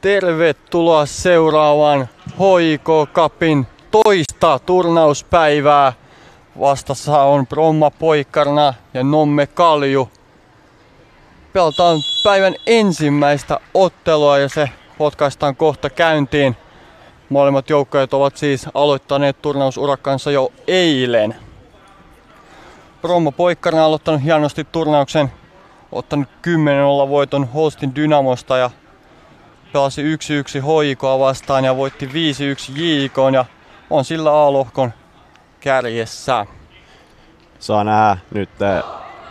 Tervetuloa seuraavaan Hoiko Cupin toista turnauspäivää. Vastassa on Bromma Poikkarna ja Nomme Kalju. Pelataan päivän ensimmäistä ottelua ja se potkaistaan kohta käyntiin. Molemmat joukkueet ovat siis aloittaneet turnausurakkansa jo eilen. Bromma Poikkarna on aloittanut hienosti turnauksen, ottanut 10-0 voiton Holstin Dynamosta ja pelasi 1-1 hoikoa vastaan ja voitti 5-1 JK ja on sillä A-lohkon kärjessä. Saa nähdä nyt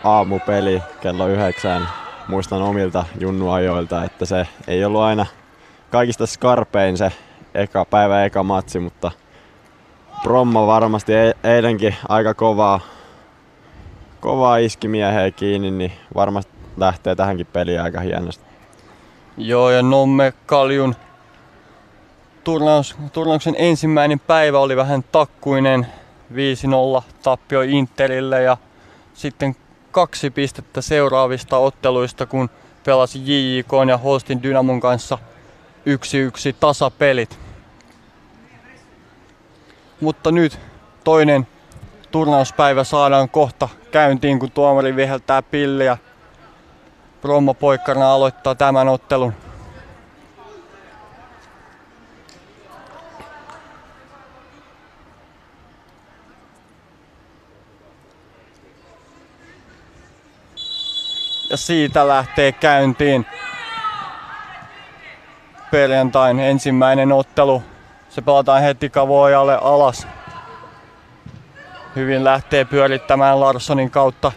aamupeli kello yhdeksän. Muistan omilta junnuajoilta, että se ei ollut aina kaikista skarpein se eka, päivä eka matsi, mutta Bromma varmasti eilenkin aika kovaa, kovaa iskimieheä kiinni, niin varmasti lähtee tähänkin peliin aika hienosti. Joo, ja Nomme Kaljun turnauksen ensimmäinen päivä oli vähän takkuinen. 5-0 tappio Interille ja sitten kaksi pistettä seuraavista otteluista, kun pelasi JJK ja Holstin Dynamon kanssa 1-1 tasapelit. Mutta nyt toinen turnauspäivä saadaan kohta käyntiin, kun tuomari viheltää pilliä Bromma Poikkarna aloittaa tämän ottelun. Ja siitä lähtee käyntiin perjantain ensimmäinen ottelu. Se pelataan heti Kavojalle alas. Hyvin lähtee pyörittämään Larssonin kautta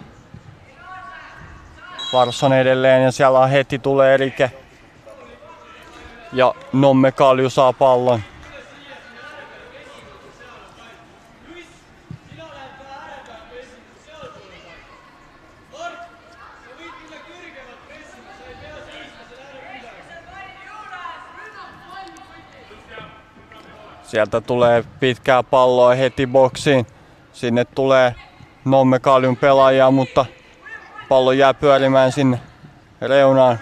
Varsson edelleen ja siellä on heti tulee Erike. Ja Nomme Kalju saa pallon. Sieltä tulee pitkää palloa heti boksiin. Sinne tulee Nomme Kaljun pelaajia, mutta pallo jää pyörimään sinne reunaan.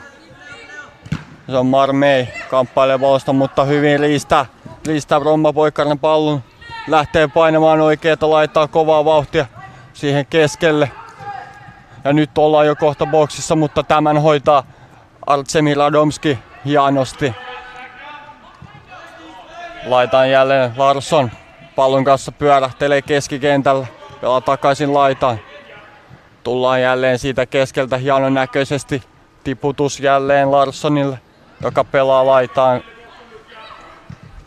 Se on Marmei kamppailee mutta hyvin riistää. Riistää Romma Poikkarinen pallon. Lähtee painamaan oikeeta, laittaa kovaa vauhtia siihen keskelle. Ja nyt ollaan jo kohta boksissa, mutta tämän hoitaa Artsemi Radomski hienosti. Laitaan jälleen Larsson. Pallon kanssa pyörähtelee keskikentällä. Pelaa takaisin laitaan. Tullaan jälleen siitä keskeltä hienon näköisesti. Tiputus jälleen Larssonille, joka pelaa laitaan.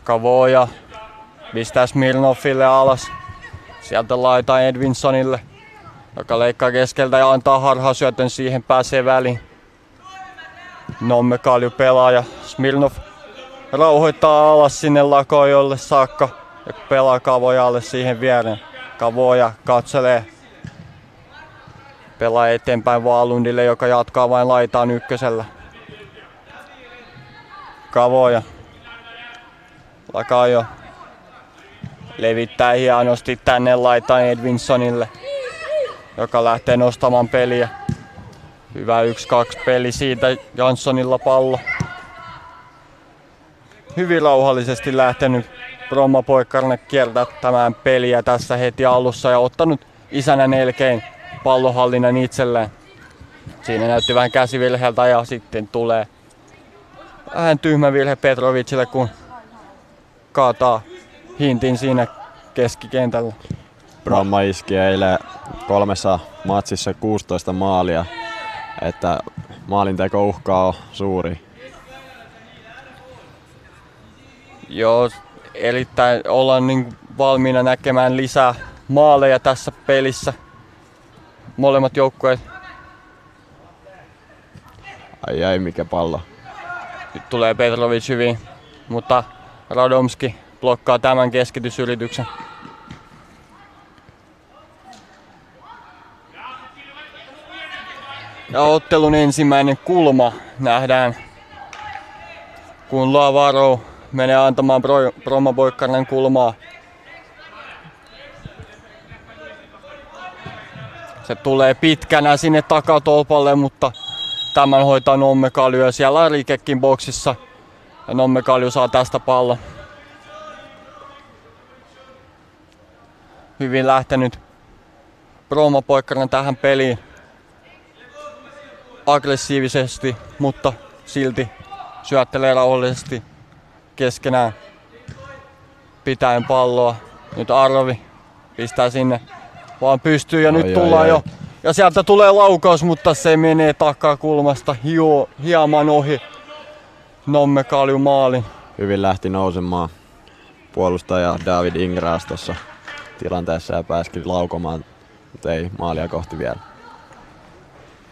Kavoja pistää Smirnoffille alas. Sieltä laitaan Edvinsonille, joka leikkaa keskeltä ja antaa harhasyötön siihen, pääsee väliin. Nomme Kalju pelaaja. Smirnov rauhoittaa alas sinne Lakojolle saakka ja pelaa Kavojalle siihen viereen. Kavoja katselee pelaa eteenpäin Vaalundille, joka jatkaa vain laitaan ykkösellä. Kavoja. Lakajo levittää hienosti tänne laitaan Edvinsonille, joka lähtee nostamaan peliä. Hyvä 1-2 peli siitä Janssonilla pallo. Hyvin rauhallisesti lähtenyt Bromma Poikkarne kiertämään peliä tässä heti alussa ja ottanut isänä elkein pallohallinnan itselleen. Siinä näytti vähän käsivirheeltä ja sitten tulee vähän tyhmä virhe Petrovicille, kun kaataa hintin siinä keskikentällä. Bromma iski eilen kolmessa matsissa 16 maalia, että maalinteko uhkaa on suuri. Joo, erittäin ollaan niin valmiina näkemään lisää maaleja tässä pelissä molemmat joukkueet. Ai ai, mikä pallo. Nyt tulee Petrovic hyvin, mutta Radomski blokkaa tämän keskitysyrityksen. Ja ottelun ensimmäinen kulma nähdään, kun Lavaro menee antamaan Broma Boikkarinen kulmaa Se tulee pitkänä sinne takatolpalle, mutta tämän hoitaa Nomme Kalju. Siellä on Rikekin boksissa. Ja Nomme Kalju saa tästä pallon. Hyvin lähtenyt Broma Poikkanen tähän peliin aggressiivisesti, mutta silti syöttelee rauhallisesti keskenään pitäen palloa. Nyt Arvi pistää sinne vaan pystyy ja ai nyt ai tullaan ai, jo. Ja sieltä tulee laukaus, mutta se menee takakulmasta hio, hieman ohi Nomme Kalju maalin. Hyvin lähti nousemaan puolustaja David Ingras tuossa tilanteessa ja pääski laukomaan, mutta ei maalia kohti vielä.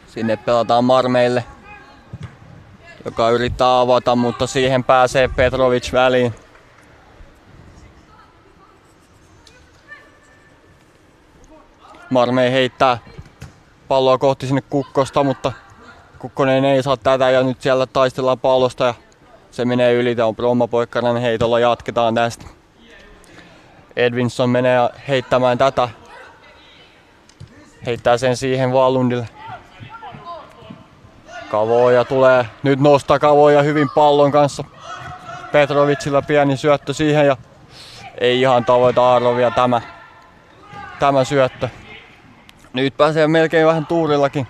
Sinne pelataan Marmeille, joka yrittää avata, mutta siihen pääsee Petrovic väliin. Marmei heittää palloa kohti sinne Kukkosta, mutta Kukkonen ei saa tätä ja nyt siellä taistellaan pallosta ja se menee yli. Tämä on Bromma Poikkanen heitolla jatketaan tästä. Edvinson menee heittämään tätä. Heittää sen siihen Vallundille. Kavoja tulee. Nyt nostaa Kavoja hyvin pallon kanssa. Petrovicilla pieni syöttö siihen ja ei ihan tavoita Arrovia tämä, tämä syöttö. Nyt pääsee melkein vähän tuurillakin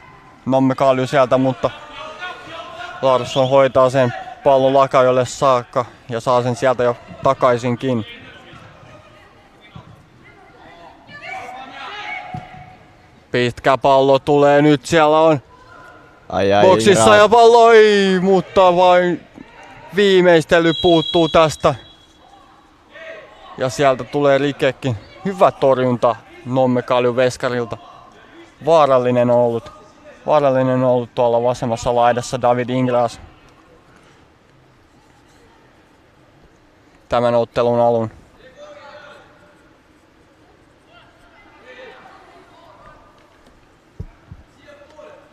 Nomme Kalju sieltä, mutta Larsson hoitaa sen pallon lakajolle saakka ja saa sen sieltä jo takaisinkin. Pitkä pallo tulee nyt, siellä on ai, ai, boksissa ai. ja pallo ei, mutta vain viimeistely puuttuu tästä. Ja sieltä tulee Rikekin. Hyvä torjunta Nomme Kalju Veskarilta vaarallinen ollut. Vaarallinen ollut tuolla vasemmassa laidassa David Ingras. Tämän ottelun alun.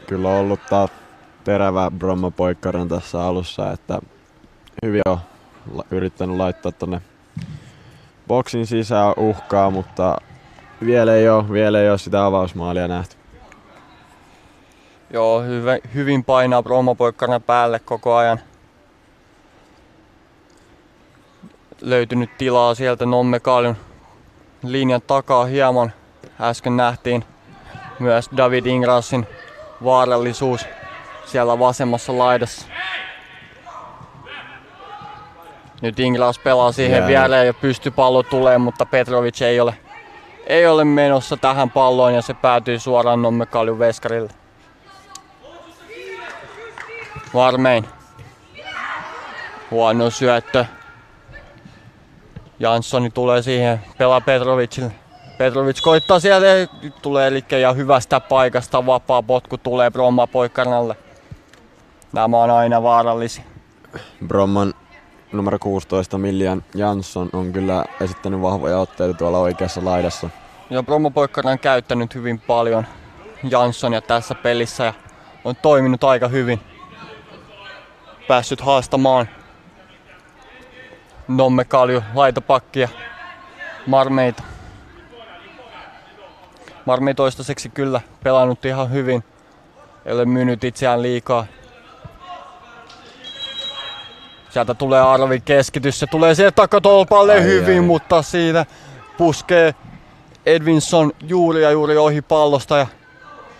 Kyllä on ollut taas terävä Bromma poikkaran tässä alussa, että hyvin on yrittänyt laittaa tonne boksin sisään uhkaa, mutta vielä ei ole, vielä ei ole sitä avausmaalia nähty. Joo, hyvä, hyvin painaa promopoikkana päälle koko ajan. Löytynyt tilaa sieltä Nommekaalin linjan takaa hieman. Äsken nähtiin myös David Ingrasin vaarallisuus siellä vasemmassa laidassa. Nyt Ingras pelaa siihen yeah. viereen ja pystypallo tulee, mutta Petrovic ei ole, ei ole menossa tähän palloon ja se päätyy suoraan Nommekaljun veskarille. Varmein. Huono syöttö. Janssoni tulee siihen, pelaa Petrovicille. Petrovic koittaa sieltä, tulee eli ja hyvästä paikasta vapaa potku tulee Bromma poikkarnalle. Nämä on aina vaarallisia. Bromman numero 16 Miljan Jansson on kyllä esittänyt vahvoja otteita tuolla oikeassa laidassa. Ja Bromma poikkarna on käyttänyt hyvin paljon Janssonia tässä pelissä ja on toiminut aika hyvin päässyt haastamaan Nomme Kalju, laitopakkia, Marmeita. Marmei toistaiseksi kyllä pelannut ihan hyvin. Ei ole myynyt itseään liikaa. Sieltä tulee Arvi keskitys. Se tulee sieltä takatolpalle ai, hyvin, ai. mutta siitä puskee Edvinson juuri ja juuri ohi pallosta ja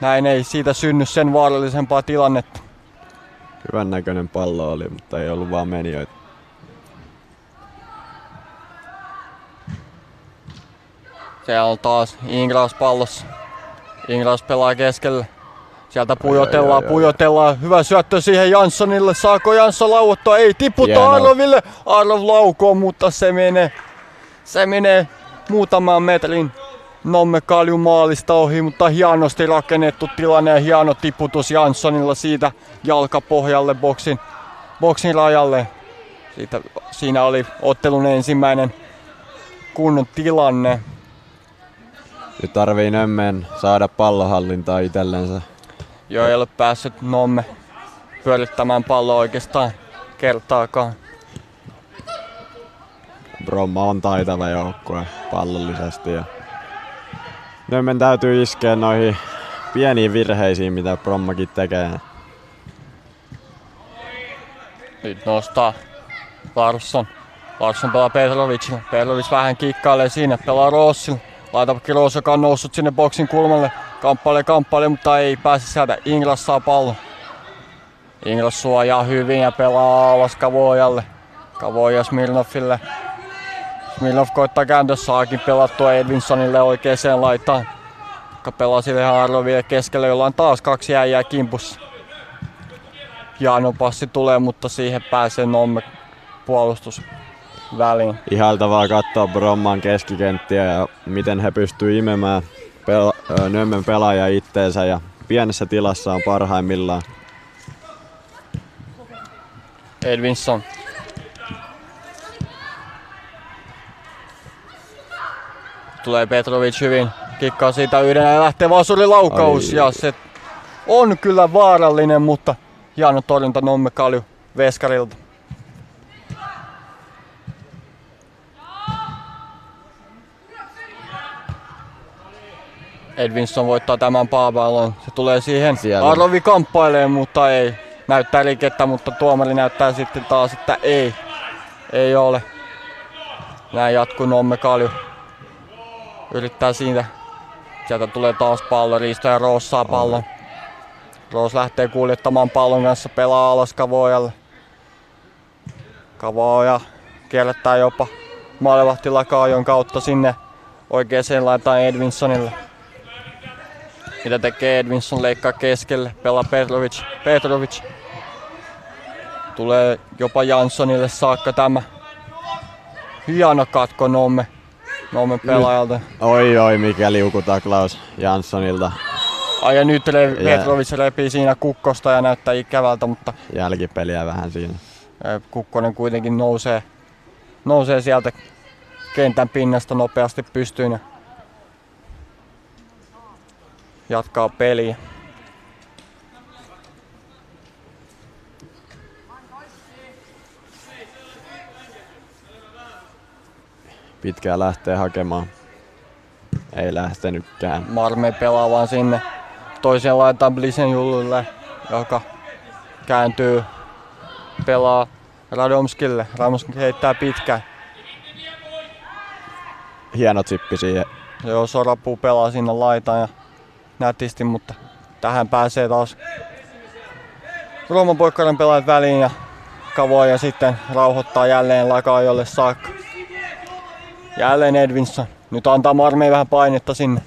näin ei siitä synny sen vaarallisempaa tilannetta. Hyvän näköinen pallo oli, mutta ei ollut vaan menijöitä. Se on taas Ingras pallossa. Ingras pelaa keskellä. Sieltä pujotellaan, pujotellaan. Hyvä syöttö siihen Janssonille. Saako Jansson lauottaa? Ei tiputa Arloville. Arlov laukoo, mutta se menee, se menee muutaman metrin Nomme Kalju maalista ohi, mutta hienosti rakennettu tilanne ja hieno tiputus Janssonilla siitä jalkapohjalle boksin, boksin rajalle. Siitä, siinä oli ottelun ensimmäinen kunnon tilanne. Nyt tarvii Nömmen saada pallohallintaa itsellensä. Joo, ei ole päässyt Nomme pyörittämään palloa oikeastaan kertaakaan. Bromma on taitava joukkue pallollisesti ja Nömmen täytyy iskeä noihin pieniin virheisiin, mitä Brommakin tekee. Nyt nostaa Larsson. Larsson pelaa Petrovicille. Petrovic vähän kikkailee siinä, pelaa Rossille. Laita Ross, joka on noussut sinne boksin kulmalle. Kamppailee, kamppailee, mutta ei pääse sieltä. Ingras saa pallon. Ingras suojaa hyvin ja pelaa alas Kavojalle. Kavoja Smirnoffille. Smirnov koittaa kääntössä saakin pelattua Edvinsonille oikeaan laitaan. Joka pelaa sille Harloville keskelle, jolla on taas kaksi jäijää kimpussa. Hieno passi tulee, mutta siihen pääsee Nomme puolustus väliin. Ihailtavaa katsoa Bromman keskikenttiä ja miten he pystyvät imemään pel- Nömmen pelaaja itteensä ja pienessä tilassa on parhaimmillaan. Edvinsson. Tulee Petrovic hyvin. Kikkaa siitä yhden ja lähtee vasuri laukaus. Ai. Ja se on kyllä vaarallinen, mutta hieno torjunta Nomme Kalju Veskarilta. Edvinsson voittaa tämän paapallon. Se tulee siihen. Siellä. Arlovi kamppailee, mutta ei. Näyttää rikettä, mutta tuomari näyttää sitten taas, että ei. Ei ole. Näin jatkuu Nomme Kalju. Yrittää siitä. Sieltä tulee taas pallo. Riisto ja Roos saa pallon. Roos lähtee kuljettamaan pallon kanssa. Pelaa alas Kavojalle. Kavoja kierrättää jopa maalevahtilla Kaajon kautta sinne oikeaan laitaan Edvinsonille. Mitä tekee Edvinson leikkaa keskelle, pelaa Petrovic. Petrovic. Tulee jopa Janssonille saakka tämä. Hieno katko Nomme. Nomme pelaajalta. Oi oi, mikä liukutaklaus Janssonilta. Ai ja nyt Jää. Petrovic repii siinä kukkosta ja näyttää ikävältä, mutta Jälkipeliä vähän siinä. Kukkonen kuitenkin nousee, nousee sieltä kentän pinnasta nopeasti pystyyn ja jatkaa peliä. Pitkää lähtee hakemaan. Ei lähtenytkään. Marme pelaa vaan sinne toiseen laitaan Blisen Jullulle, joka kääntyy, pelaa Radomskille. Radomski heittää pitkään. Hieno chippi siihen. Joo, Sorapu pelaa sinne laitaan ja nätisti, mutta tähän pääsee taas Rooman poikkaiden pelaajat väliin ja Kavoja sitten rauhoittaa jälleen Lakaajolle saakka. Jälleen Edvinsson. Nyt antaa Marmeen vähän painetta sinne.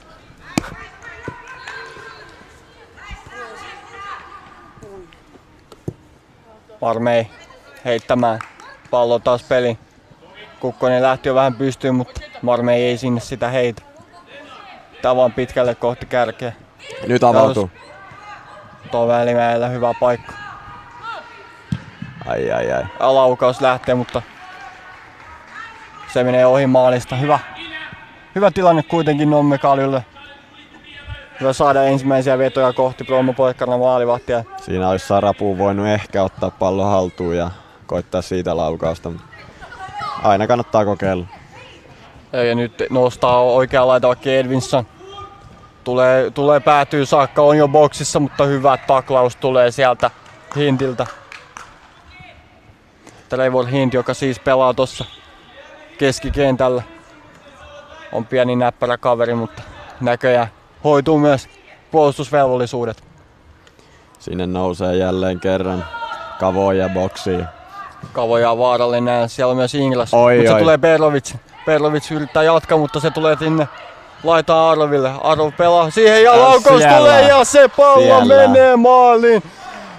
Marmei heittämään pallo taas peli. Kukkonen lähti jo vähän pystyyn, mutta Marmei ei sinne sitä heitä. Tää vaan pitkälle kohti kärkeä. Nyt avautuu. Tuo välimäellä hyvä paikka. Ai ai ai. Laukaus lähtee, mutta se menee ohi maalista. Hyvä, hyvä tilanne kuitenkin Nomme Kaljulle. Hyvä saada ensimmäisiä vetoja kohti Promo Poikkarna maalivahtia. Siinä olisi Sarapu voinut ehkä ottaa pallo haltuun ja koittaa siitä laukausta. Aina kannattaa kokeilla. Ja nyt nostaa oikea laita vaikka Edvinsson. Tulee, tulee päätyy saakka, on jo boksissa, mutta hyvä taklaus tulee sieltä Hintiltä. Trevor Hint, joka siis pelaa tuossa keskikentällä. On pieni näppärä kaveri, mutta näköjään hoituu myös puolustusvelvollisuudet. Sinne nousee jälleen kerran kavoja boksiin. Kavoja on vaarallinen siellä on myös Inglas. Oi, Mutta se oi. tulee Berlovic. Berlovic yrittää jatkaa, mutta se tulee sinne laitaa Arloville. Arlov pelaa siihen ja laukaus tulee ja se pallo Siellä. menee maaliin.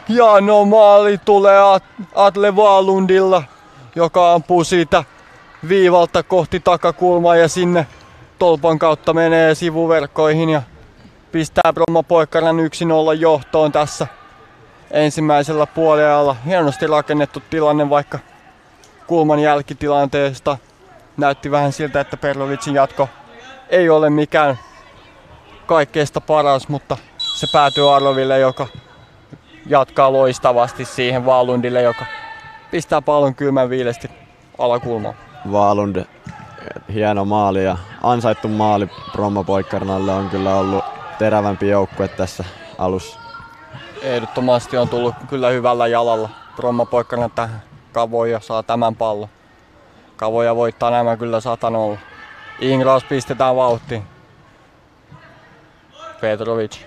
Ja no maali tulee At- Atle Vaalundilla, joka ampuu siitä viivalta kohti takakulmaa ja sinne tolpan kautta menee sivuverkkoihin ja pistää Bromma Poikkaran 1-0 johtoon tässä ensimmäisellä puolella. Hienosti rakennettu tilanne, vaikka kulman jälkitilanteesta näytti vähän siltä, että Perlovicin jatko ei ole mikään kaikkeista paras, mutta se päätyy Arloville, joka jatkaa loistavasti siihen Vaalundille, joka pistää pallon kylmän viilesti alakulmaan. Vaalund, hieno maali ja ansaittu maali Bromma Poikkarnalle on kyllä ollut terävämpi joukkue tässä alussa. Ehdottomasti on tullut kyllä hyvällä jalalla Bromma poikkana tähän Kavoja saa tämän pallon. Kavoja voittaa nämä kyllä satanolla. Ingras pistetään vauhtiin. Petrovic.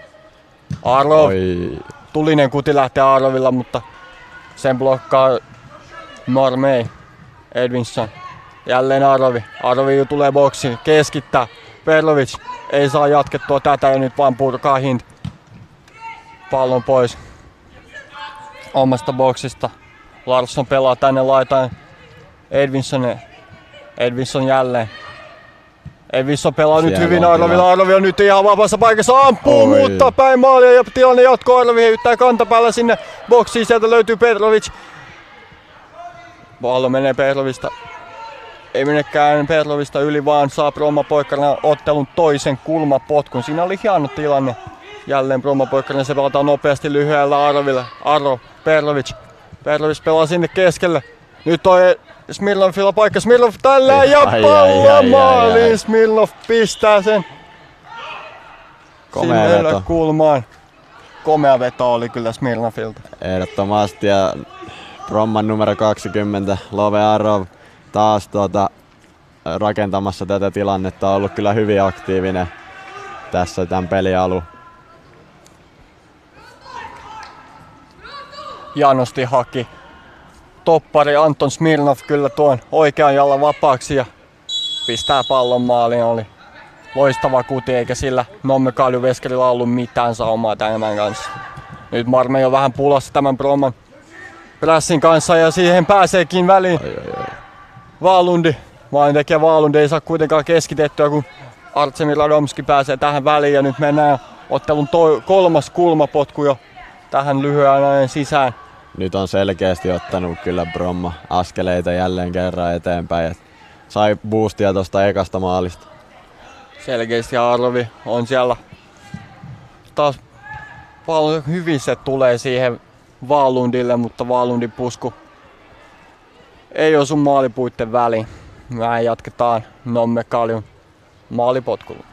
Arlov. Oi, Tulinen kuti lähtee Arlovilla, mutta sen blokkaa Marmei. Edvinson. Jälleen Arlovi. Arlovi tulee boksiin. Keskittää. Perlovic ei saa jatkettua tätä ja nyt vaan purkaa Hint. Pallon pois omasta boksista. Larsson pelaa tänne laitaan Edvinson. Edvinson jälleen. Edvinson pelaa nyt Siellä hyvin on Arlovilla. Arlovi on nyt ihan vapaassa paikassa. Ampuu, Oi. mutta päin maalia ja tilanne jatkuu. Arlovi heittää kantapäällä sinne boksiin. Sieltä löytyy Petrovic. Pallo menee Petrovista. Ei menekään Petrovista yli, vaan saa Bromma Poikkarina ottelun toisen kulmapotkun. Siinä oli hieno tilanne. Jälleen Bromma Poikkarina se pelataan nopeasti lyhyellä Arville. Arro, Perlovic. Perlovic pelaa sinne keskelle. Nyt on Smirnovilla paikka. Smirnov tällä ja pallo maaliin. ai. Smirnov pistää sen komea sinne veto. kulmaan. Komea veto oli kyllä Smirnovilta. Ehdottomasti ja Bromman numero 20, Love Arov, taas tuota, rakentamassa tätä tilannetta, on ollut kyllä hyvin aktiivinen tässä tämän pelialu. hienosti haki toppari Anton Smirnov kyllä tuon oikean jalan vapaaksi ja pistää pallon maaliin. Oli loistava kuti eikä sillä Nomme Kalju Veskerillä ollut mitään saumaa tämän kanssa. Nyt Marme on vähän pulassa tämän Broman Prässin kanssa ja siihen pääseekin väliin Oi, oi, oi. Vaalundi. Maalintekijä Vaalundi ei saa kuitenkaan keskitettyä, kun Artsemi Radomski pääsee tähän väliin ja nyt mennään ottelun toi, kolmas kulmapotku jo tähän lyhyen ajan sisään. Nyt on selkeästi ottanut kyllä Bromma askeleita jälleen kerran eteenpäin. Et sai boostia tuosta ekasta maalista. Selkeästi Arvi on siellä taas paljon hyvin se tulee siihen Vaalundille, mutta Vaalundin pusku ei osu maalipuitten väliin. Mä jatketaan Nomme Kaljun maalipotkulla.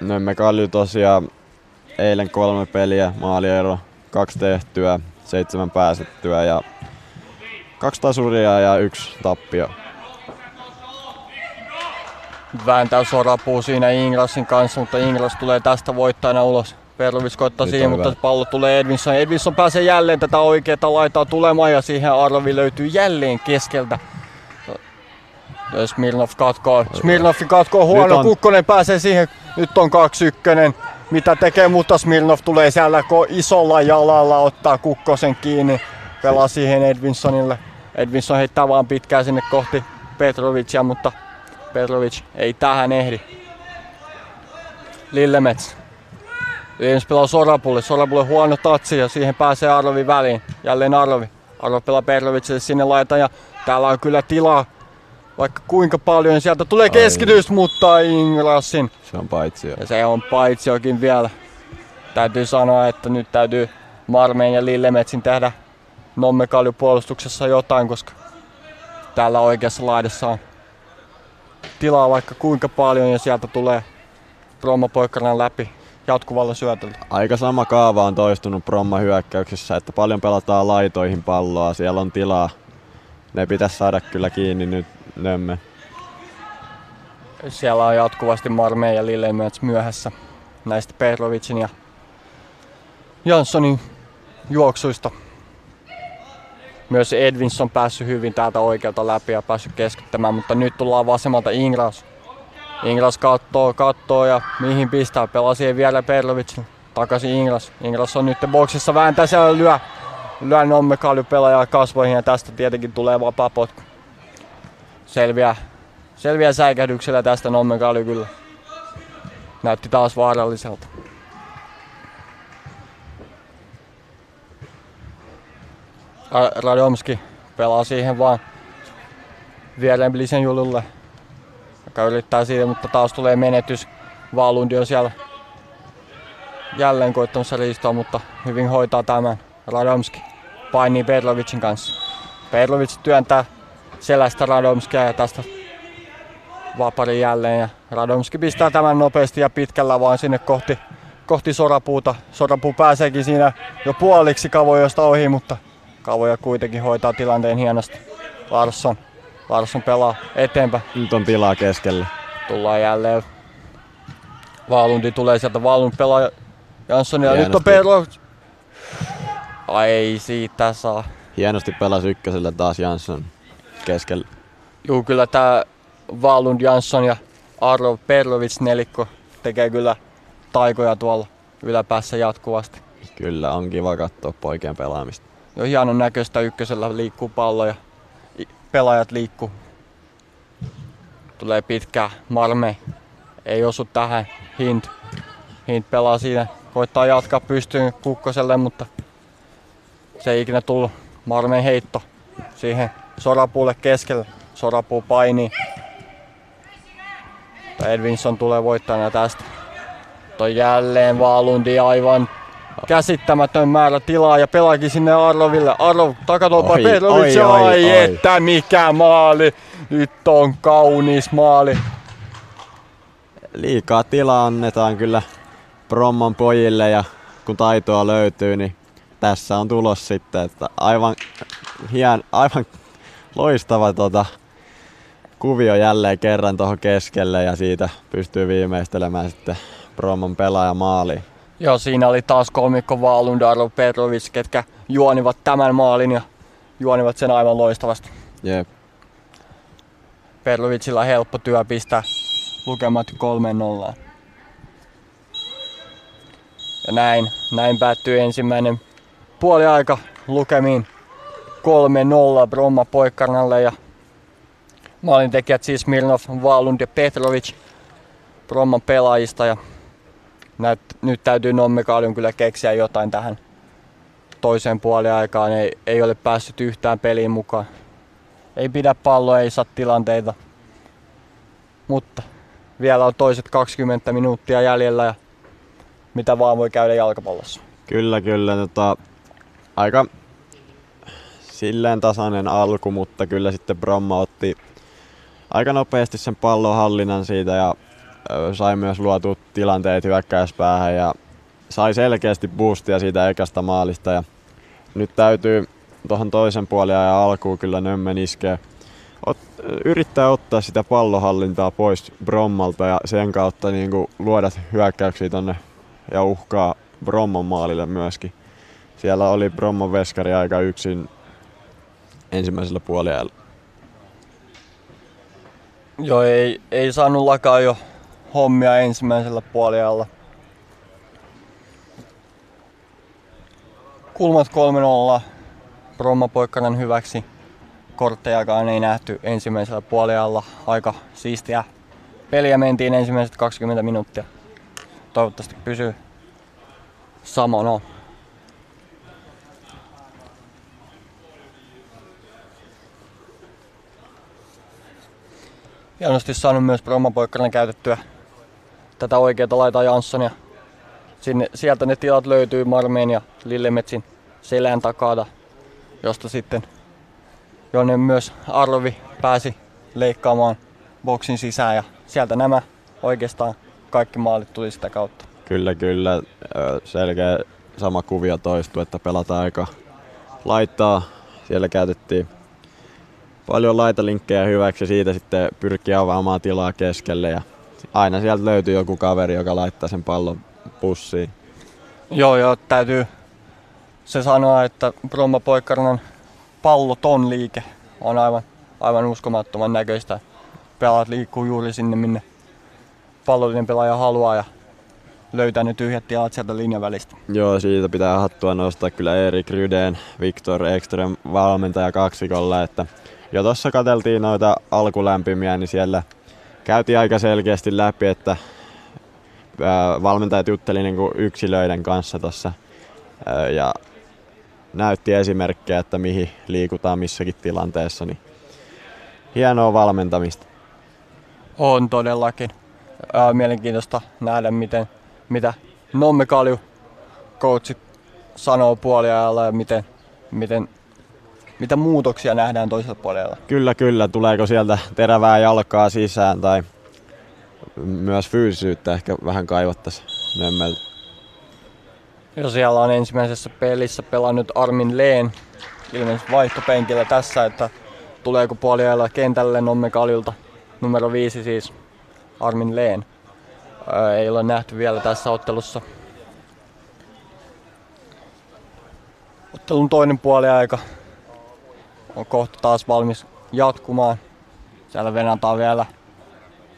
Nömme Kalju tosiaan eilen kolme peliä, maaliero, kaksi tehtyä, seitsemän pääsettyä ja kaksi tasuria ja yksi tappio. Vääntäys rapuu siinä Ingrasin kanssa, mutta Ingras tulee tästä voittajana ulos. Perlovis koittaa siihen, mutta hyvä. pallo tulee Edvinson. Edvinson pääsee jälleen tätä oikeaa laitaa tulemaan ja siihen Arvi löytyy jälleen keskeltä. Smirnov katkoo. Smirnov katkoo huono. on- Kukkonen pääsee siihen. Nyt on 2-1. Mitä tekee, mutta Smirnov tulee siellä isolla jalalla ottaa Kukkosen kiinni. Pelaa siihen Edvinsonille. Edvinson heittää vaan pitkään sinne kohti Petrovicia, mutta Petrovic ei tähän ehdi. Lillemets. Lillemets pelaa Sorapulle. Sorapulle huono tatsi ja siihen pääsee Arlovi väliin. Jälleen Arlovi. Arlovi pelaa Petrovicille sinne laita ja täällä on kyllä tilaa vaikka kuinka paljon. Sieltä tulee keskitys, mutta Ingrasin. Se on paitsi jo. Ja se on paitsiokin vielä. Täytyy sanoa, että nyt täytyy Marmeen ja Lillemetsin tehdä Nommekalju puolustuksessa jotain, koska täällä oikeassa laidassa on tilaa vaikka kuinka paljon ja sieltä tulee promopoikkarina läpi jatkuvalla syötöllä. Aika sama kaava on toistunut Bromma hyökkäyksessä, että paljon pelataan laitoihin palloa, siellä on tilaa. Ne pitäisi saada kyllä kiinni nyt Nömme. Siellä on jatkuvasti Marmeen ja Lillemets myöhässä näistä Petrovicin ja Janssonin juoksuista. Myös Edvinson on päässyt hyvin täältä oikealta läpi ja päässyt keskittämään, mutta nyt tullaan vasemmalta Ingras. Ingras kattoo, kattoo ja mihin pistää. Pelaa siihen vielä Perlovicin. Takaisin Ingras. Ingras on nyt boksissa vääntää siellä lyö. Lyö Nomme Kalju pelaajaa kasvoihin ja tästä tietenkin tulee vapaa potku. Selviää, selviää säikähdyksellä tästä Nomme Kalju kyllä. Näytti taas vaaralliselta. Radomski pelaa siihen vaan viereen Blisen Jululle, joka yrittää siitä, mutta taas tulee menetys. Vaalundi on siellä jälleen koittamassa riistoa, mutta hyvin hoitaa tämän. Radomski painii Pedlovicin kanssa. Pedlovic työntää selästä Radomskia ja tästä vapari jälleen. Ja Radomski pistää tämän nopeasti ja pitkällä vaan sinne kohti, kohti Sorapuuta. Sorapuu pääseekin siinä jo puoliksi Kavojosta ohi, mutta Kavoja kuitenkin hoitaa tilanteen hienosti. Larsson, Larsson pelaa eteenpäin. Nyt on tilaa keskelle. Tullaan jälleen. Vaalundi tulee sieltä, Vaalund pelaa Janssonia. Nyt on. Pedro. Ai ei siitä saa. Hienosti pelasi ykkösellä taas Jansson keskellä. Juu, kyllä tää Vaalund Jansson ja Arlo Perlovic nelikko tekee kyllä taikoja tuolla yläpäässä jatkuvasti. Kyllä, on kiva katsoa poikien pelaamista. Jo hienon näköistä ykkösellä liikkuu pallo ja pelaajat liikkuu. Tulee pitkää Marme. Ei osu tähän. Hint. Hint pelaa siinä. Koittaa jatkaa pystyyn Kukkoselle, mutta se ei ikinä tullut. Marmeen heitto siihen Sorapuulle keskelle. Sorapuu painii. Edvinson tulee voittajana tästä. Toi jälleen Vaalundi aivan käsittämätön määrä tilaa ja pelaakin sinne Arloville. Arlov takatolpa Petrovic, oi, ai oi. että mikä maali. Nyt on kaunis maali. Liikaa tilaa annetaan kyllä Bromman pojille ja kun taitoa löytyy, niin tässä on tulos sitten, että aivan, hien, aivan loistava tota, kuvio jälleen kerran tuohon keskelle ja siitä pystyy viimeistelemään sitten Bromman pelaaja maaliin. Joo, siinä oli taas kolmikko Vaalund, Arlov, Petrovic, ketkä juonivat tämän maalin ja juonivat sen aivan loistavasti. Jep. Perlovicilla helppo työ pistää lukemat 3-0. Ja näin, näin päättyy ensimmäinen puoliaika lukemiin 3-0 Bromma Poikkarnalle ja maalintekijät siis Mirnov, Valund ja Petrovic Bromman pelaajista ja näyt, nyt täytyy Nommekaalin kyllä keksiä jotain tähän toiseen puoliaikaan. Ei, ei ole päässyt yhtään peliin mukaan ei pidä palloa, ei saa tilanteita. Mutta vielä on toiset 20 minuuttia jäljellä ja mitä vaan voi käydä jalkapallossa. Kyllä, kyllä. Tota, aika silleen tasainen alku, mutta kyllä sitten Bromma otti aika nopeasti sen pallon hallinnan siitä ja sai myös luotu tilanteet hyökkäyspäähän ja sai selkeästi boostia siitä ekasta maalista ja nyt täytyy tuohon toisen puolen ja alkuun kyllä Nömmen iskee. Ot, yrittää ottaa sitä pallohallintaa pois Brommalta ja sen kautta niin kuin luoda hyökkäyksiä tonne ja uhkaa Brommon maalille myöskin. Siellä oli Brommon veskari aika yksin ensimmäisellä puoliajalla. Joo, ei, ei saanut lakaa jo hommia ensimmäisellä puoliajalla. Kulmat 3-0. Bromma Poikkanen hyväksi. Korttejakaan ei nähty ensimmäisellä puoliajalla. Aika siistiä peliä mentiin ensimmäiset 20 minuuttia. Toivottavasti pysyy samana. Hienosti saanut myös Bromma Poikkanen käytettyä tätä oikeata laitaa Janssonia. Sinne, sieltä ne tilat löytyy Marmeen ja Lillemetsin selän takana, josta sitten jonne myös Arlovi pääsi leikkaamaan boksin sisään ja sieltä nämä oikeastaan kaikki maalit tuli sitä kautta. Kyllä, kyllä. Selkeä sama kuvio toistuu, että pelataan aika laittaa. Siellä käytettiin paljon laitalinkkejä hyväksi ja siitä sitten pyrkii avaamaan tilaa keskelle ja aina sieltä löytyy joku kaveri, joka laittaa sen pallon pussiin. Joo, joo, täytyy se sanoa, että Bromma Poikkarinen palloton liike on aivan, aivan uskomattoman näköistä. Pelaat liikkuu juuri sinne, minne pallollinen pelaaja haluaa ja löytää ne tyhjät tilat sieltä linjan välistä. Joo, siitä pitää hattua nostaa kyllä Erik Rydén, Viktor Ekström valmentaja kaksikolla, että jo tuossa katseltiin noita alkulämpimiä, niin siellä käytiin aika selkeästi läpi, että valmentajat jutteli niinku yksilöiden kanssa tuossa ja näytti esimerkkejä, että mihin liikutaan missäkin tilanteessa, niin hienoa valmentamista. On todellakin. Mielenkiintoista nähdä, miten, mitä Nomme Kalju coachit sanoo puoliajalla ja miten, miten mitä muutoksia nähdään toisella puolella? Kyllä, kyllä. Tuleeko sieltä terävää jalkaa sisään tai myös fyysisyyttä ehkä vähän kaivattaisiin Nömmeltä. Ja siellä on ensimmäisessä pelissä pelannut Armin Leen ilmeisesti vaihtopenkillä tässä, että tuleeko puoliajalla kentälle Nomme Kaljulta numero viisi siis Armin Leen. ei ole nähty vielä tässä ottelussa. Ottelun toinen puoliaika on kohta taas valmis jatkumaan. Siellä venataan vielä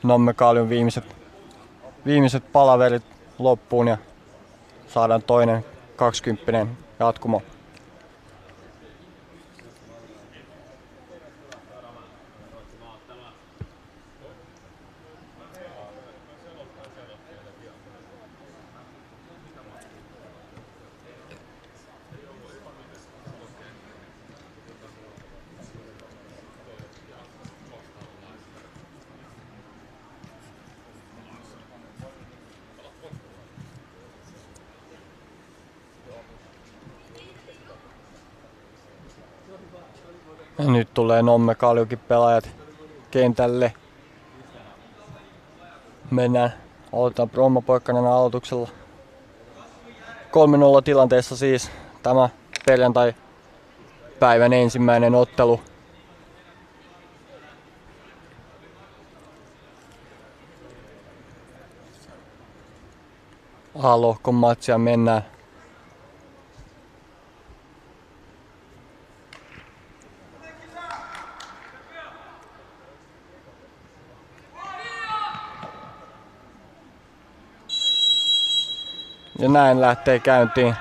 Nomme viimeiset, viimeiset palaverit loppuun ja saadaan toinen 20 jatkumo. Nyt tulee Nomme Kaljukin pelaajat kentälle. Mennään, aloitetaan Bromma Poikkanen aloituksella. 3-0 tilanteessa siis tämä perjantai päivän ensimmäinen ottelu. A-lohkon matsia mennään. Ja näin lähtee käyntiin.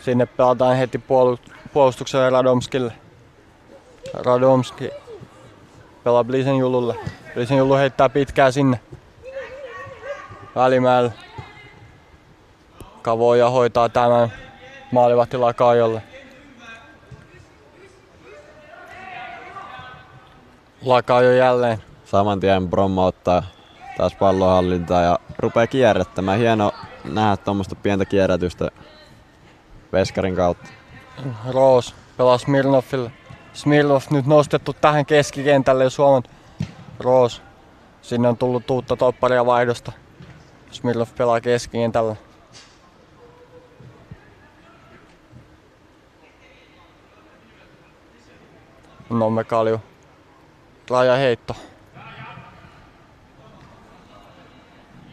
Sinne pelataan heti puolustukselle Radomskille. Radomski pelaa Blisen Jululle. Blisen Julu heittää pitkää sinne. Välimäelle. Kavoja hoitaa tämän maalivahti Lakajolle. Lakajo jälleen. Saman tien Bromma ottaa taas pallohallintaa ja rupeaa kierrättämään. Hieno nähdä tuommoista pientä kierrätystä Veskarin kautta. Roos pelaa Smirnoffille. Smirnov nyt nostettu tähän keskikentälle Suomen Roos. Sinne on tullut uutta topparia vaihdosta. Smirnov pelaa keskikentällä. Nomme Kalju. heitto.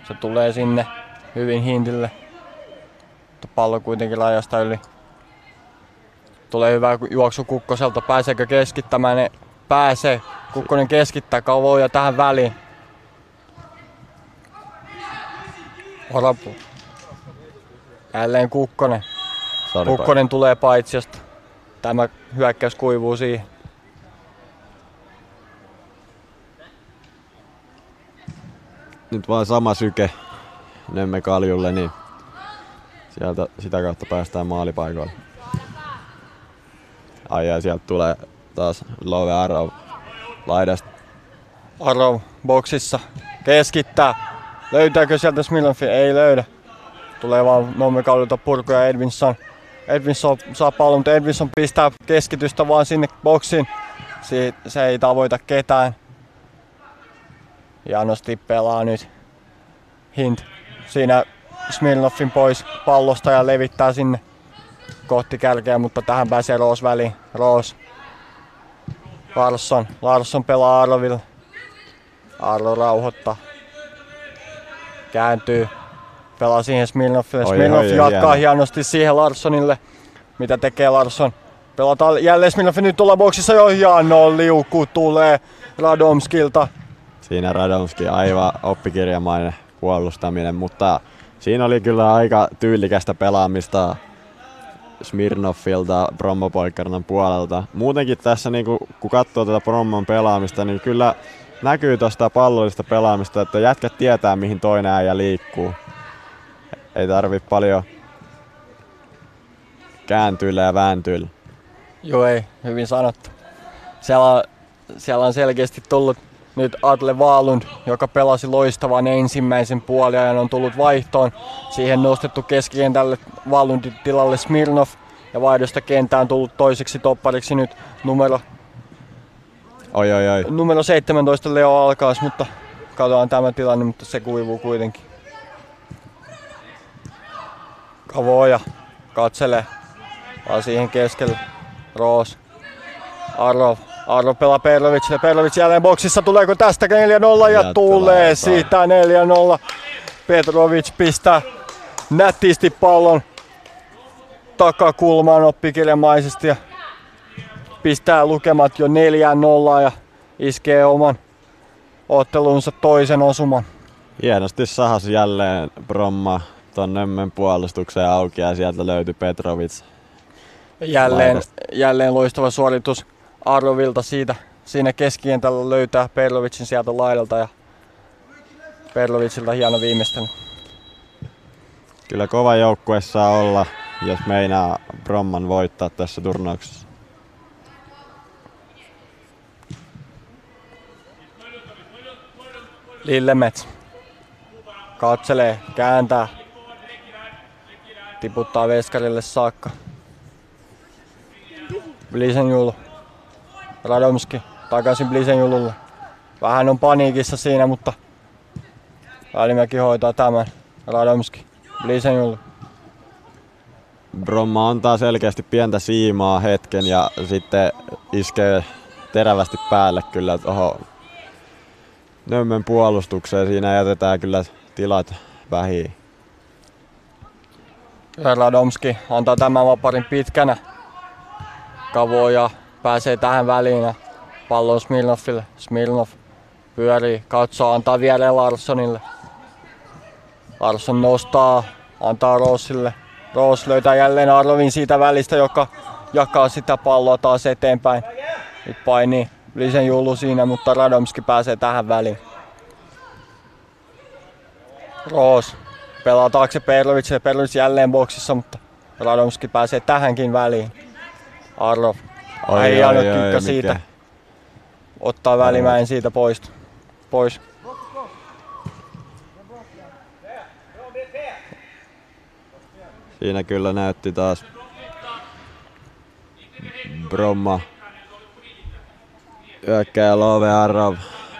Se tulee sinne hyvin hintille. Mutta pallo kuitenkin rajasta yli. Tulee hyvä juoksu Kukkoselta. Pääseekö keskittämään? Ne pääsee. Kukkonen keskittää kauvoja tähän väliin. Orapu. Jälleen Kukkonen. Sorry, Kukkonen tulee paitsiosta. Tämä hyökkäys kuivuu siihen. Nyt vaan sama syke Nemme Kaljulle, niin sieltä sitä kautta päästään maalipaikoille. Ai ja sieltä tulee taas Love Arrow laidasta. Arrow boksissa keskittää. Löytääkö sieltä Smilonfi? Ei löydä. Tulee vaan Nomme Kaljulta purku ja Edvinson. Edvinson saa pallon, mutta Edvinson pistää keskitystä vaan sinne boksiin. se ei tavoita ketään. Janosti pelaa nyt Hint siinä Smilnoffin pois pallosta ja levittää sinne kohti kärkeä, mutta tähän pääsee Roos väliin. Roos. Larsson. Larsson pelaa Arloville. Arlo rauhoittaa. Kääntyy. Pelaa siihen Smilnoffille. Smilnoff jatkaa hieno. hienosti siihen Larssonille. Mitä tekee Larsson? Pelataan jälleen Smilnoff. Nyt ollaan boksissa jo hieno liuku tulee Radomskilta. Siinä Radomski aivan oppikirjamainen puolustaminen, mutta siinä oli kyllä aika tyylikästä pelaamista Smirnoffilta Brommopoikarnan puolelta. Muutenkin tässä, niin kun katsoo tätä Brommon pelaamista, niin kyllä näkyy tuosta pallollista pelaamista, että jätkät tietää mihin toinen äijä liikkuu. Ei tarvi paljon kääntyillä ja vääntyillä. Joo ei, hyvin sanottu. Siellä, siellä on selkeästi tullut nyt Adle Vaalund, joka pelasi loistavan ensimmäisen puoliajan, on tullut vaihtoon. Siihen nostettu keskikentälle Vaalundin tilalle Smirnov, Ja vaihdosta kentään tullut toiseksi toppariksi nyt numero, Oi, oi, oi. numero 17 Leo Alkaas, mutta katsotaan tämä tilanne, mutta se kuivuu kuitenkin. Kavoja katselee vaan siihen keskelle. Roos. Arlov. Arlov pelaa Perlovicille. Perlovic jälleen boksissa. Tuleeko tästä 4-0 ja, Ja tulee siitä 4-0. Petrovic pistää nätisti pallon takakulmaan oppikirjamaisesti ja pistää lukemat jo 4-0 ja iskee oman ottelunsa toisen osuman. Hienosti sahas jälleen Bromma ton Nömmen puolustukseen auki ja sieltä löytyi Petrovic. Jälleen, jälleen loistava suoritus Arlovilta siitä. Siinä keskikentällä löytää Perlovicin sieltä laidalta ja Perlovicilta hieno viimeistely. Kyllä kova joukkue saa olla, jos meinaa Bromman voittaa tässä turnauksessa. Lillemets katselee, kääntää, tiputtaa veskarille saakka. Blisenjulu. Radomski takaisin Blisenjululle. Vähän on paniikissa siinä, mutta Välimäki hoitaa tämän. Radomski. Blisenjulu. Bromma antaa selkeästi pientä siimaa hetken ja sitten iskee terävästi päälle kyllä tuohon Nömmen puolustukseen. Siinä jätetään kyllä tilat vähiin. Radomski antaa tämän vaparin pitkänä. Kavoja pääsee tähän väliin ja pallo on Smirnoville. Smirnov pyörii, katsoo, antaa vielä Larssonille. Larsson nostaa, antaa Roosille. Roos löytää jälleen Arlovin siitä välistä, joka jakaa sitä palloa taas eteenpäin. Nyt painii Lisen Jullu siinä, mutta Radomski pääsee tähän väliin. Roos pelaa taakse Perlovicille. Perlovic jälleen boksissa, mutta Radomski pääsee tähänkin väliin. Arlov. Ai, hieno kykkä siitä. mikä- Ottaa välimäen siitä pois. pois. Siinä kyllä näytti taas Bromma hyökkääjä Love Arrav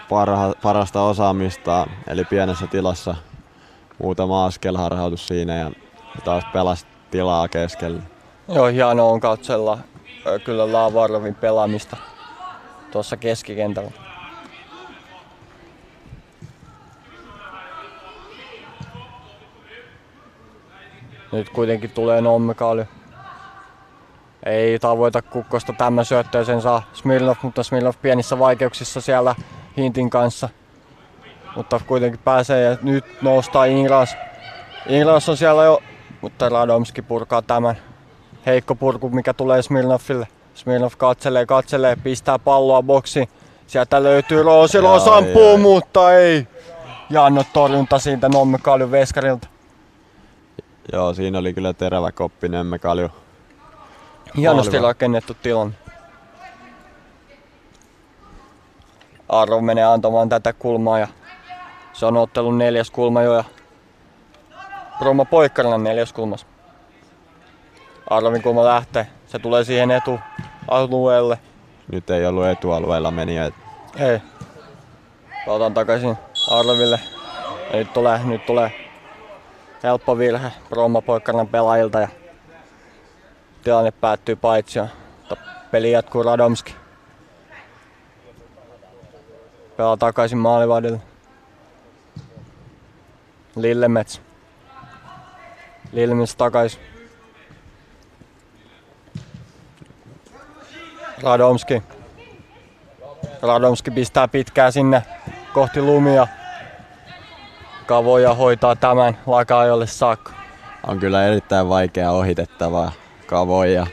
parha, parasta osaamistaan, eli pienessä tilassa muutama askel harhautus siinä ja taas pelasi tilaa keskellä. Joo, hieno on katsella kyllä Laavarlovin pelaamista tuossa keskikentällä. Nyt kuitenkin tulee Nommekaali. Ei tavoita kukkosta tämän syöttöä, sen saa Smirnov, mutta Smirnov pienissä vaikeuksissa siellä Hintin kanssa. Mutta kuitenkin pääsee ja nyt nostaa Ingras. Ingras on siellä jo, mutta Radomski purkaa tämän heikko purku, mikä tulee Smirnoville. Smirnov katselee, katselee, pistää palloa boksiin. Sieltä löytyy Roosi, Joo, Roos ampuu, joo. mutta ei. Janno torjunta siitä Nommekaalyn veskarilta. Joo, siinä oli kyllä terävä koppi Nemmekalju. Hienosti Maaliva- rakennettu tilanne. Arro menee antamaan tätä kulmaa ja se on ottelun neljäs kulma jo ja Roma Poikkarinen neljäs kulmas. Arlovin kulma lähtee. Se tulee siihen etualueelle. Nyt ei ollut etualueella menijöitä. Ei. Otan takaisin Arloville. Ja nyt tulee, nyt tulee helppo virhe Roma Poikkarinen pelaajilta ja tilanne päättyy paitsi mutta peli jatkuu Radomski. Pelaa takaisin maalivahdille. Lillemets. Lillemets takaisin. Radomski. Radomski pistää pitkää sinne kohti lumia. Kavoja hoitaa tämän laka-ajolle saakka. On kyllä erittäin vaikea ohitettavaa kavoja.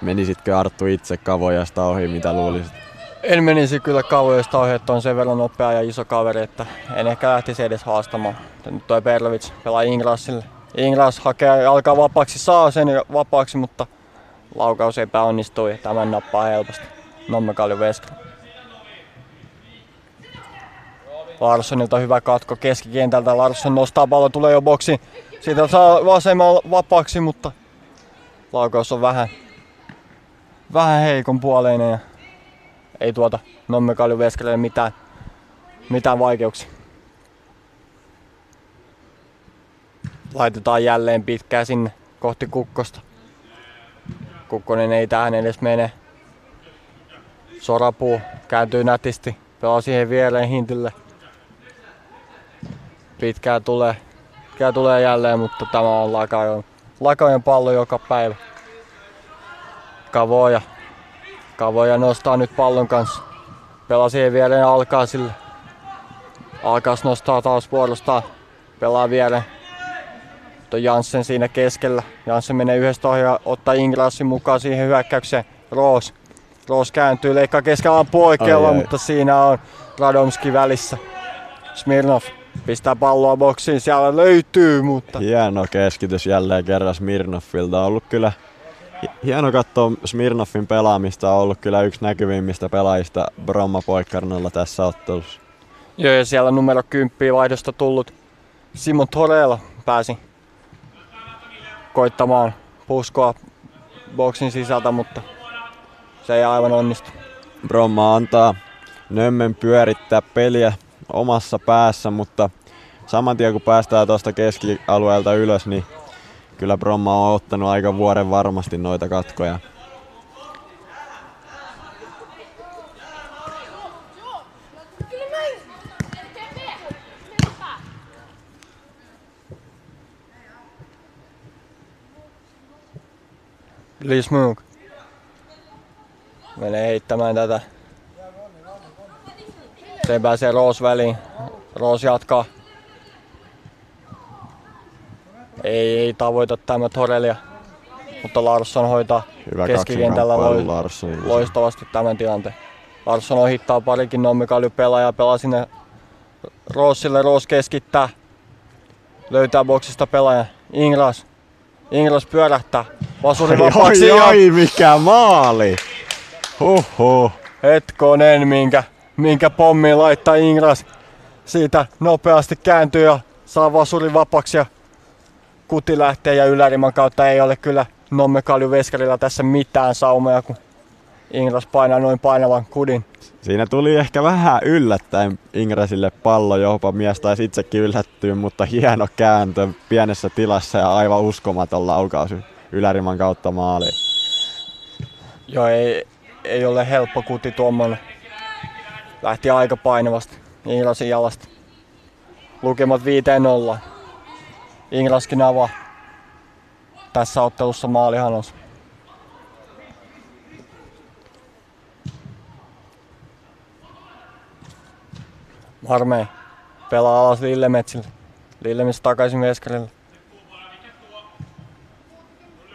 Menisitkö Arttu itse kavojasta ohi, mitä luulisit? En menisi kyllä Kavojosta ohi, että on sen verran nopea ja iso kaveri, että en ehkä lähtisi edes haastamaan. Nyt toi Perlovic pelaa Ingrasille. Ingras hakee, alkaa vapaaksi, saa sen vapaaksi, mutta laukaus epäonnistui tämän nappaa helposti. Nommekallio Veskra. Larssonilta hyvä katko keskikentältä. Larsson nostaa pallo, tulee jo boksi. Siitä saa vasemmalla vapaaksi, mutta laukaus on vähän, vähän heikon puoleinen ja ei tuota Nomme Kalju Veskarille mitään, mitään vaikeuksia. Laitetaan jälleen pitkää sinne kohti Kukkosta. Kukkonen ei tähän edes mene. Sorapuu kääntyy nätisti. Pelaa siihen viereen hintille. Pitkää tulee. Pitkää tulee jälleen, mutta tämä on Lakajon, Lakajon pallo joka päivä. Kavoja. Kavoja nostaa nyt pallon kanssa. Pelaa siihen viereen alkaa sille. Alkaas nostaa taas vuorostaan. Pelaa viereen. Mutta Janssen siinä keskellä. Janssen menee yhdestä ohi ja ottaa Ingrassin mukaan siihen hyökkäykseen. Roos. Roos kääntyy, leikkaa keskellä ai. mutta siinä on Radomski välissä. Smirnov pistää palloa boksiin, siellä löytyy, mutta Hieno keskitys jälleen kerran Smirnoffilta. On ollut kyllä hi- hieno katsoa Smirnoffin pelaamista. On ollut kyllä yksi näkyvimmistä pelaajista Bromma Poikkarnalla tässä ottelussa. Joo, ja siellä numero 10 vaihdosta tullut Simon Torella pääsi koittamaan puskoa boksin sisältä, mutta se ei aivan onnistu. Bromma antaa Nömmen pyörittää peliä omassa päässä, mutta saman tien kun päästään tuosta keskialueelta ylös, niin kyllä Bromma on ottanut aika vuoden varmasti noita katkoja. Lismuk menee heittämään tätä. Se pääsee Roos väliin. Roos jatkaa. Ei, ei tavoita tämä Torelia. Mutta Larsson hoitaa Hyvä keskikentällä Larssonilla. loistavasti tämän tilanteen. Larsson ohittaa parikin nommikalju pelaajaa, pelaa sinne Roosille, Roos keskittää. Löytää boksista pelaajan. Ingras. Ingras pyörähtää. Vasuri vapaaksi Oi, ja oi, mikä maali! Huhhuh. hetkonen, minkä, minkä pommi laittaa Ingras. Siitä nopeasti kääntyy ja saa vasurin vapaaksi ja kuti lähtee ja yläriman kautta ei ole kyllä Nomme Kalju Veskarilla tässä mitään saumoja, kun Ingras painaa noin painavan kudin. Siinä tuli ehkä vähän yllättäen Ingrasille pallo, jopa mies taisi itsekin yllättyä, mutta hieno kääntö pienessä tilassa ja aivan uskomaton laukaus yläriman kautta maaliin. Joo, ei, ei ole helppo kuti tuommoinen. Lähti aika painavasti Ingrasin jalasta. Lukemat 5-0. Ingraskin avaa tässä ottelussa maalihanonsa. Marmei pelaa alas Lillemetsille. Lillemets takaisin Veskarille.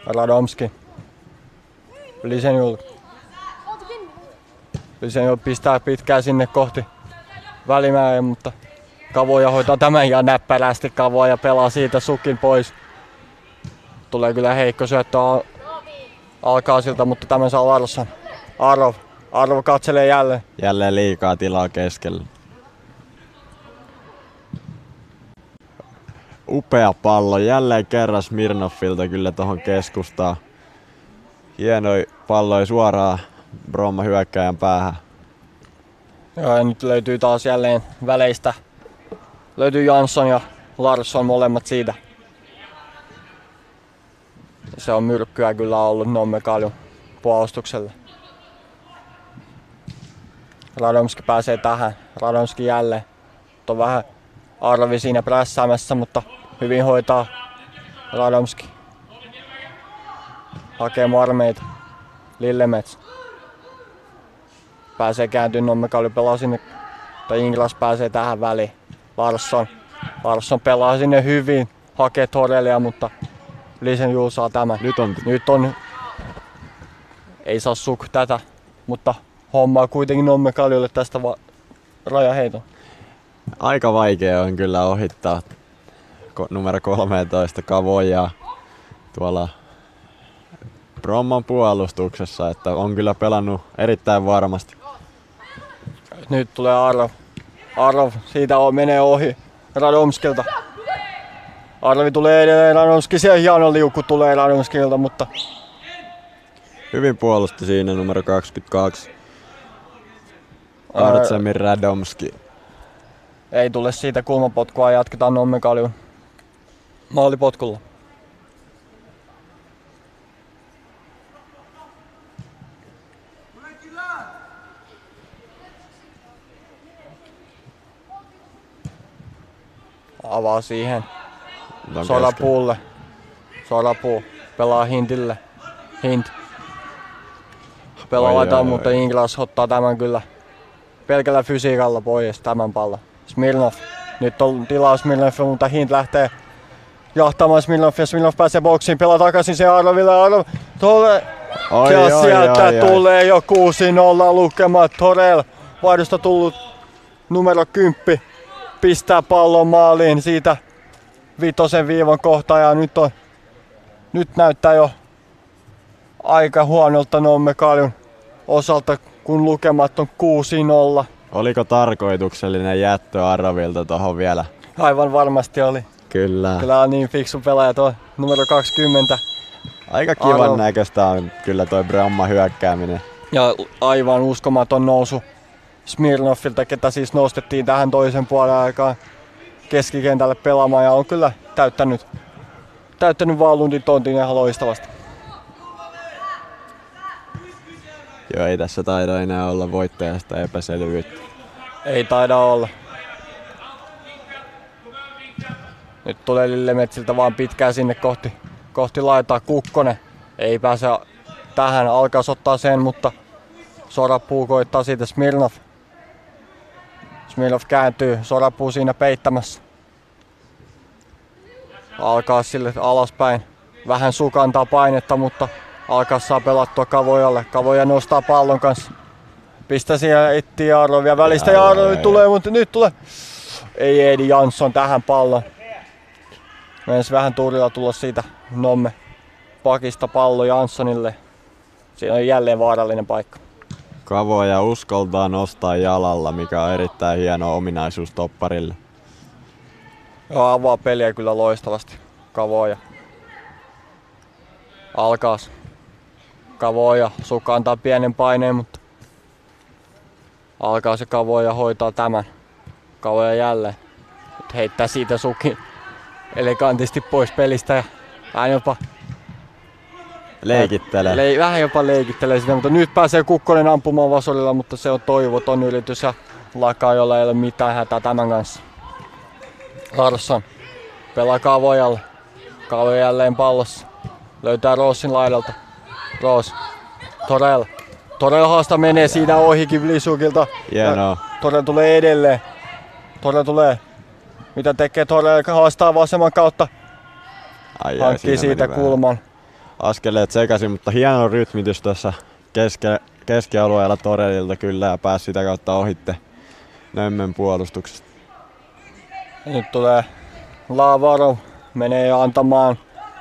Radomski. Lisenjul. Lisenjul pistää pitkään sinne kohti välimäen, mutta Kavoja hoitaa tämän ja näppärästi Kavoja ja pelaa siitä sukin pois. Tulee kyllä heikko syöttö al- alkaa siltä, mutta tämän saa Larsson. Arov. Arvo katselee jälleen. Jälleen liikaa tilaa keskellä. Upea pallo, jälleen kerran Smirnoffilta kyllä tuohon keskustaan. Hienoi palloi suoraan Bromma hyökkäjän päähän. Joo, ja nyt löytyy taas jälleen väleistä. Löytyy Jansson ja Larsson molemmat siitä. Se on myrkkyä kyllä ollut Nomme Kaljun puolustukselle. Radomski pääsee tähän. Radomski jälleen. On vähän arvi siinä prässäämässä, mutta hyvin hoitaa Radomski. Hakee marmeita. Lillemets pääsee kääntyy Nommekalju pelaa sinne, tai Inglas pääsee tähän väliin. Larsson, Larsson pelaa sinne hyvin, hakee Torelia, mutta Lisen Juu saa tämän. Nyt on Nyt on, ei saa suk tätä, mutta hommaa kuitenkin Nommekaljulle tästä va- rajaheiton. Aika vaikea on kyllä ohittaa numero 13 Kavoja tuolla Bromman puolustuksessa, että on kyllä pelannut erittäin varmasti. Nyt tulee Arov. Arov siitä on, menee ohi Radomskilta. Arvi tulee edelleen Radomski, siellä hieno liuku tulee Radomskilta, mutta Hyvin puolusti siinä numero 22. Artsemir Radomski. Ei tule siitä kulmapotkua, jatketaan Nommekaljun maalipotkulla. Avaa siihen Sorapuulle. Sorapuu pelaa Hintille. Hint. Pelaa laitaan, mutta. Inglas ottaa tämän kyllä pelkällä fysiikalla pois tämän pallon. Smirnov. Nyt on tilaa Smirnov, mutta Hint lähtee jahtamaan Smirnov ja Smirnov pääsee boksiin. Pelaa takaisin se Arloville. Arlov tulee. Oi, ja oi, sieltä oi. tulee jo 6-0 lukema. Torel vaihdosta tullut numero 10 pistää pallon maaliin siitä vitosen viivan kohta ja nyt on nyt näyttää jo aika huonolta Nomme Kaljun osalta, kun lukemat on 6-0. Oliko tarkoituksellinen jättö Arrovilta tohon vielä? Aivan varmasti oli. Kyllä. Kyllä on niin fiksu pelaaja tuo numero 20. Aika kivan Arro. näköistä on kyllä toi Bromma hyökkääminen. Ja aivan uskomaton nousu Smirnoffilta, ketä siis nostettiin tähän toisen puolen aikaan keskikentälle pelaamaan ja on kyllä täyttänyt, täyttänyt Vaalundin tontin ihan loistavasti. Joo, ei tässä taida enää olla voittajasta epäselvyyttä. Ei taida olla. Nyt tulee Lillemetsiltä vaan pitkään sinne kohti, kohti laitaa Kukkonen. Ei pääse tähän, alkaa ottaa sen, mutta Sorapuu koittaa siitä Smirnov. Smirnov kääntyy, Sorapuu siinä peittämässä. Alkaa sille alaspäin. Vähän sukantaa painetta, mutta alkaa saa pelattua Kavojalle. Kavoja nostaa pallon kanssa. Pistä siihen etsii Arlovia välistä ja Arlovi tulee, mutta nyt tulee. Ei Edi Jansson tähän pallon. Mennäis vähän turilla tulla siitä Nomme pakista pallo Janssonille. Siinä on jälleen vaarallinen paikka. Kavoja uskaltaa nostaa jalalla, mikä on erittäin hieno ominaisuus topparille. Joo, avaa peliä kyllä loistavasti. Kavoja. Alkaas. Kavoja. Sukka antaa pienen paineen, mutta alkaa se Kavoja hoitaa tämän. Kavoja jälleen. Nyt heittää siitä suki elegantisti pois pelistä ja vähän jopa, Leikittelee. le- vähän jopa leikittelee sitä, mutta nyt pääsee Kukkonen ampumaan vasolilla, mutta se on toivoton yritys ja Laka, jolla ei ole mitään hätää tämän kanssa. Larsson pelaa Kavojalle. Kavo jälleen pallossa. Löytää Rossin laidalta. Ross. Torel. Torel haasta menee siinä ohikin Lisukilta. Hienoa. Torel tulee edelleen. Torel tulee. Mitä tekee Torel? Haastaa vasemman kautta. Ai, ai, Hankkii siitä kulman. Askeleet sekaisin, mutta hieno rytmitys tuossa keske, keskialueella Torelilta kyllä ja pääsi sitä kautta ohitte Nömmen puolustuksesta. Nyt tulee Laavaro. Menee antamaan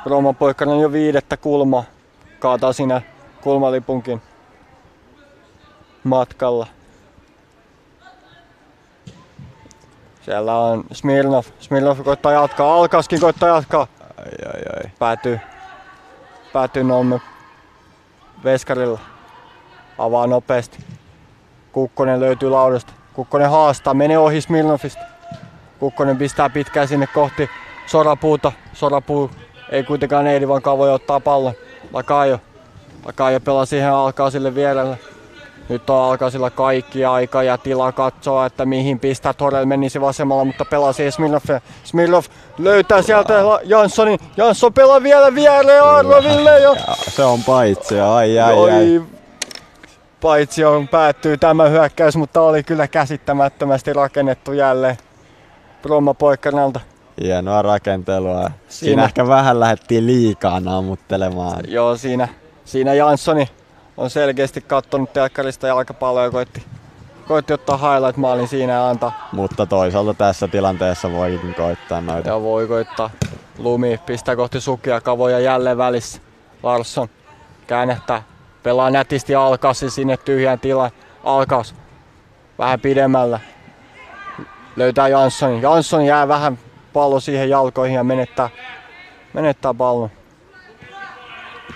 Rooman poikkanen jo viidettä kulmaa. Kaataa siinä kulmalipunkin matkalla. Siellä on Smirnov. Smirnov koittaa jatkaa. Alkaskin koittaa jatkaa. Ai, ai, ai. Päätyy, päätyy Nomme Veskarilla. Avaa nopeasti. Kukkonen löytyy laudasta. Kukkonen haastaa, menee ohi Smirnovista. Kukkonen pistää pitkään sinne kohti Sorapuuta. Sorapuu ei kuitenkaan ehdi, vaan Kavoja ottaa pallon. Lakaio. Lakaio pelaa siihen alkaa sille vierelle. Nyt on alkaa sillä kaikki aika ja tila katsoa, että mihin pistää. Torel menisi vasemmalla, mutta pelaa siihen Smirnov. Smirnov löytää sieltä Janssonin. Jansson pelaa vielä viereen Arloville. Jo. Ja se on paitsi, ai, ai, ai. Oi, paitsi on päättyy tämä hyökkäys, mutta oli kyllä käsittämättömästi rakennettu jälleen Bromma Poikkarnalta. Hienoa rakentelua. Siinä. Siinä- ehkä vähän lähdettiin liikaa naamuttelemaan. Joo, siinä, siinä Janssoni on selkeästi kattonut telkkarista jalkapalloa ja koitti, koitti ottaa highlight-maalin siinä ja antaa. Mutta toisaalta tässä tilanteessa voikin koittaa noita. Ja voi koittaa. Lumi pistää kohti sukia, kavoja jälleen välissä. Larsson käännähtää. Pelaa nätisti Alkassi sinne tyhjään tilaan. Alkas vähän pidemmällä. Löytää Janssonin. Jansson jää vähän pallo siihen jalkoihin ja menettää, menettää pallon.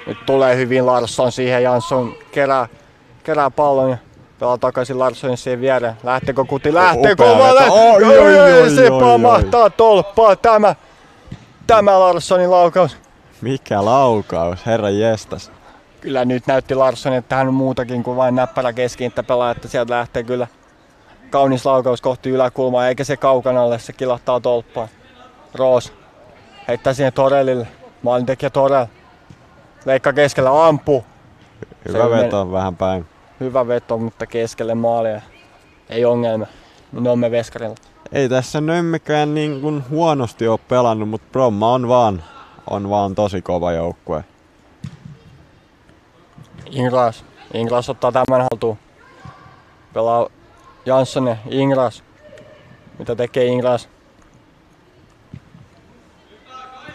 Nyt tulee hyvin Larsson siihen, Jansson kerää, kerää pallon ja pelaa takaisin Larssonin siihen viereen. Lähteekö kuti? Lähtee Upea kova! veto. lä- Oi, Oi, oi, oi, oi, Se pamahtaa tolppaa tämä, tämä Larssonin laukaus. Mikä laukaus, herra jestas. Kyllä nyt näytti Larsson, että hän on muutakin kuin vain näppärä keskiintä pelaaja, että sieltä lähtee kyllä kaunis laukaus kohti yläkulmaa, eikä se kaukana ole, se kilahtaa tolppaan. Roos heittää siihen Torellille, maalintekijä Torell. Leikka keskellä, ampuu. Hyvä Se veto vähän päin. Hyvä veto, mutta keskelle maalia. Ei ongelma. Niin on me veskarilla. Ei tässä nömmekään niin kuin huonosti ole pelannut, mutta Bromma on vaan, on vaan tosi kova joukkue. Ingras. Ingras ottaa tämän haltuun. Pelaa Janssonen, Ingras. Mitä tekee Ingras?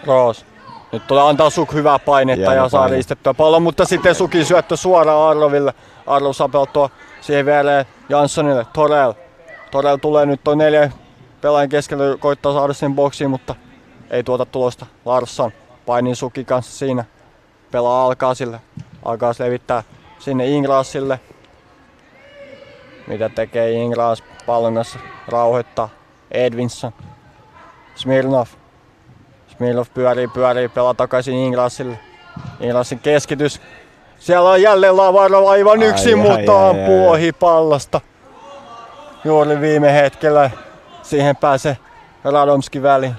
Roos. Nyt tulee antaa Suk hyvää painetta Hieno ja saa riistettyä pallon, mutta sitten Suki syöttö suoraan Arloville. Arlo saa pelottua siihen viereen Janssonille. Torel. Torel tulee nyt tuon neljä pelaajan keskellä koittaa saada sen boksiin, mutta ei tuota tulosta. Larsson painin Suki kanssa siinä. Pelaa alkaa sille. Alkaa levittää sinne Ingrasille. Mitä tekee Ingras pallon kanssa? Rauhoittaa. Edvinsson. Smirnov. Smirnov pyörii, pyörii, pelaa takaisin Ingrasille. Ingrasin keskitys. Siellä on jälleen Lavaro aivan Ai, yksin, ai, mutta ai, ampuu ai. ohi pallosta. Juuri viime hetkellä siihen pääsee Radomski väliin.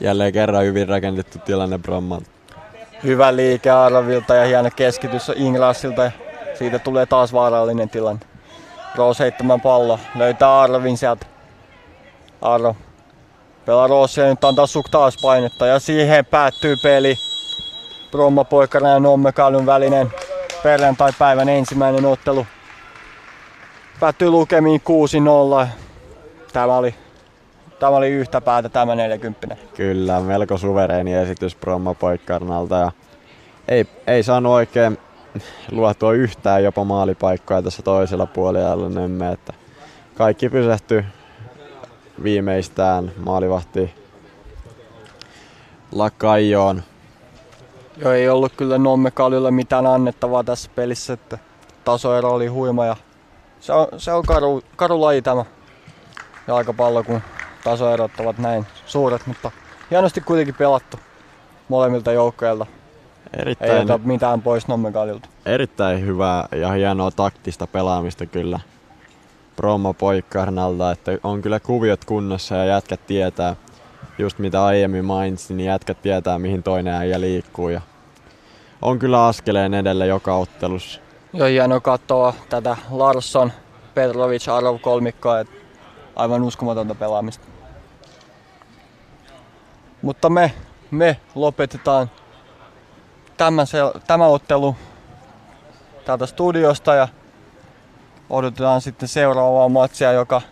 Jälleen kerran hyvin rakennettu tilanne Brommalta. Hyvä liike Arvilta ja hieno keskitys Ingrasilta ja siitä tulee taas vaarallinen tilanne. Roos heittämään pallo, löytää Arvin sieltä. Arvo ja nyt antaa Suk taas painetta ja siihen päättyy peli. Bromma poikana ja Nommekalun välinen perjantai-päivän ensimmäinen ottelu. Päättyy lukemiin 6-0. Tämä oli, tämä oli yhtä päätä tämä 40. Kyllä, melko suvereeni esitys Bromma Poikkarnalta ja ei, ei saanut oikein luotua yhtään jopa maalipaikkoja tässä toisella puolella nemme, että kaikki pysähtyi viimeistään maalivahti Lakaijoon. Joo, ei ollut kyllä Nommekaljulle mitään annettavaa tässä pelissä, että tasoero oli huima ja se on, se on karu, karu laji tämä jalkapallo, kun tasoerot ovat näin suuret, mutta hienosti kuitenkin pelattu molemmilta joukkoilta. Ei Erittäin, ota mitään pois Nommekaljulta. erittäin hyvää ja hienoa taktista pelaamista kyllä Bromma Poikkarnalta, että on kyllä kuviot kunnossa ja jätkät tietää, just mitä aiemmin mainitsin, niin jätkät tietää mihin toinen äijä liikkuu ja on kyllä askeleen edellä joka ottelussa. Joo, hieno katsoa tätä Larsson, Petrovic, Arov kolmikkoa, että aivan uskomatonta pelaamista. Mutta me, me lopetetaan tämä, se, tämä ottelu täältä studiosta ja odotetaan sitten seuraavaa matsia, joka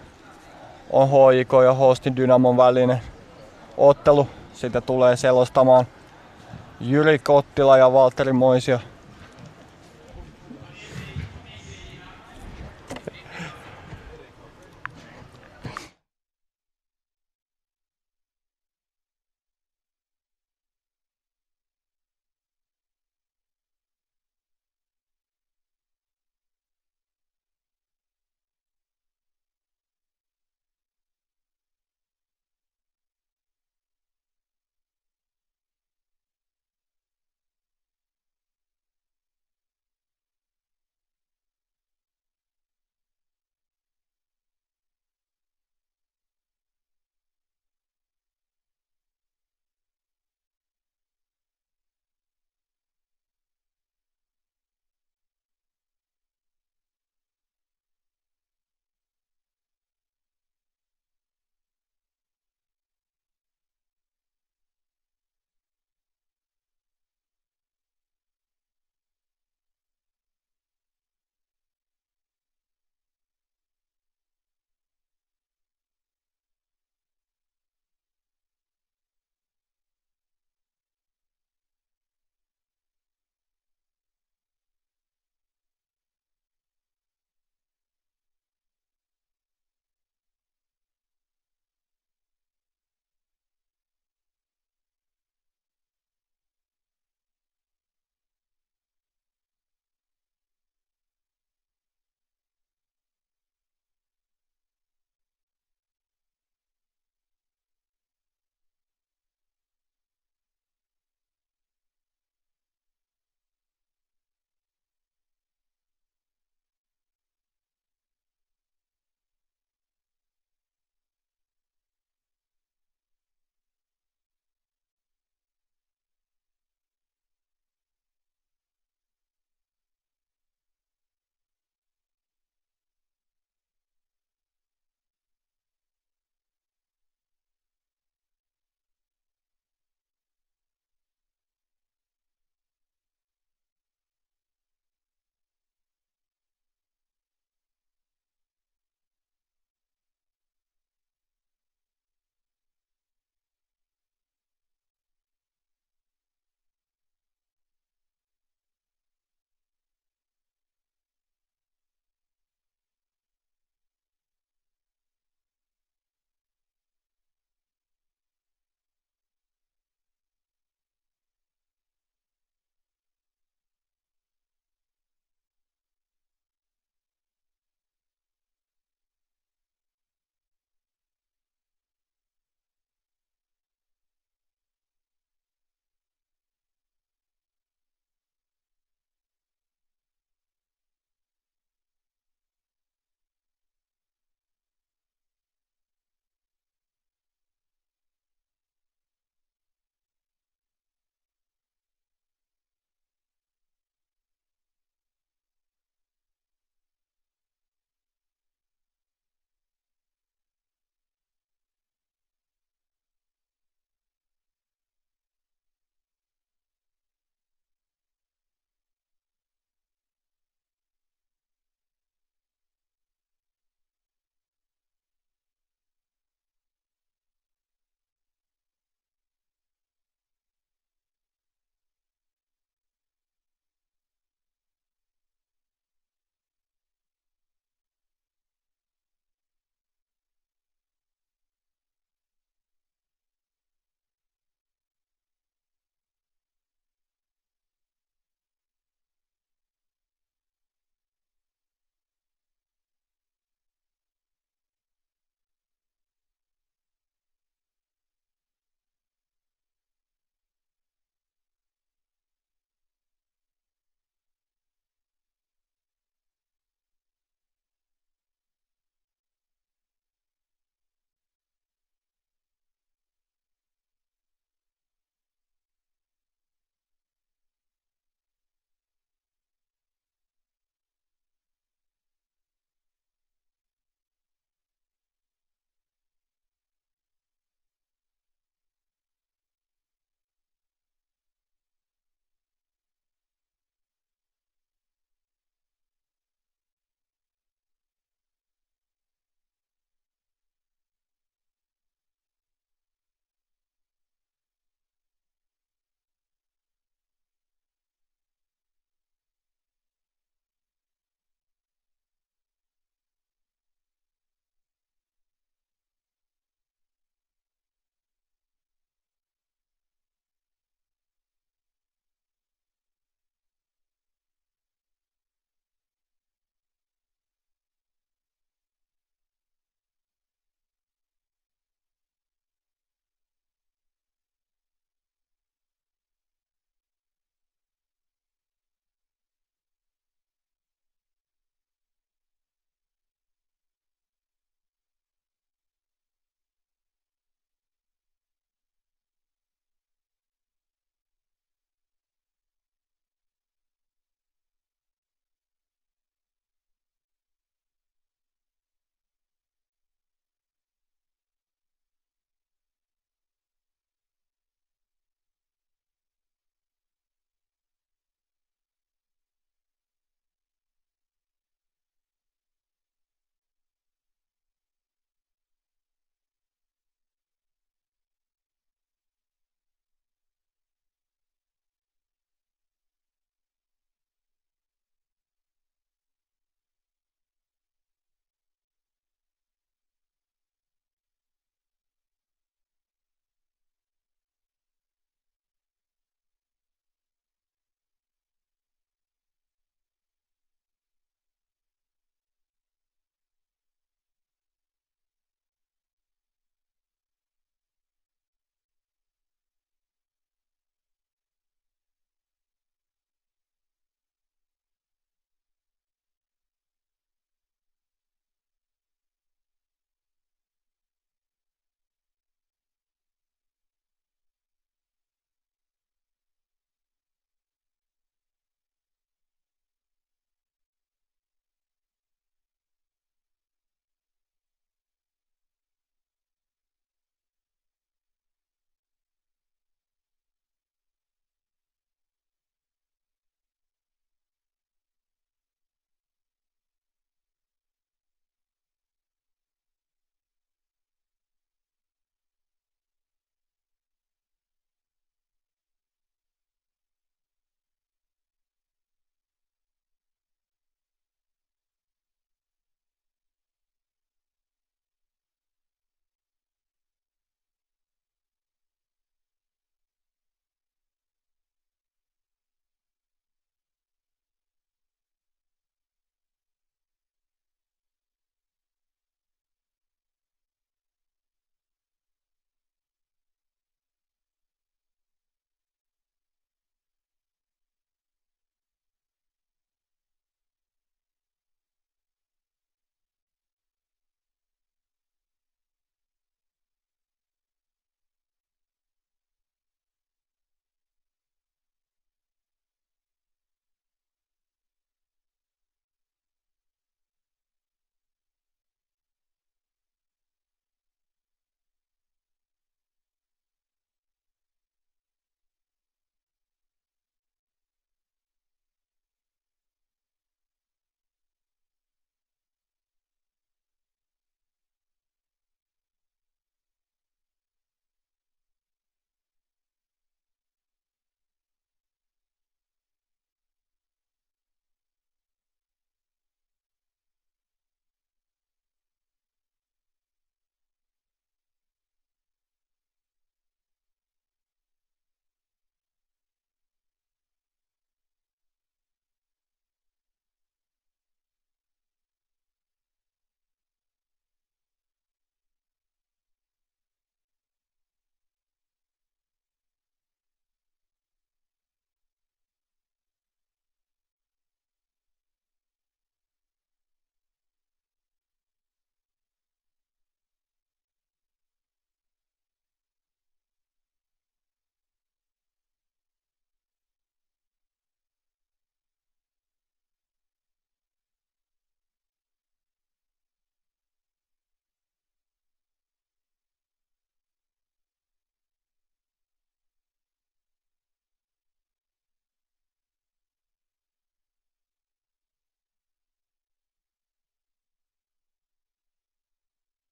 on HIK ja Hostin Dynamon välinen ottelu. Sitä tulee selostamaan Jyri Kottila ja Valtteri Moisio.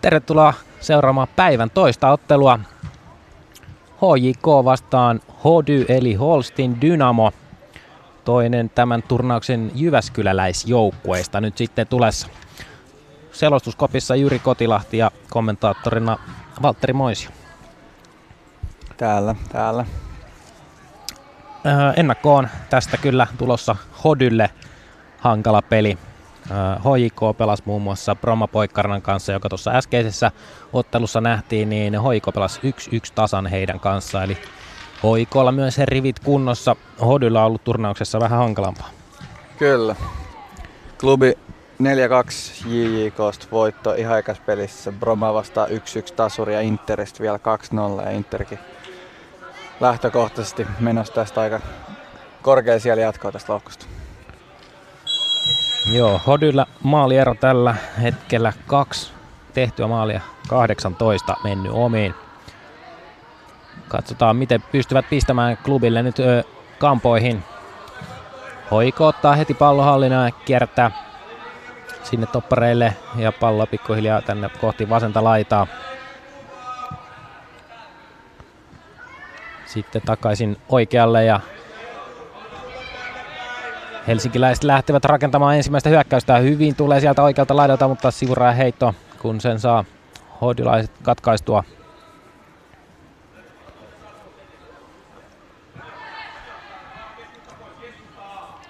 Tervetuloa seuraamaan päivän toista ottelua. HJK vastaan Hody eli Holstin Dynamo. Toinen tämän turnauksen Jyväskyläläisjoukkueista nyt sitten tulessa. Selostuskopissa Jyri Kotilahti ja kommentaattorina Valtteri Moisio. Täällä, täällä. Öö, ennakkoon tästä kyllä tulossa Hodylle hankala peli. HJK pelasi muun muassa Broma Poikkarnan kanssa, joka tuossa äskeisessä ottelussa nähtiin, niin HJK pelasi 1-1 tasan heidän kanssaan, eli HJKlla myös he rivit kunnossa. Hodylla on ollut turnauksessa vähän hankalampaa. Kyllä. Klubi 4-2 JJKsta voitto ihan pelissä. Broma vastaa 1-1 tasuri ja Interistä vielä 2-0 ja Interkin lähtökohtaisesti menossa tästä aika korkea siellä jatkoa tästä lohkosta. Joo, Hodyllä maaliero tällä hetkellä kaksi tehtyä maalia, 18 mennyt omiin. Katsotaan, miten pystyvät pistämään klubille nyt ö, kampoihin. Hoiko ottaa heti pallohallinnan ja kiertää sinne toppareille ja pallo pikkuhiljaa tänne kohti vasenta laitaa. Sitten takaisin oikealle ja Helsinkiläiset lähtevät rakentamaan ensimmäistä hyökkäystä. Hyvin tulee sieltä oikealta laidalta, mutta sivuraa heitto, kun sen saa hoidilaiset katkaistua.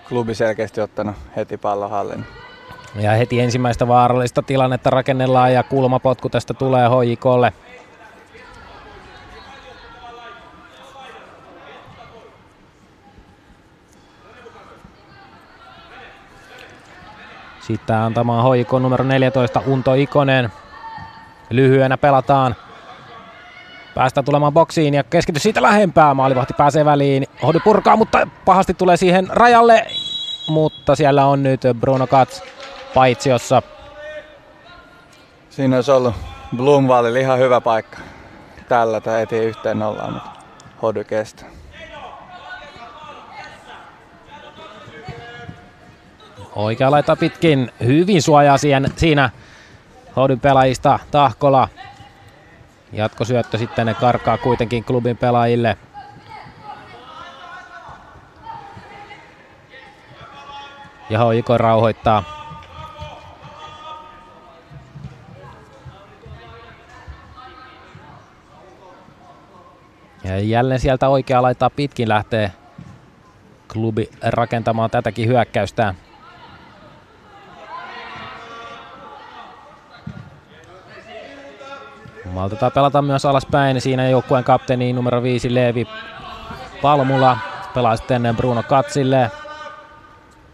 Klubi selkeästi ottanut heti pallohallin. Ja heti ensimmäistä vaarallista tilannetta rakennellaan ja kulmapotku tästä tulee HJKlle. Sitten antamaan hoiko numero 14 Unto Ikonen. Lyhyenä pelataan. Päästään tulemaan boksiin ja keskity siitä lähempää. Maalivahti pääsee väliin. Hodu purkaa, mutta pahasti tulee siihen rajalle. Mutta siellä on nyt Bruno Katz paitsiossa. Siinä olisi ollut Blumwallilla ihan hyvä paikka. Tällä tai eti yhteen nollaan, mutta Hodu kestää. Oikea laita pitkin. Hyvin suojaa siihen, siinä Houdin pelaajista Tahkola. Jatkosyöttö sitten ne karkaa kuitenkin klubin pelaajille. Ja Hoiko rauhoittaa. Ja jälleen sieltä oikea laittaa pitkin lähtee klubi rakentamaan tätäkin hyökkäystä. Maltetaan pelata myös alaspäin. Siinä joukkueen kapteeni numero 5 Leevi Palmula pelaa sitten Bruno Katsille.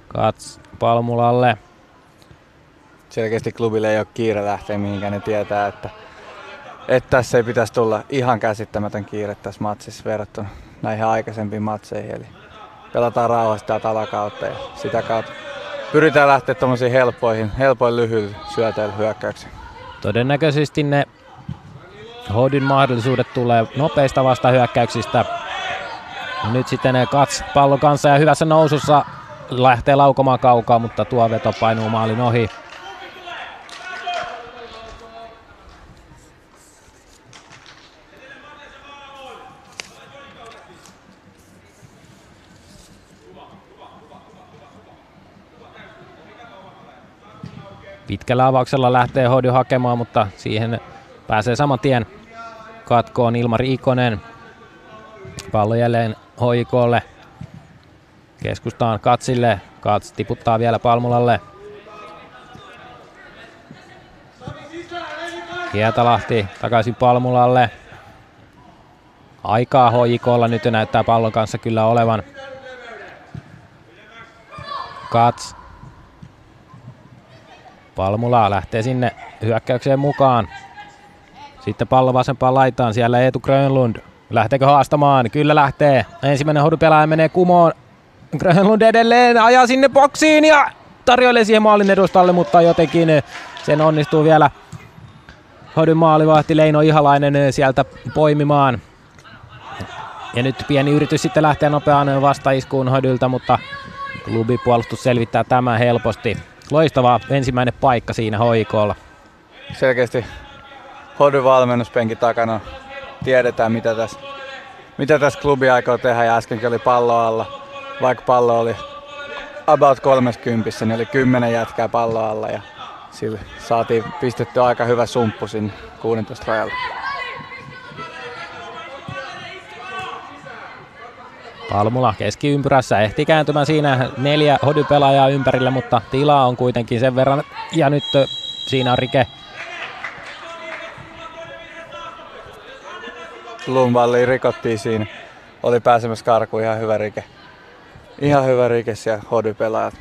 Kats Palmulalle. Selkeästi klubille ei ole kiire lähteä mihinkään. Ne tietää, että, että tässä ei pitäisi tulla ihan käsittämätön kiire tässä matsissa verrattuna näihin aikaisempiin matseihin. Eli pelataan rauhassa täältä alakautta ja sitä kautta pyritään lähteä tuommoisiin helppoihin, helpoin lyhyillä syöteillä hyökkäyksiin. Todennäköisesti ne Hodin mahdollisuudet tulee nopeista vastahyökkäyksistä. Nyt sitten Kats pallon kanssa ja hyvässä nousussa lähtee laukomaan kaukaa, mutta tuo veto painuu maalin ohi. Pitkällä avauksella lähtee Hodi hakemaan, mutta siihen Pääsee saman tien katkoon Ilmari Ikonen. Pallo jälleen hoikolle. Keskustaan Katsille. Kats tiputtaa vielä Palmulalle. Kietalahti takaisin Palmulalle. Aikaa hoikolla nyt näyttää pallon kanssa kyllä olevan. Kats. Palmula lähtee sinne hyökkäykseen mukaan. Sitten pallo vasempaan laitaan, siellä Eetu Grönlund. Lähteekö haastamaan? Kyllä lähtee. Ensimmäinen houdupelaaja menee kumoon. Grönlund edelleen ajaa sinne boksiin ja tarjoilee siihen maalin edustalle, mutta jotenkin sen onnistuu vielä Hodyn maalivahti Leino Ihalainen sieltä poimimaan. Ja nyt pieni yritys sitten lähteä nopeaan vastaiskuun Hodylta, mutta klubipuolustus selvittää tämän helposti. Loistava ensimmäinen paikka siinä hoikolla. Selkeästi Hodyn valmennuspenkin takana. Tiedetään mitä tässä, mitä tässä klubi aikoo tehdä ja äskenkin oli pallo alla. Vaikka pallo oli about 30, niin oli 10 jätkää pallo alla ja sille saatiin pistetty aika hyvä sumppu sinne 16 rajalle. Palmula keskiympyrässä ehti kääntymään siinä neljä hodypelaajaa ympärillä, mutta tilaa on kuitenkin sen verran. Ja nyt siinä on Rike. Lumvalli rikottiin siinä. Oli pääsemässä karkuun ihan hyvä rike. Ihan hyvä rike siellä hodypelaajat.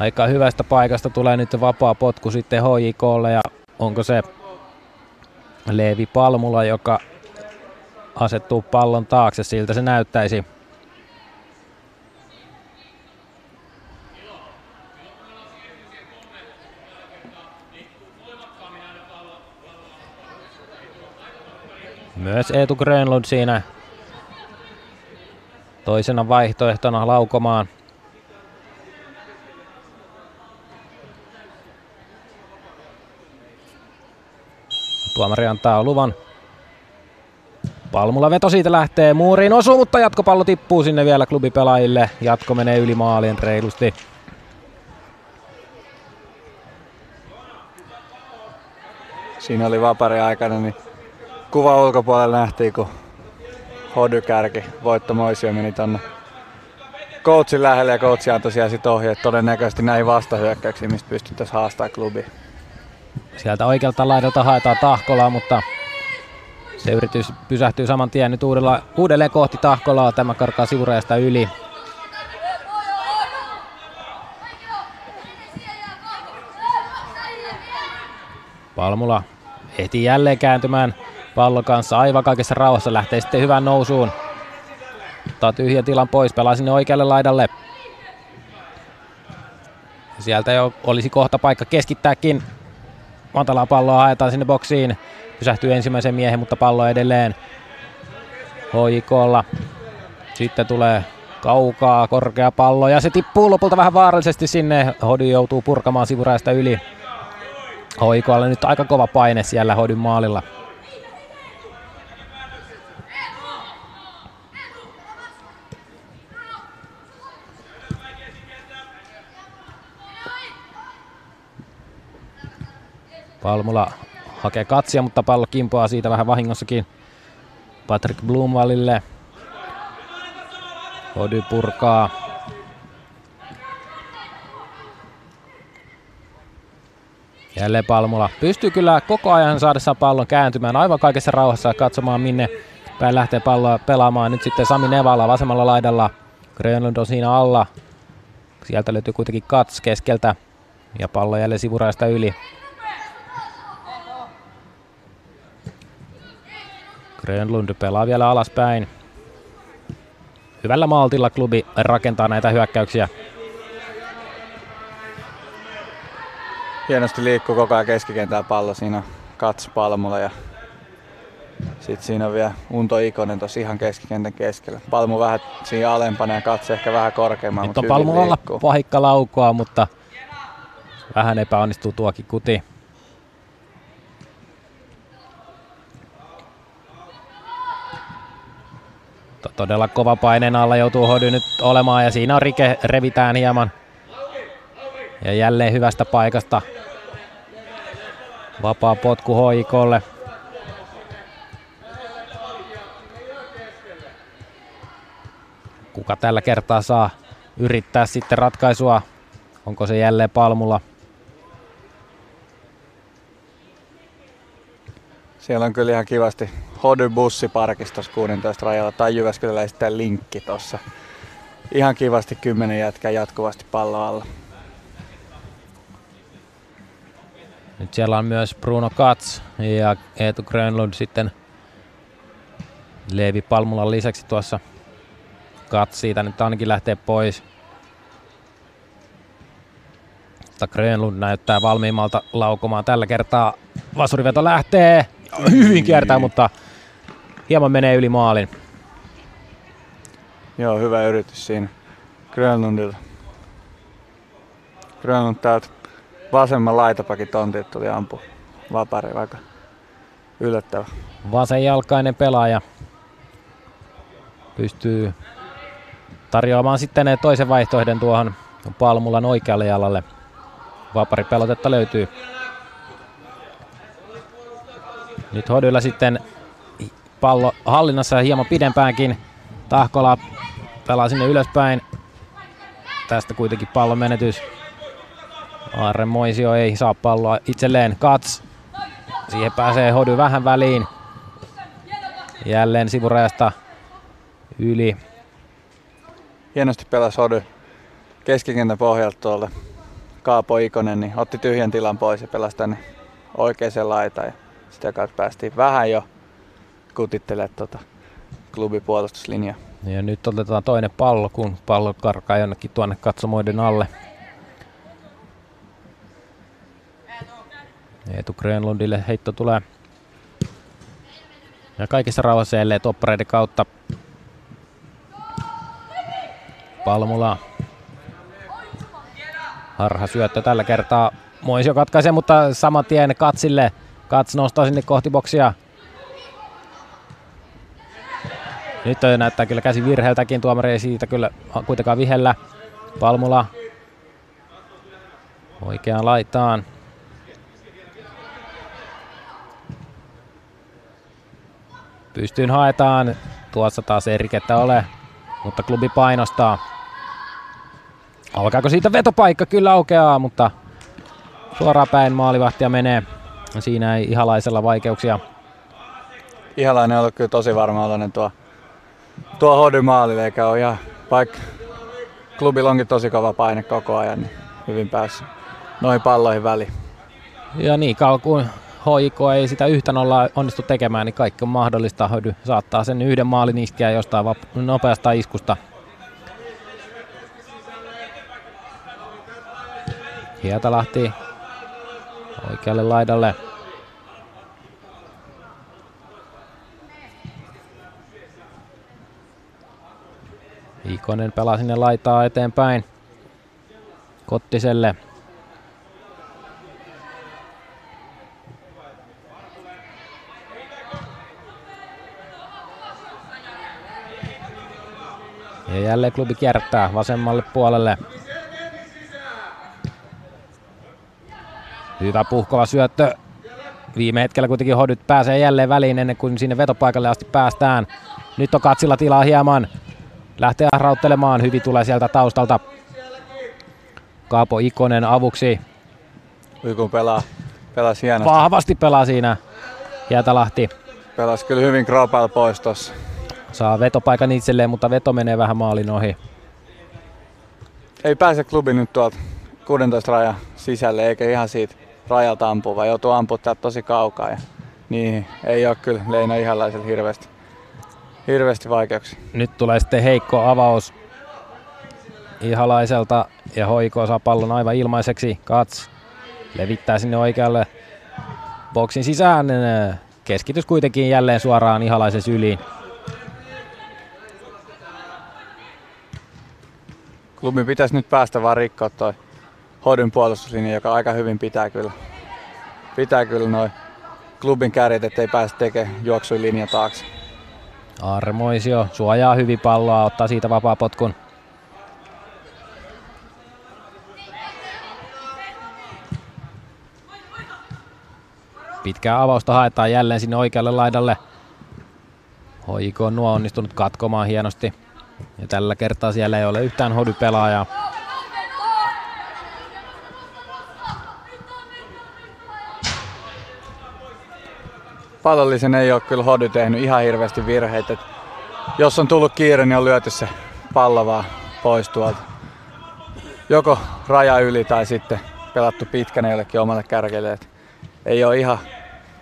Aika hyvästä paikasta tulee nyt vapaa potku sitten HJKlle ja onko se Leevi Palmula, joka asettuu pallon taakse, siltä se näyttäisi. Myös Eetu Grönlund siinä toisena vaihtoehtona laukomaan. Tuomari antaa luvan. Palmulla veto siitä lähtee muuriin osuu, mutta jatkopallo tippuu sinne vielä klubipelaajille. Jatko menee yli maalien reilusti. Siinä oli vapari aikana, niin kuva ulkopuolella nähtiin, kun hodykärki Voitto Moisio meni tonne coachin lähelle ja coach antoi siellä sit ohjeet todennäköisesti näihin vastahyökkäyksiin, mistä pystyttäisiin haastaa klubi. Sieltä oikealta laidalta haetaan Tahkolaa, mutta se yritys pysähtyy saman tien nyt uudella, uudelleen kohti Tahkolaa. Tämä karkaa sivurajasta yli. Palmula ehti jälleen kääntymään pallon kanssa aivan kaikessa rauhassa. Lähtee sitten hyvään nousuun. Ottaa tyhjän tilan pois, pelaa sinne oikealle laidalle. Sieltä jo olisi kohta paikka keskittääkin. Matalaa palloa haetaan sinne boksiin. Pysähtyy ensimmäisen miehen, mutta pallo edelleen HJKlla. Sitten tulee kaukaa korkea pallo ja se tippuu lopulta vähän vaarallisesti sinne. Hodi joutuu purkamaan sivuraista yli. HJKlla nyt aika kova paine siellä Hodin maalilla. Palmula hakee katsia, mutta pallo kimpoaa siitä vähän vahingossakin Patrick Blumvallille. Hody purkaa. Jälleen Palmula pystyy kyllä koko ajan saadessaan pallon kääntymään aivan kaikessa rauhassa ja katsomaan minne päin lähtee palloa pelaamaan. Nyt sitten Sami Nevala vasemmalla laidalla. Grönlund on siinä alla. Sieltä löytyy kuitenkin Kats keskeltä ja pallo jälleen sivuraista yli. Grönlund pelaa vielä alaspäin. Hyvällä maltilla klubi rakentaa näitä hyökkäyksiä. Hienosti liikkuu koko ajan keskikentää pallo. Siinä Kats Palmulla ja sitten siinä on vielä Unto Ikonen tuossa ihan keskikentän keskellä. Palmu vähän siinä alempana ja katse ehkä vähän korkeamman, Nyt on Palmu alla pahikka laukoa, mutta vähän epäonnistuu tuokin kuti. Todella kova paineen alla joutuu Hody nyt olemaan ja siinä on Rike, revitään hieman. Ja jälleen hyvästä paikasta. Vapaa potku hoikolle. Kuka tällä kertaa saa yrittää sitten ratkaisua? Onko se jälleen Palmulla? Siellä on kyllä ihan kivasti Hody bussiparkissa tuossa 16 rajalla tai Jyväskyläläisten linkki tuossa. Ihan kivasti kymmenen jätkää jatkuvasti pallo alla. Nyt siellä on myös Bruno Katz ja Eetu Grönlund sitten Leevi Palmulan lisäksi tuossa. Katz siitä nyt ainakin lähtee pois. Mutta Grönlund näyttää valmiimmalta laukomaan tällä kertaa. Vasuriveto lähtee. Hyvin kiertää, mutta hieman menee yli maalin. Joo, hyvä yritys siinä Grönlundilla. Grönlund täältä vasemman laitapakin tontilta tuli ampu vapari, vaikka yllättävä. Vasenjalkainen pelaaja pystyy tarjoamaan sitten toisen vaihtoehdon tuohon Palmulan oikealle jalalle. Vaparipelotetta löytyy. Nyt Hodylla sitten pallo hallinnassa hieman pidempäänkin. Tahkola pelaa sinne ylöspäin. Tästä kuitenkin pallon menetys. Arre Moisio ei saa palloa itselleen. Kats. Siihen pääsee Hody vähän väliin. Jälleen sivurajasta yli. Hienosti pelasi Hody keskikentän pohjalta tuolle Kaapo Ikonen, niin otti tyhjän tilan pois ja pelasi tänne oikeaan laitaan. Sitä kautta päästiin vähän jo kutittelemaan tuota klubipuolustuslinjaa. Ja nyt otetaan toinen pallo, kun pallo karkaa jonnekin tuonne katsomoiden alle. Eetu Grönlundille heitto tulee. Ja kaikissa rauhassa jälleen toppareiden kautta. Palmula. Harha syöttö tällä kertaa. Moisio katkaisee, mutta saman tien Katsille. Kats nostaa sinne kohti boksia. Nyt näyttää kyllä käsi virheeltäkin, tuomari ei siitä kyllä kuitenkaan vihellä. Palmula oikeaan laitaan. Pystyyn haetaan. Tuossa taas ei rikettä ole, mutta klubi painostaa. Alkaako siitä vetopaikka? Kyllä aukeaa, mutta suoraan päin maalivahtia menee. Siinä ei ihalaisella vaikeuksia. Ihalainen on ollut kyllä tosi varma tuo, tuo Hody maalille, eikä ole ihan, vaikka klubilla onkin tosi kova paine koko ajan, niin hyvin päässyt noihin palloihin väliin. Ja niin kauan kuin HIK ei sitä yhtä nollaa onnistu tekemään, niin kaikki on mahdollista. Hody saattaa sen yhden maalin iskeä jostain nopeasta iskusta. Hietalahti oikealle laidalle. Ikonen pelaa sinne laitaa eteenpäin. Kottiselle. Ja jälleen klubi kiertää vasemmalle puolelle. Hyvä puhkova syöttö. Viime hetkellä kuitenkin Hodyt pääsee jälleen väliin ennen kuin sinne vetopaikalle asti päästään. Nyt on katsilla tilaa hieman. Lähtee rauttelemaan. Hyvin tulee sieltä taustalta. Kaapo Ikonen avuksi. Ykun pelaa, pelaa hienosti. Vahvasti pelaa siinä. Hietalahti. Pelasi kyllä hyvin Kropal pois tossa. Saa vetopaikan itselleen, mutta veto menee vähän maalin ohi. Ei pääse klubi nyt tuolta 16 rajan sisälle, eikä ihan siitä rajalta ampua, vaan joutuu ampua tosi kaukaa. Ja niin ei ole kyllä Leina Ihalaisella hirveästi, hirveästi vaikeuksia. Nyt tulee sitten heikko avaus Ihalaiselta ja Hoiko saa pallon aivan ilmaiseksi. Kats levittää sinne oikealle boksin sisään. Keskitys kuitenkin jälleen suoraan Ihalaisen syliin. Klubin pitäisi nyt päästä vaan rikkoa toi Hodyn puolustuslinja, joka aika hyvin pitää kyllä, pitää kyllä noin klubin kärjet, ettei pääse tekemään juoksuin linja taakse. Armoisio suojaa hyvin palloa, ottaa siitä vapaa potkun. Pitkää avausta haetaan jälleen sinne oikealle laidalle. Hoiko nuo onnistunut katkomaan hienosti. Ja tällä kertaa siellä ei ole yhtään Hody-pelaajaa. Pallollisen ei ole kyllä Hody tehnyt ihan hirveästi virheitä. Jos on tullut kiire, niin on lyöty se pallo vaan pois tuolta. Joko raja yli tai sitten pelattu pitkänä jollekin omalle kärkelle. Et ei ole ihan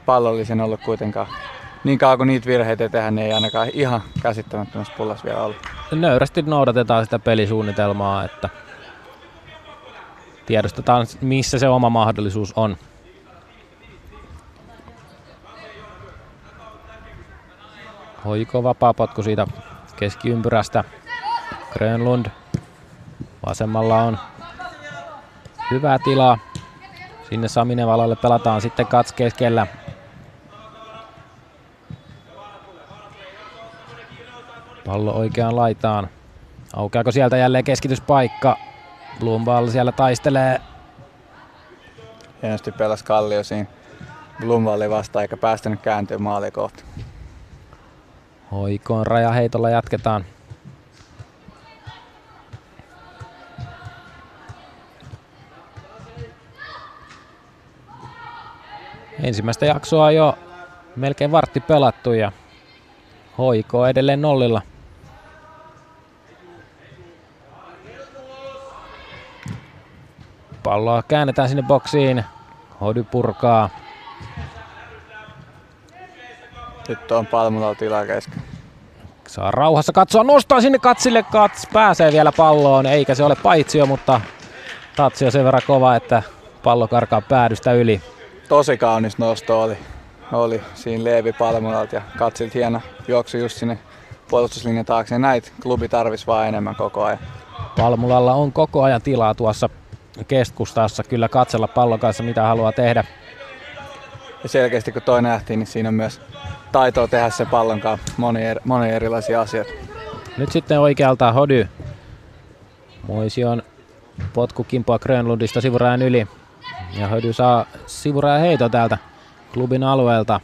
pallollisen ollut kuitenkaan. Niin kauan kuin niitä virheitä tehdään, niin ei ainakaan ihan käsittämättömässä pullassa vielä ollut. Nöyrästi noudatetaan sitä pelisuunnitelmaa, että tiedostetaan missä se oma mahdollisuus on. Hoiko vapaapotku siitä keskiympyrästä. Grönlund vasemmalla on hyvää tilaa. Sinne Saminen valalle pelataan sitten kats keskellä. Pallo oikeaan laitaan. Aukeako sieltä jälleen keskityspaikka? Blumball siellä taistelee. Hienosti pelasi Kallio siinä Blumvalli vastaan eikä päästänyt kääntyä maalia kohti. Hoikoon rajaheitolla jatketaan. Ensimmäistä jaksoa jo melkein vartti pelattu ja hoikoo edelleen nollilla. Palloa käännetään sinne boksiin. Hody purkaa. Nyt on Palmulalla tilaa kesken. Saa rauhassa katsoa, nostaa sinne katsille, kats pääsee vielä palloon, eikä se ole paitsio, mutta tatsi on sen verran kova, että pallo karkaa päädystä yli. Tosi kaunis nosto oli, oli siinä Leevi Palmulalta ja katsit hieno juoksu just sinne puolustuslinjan taakse. Näitä klubi tarvisi vaan enemmän koko ajan. Palmulalla on koko ajan tilaa tuossa keskustassa kyllä katsella pallon kanssa, mitä haluaa tehdä. Ja selkeästi kun toi nähtiin, niin siinä on myös taitoa tehdä se pallon kanssa moni, eri, moni erilaisia asioita. Nyt sitten oikealta Hody. Moision potku kimpoa Grönlundista sivurajan yli. Ja Hody saa sivurajan heito täältä klubin alueelta.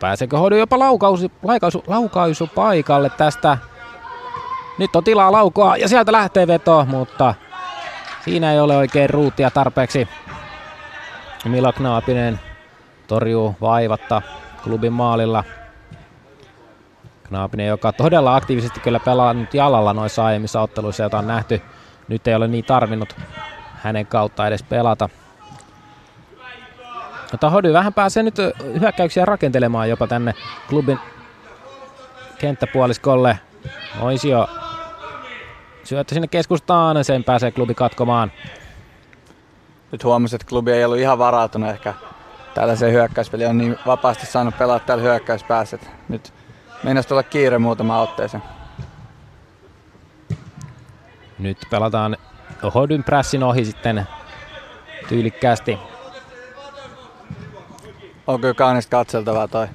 Pääseekö Hody jopa laukausu, laukausu, laukaisu paikalle tästä? Nyt on tilaa laukoa ja sieltä lähtee veto, mutta siinä ei ole oikein ruutia tarpeeksi. Milo Knaapinen torjuu vaivatta klubin maalilla. Knaapinen, joka todella aktiivisesti kyllä pelaa nyt jalalla noissa aiemmissa otteluissa, joita on nähty. Nyt ei ole niin tarvinnut hänen kautta edes pelata. Mutta Hody vähän pääsee nyt hyökkäyksiä rakentelemaan jopa tänne klubin kenttäpuoliskolle. Oisio syöttö sinne keskustaan, sen pääsee klubi katkomaan. Nyt huomasin, että klubi ei ollut ihan varautunut ehkä tällaiseen hyökkäyspeliin. On niin vapaasti saanut pelata täällä hyökkäyspäässä. Nyt meinasi tulla kiire muutama otteeseen. Nyt pelataan Hodyn prässin ohi sitten tyylikkäästi. On kyllä kaunista katseltavaa toi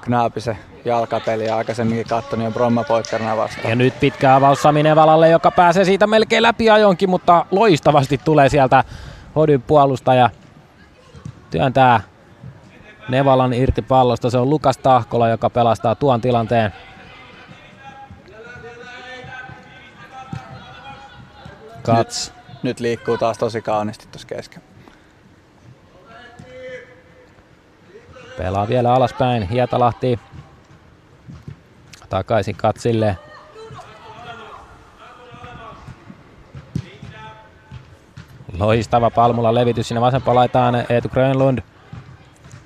Knaapisen jalkapeli ja aikaisemminkin kattonut jo Bromma poikkarina vastaan. Ja nyt pitkä avaus Sami Nevalalle, joka pääsee siitä melkein läpi ajonkin, mutta loistavasti tulee sieltä Hodyn puolustaja. Työntää Nevalan irti pallosta. Se on Lukas Tahkola, joka pelastaa tuon tilanteen. Kats. Nyt, nyt liikkuu taas tosi kauniisti tuossa kesken. Pelaa vielä alaspäin. Hietalahti takaisin Katsille. Loistava Palmulla levitys sinne vasempaan laitaan Eetu Grönlund.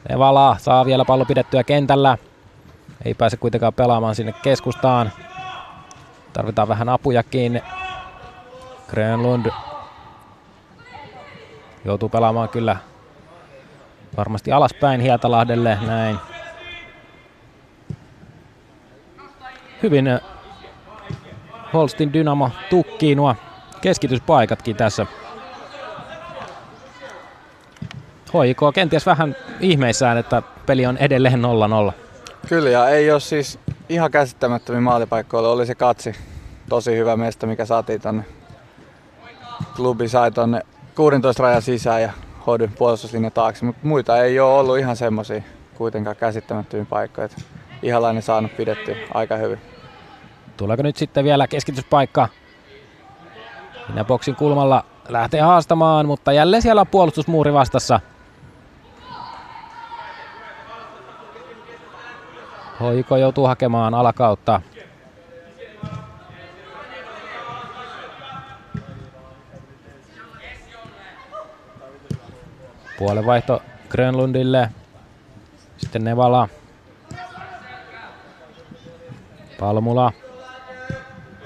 Nevala saa vielä pallo pidettyä kentällä. Ei pääse kuitenkaan pelaamaan sinne keskustaan. Tarvitaan vähän apujakin. Grönlund joutuu pelaamaan kyllä varmasti alaspäin Hietalahdelle. Näin. Hyvin äh, Holstin Dynamo tukkii nuo keskityspaikatkin tässä. HIK kenties vähän ihmeissään, että peli on edelleen 0-0. Kyllä ja ei ole siis ihan käsittämättömiä maalipaikkoja. Oli se katsi tosi hyvä mestä, mikä saatiin tonne. Klubi sai tonne 16 rajan sisään ja Hodyn puolustuslinja taakse, mutta muita ei ole ollut ihan semmoisia kuitenkaan käsittämättömiä paikkoja. Ihalainen saanut pidetty aika hyvin. Tuleeko nyt sitten vielä keskityspaikka? Minä boksin kulmalla lähtee haastamaan, mutta jälleen siellä on puolustusmuuri vastassa. Hoiko joutuu hakemaan alakautta. Puolenvaihto Grönlundille. Sitten Nevala. Palmula.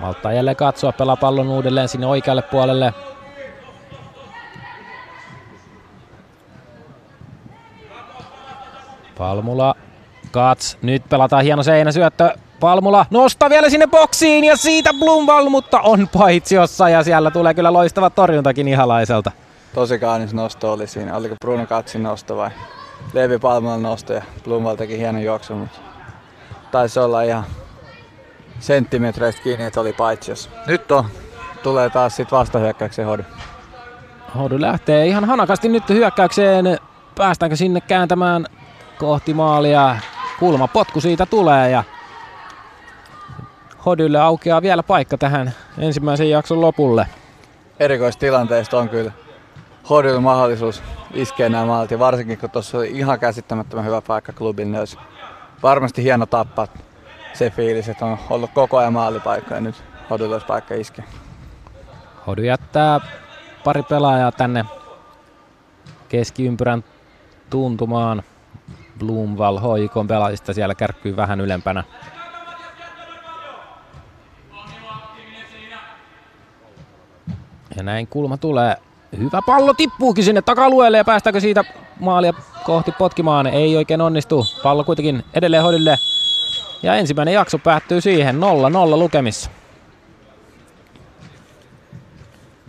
Malttaa jälleen katsoa, pelaa pallon uudelleen sinne oikealle puolelle. Palmula. Kats. Nyt pelataan hieno seinäsyöttö. Palmula nostaa vielä sinne boksiin ja siitä Blumval, mutta on paitsiossa ja siellä tulee kyllä loistava torjuntakin ihalaiselta. Tosi kaunis nosto oli siinä. Oliko Bruno Katsin nosto vai Levi Palmalla nosto ja Blumval teki hienon juoksun, mutta taisi olla ihan senttimetreistä kiinni, että oli paitsi Nyt on, tulee taas sit vastahyökkäyksen hodu. Hodu lähtee ihan hanakasti nyt hyökkäykseen. Päästäänkö sinne kääntämään kohti maalia? Kulma potku siitä tulee ja Hodylle aukeaa vielä paikka tähän ensimmäisen jakson lopulle. Erikoistilanteesta on kyllä Hodylle mahdollisuus iskeä nämä maalit varsinkin kun tuossa oli ihan käsittämättömän hyvä paikka klubille, niin olisi varmasti hieno tappaa se fiilis, että on ollut koko ajan maalipaikka ja nyt olisi paikka iskeä. Hodu jättää pari pelaajaa tänne keskiympyrän tuntumaan. Bloomval hoikon pelaajista siellä kärkkyy vähän ylempänä. Ja näin kulma tulee. Hyvä pallo tippuukin sinne takalueelle ja päästäänkö siitä maalia kohti potkimaan? Ei oikein onnistu. Pallo kuitenkin edelleen Hodille. Ja ensimmäinen jakso päättyy siihen 0-0 lukemissa.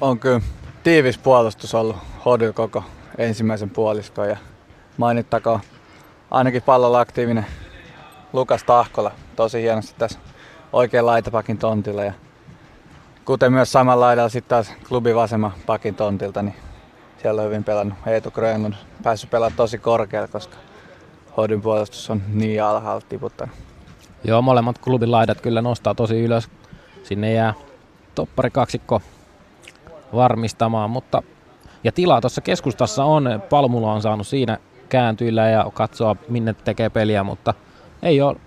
On kyllä tiivis puolustus ollut Hodil koko ensimmäisen puoliskon ja mainittakoon ainakin pallolla aktiivinen Lukas Tahkola tosi hienosti tässä oikein laitapakin tontilla ja kuten myös samalla laidalla sitten taas klubi vasema pakin tontilta, niin siellä on hyvin pelannut Eetu Grönlund. Päässyt pelaamaan tosi korkealle, koska Hodin puolustus on niin alhaalta tiputtanut. Joo, molemmat klubin laidat kyllä nostaa tosi ylös. Sinne jää toppari kaksikko varmistamaan, mutta ja tilaa tuossa keskustassa on, Palmulo on saanut siinä kääntyillä ja katsoa minne tekee peliä, mutta ei ole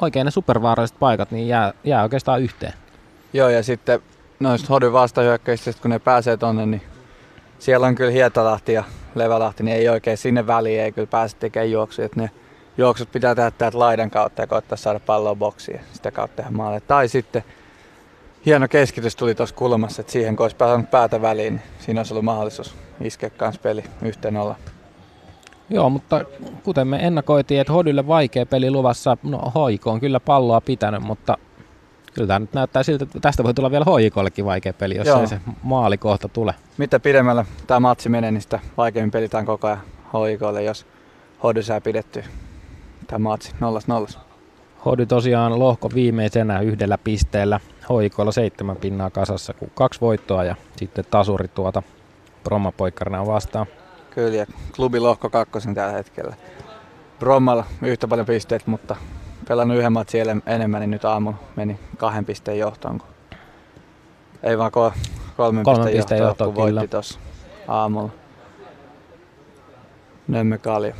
oikein ne supervaaralliset paikat, niin jää, jää oikeastaan yhteen. Joo, ja sitten noista Hodin vastahyökkäistä, kun ne pääsee tonne, niin siellä on kyllä Hietalahti ja Levälahti, niin ei oikein sinne väliin, ei kyllä pääse tekemään juoksuja. Että ne juoksut pitää tehdä täältä laidan kautta ja koittaa saada palloa boksiin ja sitä kautta tehdä maalle. Tai sitten hieno keskitys tuli tuossa kulmassa, että siihen kun olisi päässyt päätä väliin, niin siinä olisi ollut mahdollisuus iskeä kanssa peli yhteen olla. Joo, mutta kuten me ennakoitiin, että Hodylle vaikea peli luvassa, no Hoiko on kyllä palloa pitänyt, mutta kyllä tämä nyt näyttää siltä, että tästä voi tulla vielä Hoikollekin vaikea peli, jos Joo. ei se maali kohta tule. Mitä pidemmällä tämä matsi menee, niin sitä vaikeammin pelitään koko ajan hoikoille, jos Hody saa pidetty tämä matsi 0-0. Hody tosiaan lohko viimeisenä yhdellä pisteellä. Hoikoilla seitsemän pinnaa kasassa, kun kaksi voittoa ja sitten tasuri tuota Bromma-poikkarina vastaan. Kyllä, ja klubi lohko kakkosen tällä hetkellä. Brommalla yhtä paljon pisteet, mutta pelannut yhden matsin enemmän, niin nyt aamulla meni kahden pisteen johtoon. Kun... Ei vaan kol- kolmen, Kolmen pisteen, pisteen johtoon, johtoon, kun voitti tuossa aamulla. Kalja.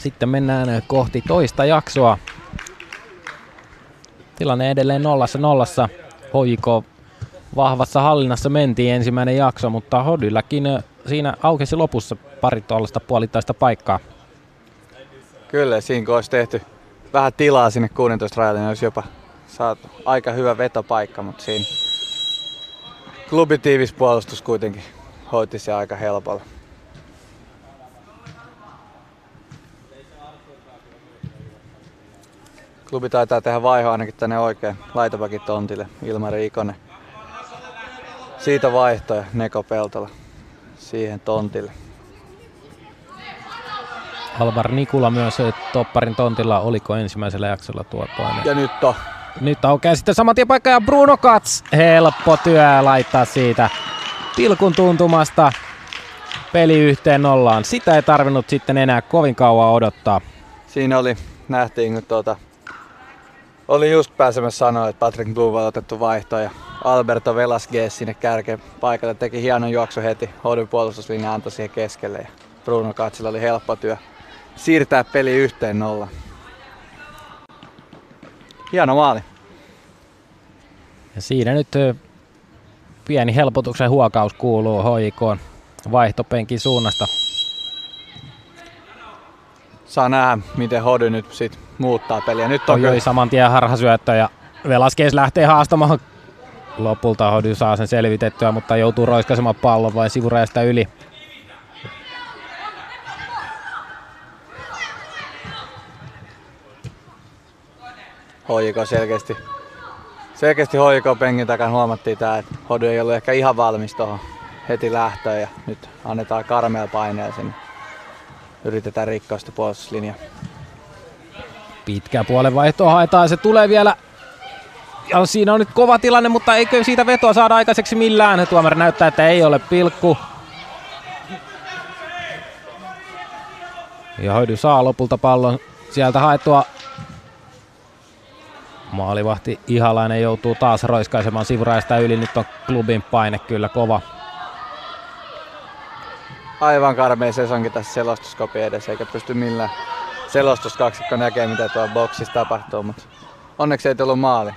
Sitten mennään kohti toista jaksoa. Tilanne edelleen nollassa nollassa. HJK vahvassa hallinnassa mentiin ensimmäinen jakso, mutta Hodylläkin siinä aukesi lopussa pari tuollaista puolittaista paikkaa. Kyllä, siinä kun olisi tehty vähän tilaa sinne 16 rajalle, niin olisi jopa saatu aika hyvä vetopaikka, mutta siinä klubitiivis puolustus kuitenkin hoiti se aika helpolla. Klubi taitaa tehdä vaiho ainakin tänne oikein laitapakin tontille. Ilmari Ikonen. Siitä vaihtoja Neko Peltola siihen tontille. Alvar Nikula myös topparin tontilla, oliko ensimmäisellä jaksolla tuo toinen. Ja nyt on. Nyt aukeaa sitten saman tien paikka ja Bruno Kats. Helppo työ laittaa siitä pilkun tuntumasta peli yhteen nollaan. Sitä ei tarvinnut sitten enää kovin kauan odottaa. Siinä oli, nähtiin kun tuota, oli just pääsemässä sanoa, että Patrick Blue on otettu vaihto ja Alberto Velasquez sinne kärkeen paikalle teki hienon juoksu heti. Hodun puolustuslinja antoi siihen keskelle ja Bruno Katsilla oli helppo työ siirtää peli yhteen nolla. Hieno maali. Ja siinä nyt pieni helpotuksen huokaus kuuluu HIK vaihtopenkin suunnasta. Saa nähdä, miten Hody nyt sit muuttaa peliä. Nyt on Ojoi saman tien harhasyöttö ja Velasquez lähtee haastamaan. Lopulta Hody saa sen selvitettyä, mutta joutuu roiskaisemaan pallon vain sivurajasta yli. HJK selkeästi, selkeästi HJK penkin takana huomattiin tää, että Hodu ei ollut ehkä ihan valmis tuohon heti lähtöön ja nyt annetaan karmea paineen sinne. Yritetään rikkoa sitä puolustuslinjaa. Pitkä puolen vaihtoa haetaan, se tulee vielä ja siinä on nyt kova tilanne, mutta eikö siitä vetoa saada aikaiseksi millään. Tuomari näyttää, että ei ole pilkku. Ja Hoidy saa lopulta pallon sieltä haettua Maalivahti Ihalainen joutuu taas roiskaisemaan sivuraista yli. Nyt on klubin paine kyllä kova. Aivan karmea sesonkin tässä selostuskopin edessä, eikä pysty millään selostuskaksikko näkemään, mitä tuolla boksissa tapahtuu, mutta onneksi ei tullut maali.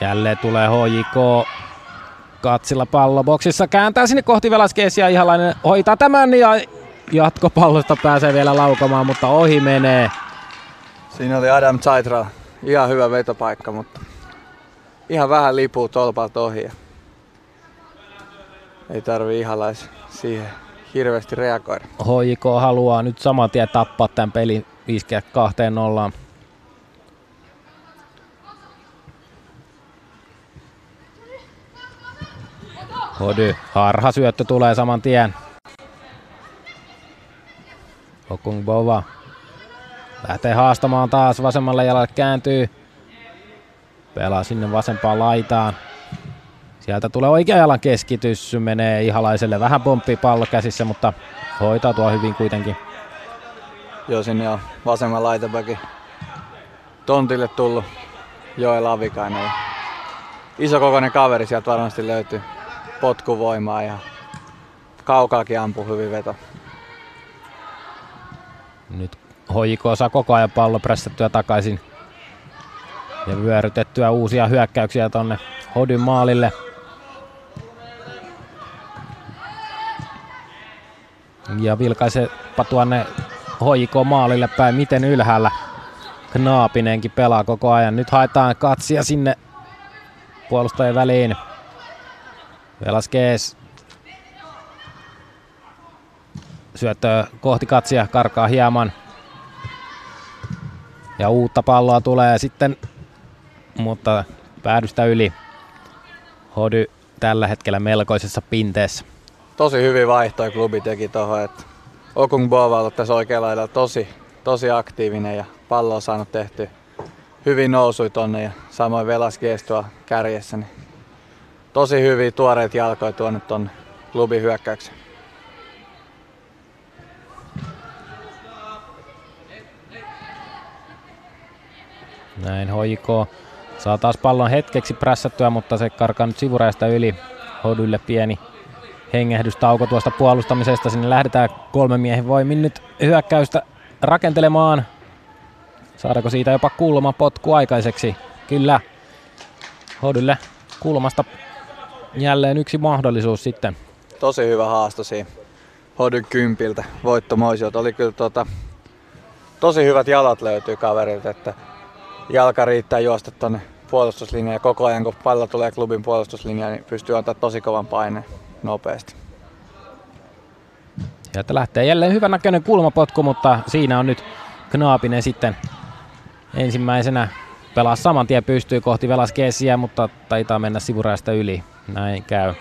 Jälleen tulee HJK Katsilla pallo boksissa, kääntää sinne kohti Velaskeesia, Ihalainen hoitaa tämän ja jatkopallosta pääsee vielä laukomaan, mutta ohi menee. Siinä oli Adam Zaitral. Ihan hyvä vetopaikka, mutta ihan vähän lipuu tolpalta ohi. Ei tarvi ihalais siihen hirveästi reagoida. HJK haluaa nyt saman tien tappaa tämän pelin 52 nollaan. Hody, harha syöttö tulee saman tien. Bova lähtee haastamaan taas vasemmalle jalalle kääntyy. Pelaa sinne vasempaan laitaan. Sieltä tulee oikea jalan keskitys, menee ihalaiselle vähän pomppi pallo käsissä, mutta hoitaa tuo hyvin kuitenkin. Joo, sinne on vasemman laitapäki tontille tullut Joel Avikainen. Ja iso kokoinen kaveri sieltä varmasti löytyy potkuvoimaa ja kaukaakin ampuu hyvin veto. Nyt HJK saa koko ajan pallo pressettyä takaisin ja vyörytettyä uusia hyökkäyksiä tonne Hodyn maalille. Ja vilkaisepa tuonne HJK maalille päin, miten ylhäällä Knaapinenkin pelaa koko ajan. Nyt haetaan katsia sinne puolustajien väliin. Velasquez syöttö kohti katsia, karkaa hieman. Ja uutta palloa tulee sitten, mutta päädystä yli. Hody tällä hetkellä melkoisessa pinteessä. Tosi hyvin vaihtoja klubi teki tuohon, että Okung Bova on tässä oikealla laidalla tosi, tosi aktiivinen ja pallo on saanut tehty hyvin nousui tonne ja samoin Velasquez tuolla kärjessä. Niin tosi hyvin tuoreet jalkoja tuonne tonne klubin hyökkäykseen. Näin HJK saa taas pallon hetkeksi prässättyä, mutta se karkaa nyt sivurajasta yli. Hodylle pieni hengähdystauko tuosta puolustamisesta. Sinne lähdetään kolme miehen voimin nyt hyökkäystä rakentelemaan. Saadaanko siitä jopa kulma potku aikaiseksi? Kyllä. Hodylle kulmasta jälleen yksi mahdollisuus sitten. Tosi hyvä haasto siinä Hodyn kympiltä. Voitto Moisiot oli kyllä tota, tosi hyvät jalat löytyy kaverilta, että jalka riittää juosta tonne puolustuslinjaan ja koko ajan kun pallo tulee klubin puolustuslinjaan, niin pystyy antaa tosi kovan paineen nopeasti. Sieltä lähtee jälleen hyvän näköinen kulmapotku, mutta siinä on nyt Knaapinen sitten ensimmäisenä pelaa saman tien pystyy kohti Velaskeesiä, mutta taitaa mennä sivurajasta yli. Näin käy.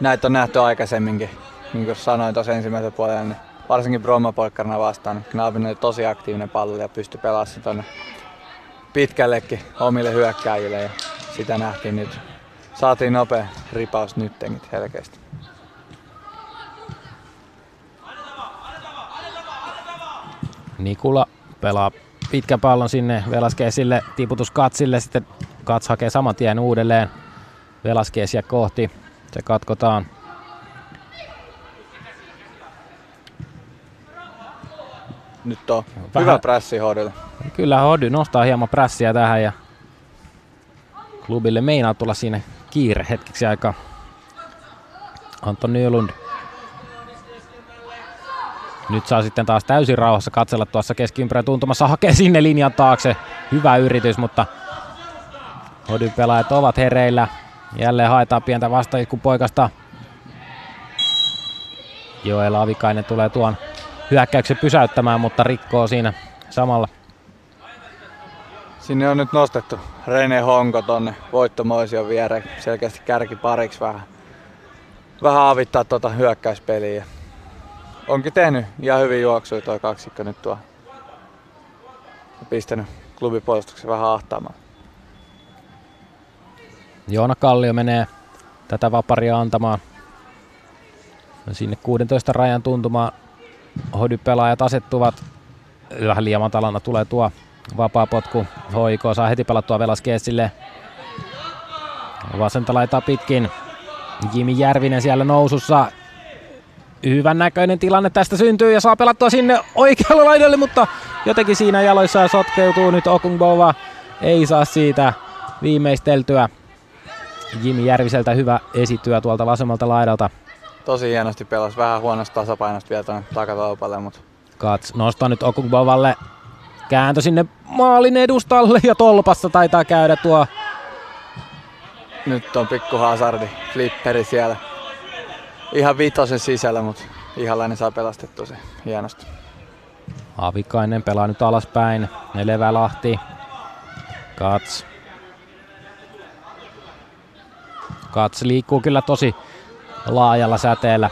Näitä on nähty aikaisemminkin, niin kuin sanoin tuossa ensimmäisellä puolella, niin varsinkin Bromma Poikkarina vastaan, niin Knaapinen oli tosi aktiivinen pallo ja pystyi pelaamaan tuonne pitkällekin omille hyökkääjille ja sitä nähtiin nyt. Saatiin nopea ripaus nyttenkin selkeästi. Nikula pelaa pitkä pallon sinne Velaskeesille, tiputus Katsille, sitten Kats hakee saman tien uudelleen Velaskeesia kohti. Se katkotaan. Nyt on Vähän. hyvä prässi Hodille. Kyllä Hody nostaa hieman prässiä tähän ja klubille meinaa tulla siinä kiire hetkeksi aikaa. Anton Nylund nyt saa sitten taas täysin rauhassa katsella tuossa keskiympärän tuntumassa, hakee sinne linjan taakse. Hyvä yritys, mutta Hodyn pelaajat ovat hereillä. Jälleen haetaan pientä vastaiskun poikasta. Joel Avikainen tulee tuon hyökkäyksen pysäyttämään, mutta rikkoo siinä samalla. Sinne on nyt nostettu Rene Honko tonne voittomoision viereen selkeästi kärki pariksi vähän, vähän avittaa tuota hyökkäyspeliä onkin tehnyt ihan hyvin juoksuja tuo kaksikko nyt tuo. Ja pistänyt klubipuolustuksen vähän ahtaamaan. Joona Kallio menee tätä vaparia antamaan. Sinne 16 rajan tuntumaan Hody-pelaajat asettuvat. Vähän liian matalana tulee tuo vapaa potku. Hoiko saa heti pelattua Velaskeessille. Vasenta laitaa pitkin. Jimi Järvinen siellä nousussa. Hyvän näköinen tilanne tästä syntyy ja saa pelattua sinne oikealle laidalle, mutta jotenkin siinä jaloissa sotkeutuu nyt Okungbova. Ei saa siitä viimeisteltyä. Jimi Järviseltä hyvä esityö tuolta vasemmalta laidalta. Tosi hienosti pelas, vähän huonosta tasapainosta vielä tuonne takatolpalle, mutta... Kats nostaa nyt Okungbovalle kääntö sinne maalin edustalle ja tolpassa taitaa käydä tuo nyt on pikku hazardi, flipperi siellä ihan viitosen sisällä, mutta ihalainen saa pelastettua se hienosti. Avikainen pelaa nyt alaspäin. Nelevä Lahti. Kats. Kats liikkuu kyllä tosi laajalla säteellä.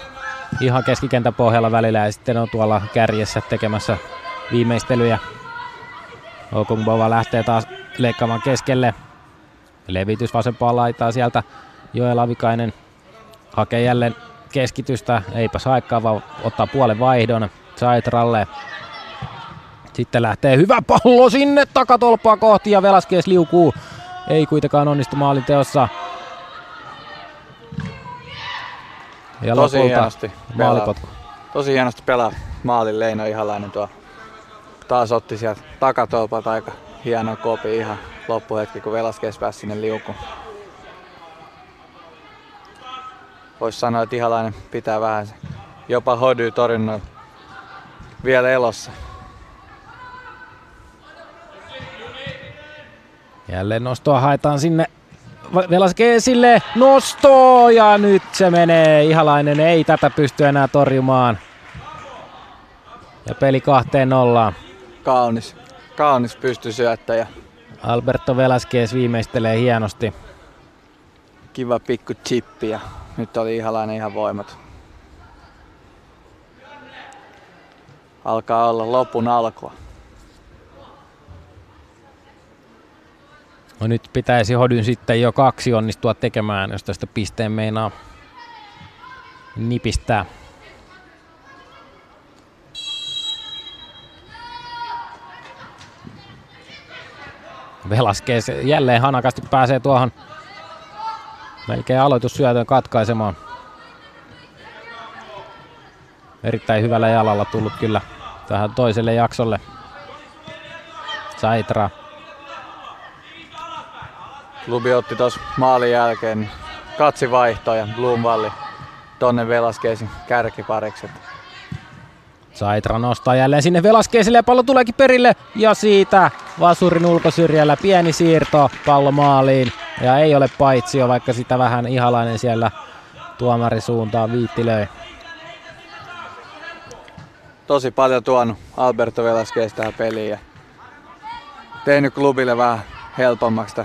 Ihan keskikentän pohjalla välillä ja sitten on tuolla kärjessä tekemässä viimeistelyjä. Okungbova lähtee taas leikkaamaan keskelle. Levitys vasempaan laitaa sieltä. Joel Avikainen hakee jälleen keskitystä, eipä saikkaa, vaan ottaa puolen vaihdon Saitralle. Sitten lähtee hyvä pallo sinne takatolppaa kohti ja Velaskees liukuu. Ei kuitenkaan onnistu maalin teossa. Ja Tosi hienosti maalipotku. Tosi hienosti pelaa maalin Leino Ihalainen tuo. Taas otti sieltä takatolpalta aika hieno kopi ihan loppuhetki, kun Velaskees pääsi sinne liukuun. voisi sanoa, että Ihalainen pitää vähän jopa Hody torjunnan vielä elossa. Jälleen nostoa haetaan sinne Velaskeesille. Nosto ja nyt se menee. Ihalainen ei tätä pysty enää torjumaan. Ja peli kahteen nollaan. Kaunis. Kaunis pystysyöttäjä. Alberto Velasquez viimeistelee hienosti. Kiva pikku chippi ja nyt oli ihalainen ihan voimat. Alkaa olla lopun alkua. No nyt pitäisi Hodyn sitten jo kaksi onnistua tekemään, jos tästä pisteen meinaa nipistää. Velaskees jälleen hanakasti pääsee tuohon melkein aloitussyötön katkaisemaan. Erittäin hyvällä jalalla tullut kyllä tähän toiselle jaksolle. Saitra. Klubi otti tuossa maalin jälkeen katsivaihto ja Blumvalli tonne Velaskeisin kärkipariksi. Saitra nostaa jälleen sinne Velaskeiselle ja pallo tuleekin perille. Ja siitä Vasurin ulkosyrjällä pieni siirto pallo maaliin. Ja ei ole paitsio, vaikka sitä vähän ihalainen siellä tuomarisuuntaan viittilöi. Tosi paljon tuonut Alberto Velasquez tähän peliin ja tehnyt klubille vähän helpommaksi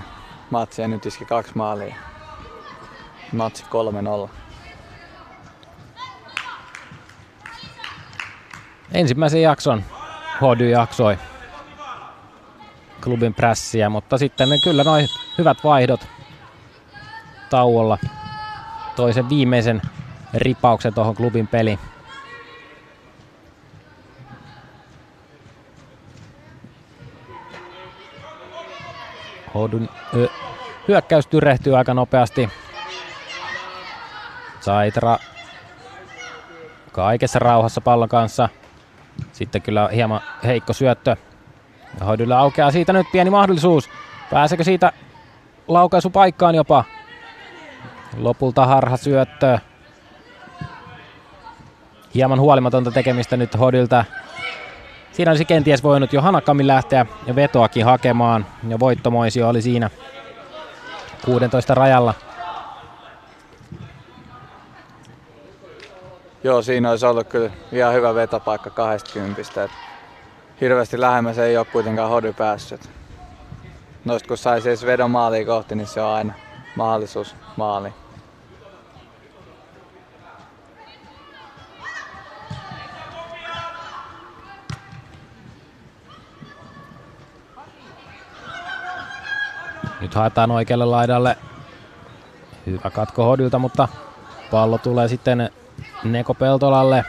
matsia. Nyt iski kaksi maalia. Matsi 3-0. Ensimmäisen jakson Hody jaksoi klubin prässiä, mutta sitten kyllä noin hyvät vaihdot tauolla toisen viimeisen ripauksen tuohon klubin peliin. Hodun ö, hyökkäys tyrehtyy aika nopeasti. Saitra kaikessa rauhassa pallon kanssa. Sitten kyllä hieman heikko syöttö. Ja aukeaa siitä nyt pieni mahdollisuus. Pääsekö siitä laukaisupaikkaan jopa? Lopulta harha syöttö. Hieman huolimatonta tekemistä nyt Hodilta. Siinä olisi kenties voinut jo Hanakammin lähteä ja vetoakin hakemaan. Ja voittomoisio oli siinä 16 rajalla. Joo, siinä olisi ollut kyllä ihan hyvä vetopaikka 20. Et hirveästi lähemmäs ei ole kuitenkaan hody päässyt. Noista kun saisi edes vedon maaliin kohti, niin se on aina mahdollisuus maaliin. Nyt haetaan oikealle laidalle. Hyvä katko Hodilta, mutta pallo tulee sitten Neko Peltolalle.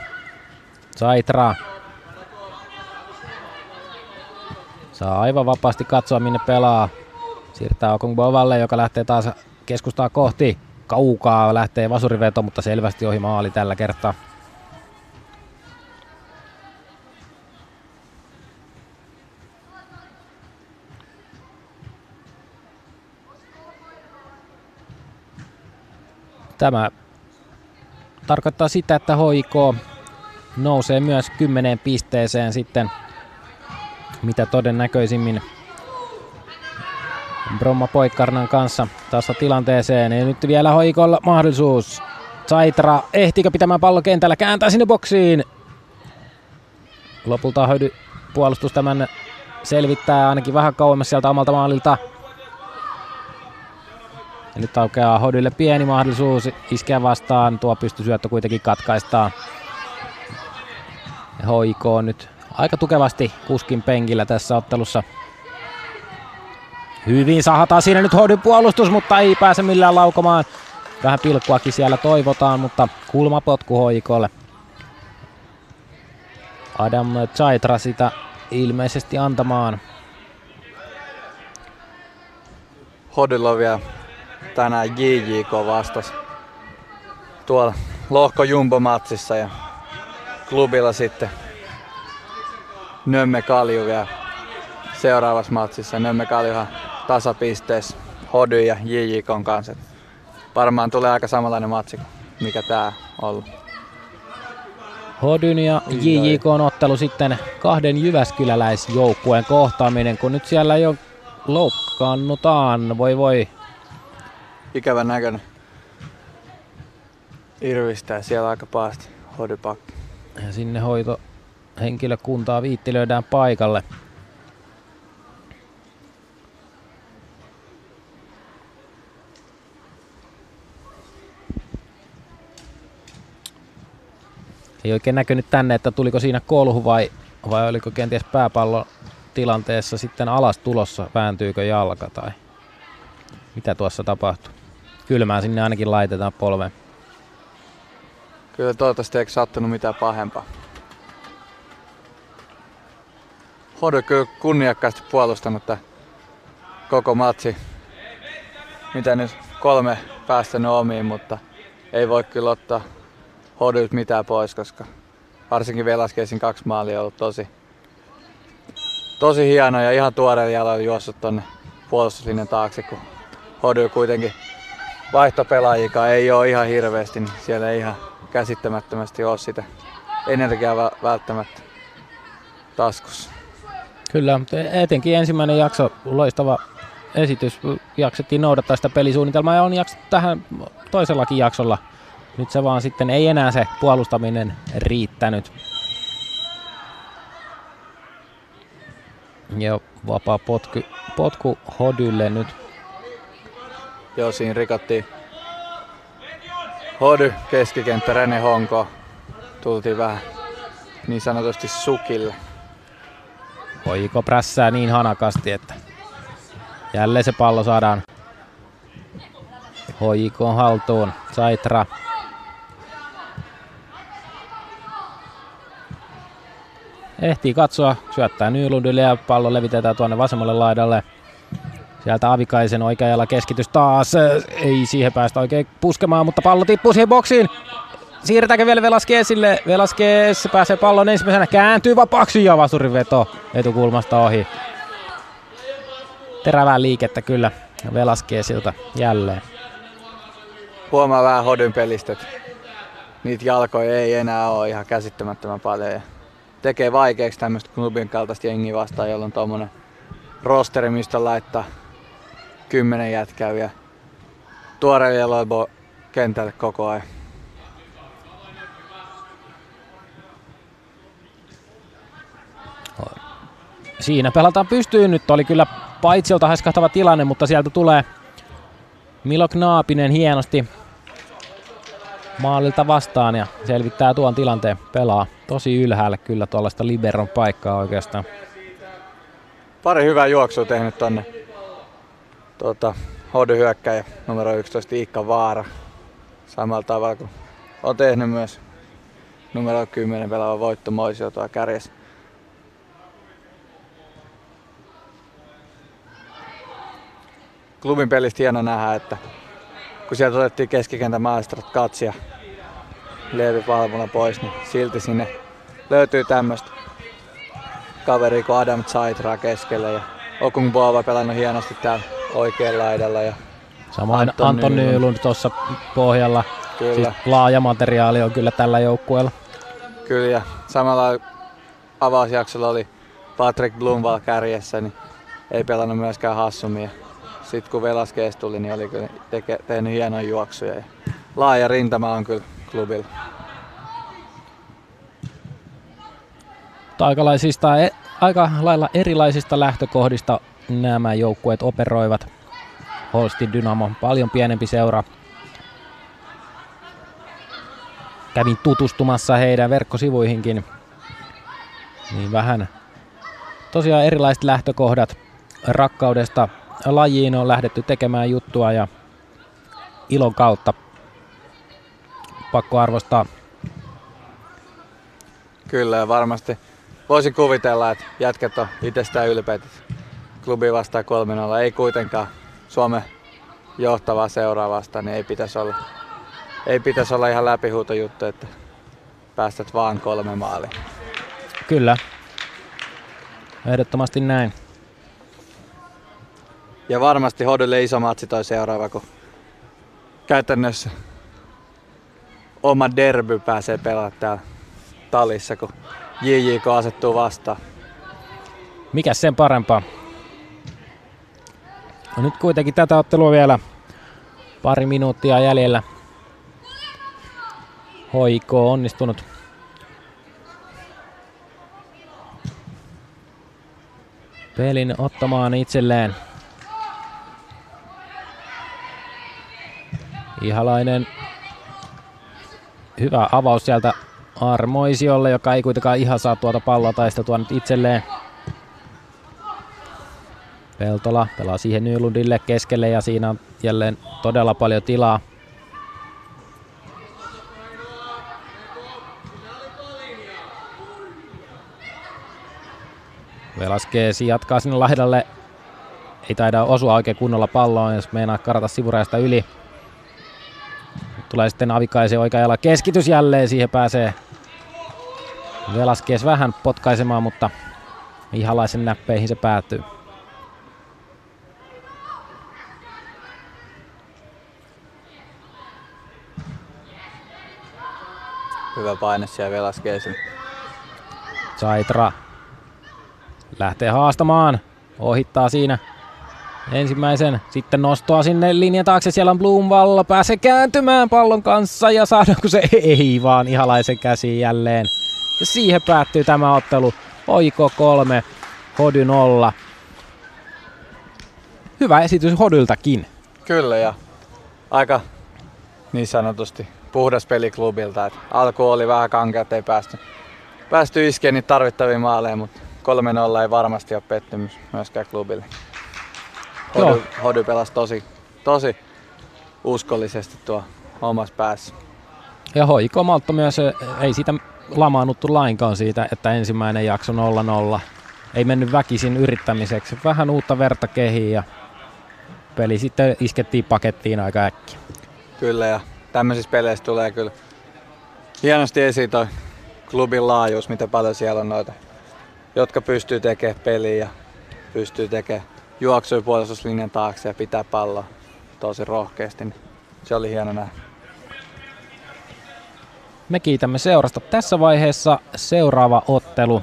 Saitra. Saa aivan vapaasti katsoa minne pelaa. Siirtää Okong Bovalle, joka lähtee taas keskustaa kohti. Kaukaa lähtee vasuriveto, mutta selvästi ohi maali tällä kertaa. Tämä tarkoittaa sitä, että HIK nousee myös kymmeneen pisteeseen sitten mitä todennäköisimmin Bromma Poikkarnan kanssa tässä tilanteeseen. Ja nyt vielä hoikolla mahdollisuus. Saitra ehtikö pitämään pallo kentällä, kääntää sinne boksiin. Lopulta Hödy puolustus tämän selvittää ainakin vähän kauemmas sieltä omalta maalilta. Ja nyt aukeaa Hodylle pieni mahdollisuus iskeä vastaan. Tuo pystysyöttö kuitenkin katkaistaan. HIK on nyt aika tukevasti kuskin penkillä tässä ottelussa. Hyvin sahataan siinä nyt Hodyn puolustus, mutta ei pääse millään laukomaan. Vähän pilkkuakin siellä toivotaan, mutta kulmapotku HIKlle. Adam Chaitra sitä ilmeisesti antamaan. Hodilla on vielä tänään JJK vastas tuolla lohko Jumbo-matsissa ja klubilla sitten Nömme Kalju vielä seuraavassa matsissa. Nömme Kaljuhan tasapisteessä Hody ja JJK kanssa. Varmaan tulee aika samanlainen matsi kuin mikä tää on ollut. Hodyn ja JJK on ottelu sitten kahden Jyväskyläläisjoukkueen kohtaaminen, kun nyt siellä jo loukkaannutaan. Voi voi, Ikävän näköinen. Irvistää siellä aika pahasti Hodypakki. Ja sinne hoito henkilökuntaa viittilöidään paikalle. Ei oikein näkynyt tänne, että tuliko siinä kolhu vai, vai oliko kenties pääpallo tilanteessa sitten alas tulossa, vääntyykö jalka tai mitä tuossa tapahtuu. Kylmää sinne ainakin laitetaan polveen. Kyllä toivottavasti eikö sattunut mitään pahempaa. Hodo kyllä kunniakkaasti puolustanut tää koko matsi. Mitä nyt kolme päästänyt omiin, mutta ei voi kyllä ottaa hodylta mitään pois, koska varsinkin Velaskeisin kaksi maalia on ollut tosi, tosi hieno ja ihan tuoreella jalalla juossut tonne puolustuslinjan taakse, kun Hodyl kuitenkin vaihtopelaajikaan ei ole ihan hirveästi, niin siellä ei ihan käsittämättömästi ole sitä energiaa välttämättä taskussa. Kyllä, etenkin ensimmäinen jakso, loistava esitys, jaksettiin noudattaa sitä pelisuunnitelmaa ja on jaksettu tähän toisellakin jaksolla. Nyt se vaan sitten ei enää se puolustaminen riittänyt. Ja vapaa potku, potku Hodylle nyt. Joo, siinä rikottiin Hody keskikenttä Rene Honko. Tultiin vähän niin sanotusti sukille. Hoiko prässää niin hanakasti, että jälleen se pallo saadaan Hoikon haltuun. Saitra. Ehtii katsoa, syöttää Nylundille ja pallo levitetään tuonne vasemmalle laidalle. Sieltä Avikaisen oikealla keskitys taas. Ei siihen päästä oikein puskemaan, mutta pallo tippuu siihen boksiin. Siirretäänkö vielä Velasquezille? Velasquez pääsee pallon ensimmäisenä, kääntyy vapaaksi ja veto etukulmasta ohi. Terävää liikettä kyllä Velasquezilta jälleen. Huomaa vähän Hodyn pelistä, että niitä jalkoja ei enää ole ihan käsittämättömän paljon. Tekee vaikeaksi tämmöistä klubin kaltaista jengiä vastaan, jolla on tommonen rosteri, mistä laittaa kymmenen jätkää ja tuoreilla kentälle koko ajan. Siinä pelataan pystyyn. Nyt oli kyllä Paitsilta häskähtävä tilanne, mutta sieltä tulee Milo Knaapinen hienosti maalilta vastaan ja selvittää tuon tilanteen. Pelaa tosi ylhäälle kyllä tuollaista liberon paikkaa oikeastaan. Pari hyvää juoksua tehnyt tonne tuota, hyökkäjä numero 11 Iikka Vaara. Samalla tavalla kuin on tehnyt myös numero 10 pelaava Voitto Moisio tuolla kärjessä. klubin pelistä hieno nähdä, että kun sieltä otettiin keskikentän maestrat katsia Leevi Valvona pois, niin silti sinne löytyy tämmöistä kaveri kuin Adam Zaitra keskelle ja Okung Bova pelannut hienosti täällä oikealla laidalla. Ja Samoin Anton, Anton Nylund tuossa pohjalla. Kyllä. Siis laaja materiaali on kyllä tällä joukkueella. Kyllä ja samalla avausjaksolla oli Patrick Blumval kärjessä, niin ei pelannut myöskään Hassumia sitten kun Velasquez tuli, niin oli kyllä teke, tehnyt hienoja juoksuja. Ja laaja rintama on kyllä klubilla. Aikalaisista, e, aika lailla erilaisista lähtökohdista nämä joukkueet operoivat. Holstin Dynamo, paljon pienempi seura. Kävin tutustumassa heidän verkkosivuihinkin. Niin vähän tosiaan erilaiset lähtökohdat rakkaudesta lajiin on lähdetty tekemään juttua ja ilon kautta pakko arvostaa. Kyllä varmasti voisin kuvitella, että jätkät on itsestään ylpeitä. Klubi vastaa 3 ei kuitenkaan Suomen johtavaa seuraa vastaan, niin ei pitäisi olla, ei pitäisi olla ihan läpihuutojuttu, että päästät vaan kolme maalia. Kyllä, ehdottomasti näin. Ja varmasti Hodylle iso matsi toi seuraava, kun käytännössä oma derby pääsee pelaamaan täällä talissa, kun JJK asettuu vastaan. Mikä sen parempaa? No nyt kuitenkin tätä ottelua vielä pari minuuttia jäljellä. Hoiko onnistunut pelin ottamaan itselleen. Ihalainen hyvä avaus sieltä Armoisiolle, joka ei kuitenkaan ihan saa tuota palloa taisteltua nyt itselleen. Peltola pelaa siihen Nylundille keskelle ja siinä on jälleen todella paljon tilaa. Velaskeesi jatkaa sinne lahdalle. Ei taida osua oikein kunnolla palloon, jos meinaa karata sivurajasta yli. Tulee sitten Avikaisen oikealla keskitys jälleen. Siihen pääsee Velasquez vähän potkaisemaan, mutta Ihalaisen näppeihin se päätyy. Hyvä paine siellä Velasquezin. Saitra lähtee haastamaan. Ohittaa siinä ensimmäisen. Sitten nostoa sinne linjan taakse. Siellä on Blumvalla. Pääsee kääntymään pallon kanssa ja saadaanko se ei vaan ihalaisen käsiin jälleen. Ja siihen päättyy tämä ottelu. Oiko kolme, Hody nolla. Hyvä esitys Hodyltakin. Kyllä ja aika niin sanotusti puhdas peli klubilta. Et alku oli vähän kankea, että ei päästy, päästy iskeen niitä tarvittavia maaleja, mutta 3-0 ei varmasti ole pettymys myöskään klubille. Hodu, Joo. Hodu pelasi tosi, tosi uskollisesti tuo omassa päässä. Ja Hoiko Maltto myös ei siitä lamaannuttu lainkaan siitä, että ensimmäinen jakso 0-0. Ei mennyt väkisin yrittämiseksi. Vähän uutta verta kehiin ja peli sitten iskettiin pakettiin aika äkkiä. Kyllä ja tämmöisissä peleissä tulee kyllä hienosti esiin toi klubin laajuus, miten paljon siellä on noita, jotka pystyy tekemään peliä ja pystyy tekemään juoksuja puolustuslinjan taakse ja pitää palloa tosi rohkeasti. niin Se oli hieno nähdä. Me kiitämme seurasta tässä vaiheessa. Seuraava ottelu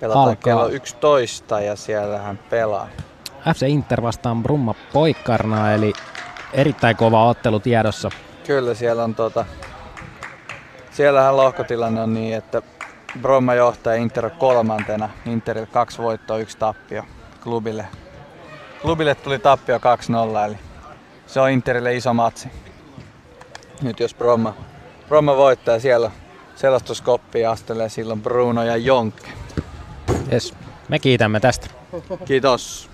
Pelataan Alkaa. kello 11 ja siellähän pelaa. FC Inter vastaan Brumma Poikkarna, eli erittäin kova ottelu tiedossa. Kyllä siellä on tota, siellähän lohkotilanne on niin, että Bromma johtaa Inter kolmantena. Interille kaksi voittoa, yksi tappio klubille. Klubille tuli tappio 2-0, eli se on Interille iso matsi. Nyt jos Bromma, Bromma voittaa, siellä selostuskoppi astelee silloin Bruno ja Jonkke. Yes. Me kiitämme tästä. Kiitos.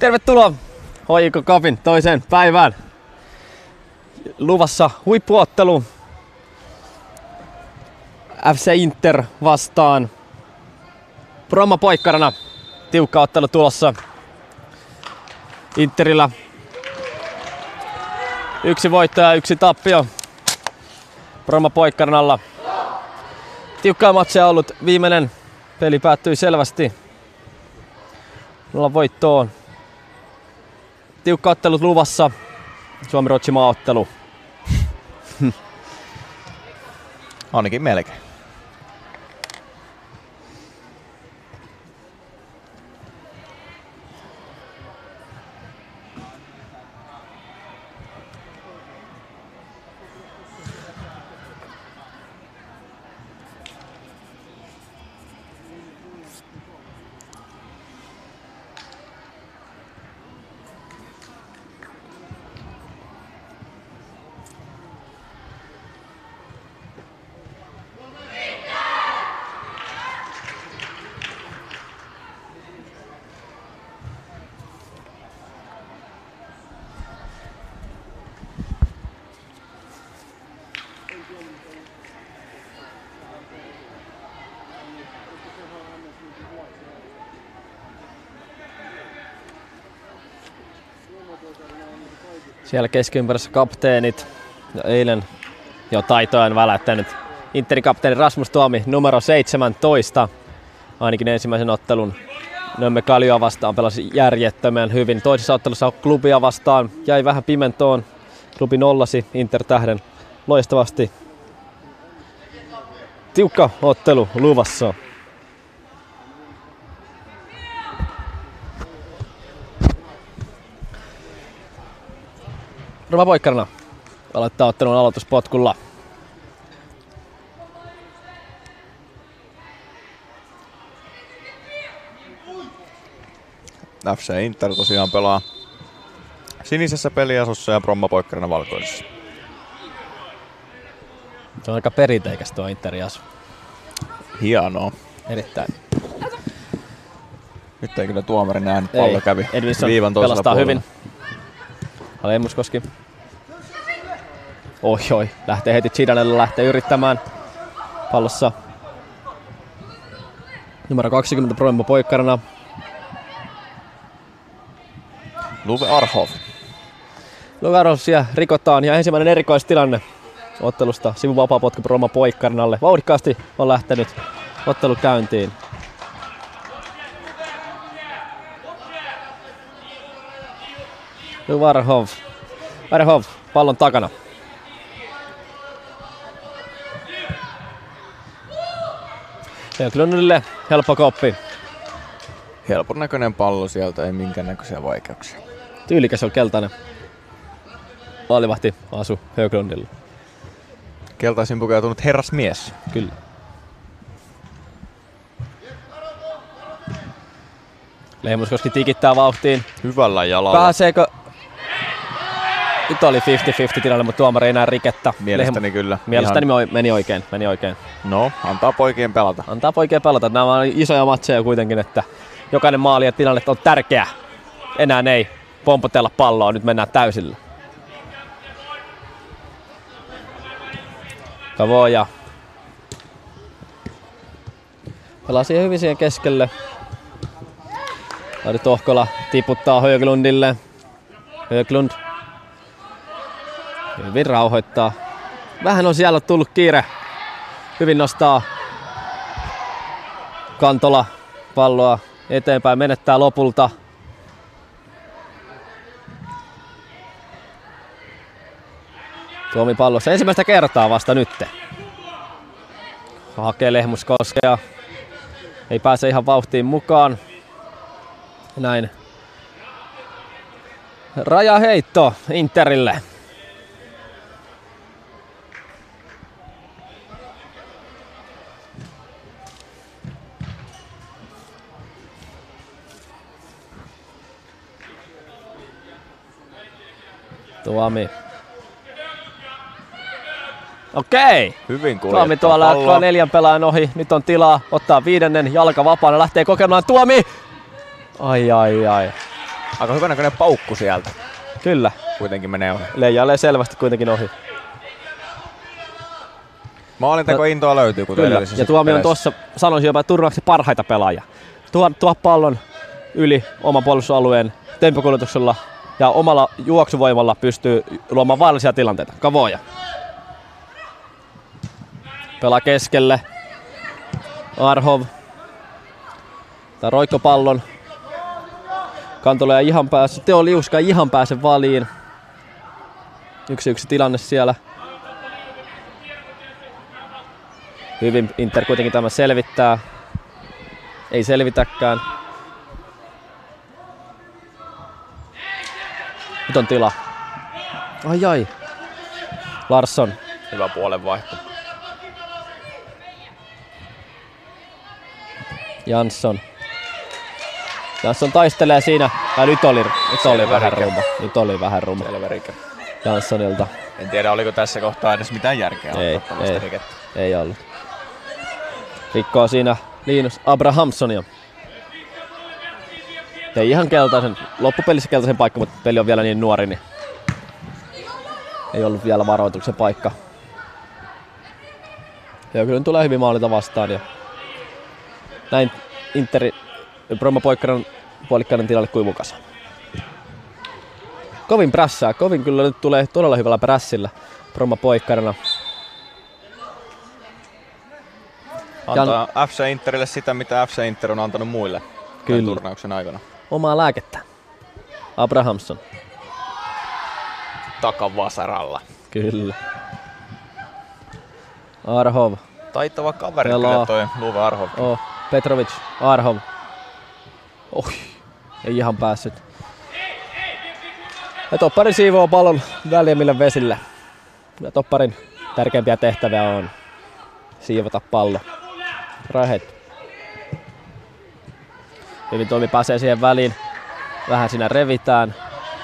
Tervetuloa Hoiko Cupin toiseen päivään. Luvassa huippuottelu. FC Inter vastaan Bromma Poikkarana. Tiukka ottelu tulossa. Interillä yksi voitto ja yksi tappio. Bromma Poikkaranalla. Tiukkaa matsia ollut. Viimeinen peli päättyi selvästi. Nolla voittoon. Tiukka ottelut luvassa. Suomi-Ruotsi maaottelu. Ainakin melkein. Siellä keskiympärössä kapteenit. Ja eilen jo taitojen välättänyt Interin kapteeni Rasmus Tuomi numero 17. Ainakin ensimmäisen ottelun Nömme Kaljoa vastaan pelasi järjettömän hyvin. Toisessa ottelussa klubia vastaan jäi vähän pimentoon. Klubi nollasi Inter tähden loistavasti. Tiukka ottelu luvassa. Rova Poikkarana aloittaa ottelun aloituspotkulla. FC Inter tosiaan pelaa sinisessä peliasussa ja Bromma Poikkarina valkoisessa. Se on aika perinteikäs tuo Interiasu. Hienoa. Erittäin. Nyt ei kyllä tuomari näe, nyt pallo Ei, kävi viivan toisella pelastaa puolella. hyvin. Alemuskoski. Oi oi, lähtee heti Zidanelle lähtee yrittämään pallossa. Numero 20 Proimo poikkarana. Luve Arhov. Lugarosia rikotaan ja ensimmäinen erikoistilanne ottelusta. Sivuvapaa potku Proimo poikkarinalle. Vauhdikkaasti on lähtenyt ottelu käyntiin. Varhov. Varhov pallon takana. Höglundille helppo koppi. Helpon näköinen pallo sieltä, ei minkään näköisiä vaikeuksia. Tyylikäs on keltainen. Maalivahti asu Höglundilla. Keltaisin pukeutunut herrasmies. Kyllä. Lehmuskoski tikittää vauhtiin. Hyvällä jalalla. Pääseekö? Nyt oli 50-50 tilanne, mutta tuomari ei näe rikettä. Mielestäni kyllä. Mielestäni Ihan... meni oikein, meni oikein. No, antaa poikien pelata. Antaa poikien pelata. Nämä on isoja matseja kuitenkin, että jokainen maali ja tilanne on tärkeä. Enää ei pompotella palloa, nyt mennään täysillä. Kavoja. Pelaa siihen hyvin siihen keskelle. Tohkola tiputtaa Höglundille. Höglund hyvin rauhoittaa. Vähän on siellä tullut kiire. Hyvin nostaa Kantola palloa eteenpäin, menettää lopulta. Tuomi pallossa ensimmäistä kertaa vasta nytte. Hakee Lehmuskoskea. Ei pääse ihan vauhtiin mukaan. Näin. Rajaheitto Interille. Tuomi. Okei. Hyvin Tuomi kuljettaa tuolla palloa. neljän pelaajan ohi. Nyt on tilaa ottaa viidennen jalka vapaana. Lähtee kokemaan Tuomi. Ai ai ai. Aika hyvän näköinen paukku sieltä. Kyllä, Kuitenkin menee ohi. leijailee selvästi kuitenkin ohi. Maalinteko intoa löytyy, kuten Kyllä, ja Tuomio on tuossa, sanoisin jopa turvaksi parhaita pelaajia. Tuo, tuo pallon yli oman puolustusalueen tempokuljetuksella ja omalla juoksuvoimalla pystyy luomaan vaarallisia tilanteita. Kavoja. Pelaa keskelle. Arhov. Tää roikkopallon. Kantola ei ihan päässä. Teo Liuska ihan pääse valiin. Yksi yksi tilanne siellä. Hyvin Inter kuitenkin tämä selvittää. Ei selvitäkään. Nyt on tila. Ai ai. Larsson. Hyvä puolenvaihto. Jansson. Jansson taistelee siinä. Ja nyt oli, nyt oli Selvä vähän ruma. Nyt oli vähän ruma Selvä rike. Janssonilta. En tiedä, oliko tässä kohtaa edes mitään järkeä Ei, ei. rikettä. Ei ollut. Rikkoo siinä Linus Abrahamsonia. Ei ihan keltaisen, loppupelissä keltaisen paikka, mutta peli on vielä niin nuori, niin ei ollut vielä varoituksen paikka. Ja kyllä tulee hyvin maalita vastaan. Ja näin Interi Bromma Poikkaran puolikkainen tilalle kuivukasa. Kovin prässää, kovin kyllä nyt tulee todella hyvällä prässillä Bromma Poikkarana. Antaa FC Interille sitä, mitä FC Inter on antanut muille Kyllä. turnauksen aikana. Omaa lääkettä. Abrahamson. Takavasaralla. Kyllä. Arhov. Taitava kaveri Pelaa. kyllä toi Luve Arhov. Oh, Petrovic. Arhov. Oi. Ei ihan päässyt. Ja toppari siivoo pallon väljemmille vesille. Ja topparin tärkeimpiä tehtäviä on siivota pallo. Rahet. Hyvin Tomi pääsee siihen väliin. Vähän siinä revitään.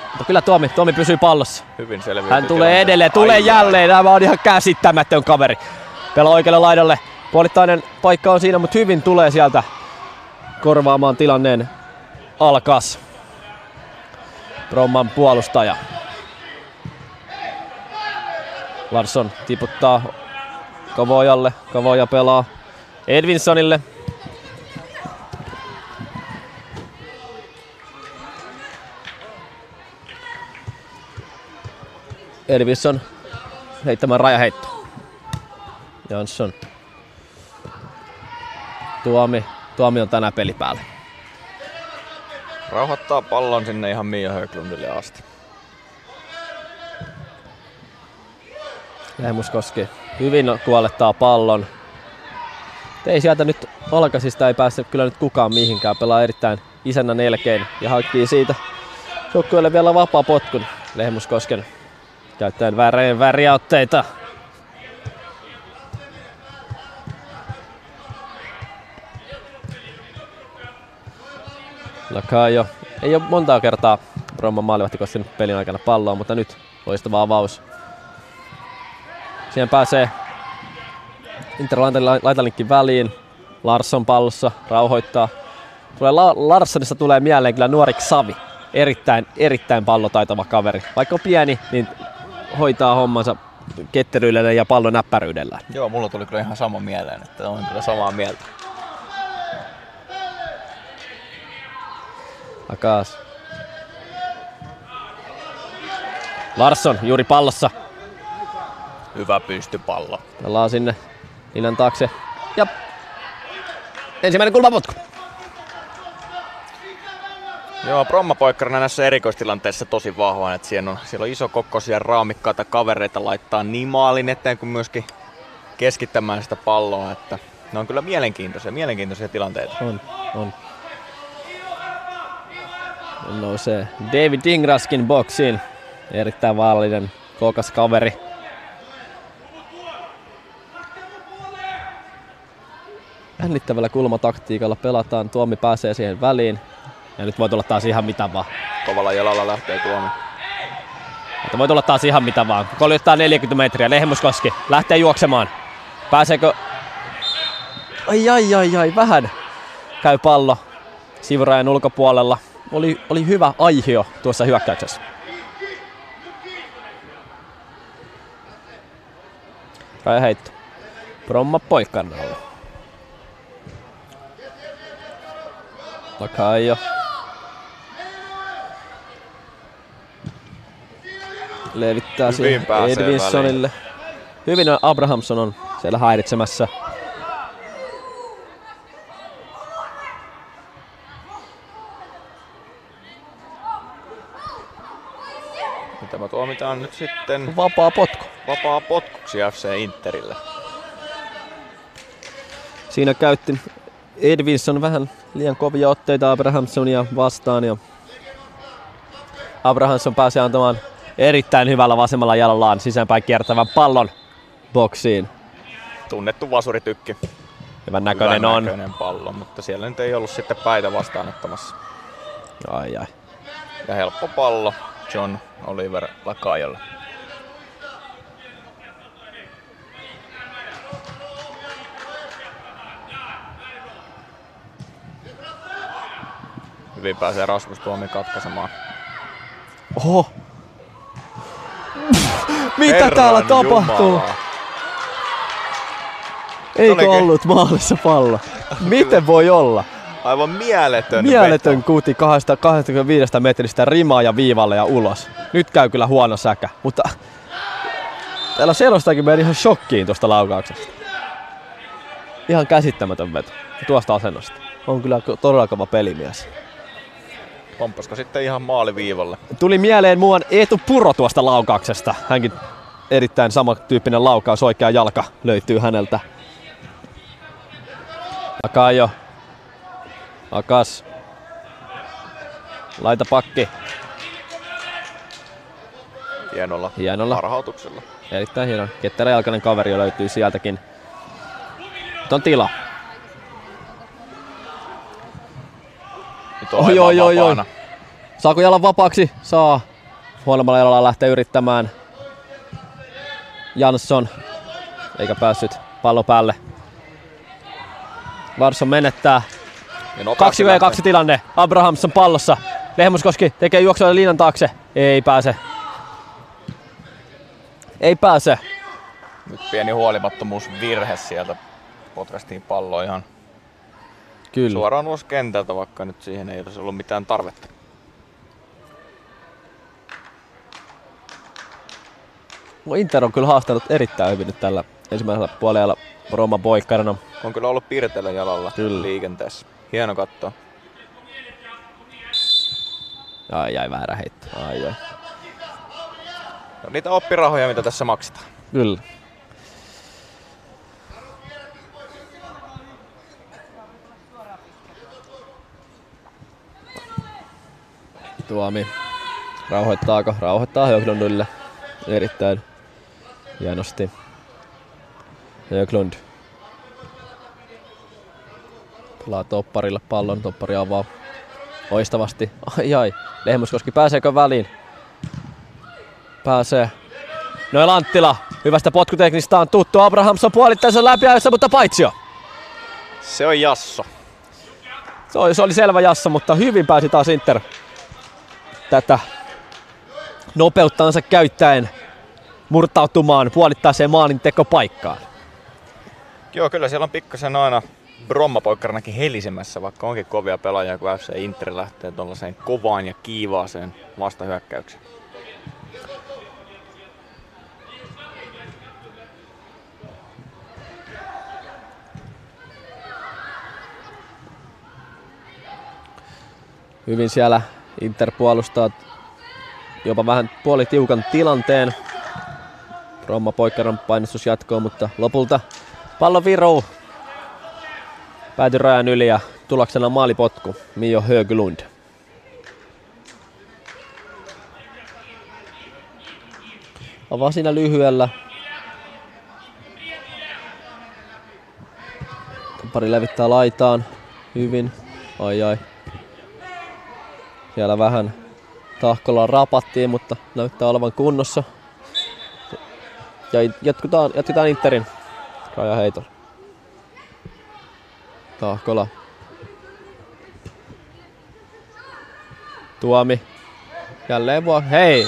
Mutta kyllä Tuomi, Tuomi pysyy pallossa. Hyvin selviytyy Hän tulee tilanteesta. edelleen, tulee Ai, jälleen. Tämä on ihan käsittämätön kaveri. Pelaa oikealle laidalle. Puolittainen paikka on siinä, mutta hyvin tulee sieltä korvaamaan tilanneen alkas. Bromman puolustaja. Larsson tiputtaa Kavojalle. Kavoja pelaa Edvinsonille. Edvinson heittämään rajaheitto. Jansson. Tuomi. Tuomi on tänään peli päällä. Rauhoittaa pallon sinne ihan Mia Höglundille asti. Lehmuskoski hyvin kuolettaa pallon. Ei sieltä nyt alkaisista ei pääse kyllä nyt kukaan mihinkään. Pelaa erittäin isännän elkein ja hankkii siitä joukkueelle vielä vapaa potkun. Lehmuskosken käyttäen väreen väriautteita. Lakajo. Ei ole montaa kertaa Bromman maalivahti pelin aikana palloa, mutta nyt loistava avaus. Siihen pääsee Inter laitalinkki väliin. Larsson pallossa rauhoittaa. Tulee La- Larssonista tulee mieleen kyllä nuori Savi. Erittäin, erittäin pallotaitava kaveri. Vaikka on pieni, niin hoitaa hommansa ketteryydellä ja pallon näppäryydellä. Joo, mulla tuli kyllä ihan sama mieleen, että on kyllä samaa mieltä. Takas. Larsson juuri pallossa. Hyvä pystypallo. Pelaa sinne linjan taakse. Ja ensimmäinen kulmapotku. Joo, Bromma poikkarina näissä erikoistilanteissa tosi vahva, että siellä on, siellä on iso kokkosia raamikkaita kavereita laittaa niin maalin eteen kuin myöskin keskittämään sitä palloa, että ne on kyllä mielenkiintoisia, mielenkiintoisia tilanteita. On, on. Nousee David Dingraskin boksiin. Erittäin vaarallinen, kookas kaveri. Jännittävällä kulmataktiikalla pelataan. Tuomi pääsee siihen väliin. Ja nyt voi tulla taas ihan mitä vaan. Kovalla jalalla lähtee Tuomi. Että voi tulla taas ihan mitä vaan. Koljuttaa 40 metriä. Lehmuskoski lähtee juoksemaan. Pääseekö... Ai ai ai ai, vähän käy pallo sivurajan ulkopuolella. oli, oli hyvä aihio tuossa hyökkäyksessä. Raja heitto. Bromma poikkarnalla. Lakaio. Levittää Hyvin siihen pääsee Edvinsonille. Hyvin on Abrahamson on siellä häiritsemässä. Tämä tuomitaan nyt sitten Vapaa potku. vapaa potkuksi FC Interille. Siinä käytti Edvinson vähän liian kovia otteita Abrahamsonia vastaan ja Abrahamson pääsi antamaan erittäin hyvällä vasemmalla jalallaan sisäänpäin kiertävän pallon boksiin. Tunnettu vasuritykki. Hyvän näköinen Hyvän on. näköinen pallo, mutta siellä nyt ei ollut sitten päitä vastaanottamassa. Ai ai. Ja helppo pallo John Oliver Lakajolle. Hyvin pääsee Rasmus Tuomi katkaisemaan. Oho. Mitä Herran täällä tapahtuu? Jumala. Eikö Olikin- ollut maalissa pallo? Miten voi olla? Aivan mieletön Mieletön veto. kuti 25 metristä rimaa ja viivalle ja ulos. Nyt käy kyllä huono säkä, mutta täällä selostakin meni ihan shokkiin tuosta laukauksesta. Ihan käsittämätön veto tuosta asennosta. On kyllä todella kova pelimies. Pomppasko sitten ihan maaliviivalle. Tuli mieleen muuan Eetu Puro tuosta laukauksesta. Hänkin erittäin samantyyppinen laukaus, oikea jalka löytyy häneltä. Akajo. Akas. Laita pakki. Hienolla Hienolla. harhautuksella. Erittäin hieno. Ketteräjalkainen kaveri jo löytyy sieltäkin. Nyt on tila. Nyt on Oi, oi, oi. vapaana. Saako jalan vapaaksi? Saa. Huonommalla jalalla lähtee yrittämään. Jansson. Eikä päässyt pallo päälle. Larsson menettää. Ja nopeasti 2v2 lähtee. tilanne. Abrahamson pallossa. Lehmuskoski tekee juoksua liinan taakse. Ei pääse. Ei pääse. Nyt pieni huolimattomuusvirhe sieltä. Potkastiin pallo ihan Kyllä. suoraan ulos kentältä, vaikka nyt siihen ei olisi ollut mitään tarvetta. No Inter on kyllä haastanut erittäin hyvin nyt tällä ensimmäisellä puolella Roma poikkarina. On kyllä ollut pirteellä jalalla Kyllä. liikenteessä. Hieno katsoa. Ai jäi väärä heitto. Ai ai. No, niitä oppirahoja, mitä tässä maksetaan. Kyllä. Tuomi. Rauhoittaako? Rauhoittaa Höglundille. Erittäin hienosti. Höglund. Pelaa topparille pallon. Toppari avaa loistavasti. Ai ai. Lehmuskoski pääseekö väliin? Pääsee. Noel Anttila, hyvästä potkuteknistä on tuttu. Abrahamson puolittaisen läpiajossa, mutta paitsio. Se on Jasso. Se oli, se oli selvä jassa, mutta hyvin pääsi taas Inter tätä nopeuttaansa käyttäen murtautumaan puolittaiseen maalin tekopaikkaan. Joo, kyllä siellä on pikkasen aina Bromma-poikkarinakin helisemässä, vaikka onkin kovia pelaajia, kun FC Inter lähtee tuollaiseen kovaan ja kiivaaseen vastahyökkäykseen. Hyvin siellä Inter puolustaa jopa vähän puolitiukan tilanteen. Romma Poikkaron painostus jatkuu, mutta lopulta pallo viruu. Pääty rajan yli ja tuloksena maalipotku Mio Höglund. Avaa siinä lyhyellä. Pari levittää laitaan. Hyvin. Ai ai. Siellä vähän tahkolla rapattiin, mutta näyttää olevan kunnossa. Ja jatketaan, jatketaan Interin rajaheitolla. Tahkola. Tuomi. Jälleen vuo. Hei!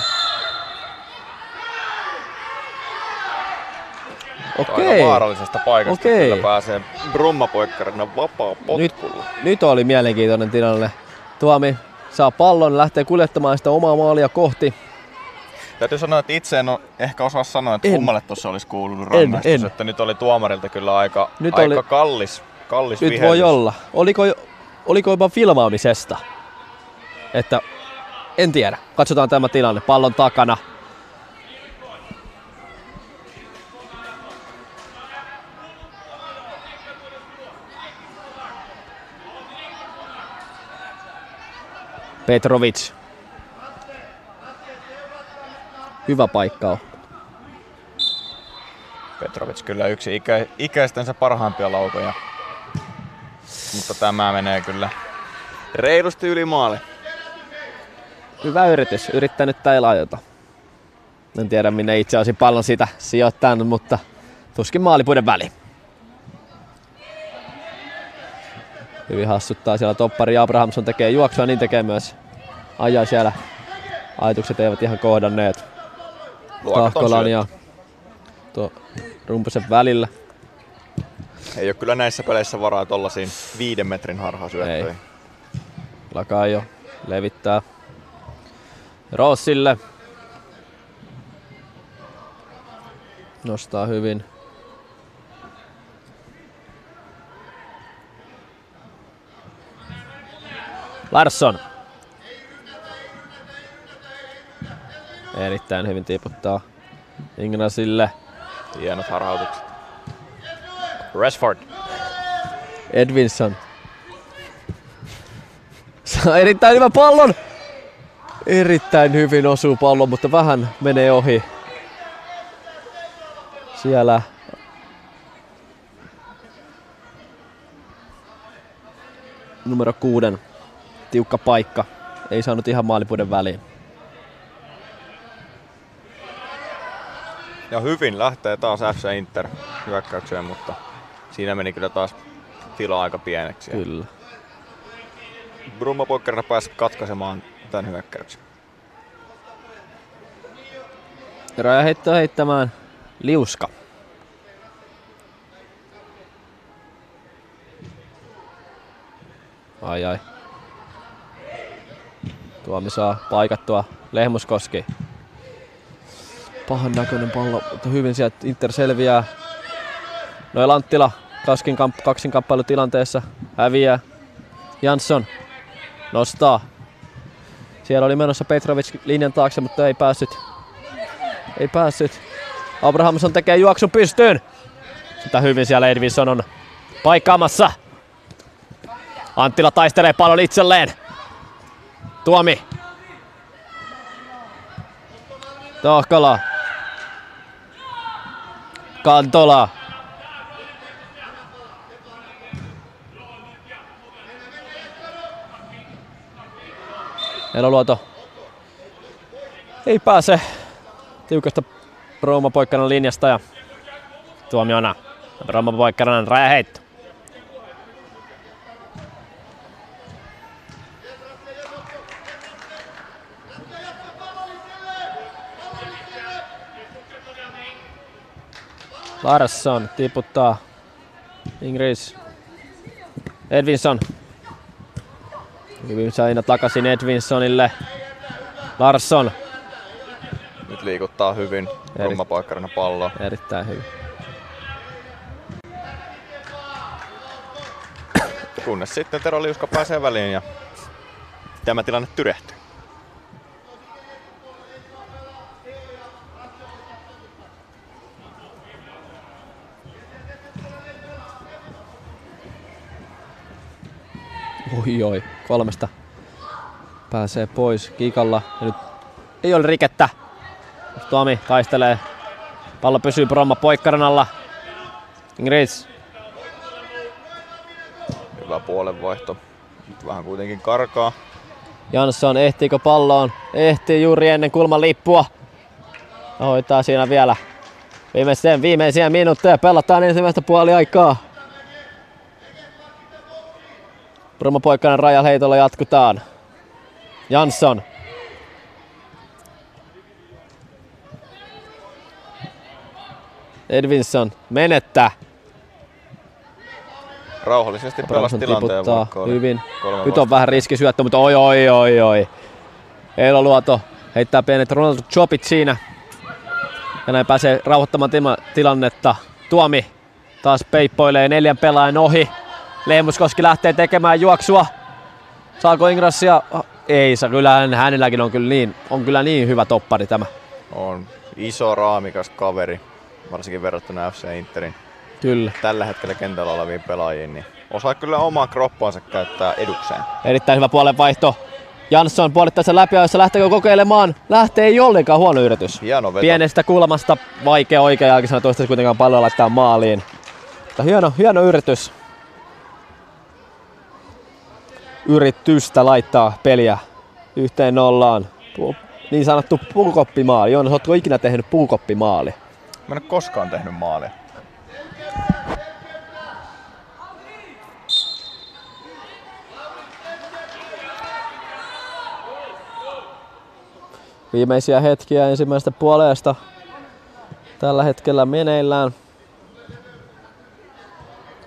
Okei. Aika vaarallisesta paikasta Okei. kyllä pääsee brummapoikkarina vapaa Nyt, potkulla. nyt oli mielenkiintoinen tilanne. Tuomi saa pallon, lähtee kuljettamaan sitä omaa maalia kohti. Täytyy sanoa, että itse en ole ehkä osaa sanoa, että En. kummalle tuossa olisi kuulunut En, rangaistus. en. Että nyt oli tuomarilta kyllä aika, Nyt aika oli- kallis, kallis Nyt vihellys. voi olla. Oliko, oliko jopa filmaamisesta? Että en tiedä. Katsotaan tämä tilanne. Pallon takana. Petrovic. Hyvä paikka on. Petrovic kyllä yksi ikä, ikäistensä parhaimpia laukoja. Mutta tämä menee kyllä reilusti yli maali. Hyvä yritys. Yrittänyt tai lajota. En tiedä minne itse olisin pallon siitä sijoittanut, mutta tuskin maalipuiden väli. Hyvin hassuttaa siellä toppari Abrahamson tekee juoksua, niin tekee myös ajaa siellä. Ajatukset eivät ihan kohdanneet Tahkolan ja tuo Rumpusen välillä. Ei ole kyllä näissä peleissä varaa tollasiin viiden metrin harhasyöttöihin. Ei. Lakaio levittää Rossille. Nostaa hyvin. Larsson. Erittäin hyvin tiputtaa Ignasille. Hienot harhautukset. Rashford. Edvinson. Saa erittäin hyvän pallon. Erittäin hyvin osuu pallon, mutta vähän menee ohi. Siellä numero kuuden tiukka paikka. Ei saanut ihan maalipuiden väliin. Ja hyvin lähtee taas FC Inter hyökkäykseen, mutta siinä meni kyllä taas tila aika pieneksi. Kyllä. Brumma Poikkarina pääsi katkaisemaan tämän hyökkäyksen. Raja heittää heittämään liuska. Ai ai. Tuomi saa paikattua Lehmuskoski. Pahan näköinen pallo, mutta hyvin sieltä Inter selviää. Noe Lanttila kaskin kamp- kaksinkamppailutilanteessa häviää. Jansson nostaa. Siellä oli menossa Petrovic linjan taakse, mutta ei päässyt ei päässyt. Abrahamson tekee juoksun pystyyn. Sitä hyvin siellä Edvinson on paikkaamassa. Anttila taistelee pallon itselleen. Tuomi. Tohkala. Kantola. Eloluoto. Ei pääse tiukasta Rooma linjasta ja tuomiona Rooma Poikkaran räjäheitto. Larsson tiputtaa Ingris. Edvinson. Hyvin aina takaisin Edvinsonille. Larsson Nyt liikuttaa hyvin Brumma Poikkarina palloa. Erittäin hyvin. Kunnes sitten Tero Liuska pääsee väliin ja tämä tilanne tyrehtyy. Oi oi, kolmesta pääsee pois Kikalla. Ja nyt ei ole rikettä. Tomi taistelee. Pallo pysyy Bromma poikkaran alla. Ingris. Hyvä puolenvaihto. Nyt vähän kuitenkin karkaa. Jansson, ehtiikö palloon? Ehtii juuri ennen kulman lippua. Hoitaa siinä vielä viimeisen, viimeisiä minuutteja. Pelataan ensimmäistä puoliaikaa. Bromma poikkaran rajalla heitolla jatkutaan. Jansson. Edvinson menettää. Rauhallisesti pelasi tilanteen, vaikka hyvin. Nyt on vähän riskisyöttö, mutta oi oi oi oi. Eilo Luoto heittää pienet Ronaldo Chopit siinä. Ja näin pääsee rauhoittamaan tima- tilannetta. Tuomi taas peippoilee neljän pelaajan ohi. Lehmuskoski lähtee tekemään juoksua. Saako Ingrassia? Ei saa, kyllä hänelläkin on kyllä niin, on kyllä niin hyvä toppari tämä. On iso raamikas kaveri, varsinkin verrattuna FC Interin Kyllä. tällä hetkellä kentällä oleviin pelaajiin, niin osaa kyllä omaa kroppaansa käyttää edukseen. Erittäin hyvä puolenvaihto. Jansson puolittaessa läpi, jossa lähteekö kokeilemaan. Lähtee ei ollenkaan huono yritys. Hieno veto. Pienestä kulmasta vaikea oikea jalkisena toista kuitenkaan paljon laittaa maaliin. Mutta hieno, hieno yritys. Yritystä laittaa peliä yhteen nollaan. Niin sanottu pukoppimaali. Joonas, ootko ikinä tehnyt pukoppimaali? Mä en ole koskaan tehnyt maalia. Viimeisiä hetkiä ensimmäisestä puolesta tällä hetkellä meneillään.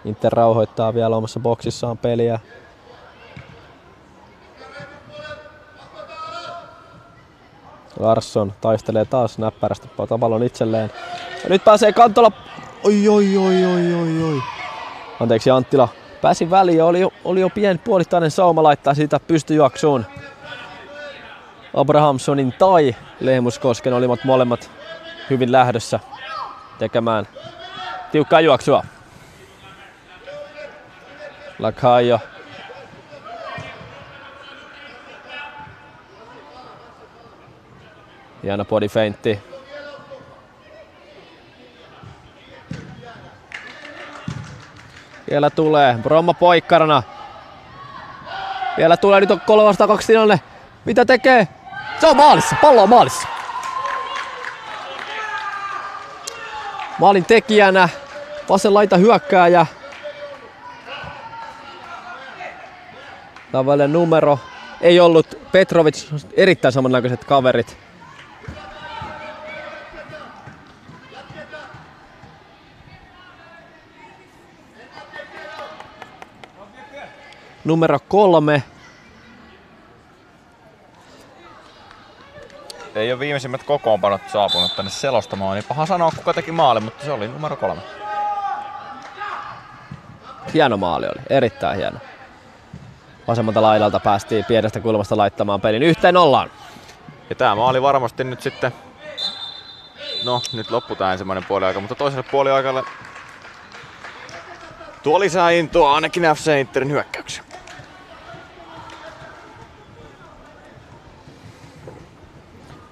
Inter rauhoittaa vielä omassa boksissaan peliä. Larsson taistelee taas näppärästi pallon itselleen. Ja nyt pääsee Kantola. Oi, oi, oi, oi, oi, oi. Anteeksi Anttila. Pääsi väliin ja oli oli jo pieni puolittainen sauma laittaa siitä pystyjuoksuun. Abrahamsonin tai Lehmuskosken olivat molemmat hyvin lähdössä tekemään tiukkaa juoksua. Lakaio. Hieno bodyfeintti. Vielä tulee Bromma poikkarana. Vielä tulee, nyt on kolme vastaan kaksi tilanne. Mitä tekee? Se on maalissa, pallo on maalissa. Maalin tekijänä vasen laita hyökkääjä. Tavallinen numero. Ei ollut Petrovic, erittäin samannäköiset kaverit. Numero kolme. Ei ole viimeisimmät kokoonpanot saapunut tänne selostamaan, niin paha sanoa kuka teki maalin, mutta se oli numero kolme. Hieno maali oli, erittäin hieno. Vasemmalta laidalta päästiin pienestä kulmasta laittamaan pelin yhteen nollaan. Ja tämä maali varmasti nyt sitten, no nyt loppuu tämä ensimmäinen puoliaika, mutta toiselle puoliaikalle tuo lisää intoa ainakin FC Interin hyökkäyksiä.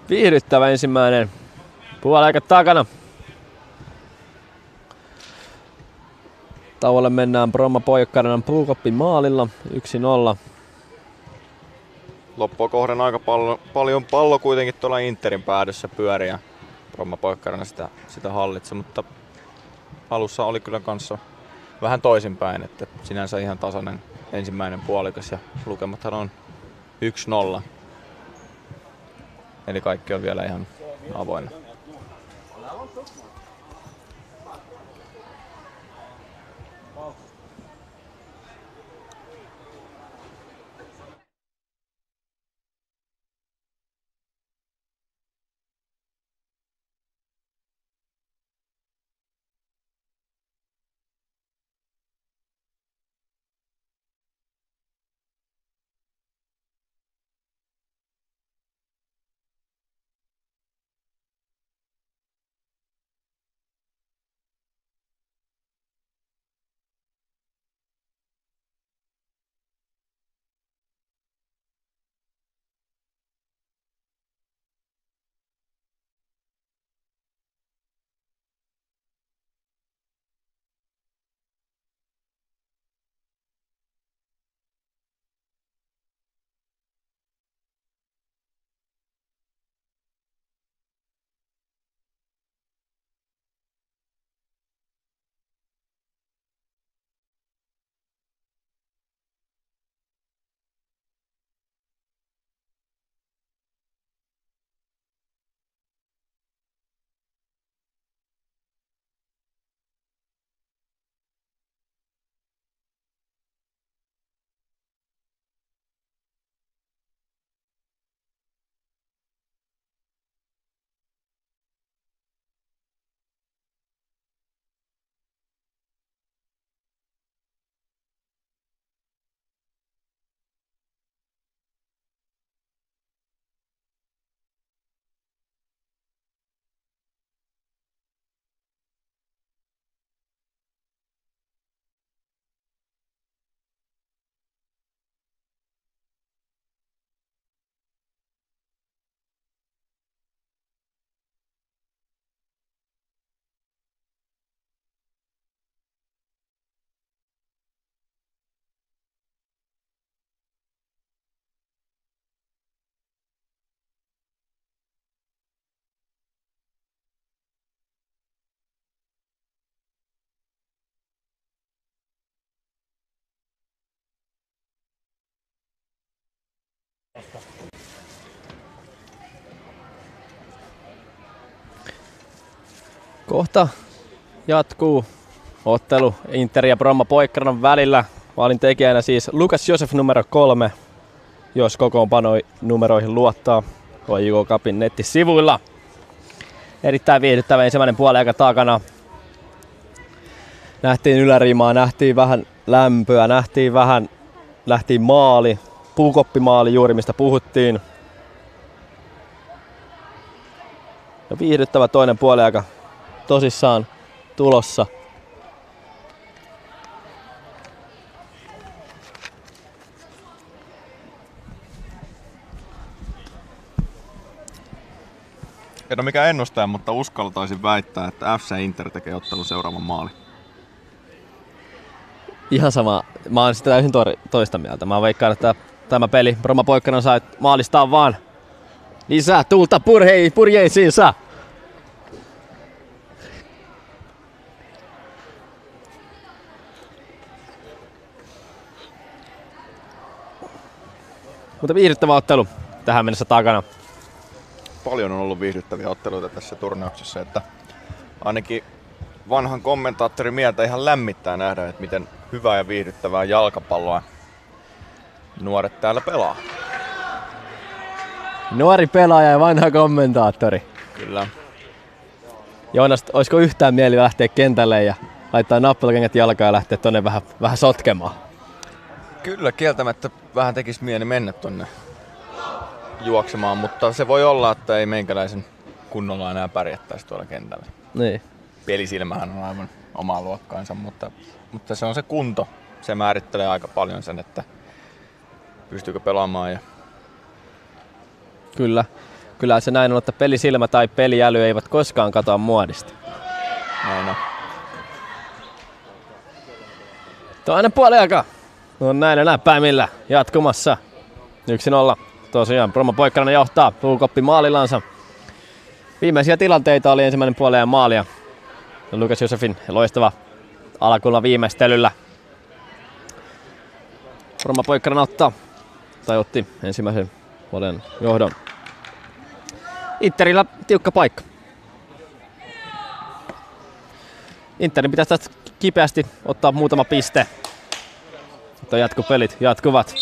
Viihdyttävä ensimmäinen puoliaika takana. Tauolle mennään Bromma Poikkarinan puukoppi maalilla 1-0. Loppua kohden aika pallo, paljon pallo kuitenkin tuolla Interin päädyssä pyöriä. Bromma Poikkarina sitä, sitä hallitsi, mutta alussa oli kyllä kanssa vähän toisinpäin, että sinänsä ihan tasainen ensimmäinen puolikas ja lukemathan on 1-0. Eli kaikki on vielä ihan avoinna. Kohta jatkuu ottelu Inter ja Bromma Poikkaran välillä. Maalin tekijänä siis Lukas Josef numero kolme, jos kokoonpanoi numeroihin luottaa. HJK Cupin nettisivuilla. Erittäin viihdyttävä ensimmäinen puoliaika takana. Nähtiin ylärimaa, nähtiin vähän lämpöä, nähtiin vähän, lähtiin maali, puukoppimaali juuri mistä puhuttiin. Ja viihdyttävä toinen puoliaika tosissaan tulossa. En ole mikään ennustaja, mutta uskaltaisin väittää, että FC Inter tekee ottelun seuraavan maali. Ihan sama. Mä oon sitä täysin toista mieltä. Mä veikkaan, että tämä peli Roma Poikkanen sai maalistaan vaan lisää tuulta purhei, purjeisiinsa. Mutta viihdyttävä ottelu tähän mennessä takana. Paljon on ollut viihdyttäviä otteluita tässä turnauksessa, että ainakin vanhan kommentaattorin mieltä ihan lämmittää nähdä, että miten hyvää ja viihdyttävää jalkapalloa nuoret täällä pelaa. Nuori pelaaja ja vanha kommentaattori. Kyllä. Joonas, olisiko yhtään mieli lähteä kentälle ja laittaa nappulakengät jalkaan ja lähteä tonne vähän, vähän sotkemaan? Kyllä, kieltämättä vähän tekisi mieli mennä tonne juoksemaan, mutta se voi olla, että ei meikäläisen kunnolla enää pärjättäisi tuolla kentällä. Niin. Pelisilmähän on aivan omaa luokkaansa, mutta, mutta se on se kunto. Se määrittelee aika paljon sen, että pystyykö pelaamaan. Ja Kyllä. Kyllä se näin on, että pelisilmä tai peliäly eivät koskaan katoa muodista. näin on. Toinen puoliaika on näillä näppäimillä jatkumassa. 1-0. Tosiaan Promo Poikkarana johtaa puukoppi maalilansa. Viimeisiä tilanteita oli ensimmäinen puolen maalia. Ja Lukas Josefin loistava alakulla viimeistelyllä. Promo Poikkarana ottaa, tai otti ensimmäisen puolen johdon. Interillä tiukka paikka. Interin pitäisi tästä kipeästi ottaa muutama piste. Mutta jatkopelit jatkuvat.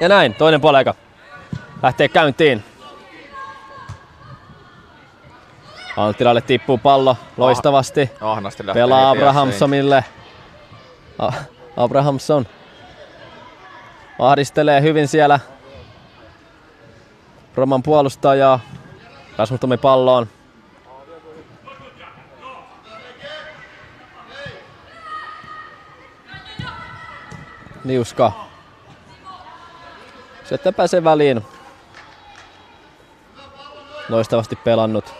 Ja näin, toinen puoliaika lähtee käyntiin. Anttilalle tippuu pallo loistavasti. Ahnasti lähtee Pelaa Abrahamsonille. A- Abrahamson ahdistelee hyvin siellä Roman puolustajaa. Rasmus Tomi palloon. Liuska. Syöttää pääsee väliin. Loistavasti pelannut.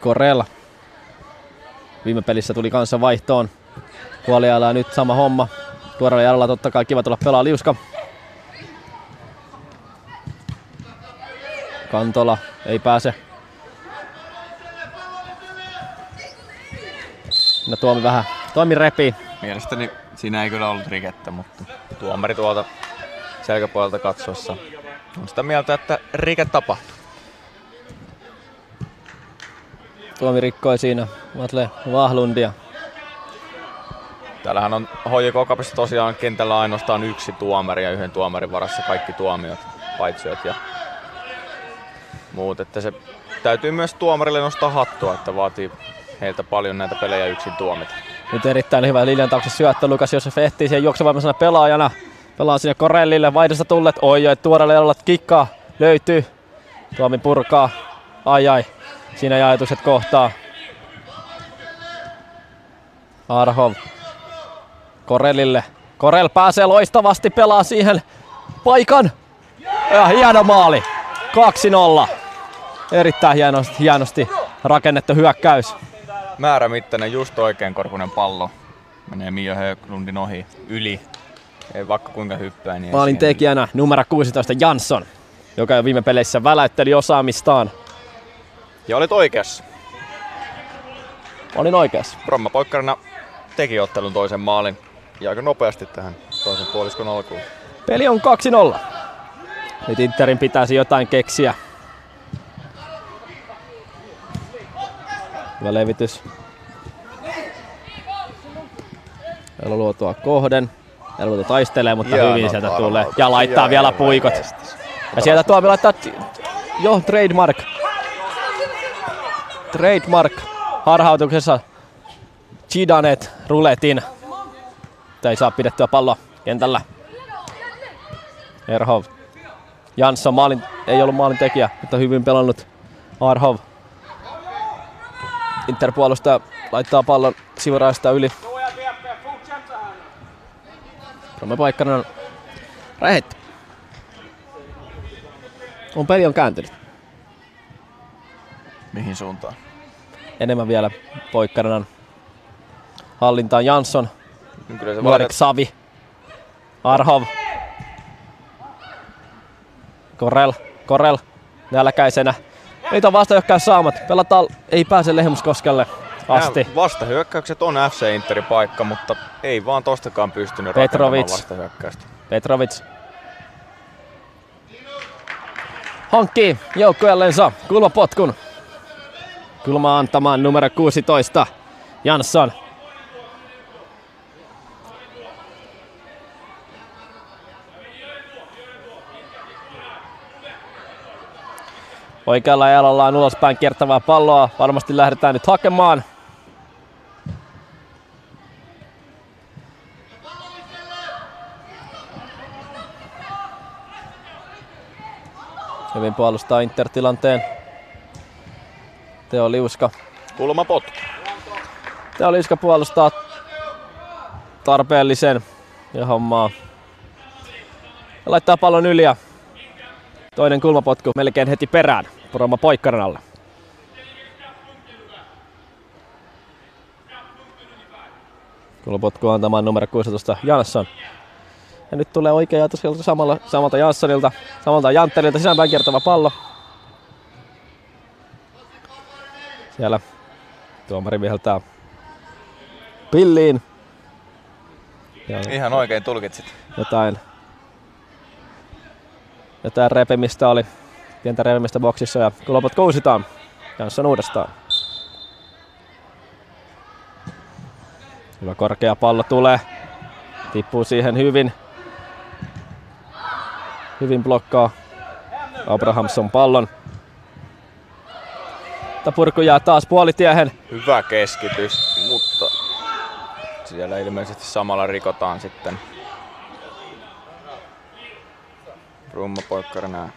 Korella. Viime pelissä tuli kanssa vaihtoon. Puoliajalla ja nyt sama homma. Tuoreella jalalla totta kai kiva tulla pelaa liuska. Kantola ei pääse. No Tuomi vähän. Toimi repii. Mielestäni siinä ei kyllä ollut rikettä, mutta tuomari tuolta selkäpuolelta katsoessa on sitä mieltä, että rike tapahtuu. Tuomi rikkoi siinä Matle Vahlundia. Täällähän on HJK Cupissa tosiaan kentällä ainoastaan yksi tuomari ja yhden tuomarin varassa kaikki tuomiot, paitsyöt ja muut. Että se täytyy myös tuomarille nostaa hattua, että vaatii heiltä paljon näitä pelejä yksin tuomita. Nyt erittäin hyvä Liljantauksen syöttö. Lukas Josef ehtii siihen juoksevammassa pelaajana. Pelaa sinne Korellille. Vaihdosta tullet. Oi oi, tuorelle jalalla kikkaa. Löytyy. Tuomi purkaa. Ai ai. Siinä ei ajatukset kohtaa. Arhov. Korellille. Korel pääsee loistavasti, pelaa siihen paikan. Ja hieno maali. 2-0. Erittäin hienosti, hienosti rakennettu hyökkäys. Määrämittainen, just oikein korkunen pallo. Menee Mio Höglundin ohi, yli. Ei vaikka kuinka hyppää, niin Maalin tekijänä numero 16 Jansson, joka jo viime peleissä väläytteli osaamistaan. Ja olit oikeassa. Olin oikeassa. Bromma poikkarina teki ottelun toisen maalin ja aika nopeasti tähän toisen puoliskon alkuun. Peli on 2-0. Nyt Interin pitäisi jotain keksiä. Hyvä levitys. On luotua kohden. Elvuta taistelee, mutta Hieno hyvin sieltä arvaus. tulee. Ja laittaa Hieno vielä puikot. Ja sieltä Tuomi laittaa jo trademark. Trademark harhautuksessa Chidanet ruletin. Ei saa pidettyä palloa kentällä. Erhov. Jansson maalin, ei ollut maalin tekijä, mutta hyvin pelannut Arhov. Interpuolustaja laittaa pallon sivuraista yli. Rome Paikkanen räjähti. On peli on kääntynyt. Mihin suuntaan? Enemmän vielä Poikkaranan hallintaan Jansson, Niin Kyllä se Nuorik valitettavasti Savi, Arhov, Korel, Korel, nälkäisenä. Nyt on vastahyökkäys saamat. Pelataan, ei pääse Lehmuskoskelle asti. Nämä vastahyökkäykset on FC Interin paikka, mutta ei vaan tostakaan pystynyt Petrovic. rakentamaan vastahyökkäystä. Petrovic. Hankkii joukkueellensa kulmapotkun. Kulma antamaan numero 16. Jansson. Oikealla jalalla on ulospäin kiertävää palloa. Varmasti lähdetään nyt hakemaan. Hyvin puolustaa Inter-tilanteen. Teo Liuska. Kulma potku. Teo Liuska puolustaa tarpeellisen ja hommaa. Ja laittaa pallon yli ja toinen kulmapotku melkein heti perään. Poroma Poikkaranalle. Kulmapotku antamaan numero 16 Jansson. Ja nyt tulee oikea ajatus samalla, samalta Janssonilta, samalta Jantterilta sisäänpäin kiertävä pallo. Siellä tuomari viheltää pilliin. Ja Ihan oikein tulkitsit. jotain, jotain repemistä oli, pientä repemistä boksissa ja kulopot kousitaan. Jansson uudestaan. Hyvä korkea pallo tulee. Tippuu siihen hyvin. Hyvin blokkaa Abrahamson pallon. Mutta purku jää taas puolitiehen. Hyvä keskitys, mutta siellä ilmeisesti samalla rikotaan sitten Rumma Poikkarana.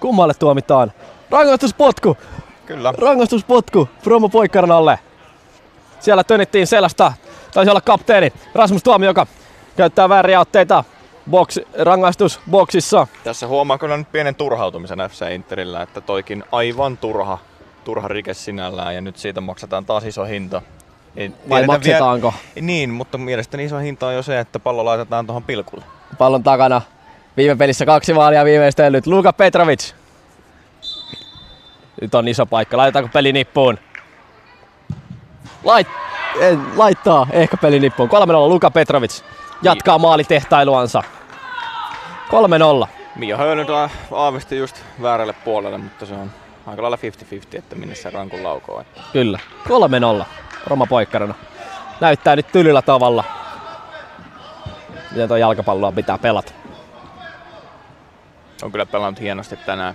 Kummalle tuomitaan? Rangaistuspotku! Kyllä. Rangaistuspotku Promo Poikkarnalle. Siellä tönittiin selästä. Taisi olla kapteeni Rasmus Tuomio, joka käyttää vääriä otteita box, rangaistusboksissa. Tässä huomaa kyllä nyt pienen turhautumisen FC Interillä, että toikin aivan turha, turha rike sinällään ja nyt siitä maksetaan taas iso hinta. Ei Vai maksetaanko? Vielä... Niin, mutta mielestäni iso hinta on jo se, että pallo laitetaan tuohon pilkulle. Pallon takana. Viime pelissä kaksi maalia viimeistellyt Luka Petrovic. Nyt on iso paikka. Laitetaanko peli nippuun? Lait... En, laittaa ehkä peli nippuun. 3-0 Luka Petrovic. Jatkaa maalitehtailuansa. 3-0. Mia Höylund aavisti just väärälle puolelle, mutta se on aika lailla 50-50, että minne se rankun laukoo. Kyllä. 3-0. Roma Poikkarana. Näyttää nyt tylyllä tavalla. Miten tuo jalkapalloa pitää pelata. on kyllä pelannut hienosti tänään.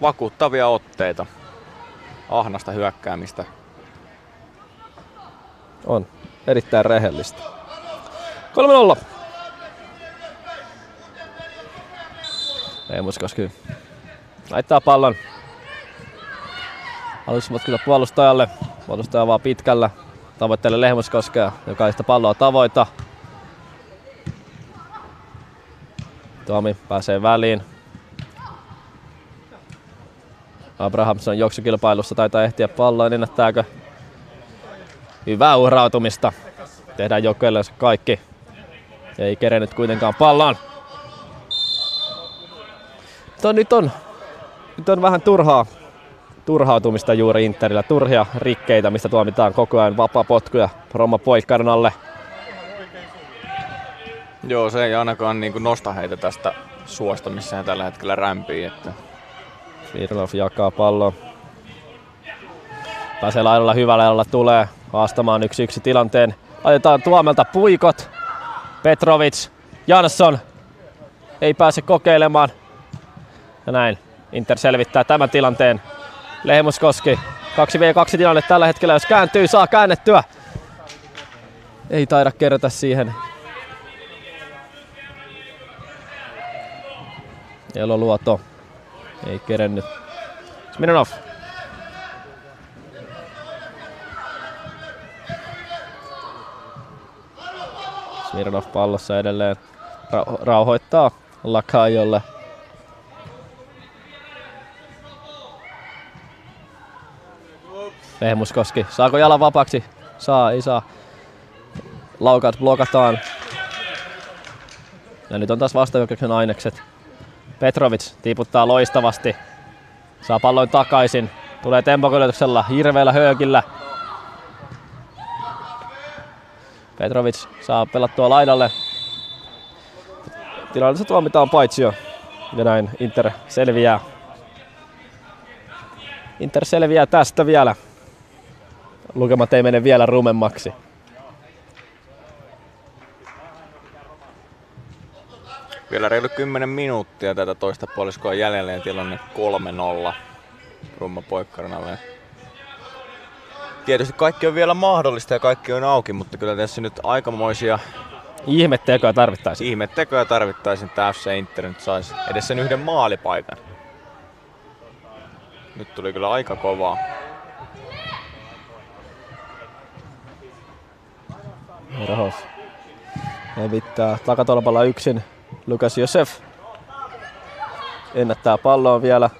Vakuuttavia otteita. Ahnasta hyökkäämistä. On. Erittäin rehellistä. 3-0. Reemuskoski laittaa pallon. Alustavat kyllä puolustajalle. Puolustaja vaan pitkällä. Tavoittelee Lehmuskoskea, joka ei sitä palloa tavoita. Tomi pääsee väliin. Abrahamson juoksukilpailussa taitaa ehtiä palloa, niin näyttääkö hyvää uhrautumista. Tehdään joukkueelle kaikki. Ei kerennyt kuitenkaan pallaan. Mutta nyt on, nyt on vähän turhaa, turhautumista juuri Interillä. Turhia rikkeitä, mistä tuomitaan koko ajan vapaa potkuja Roma Poikkarnalle. Joo, se ei ainakaan niin kuin nosta heitä tästä suosta, missä he tällä hetkellä rämpii. Että Smirnov jakaa pallon. Pääsee laidalla hyvällä laidalla tulee haastamaan yksi yksi tilanteen. Laitetaan tuomelta puikot. Petrovic, Jansson ei pääse kokeilemaan. Ja näin Inter selvittää tämän tilanteen. Lehmuskoski 2v2 tilanne tällä hetkellä, jos kääntyy, saa käännettyä. Ei taida kerätä siihen. Elo Luoto ei kerennyt. Smirnov. Smirnov pallossa edelleen ra- rauhoittaa Lakajolle. Lehmuskoski. Saako jalan vapaaksi? Saa, ei saa. Laukat blokataan. Ja nyt on taas vastahyökkäyksen ainekset. Petrovic tiputtaa loistavasti. Saa pallon takaisin. Tulee tempokyljetyksellä hirveällä höökillä. Petrovic saa pelattua laidalle. Tilanteessa tuomitaan paitsio. Ja näin Inter selviää. Inter selviää tästä vielä. Lukemat ei mene vielä rumemmaksi. vielä reilu 10 minuuttia tätä toista puoliskoa jäljellä ja tilanne 3-0 Rumma Poikkarnalle. Tietysti kaikki on vielä mahdollista ja kaikki on auki, mutta kyllä tässä nyt aikamoisia Ihmettekoja tarvittaisiin. ihmettekoja tarvittaisiin, että FC Inter nyt saisi edes sen yhden maalipaikan. Nyt tuli kyllä aika kovaa. Rahov levittää takatolpalla yksin. Lukas Josef ennättää palloa vielä.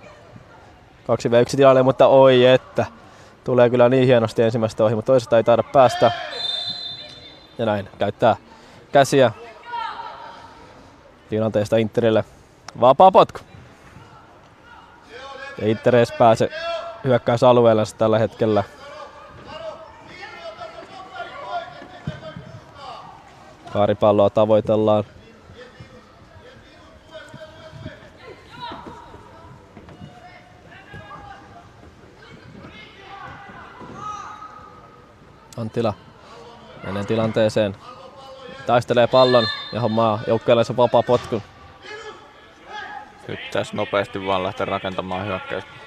2v1 tilanne, mutta oi että. Tulee kyllä niin hienosti ensimmäistä ohi, mutta toisesta ei taida päästä. Ja näin, käyttää käsiä tilanteesta Interille. Vapaa potku. Ja Inter pääse hyökkäysalueella tällä hetkellä. Kaaripalloa tavoitellaan. Anttila menee tilanteeseen. Taistelee pallon ja hommaa joukkueellensa vapaa potku. Nyt tässä nopeasti vaan lähteä rakentamaan hyökkäystä.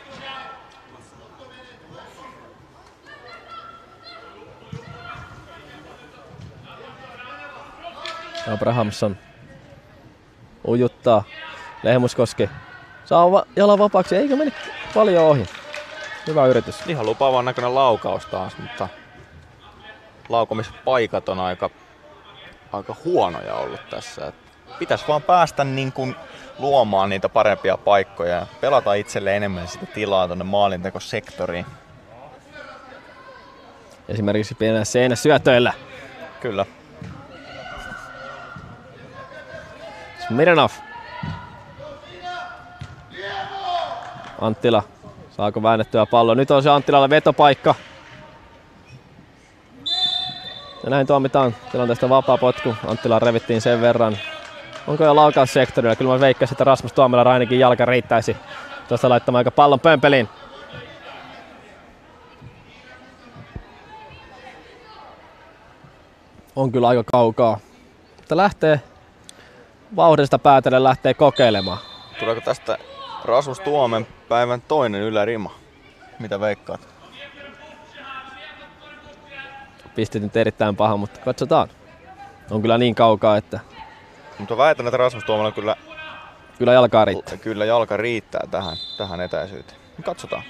Abrahamson ujuttaa. Lehmuskoski saa va- jalan vapaaksi, eikä mene paljon ohi. Hyvä yritys. Ihan lupaavan näköinen laukaus taas, mutta laukomispaikat on aika, aika huonoja ollut tässä. Et pitäisi vaan päästä niin kuin luomaan niitä parempia paikkoja ja pelata itselle enemmän sitä tilaa tuonne maalintekosektoriin. Esimerkiksi pienellä seinä syötöillä. Kyllä. Smirnov. Anttila. Saako väännettyä pallo? Nyt on se Anttilalle vetopaikka. Ja näin tuomitaan tilanteesta vapaa potku. Anttila revittiin sen verran. Onko jo laukaussektorilla? Kyllä mä veikkasin, että Rasmus Tuomela ainakin jalka riittäisi tuosta laittamaan aika pallon pömpeliin. On kyllä aika kaukaa. Mutta lähtee vauhdista päätellen lähtee kokeilemaan. Tuleeko tästä Rasmus Tuomen päivän toinen ylärima? Mitä veikkaat? Pistit nyt erittäin paha, mutta katsotaan. On kyllä niin kaukaa, että Mutta väitän, että Rasmus Tuomella kyllä, kyllä jalkaa riittää. kyllä jalka riittää tähän, tähän etäisyyteen. Katsotaan.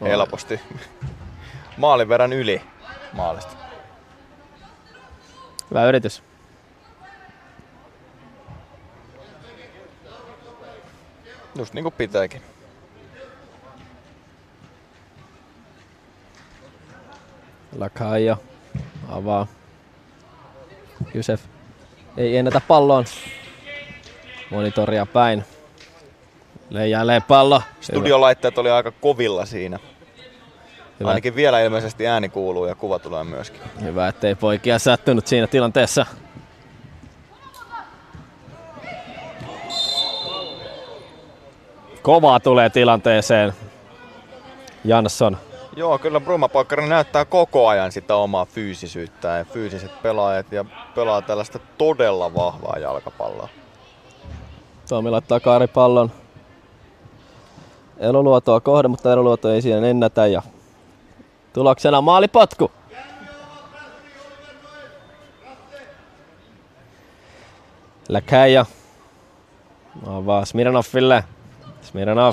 Helposti. Maalin verran yli maalista. Hyvä yritys. Just niin kuin pitääkin. Lakaija avaa. Josef ei ennätä palloon. Monitoria päin. Leijailee pallo. Studiolaitteet oli aika kovilla siinä. Hyvä. Ainakin vielä ilmeisesti ääni kuuluu ja kuva tulee myöskin. Hyvä, ettei poikia sattunut siinä tilanteessa. Kovaa tulee tilanteeseen. Jansson. Joo, kyllä Bruma Poikkarin näyttää koko ajan sitä omaa fyysisyyttä ja fyysiset pelaajat ja pelaa tällaista todella vahvaa jalkapalloa. Tomi laittaa kaaripallon. Eloluotoa kohde, mutta Eloluoto ei siinä ennätä ja tuloksena maalipotku. Läkäjä. Avaa Smirnoville. Smirnov.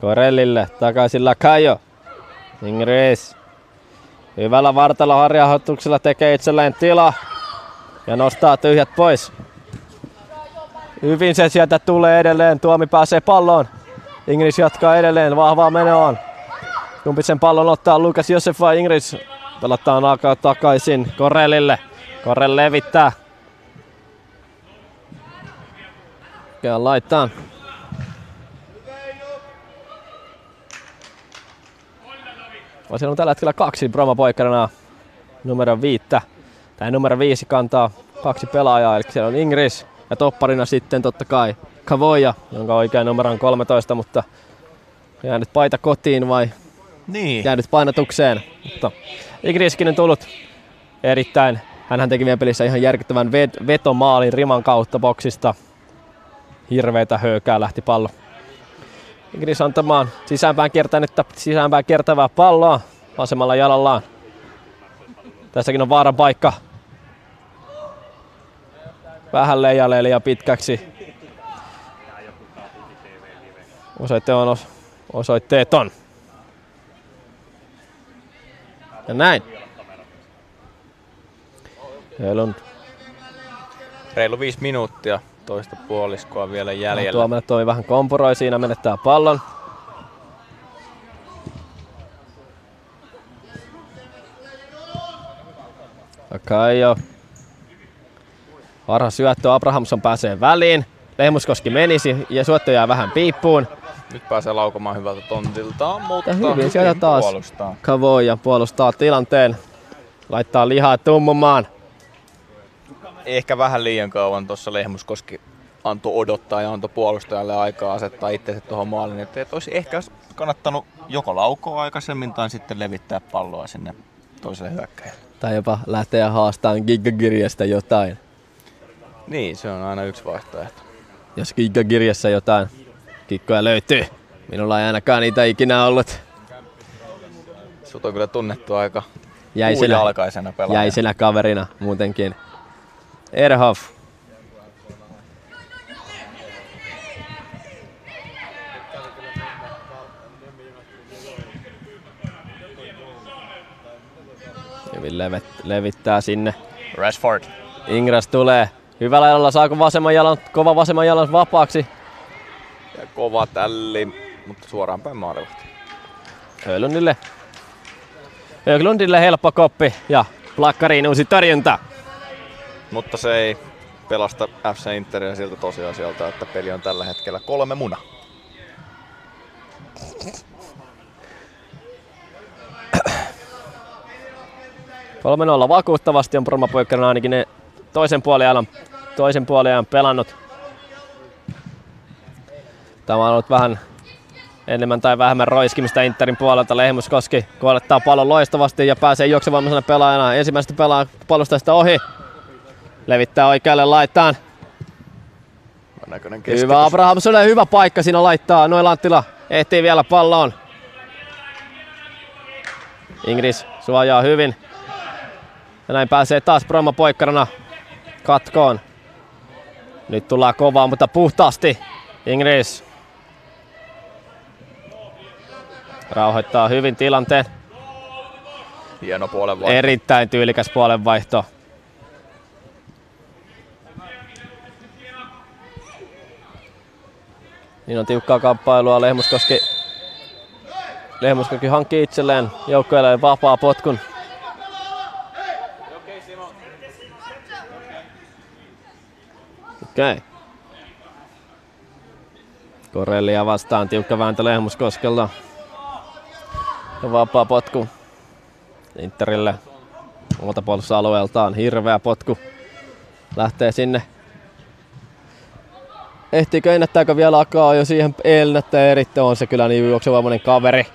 Korellille. Takaisin Lakajo. Ingris. Hyvällä vartaloharjahoituksella tekee itselleen tila. Ja nostaa tyhjät pois. Hyvin se sieltä tulee edelleen. Tuomi pääsee palloon. Ingris jatkaa edelleen vahvaa menoon. Kumpi sen pallon ottaa Lukas Josef vai Ingris? Pelataan alkaa takaisin Korellille. Korel levittää. Ja laittaa. Siellä on tällä hetkellä kaksi Broma poikkarana numero viittä. Tai numero viisi kantaa kaksi pelaajaa, eli siellä on Ingris ja topparina sitten totta kai Kavoja, jonka oikea numero on 13, mutta jäänyt paita kotiin vai Niin. jäänyt painatukseen. Mutta Ingriskin on tullut erittäin, hän teki vielä pelissä ihan järkyttävän vet- vetomaalin riman kautta boksista. Hirveitä höykää lähti pallo. Ingris antamaan sisäänpäin kiertänyttä, sisäänpäin kiertävää palloa vasemmalla jalallaan. Tässäkin on vaaran paikka. Vähän leijailee liian pitkäksi. Osoite on os- osoitteeton. Ja näin. On Reilu viisi minuuttia toista puoliskoa vielä jäljellä. Tuomelle toi vähän kompuroi siinä, menettää pallon. Kaijo. Varha syöttö, Abrahamson pääsee väliin. Lehmuskoski menisi ja syöttö jää vähän piippuun. Nyt pääsee laukomaan hyvältä tontilta, mutta Ja hyvin sieltä taas. puolustaa. Kavoja puolustaa tilanteen. Laittaa lihaa tummumaan. Ehkä vähän liian kauan tuossa Lehmuskoski antoi odottaa ja antoi puolustajalle aikaa asettaa itsensä tuohon maalin. Että et olisi ehkä kannattanut joko laukoa aikaisemmin tai sitten levittää palloa sinne toiselle hyökkäjälle. Tai jopa lähteä haastamaan Gigagirjasta jotain. Niin, se on aina yksi vaihtoehto. Jos Gigagirjassa jotain kikkoja löytyy. Minulla ei ainakaan niitä ikinä ollut. Sut on kyllä tunnettu aika Jäisenä, alkaisena pelaajana. jäisenä kaverina muutenkin. Erhoff. Hyvin levet, levittää sinne. Rashford. Ingras tulee. Hyvällä jalalla saako vasemman jalan, kova vasemman jalan vapaaksi. Ja kova tälli, mutta suoraan päin maalivahti. Höglundille. Höglundille helppo koppi ja plakkariin uusi torjunta. Mutta se ei pelasta FC Interia siltä tosiasialta, että peli on tällä hetkellä kolme muna. Kolme nolla vakuuttavasti on Broma Poikkarina ainakin ne toisen puoliajan, toisen puoliajan pelannut. Tämä on ollut vähän enemmän tai vähemmän roiskimista Interin puolelta. Lehmuskoski kuolettaa pallon loistavasti ja pääsee juoksevammaisena pelaajana ensimmäistä pelaa pallosta ohi. Levittää oikealle laitaan. Hyvä Abrahamson, hyvä paikka siinä laittaa. Noin Lanttila ehtii vielä palloon. Ingris suojaa hyvin. Ja näin pääsee taas Bromma poikkarana katkoon. Nyt tullaan kovaa, mutta puhtaasti. Ingris rauhoittaa hyvin tilanteen. Hieno puolen vaihto. Erittäin tyylikäs puolenvaihto. Niin on tiukkaa kamppailua. Lehmuskoski, Lehmuskoski hankkii itselleen joukkueelle vapaa potkun. Okei. Okay. Korellia vastaan, tiukka vääntö Lehmuskoskella. Ja vapaa potku Interille omalta puolustusalueeltaan. Hirveä potku. Lähtee sinne. Ehtiikö ennättääkö vielä Akaa jo siihen ennättää erittäin on se kyllä niin juoksuvoimainen kaveri.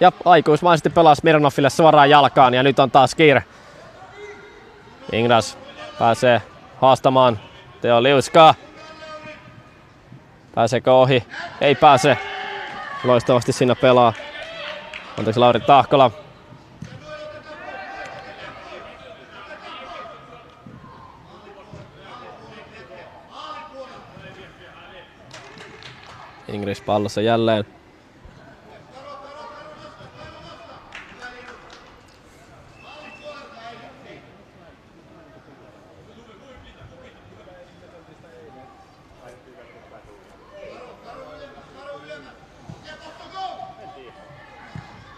Ja aikuismaisesti pelaa Smirnoffille suoraan jalkaan ja nyt on taas kiire. Ingras pääsee haastamaan Teo Liuskaa. Pääseekö ohi? Ei pääse. Loistavasti siinä pelaa. Anteeksi Lauri Tahkola. Ingris pallossa jälleen.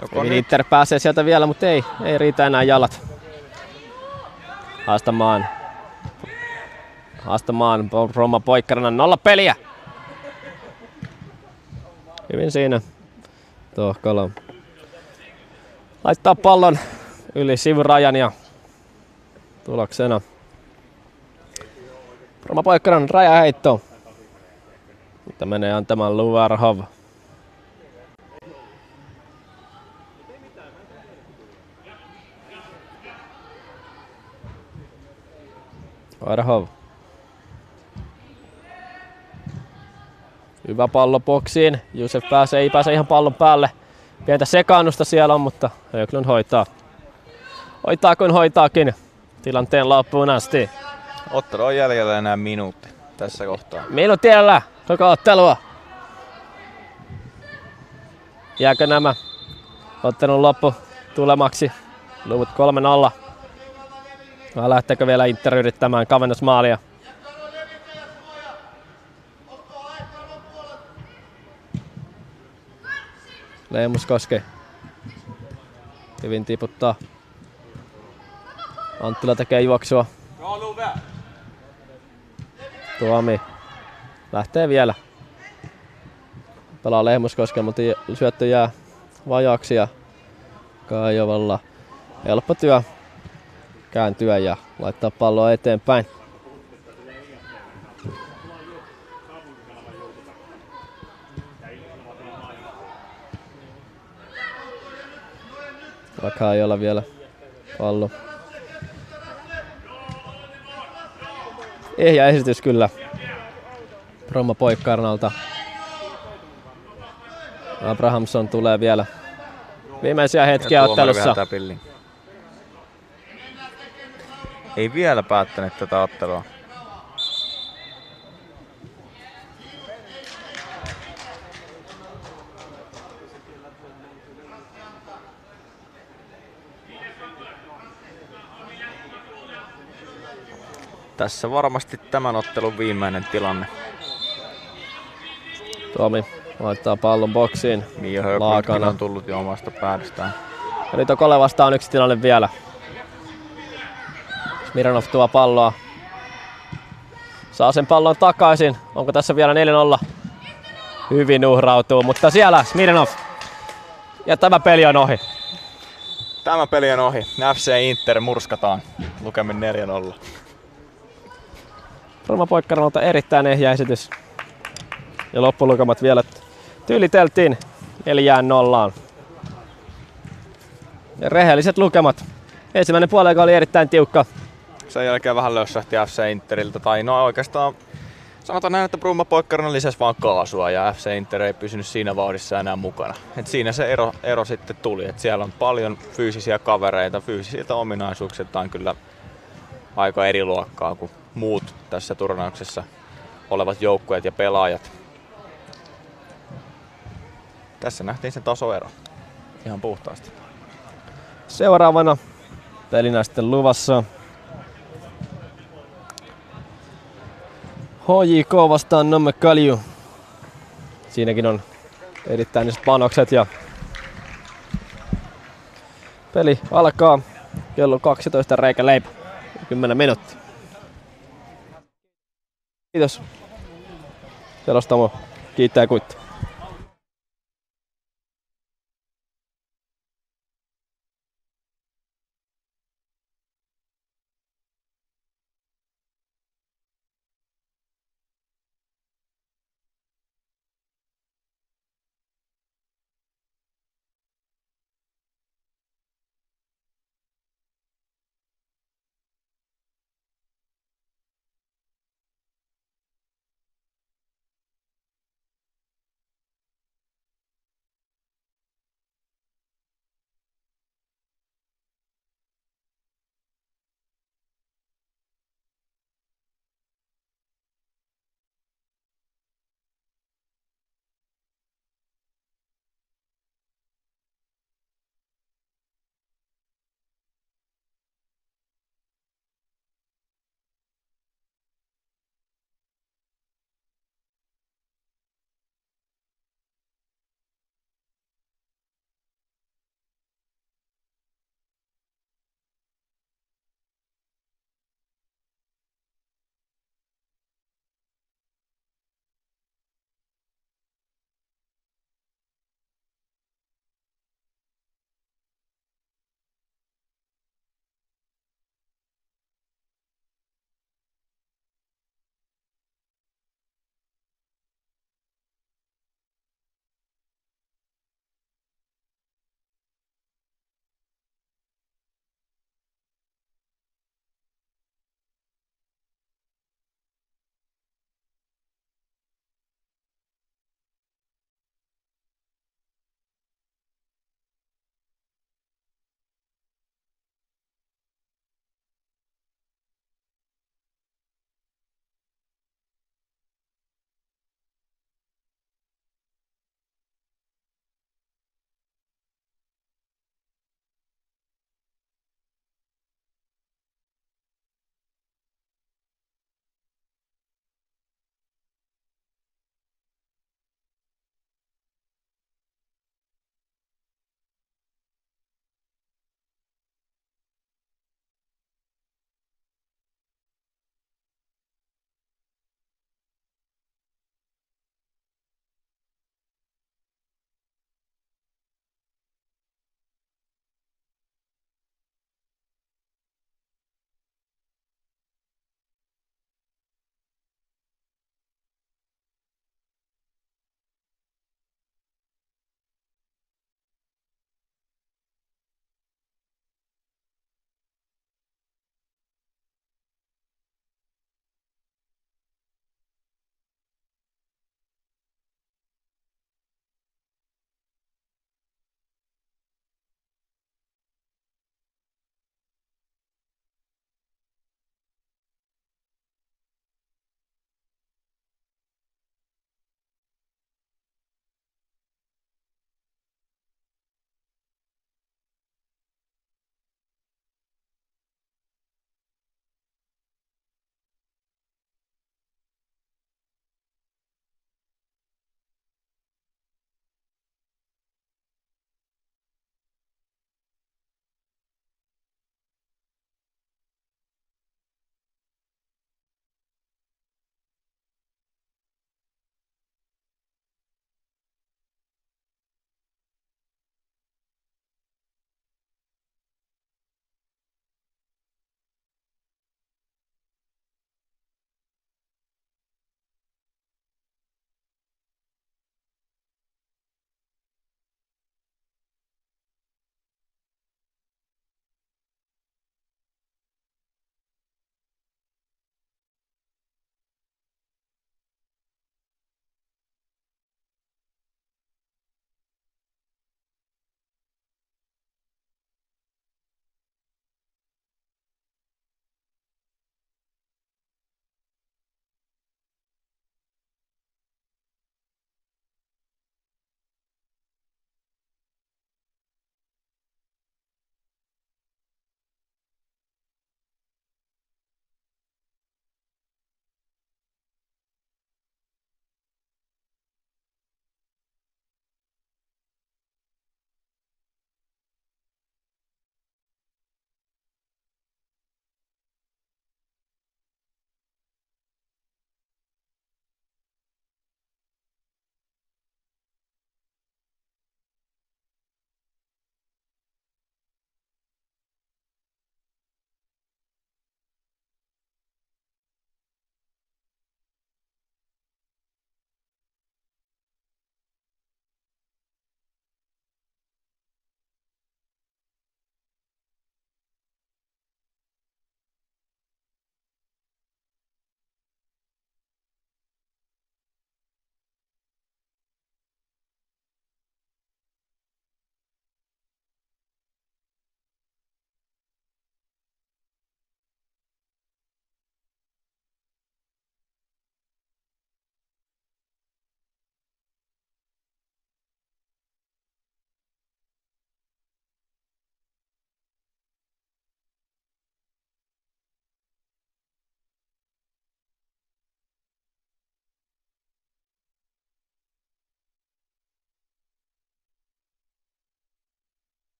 Joko nyt Inter pääsee sieltä vielä, mutta ei, ei riitä enää jalat. Haastamaan. Haastamaan Roma poikkarana nolla peliä. Hyvin siinä. Tohkalo. Laittaa pallon yli sivurajan ja tuloksena Roma poikkaran rajaheitto. Mitä menee antamaan Luvarhov. Varhov. Hyvä pallo boksiin. Jusef pääsee, ei pääse ihan pallon päälle. Pientä sekaannusta siellä on, mutta Höglund hoitaa. Hoitaa kuin hoitaakin tilanteen loppuun asti. ottelu on jäljellä enää minuutti tässä kohtaa. Minuuttiellä koko ottelua. Jääkö nämä ottelun loppu tulemaksi? Luvut 3-0. Vai lähteekö vielä Inter yrittämään kavennusmaalia? Leemuskoski. Hyvin tiputtaa. Anttila tekee juoksua. Tuomi lähtee vielä. Pelaa Lehmuskosken, mutta syöttö jää vajaaksi ja Kaijovalla helppo työ kääntyä ja laittaa palloa eteenpäin. Vaikka ei olla vielä pallo. Ehjä esitys kyllä. Roma Poikkarnalta. Abrahamson tulee vielä viimeisiä hetkiä ottelussa. Ei vielä päättänyt tätä ottelua. Tässä varmasti tämän ottelun viimeinen tilanne. Tuomi laittaa pallon boksiin. Mia Höglundkin Laakana. on tullut jo omasta päästään. Ja nyt on Kole vastaan yksi tilanne vielä. Smiranov tuo palloa. Saa sen pallon takaisin. Onko tässä vielä 4-0? Hyvin uhrautuu, mutta siellä Smiranov. Ja tämä peli on ohi. Tämä peli on ohi. FC Inter murskataan. Lukemin 4-0. Roma Poikkarannalta erittäin ehjä esitys. Ja loppulukemat vielä tyyliteltiin neljään nollaan. Ja rehelliset lukemat. Ensimmäinen puoliaika oli erittäin tiukka. Sen jälkeen vähän lössähti FC Interiltä. Tai no oikeastaan sanotaan näin, että Brumma Poikkarinen lisäsi vaan kaasua ja FC Inter ei pysynyt siinä vauhdissa enää mukana. Et siinä se ero, ero sitten tuli. Et siellä on paljon fyysisiä kavereita, fyysisiltä ominaisuuksiltaan kyllä aika eri luokkaa kuin muut tässä turnauksessa olevat joukkueet ja pelaajat. Tässä nähtiin se tasoero. Ihan puhtaasti. Seuraavana pelinä sitten luvassa. HJK vastaan Nomme Kalju. Siinäkin on erittäin isot panokset ja peli alkaa kello 12 reikä leipä. 10 minuuttia. Kiitos. Selostamo kiittää kuittaa.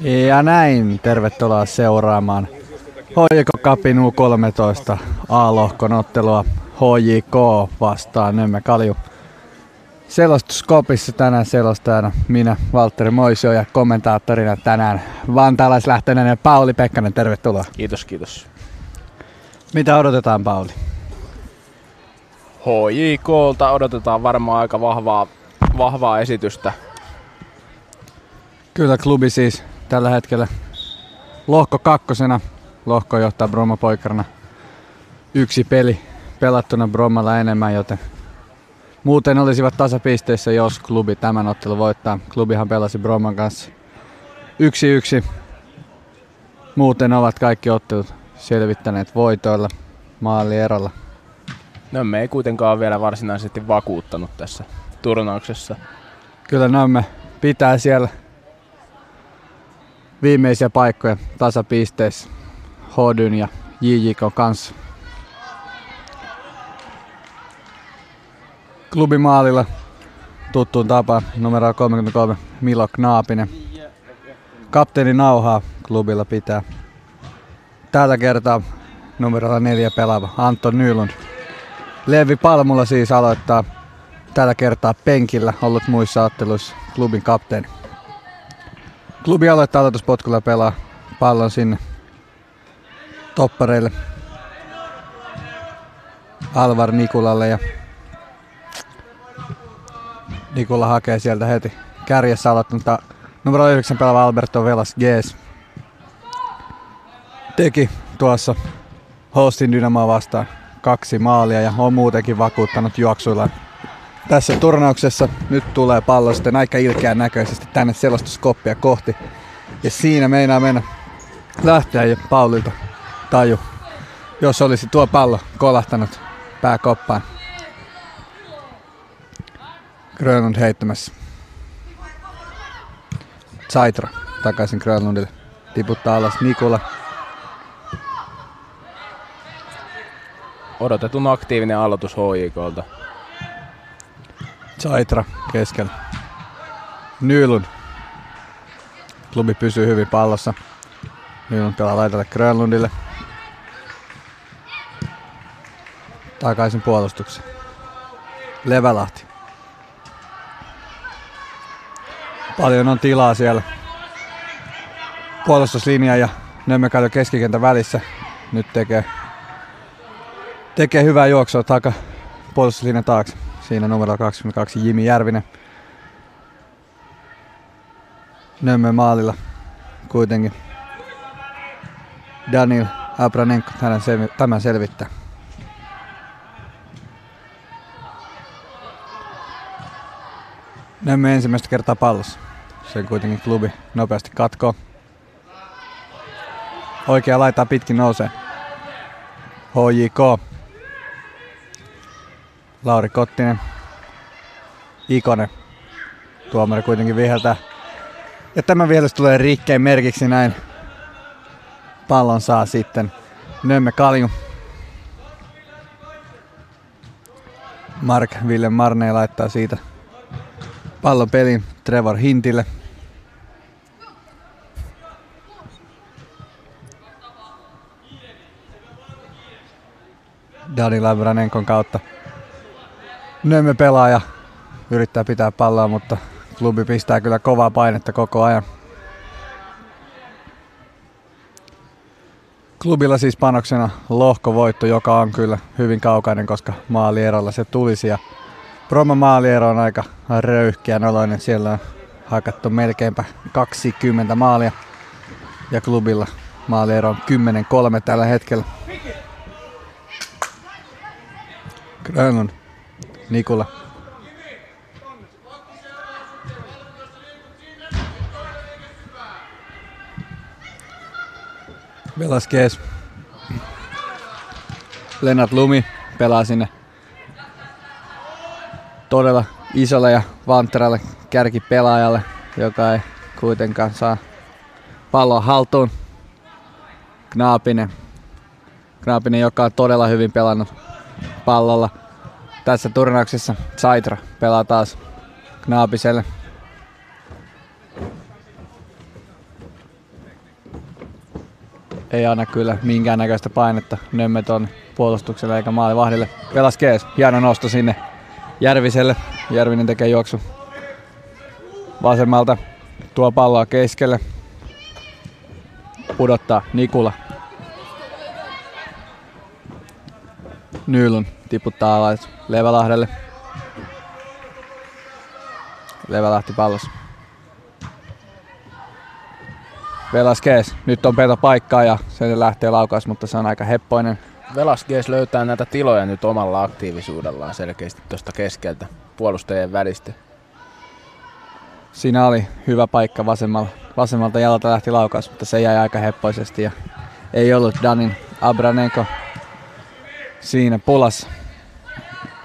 Ja näin, tervetuloa seuraamaan HJK Cupin U13 A-lohkon ottelua HJK vastaan Nemme Kalju. Selostuskopissa tänään selostajana minä, Valtteri Moisio ja kommentaattorina tänään vantaalaislähtöinen Pauli Pekkanen, tervetuloa. Kiitos, kiitos. Mitä odotetaan Pauli? HJKlta odotetaan varmaan aika vahvaa, vahvaa esitystä. Kyllä klubi siis tällä hetkellä lohko kakkosena. Lohko johtaa Bromma poikarna. Yksi peli pelattuna Brommalla enemmän, joten muuten olisivat tasapisteissä, jos klubi tämän ottelu voittaa. Klubihan pelasi Bromman kanssa yksi yksi. Muuten ovat kaikki ottelut selvittäneet voitoilla maalierolla. No me ei kuitenkaan ole vielä varsinaisesti vakuuttanut tässä turnauksessa. Kyllä Nömme pitää siellä viimeisiä paikkoja tasapisteissä Hodyn ja JJK kanssa. Klubimaalilla tuttuun tapaan numero 33 Milo Knaapinen. Kapteeni nauhaa klubilla pitää. Tällä kertaa numerolla neljä pelaava Anton Nylund. Levi Palmulla siis aloittaa tällä kertaa penkillä ollut muissa otteluissa klubin kapteeni. Klubi aloittaa aloituspotkulla pelaa pallon sinne toppareille Alvar Nikulalle ja Nikula hakee sieltä heti kärjessä aloittanutta numero 9 pelaava Alberto Velas Gees. Teki tuossa Hostin Dynamoa vastaan kaksi maalia ja on muutenkin vakuuttanut juoksuillaan tässä turnauksessa. Nyt tulee pallo sitten aika ilkeän näköisesti tänne selostuskoppia kohti. Ja siinä meinaa mennä lähteä jo Paulilta taju, jos olisi tuo pallo kolahtanut pääkoppaan. Grönlund heittämässä. Zaitra takaisin Grönlundille. Tiputtaa alas Nikula. Odotetun aktiivinen aloitus HJKlta. Zaitra keskellä. Nylund. Klubi pysyy hyvin pallossa. Nylund pelaa laitalle Grönlundille. Takaisin puolustukseen. Levälahti. Paljon on tilaa siellä. Puolustuslinja ja Nömmekaljo keskikentän välissä. Nyt tekee, tekee hyvää juoksua taka puolustuslinjan taakse. Siinä numero 22 Jimi Järvinen. Nömme maalilla kuitenkin. Daniel Abranenko tämän, selvi- tämän selvittää. Nömme ensimmäistä kertaa pallossa. Sen kuitenkin klubi nopeasti katkoo. Oikea laittaa pitkin nousee. HJK. Lauri Kottinen. Ikonen. Tuomari kuitenkin viheltää. Ja tämä vihelys tulee rikkeen merkiksi näin. Pallon saa sitten Nömme Kalju. Mark Ville Marne laittaa siitä pallon pelin Trevor Hintille. Dani Labranenkon kautta. Nömme pelaaja yrittää pitää palloa, mutta klubi pistää kyllä kovaa painetta koko ajan. Klubilla siis panoksena lohkovoitto, joka on kyllä hyvin kaukainen, koska maalierolla se tulisi. Ja Broma maaliero on aika röyhkeä noloinen. Siellä on hakattu melkeinpä 20 maalia. Ja klubilla maaliero on 10-3 tällä hetkellä. Grönlund, Nikula. Velasquez. Lennart Lumi pelaa sinne todella isolle ja vantteralle kärkipelaajalle, joka ei kuitenkaan saa palloa haltuun. Knaapinen. Knaapinen, joka on todella hyvin pelannut pallolla tässä turnauksessa Saitra pelaa taas Knaapiselle. Ei anna kyllä minkäännäköistä painetta Nömmeton puolustukselle eikä maalivahdille. Pelas Kees, hieno nosto sinne Järviselle. Järvinen tekee juoksu vasemmalta, tuo palloa keskelle. Pudottaa Nikula. Nylund tiputtaa alas Levälahdelle. Levälahti pallossa. Velasquez. Nyt on peto paikkaa ja se lähtee laukaus, mutta se on aika heppoinen. Velasquez löytää näitä tiloja nyt omalla aktiivisuudellaan selkeästi tuosta keskeltä puolustajien välistä. Siinä oli hyvä paikka vasemmalla. Vasemmalta jalalta lähti laukaus, mutta se jäi aika heppoisesti ja ei ollut Danin Abranenko siinä pulas.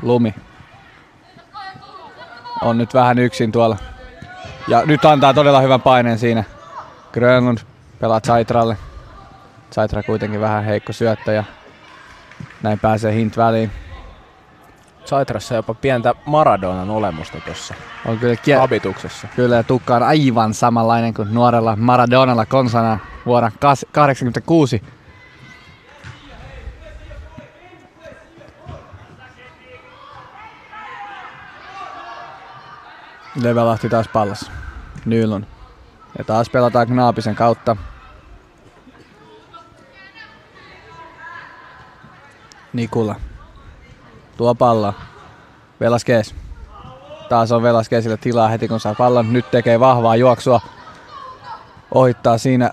Lumi on nyt vähän yksin tuolla. Ja nyt antaa todella hyvän paineen siinä. Grönlund pelaa Zaitralle. Zaitra kuitenkin vähän heikko syöttäjä. Näin pääsee Hint väliin. Zaitrassa jopa pientä Maradonan olemusta tuossa On kyllä kie- habituksessa. Kyllä ja tukka on aivan samanlainen kuin nuorella Maradonalla konsana vuonna 86. Levelahti taas pallossa. Nylund. Ja taas pelataan Knaapisen kautta. Nikula. Tuo pallo. Velasquez. Taas on Velasquezille tilaa heti kun saa pallon. Nyt tekee vahvaa juoksua. Ohittaa siinä.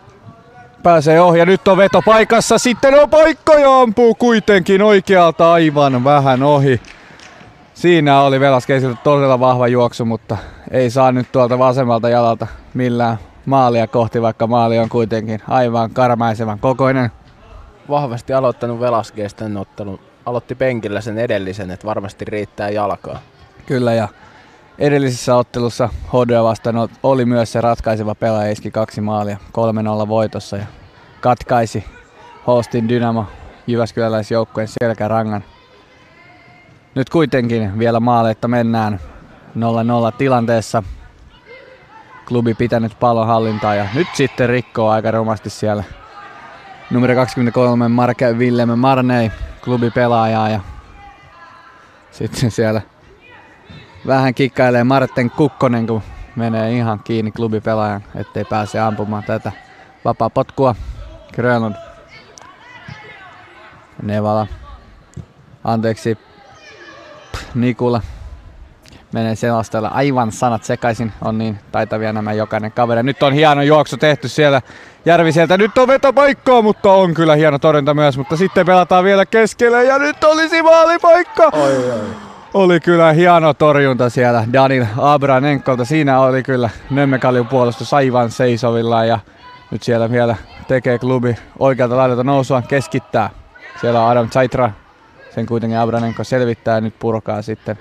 Pääsee ohi ja nyt on veto paikassa. Sitten on paikka ja ampuu kuitenkin oikealta aivan vähän ohi. Siinä oli Velasquezille todella vahva juoksu, mutta ei saa nyt tuolta vasemmalta jalalta millään maalia kohti, vaikka maali on kuitenkin aivan karmaisevan kokoinen. Vahvasti aloittanut Velasquez tämän ottelun. Aloitti penkillä sen edellisen, että varmasti riittää jalkaa. Kyllä ja edellisessä ottelussa Hodea vastaan oli myös se ratkaiseva pelaaja, iski kaksi maalia 3-0 voitossa ja katkaisi Hostin Dynamo Jyväskyläläisjoukkueen selkärangan. Nyt kuitenkin vielä maaleetta mennään 0-0 tilanteessa. Klubi pitänyt pallon hallintaa ja nyt sitten rikkoo aika romasti siellä numero 23 Marke Willem Marnei klubipelaajaa ja sitten siellä vähän kikkailee Marten Kukkonen, kun menee ihan kiinni klubipelaajan, ettei pääse ampumaan tätä vapaa potkua. Grönlund. Nevala. Anteeksi. Nikula. Menee selastella aivan sanat sekaisin. On niin taitavia nämä jokainen kaveri. Nyt on hieno juoksu tehty siellä Järviseltä. Nyt on vetopaikkaa, mutta on kyllä hieno torjunta myös. Mutta sitten pelataan vielä keskelle ja nyt olisi maalipaikka. Oi, oi oli kyllä hieno torjunta siellä Danil Abranenkolta. Siinä oli kyllä Nömmekaliun puolustus aivan seisovilla ja nyt siellä vielä tekee klubi oikealta laidalta nousua, keskittää. Siellä on Adam Zaitra, sen kuitenkin Abranenko selvittää ja nyt purkaa sitten.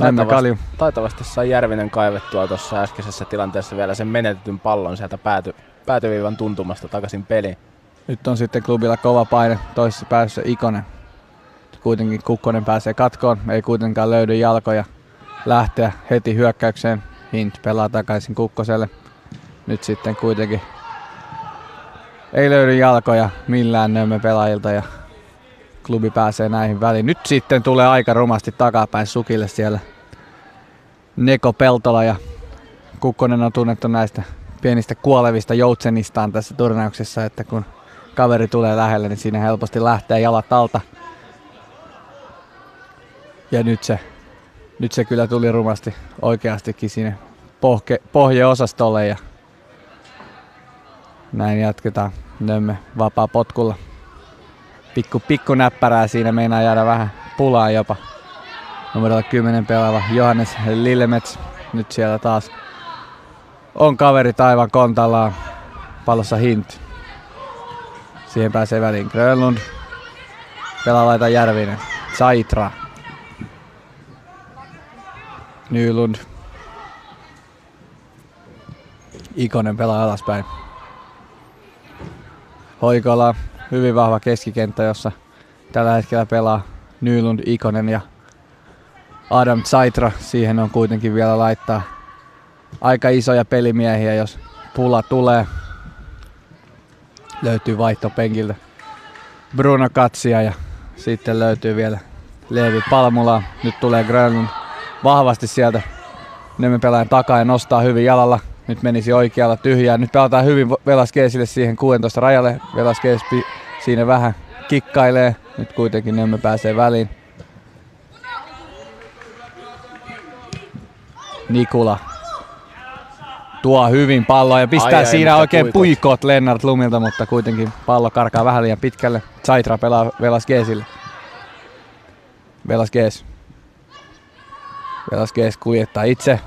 Taitavasti, taitavasti sai Järvinen kaivettua tuossa äskeisessä tilanteessa vielä sen menetetyn pallon sieltä pääty, päätyviivan tuntumasta takaisin peliin. Nyt on sitten klubilla kova paine toisessa päässä Ikonen kuitenkin Kukkonen pääsee katkoon, ei kuitenkaan löydy jalkoja lähteä heti hyökkäykseen. Hint pelaa takaisin Kukkoselle. Nyt sitten kuitenkin ei löydy jalkoja millään nömme pelaajilta ja klubi pääsee näihin väliin. Nyt sitten tulee aika rumasti takapäin Sukille siellä Neko Peltola ja Kukkonen on tunnettu näistä pienistä kuolevista joutsenistaan tässä turnauksessa, että kun kaveri tulee lähelle, niin siinä helposti lähtee jalat alta – ja nyt se, nyt se kyllä tuli rumasti oikeastikin sinne pohke, pohjeosastolle ja näin jatketaan. Nömme vapaa potkulla. Pikku, pikku näppärää siinä meinaa jäädä vähän pulaa jopa. Numero 10 pelaava Johannes Lillemets. Nyt siellä taas on kaveri aivan kontallaan. Pallossa Hint. Siihen pääsee väliin Grönlund. Pelaa laita Järvinen. Saitra. Nylund. Ikonen pelaa alaspäin. Hoikola, hyvin vahva keskikenttä, jossa tällä hetkellä pelaa Nylund, Ikonen ja Adam Zaitra. Siihen on kuitenkin vielä laittaa aika isoja pelimiehiä, jos pula tulee. löytyy vaihtopenkiltä Bruno Katsia ja sitten löytyy vielä Leevi Palmula. Nyt tulee Grönlund vahvasti sieltä Nemme pelaajan takaa ja nostaa hyvin jalalla. Nyt menisi oikealla tyhjään. Nyt pelataan hyvin Velaskeesille siihen 16 rajalle. Velaskees siinä vähän kikkailee. Nyt kuitenkin Nemme pääsee väliin. Nikula tuo hyvin palloa ja pistää ai, siinä ai, oikein puikot. puikot Lennart Lumilta, mutta kuitenkin pallo karkaa vähän liian pitkälle. Zaitra pelaa Velaskeesille. Velaskees. Velaskees kuljettaa itse.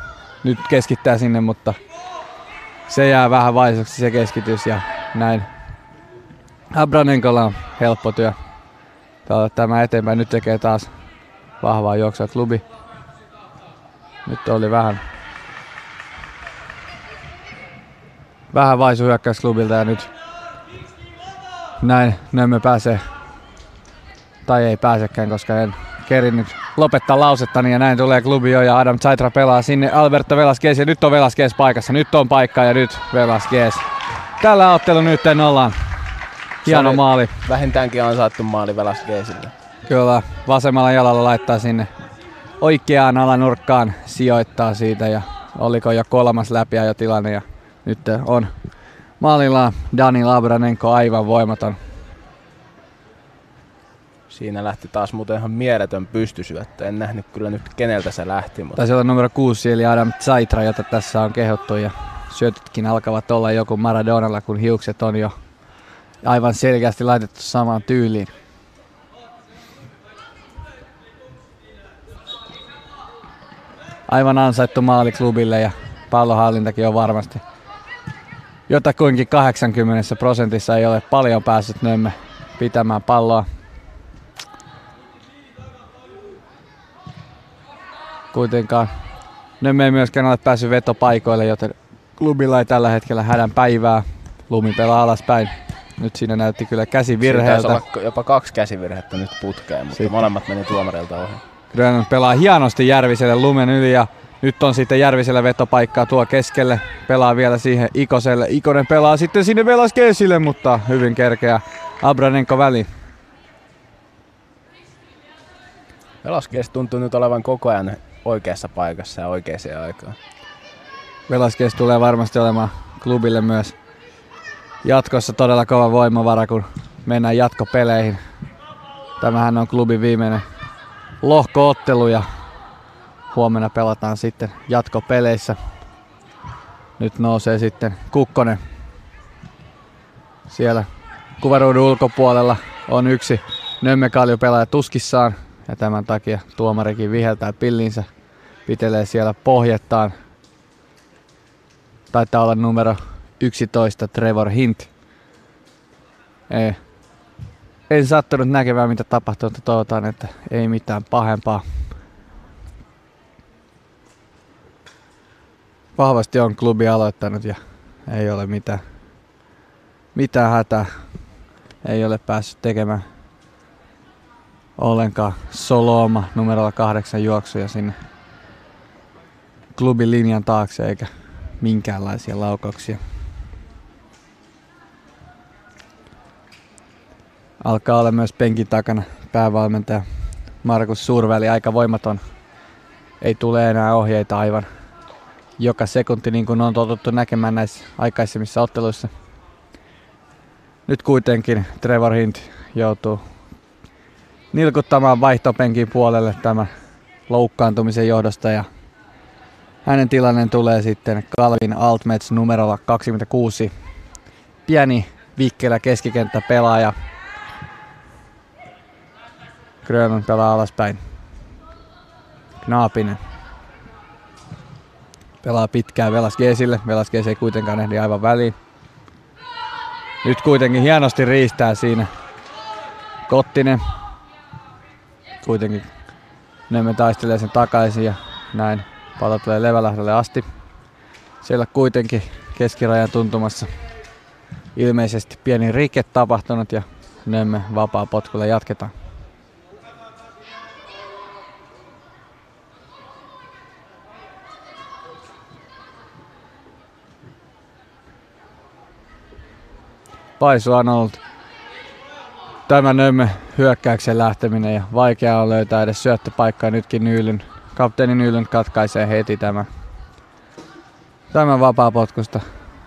Nyt keskittää sinne, mutta se jää vähän vaisoksi se keskitys ja näin. Abranenkolla on helppo työ. Tämä eteenpäin nyt tekee taas vahvaa juoksua klubi. Nyt oli vähän vähän vaisu hyökkäysklubilta ja nyt näin Nömmö pääsee tai ei pääsekään, koska en kerinyt lopettaa lausettani ja näin tulee klubi jo ja Adam Zaitra pelaa sinne Alberto Velasquez ja nyt on Velasquez paikassa. Nyt on paikka ja nyt Velasquez. Tällä ottelu nyt ollaan. Hieno maali. Vähintäänkin on saattu maali Velasquezille. Kyllä, vasemmalla jalalla laittaa sinne oikeaan alanurkkaan, sijoittaa siitä ja oliko jo kolmas läpi jo tilanne ja nyt on maalilla Dani Labranenko aivan voimaton. Siinä lähti taas muuten ihan mieletön pystysyöttö. En nähnyt kyllä nyt keneltä se lähti. Mutta... Taisi olla numero 6 eli Adam Zaitra, jota tässä on kehottu ja syötytkin alkavat olla joku Maradonalla, kun hiukset on jo aivan selkeästi laitettu samaan tyyliin. Aivan ansaittu maali klubille ja pallohallintakin on varmasti jotakuinkin 80 prosentissa ei ole paljon päässyt Nömme pitämään palloa. Kuitenkaan Nömme ei myöskään ole päässyt vetopaikoille, joten klubilla ei tällä hetkellä hädän päivää. Lumi pelaa alaspäin. Nyt siinä näytti kyllä käsivirheeltä. olla jopa kaksi käsivirhettä nyt putkeen, mutta Sitten. molemmat meni tuomarilta ohi. Grönlund pelaa hienosti Järviselle lumen yli ja nyt on sitten Järvisellä vetopaikkaa tuo keskelle. Pelaa vielä siihen Ikoselle. Ikonen pelaa sitten sinne Velasquezille, mutta hyvin kerkeä Abranenko väli. Velasquez tuntuu nyt olevan koko ajan oikeassa paikassa ja oikeaan aikaan. Velasquez tulee varmasti olemaan klubille myös jatkossa todella kova voimavara, kun mennään jatkopeleihin. Tämähän on klubin viimeinen lohkoottelu ja huomenna pelataan sitten jatkopeleissä. Nyt nousee sitten Kukkonen. Siellä kuvaruudun ulkopuolella on yksi Nömmekalju pelaaja tuskissaan ja tämän takia tuomarikin viheltää pillinsä. Pitelee siellä pohjettaan. Taitaa olla numero 11 Trevor Hint. Ei. En sattunut näkemään mitä tapahtuu, mutta toivotaan, että ei mitään pahempaa. vahvasti on klubi aloittanut ja ei ole mitään, mitään hätää. Ei ole päässyt tekemään ollenkaan solooma numerolla kahdeksan juoksuja sinne klubin linjan taakse eikä minkäänlaisia laukauksia. Alkaa olla myös penkin takana päävalmentaja Markus Surväli aika voimaton. Ei tule enää ohjeita aivan joka sekunti niin kuin on totuttu näkemään näissä aikaisemmissa otteluissa. Nyt kuitenkin Trevor Hint joutuu nilkuttamaan vaihtopenkin puolelle tämän loukkaantumisen johdosta ja hänen tilanne tulee sitten Calvin Altmets numerolla 26. Pieni vikkelä keskikenttä pelaaja. Grönlund pelaa alaspäin. Knaapinen Pelaa pitkään Velasquezille. Velasquez ei kuitenkaan ehdi aivan väliin. Nyt kuitenkin hienosti riistää siinä Kottinen. Kuitenkin Nemme taistelee sen takaisin ja näin pallo tulee Levälähdelle asti. Siellä kuitenkin keskirajan tuntumassa ilmeisesti pieni rike tapahtunut ja Nemme vapaa potkulla jatketaan. Paisu on ollut tämä Nömme hyökkäyksen lähteminen ja vaikea on löytää edes syöttöpaikkaa. Nytkin Nyylyn, kapteeni Nyylyn katkaisee heti tämä, tämän vapaa-potkusta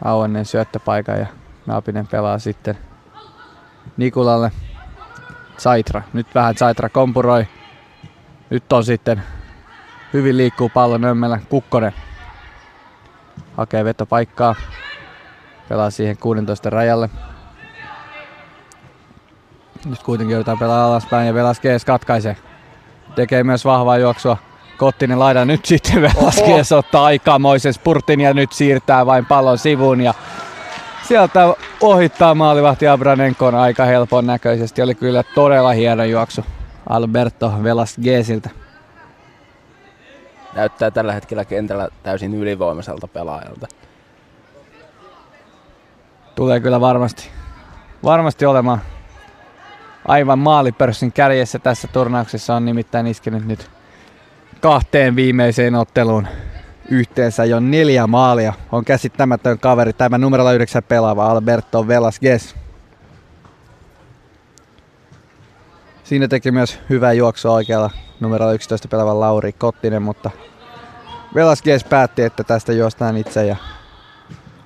auenneen syöttöpaikan ja Naapinen pelaa sitten Nikulalle. Saitra. Nyt vähän Saitra kompuroi. Nyt on sitten hyvin liikkuu pallo Nömmellä. Kukkonen hakee vetopaikkaa. Pelaa siihen 16 rajalle. Nyt kuitenkin joudutaan pelaa alaspäin ja Velasquez katkaisee. Tekee myös vahvaa juoksua. Kottinen laida nyt sitten Velasquez ottaa aikamoisen spurtin ja nyt siirtää vain pallon sivuun ja sieltä ohittaa maalivahti Abranenkon aika helpon näköisesti. Oli kyllä todella hieno juoksu Alberto Velasquezilta. Näyttää tällä hetkellä kentällä täysin ylivoimaiselta pelaajalta. Tulee kyllä varmasti, varmasti olemaan aivan maalipörssin kärjessä tässä turnauksessa. On nimittäin iskenyt nyt kahteen viimeiseen otteluun yhteensä jo neljä maalia. On käsittämätön kaveri tämä numero 9 pelaava Alberto Velasquez. Siinä teki myös hyvää juoksua oikealla numero 11 pelaava Lauri Kottinen, mutta Velasquez päätti, että tästä juostaan itse ja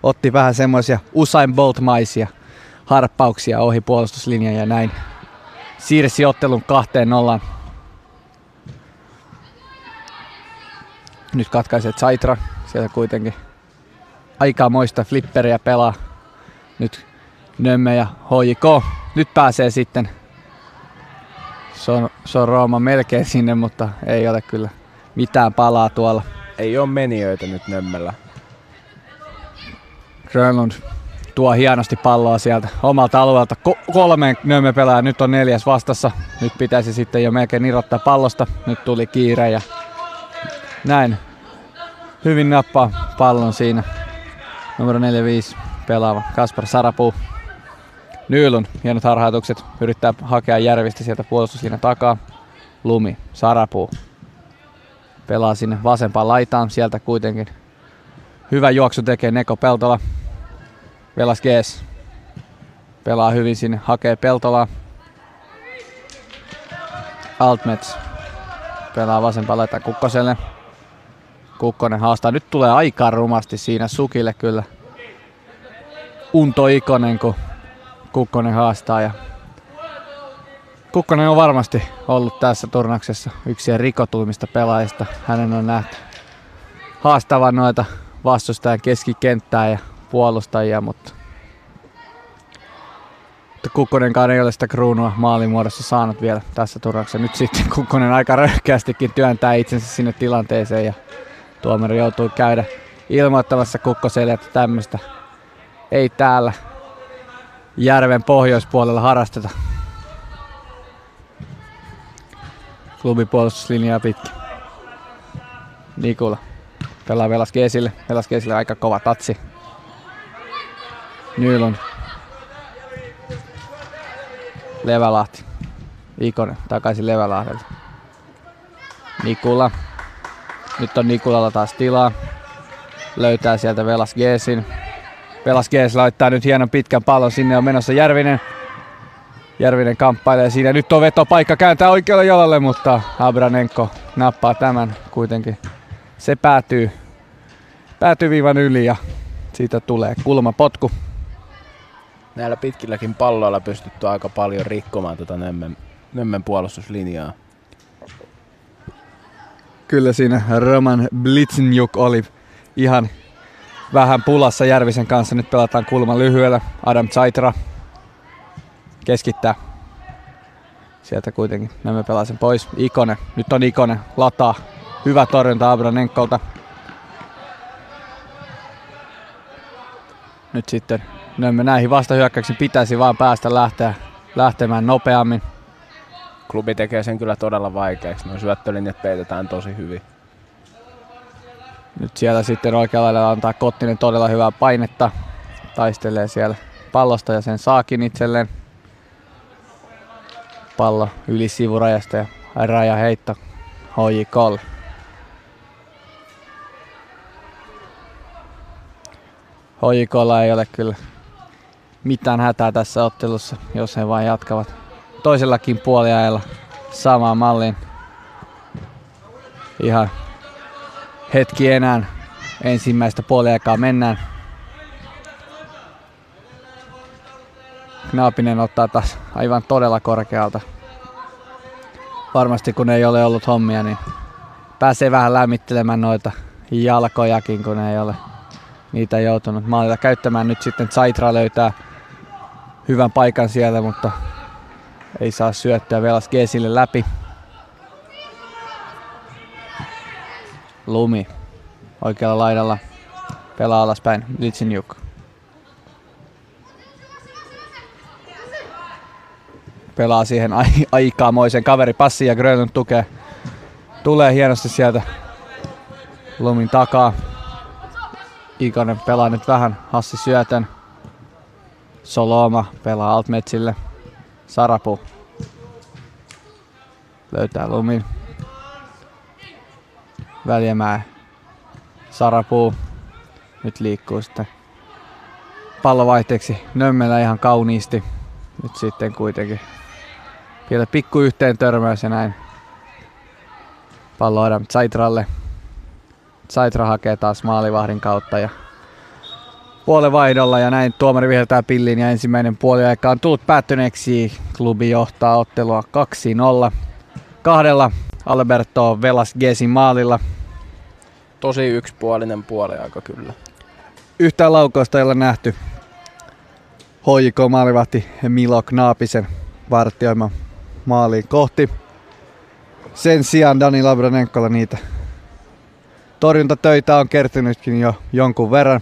otti vähän semmoisia Usain Bolt-maisia harppauksia ohi puolustuslinjan ja näin siirsi ottelun kahteen nollaan. Nyt katkaisee Zaitra, siellä kuitenkin aikamoista flipperiä pelaa. Nyt Nömme ja HJK. Nyt pääsee sitten se on, se on Rooma melkein sinne, mutta ei ole kyllä mitään palaa tuolla. Ei ole menijöitä nyt Nömmellä. Grönlund tuo hienosti palloa sieltä omalta alueelta. Ko- kolme Nömme pelaa, nyt on neljäs vastassa. Nyt pitäisi sitten jo melkein irrottaa pallosta. Nyt tuli kiire ja näin. Hyvin nappaa pallon siinä. Numero 45 pelaava Kaspar Sarapuu. Nyylun, hienot harhautukset. Yrittää hakea Järvistä sieltä puolustuslinjan takaa. Lumi, Sarapuu. Pelaa sinne vasempaan laitaan sieltä kuitenkin. Hyvä juoksu tekee Neko Peltola. Velas Gees. Pelaa hyvin sinne, hakee Peltolaa. Altmets. Pelaa vasempaan laitaan Kukkoselle. Kukkonen haastaa. Nyt tulee aika rumasti siinä Sukille kyllä. Unto Ikonen, kun Kukkonen haastaa. Ja Kukkonen on varmasti ollut tässä turnauksessa yksi rikotuimmista pelaajista. Hänen on nähty haastavan noita vastustajan keskikenttää ja puolustajia, mutta, mutta Kukkonenkaan ei ole sitä kruunua maalimuodossa saanut vielä tässä turnauksessa. Nyt sitten Kukkonen aika röyhkeästikin työntää itsensä sinne tilanteeseen ja tuomari joutuu käydä ilmoittamassa Kukkoselle, että tämmöistä ei täällä järven pohjoispuolella harrasteta. Klubipuolustuslinjaa pitkin. Nikula pelaa Velasquezille. Velasquezille aika kova tatsi. Nylund. Levälahti. Ikonen takaisin Levälahdelta. Nikula. Nyt on Nikulalla taas tilaa. Löytää sieltä Velasquezin. Velasquez laittaa nyt hienon pitkän pallon. Sinne on menossa Järvinen. Järvinen kamppailee siinä. Nyt on vetopaikka kääntää oikealle jalalle, mutta Abranenko nappaa tämän kuitenkin. Se päätyy, päätyy viivan yli ja siitä tulee kulmapotku. Näillä pitkilläkin palloilla pystytty aika paljon rikkomaan tuota Nömmen, Nömmen puolustuslinjaa. Kyllä siinä Roman Blitzenjuk oli ihan vähän pulassa Järvisen kanssa. Nyt pelataan kulman lyhyellä. Adam Zaitra keskittää. Sieltä kuitenkin nämä pelaa sen pois. Ikone. Nyt on Ikone. Lataa. Hyvä torjunta Abranenkolta. Nyt sitten näihin vastahyökkäyksiin pitäisi vaan päästä lähteä, lähtemään nopeammin. Klubi tekee sen kyllä todella vaikeaksi. Nuo syöttölinjat peitetään tosi hyvin. Nyt siellä sitten oikealla lailla antaa Kottinen todella hyvää painetta. Taistelee siellä pallosta ja sen saakin itselleen. Pallo yli sivurajasta ja raja heitto HJKlle. HJKlla ei ole kyllä mitään hätää tässä ottelussa, jos he vain jatkavat toisellakin puoliajalla samaan malliin. Ihan hetki enää ensimmäistä puoliaikaa mennään. Knaapinen ottaa taas aivan todella korkealta. Varmasti kun ei ole ollut hommia, niin pääsee vähän lämmittelemään noita jalkojakin, kun ei ole niitä joutunut maalilla käyttämään. Nyt sitten Zaitra löytää hyvän paikan siellä, mutta ei saa syöttöä Velas Gesille läpi. Lumi oikealla laidalla pelaa alaspäin Litsinjuk. Pelaa siihen ai- aikaamoisen kaveri passi ja Grönlund tukee. Tulee hienosti sieltä Lumin takaa. Ikonen pelaa nyt vähän Hassi syötön. Soloma pelaa Altmetsille. Sarapu löytää Lumin. Väljämää. Sarapuu nyt liikkuu sitten pallovaihteeksi Nömmelä ihan kauniisti. Nyt sitten kuitenkin vielä pikku yhteen törmäys ja näin. Pallo Adam Zaitralle. Zaitra hakee taas maalivahdin kautta ja puolevaihdolla ja näin tuomari viheltää pilliin ja ensimmäinen puoliaika on tullut päättyneeksi. Klubi johtaa ottelua 2-0. Kahdella Alberto Velas Gesin maalilla. Tosi yksipuolinen puoliaika kyllä. Yhtään laukausta ei ole nähty. HJK maalivahti Milo Knaapisen vartioima maaliin kohti. Sen sijaan Dani Labranenkolla niitä torjuntatöitä on kertynytkin jo jonkun verran.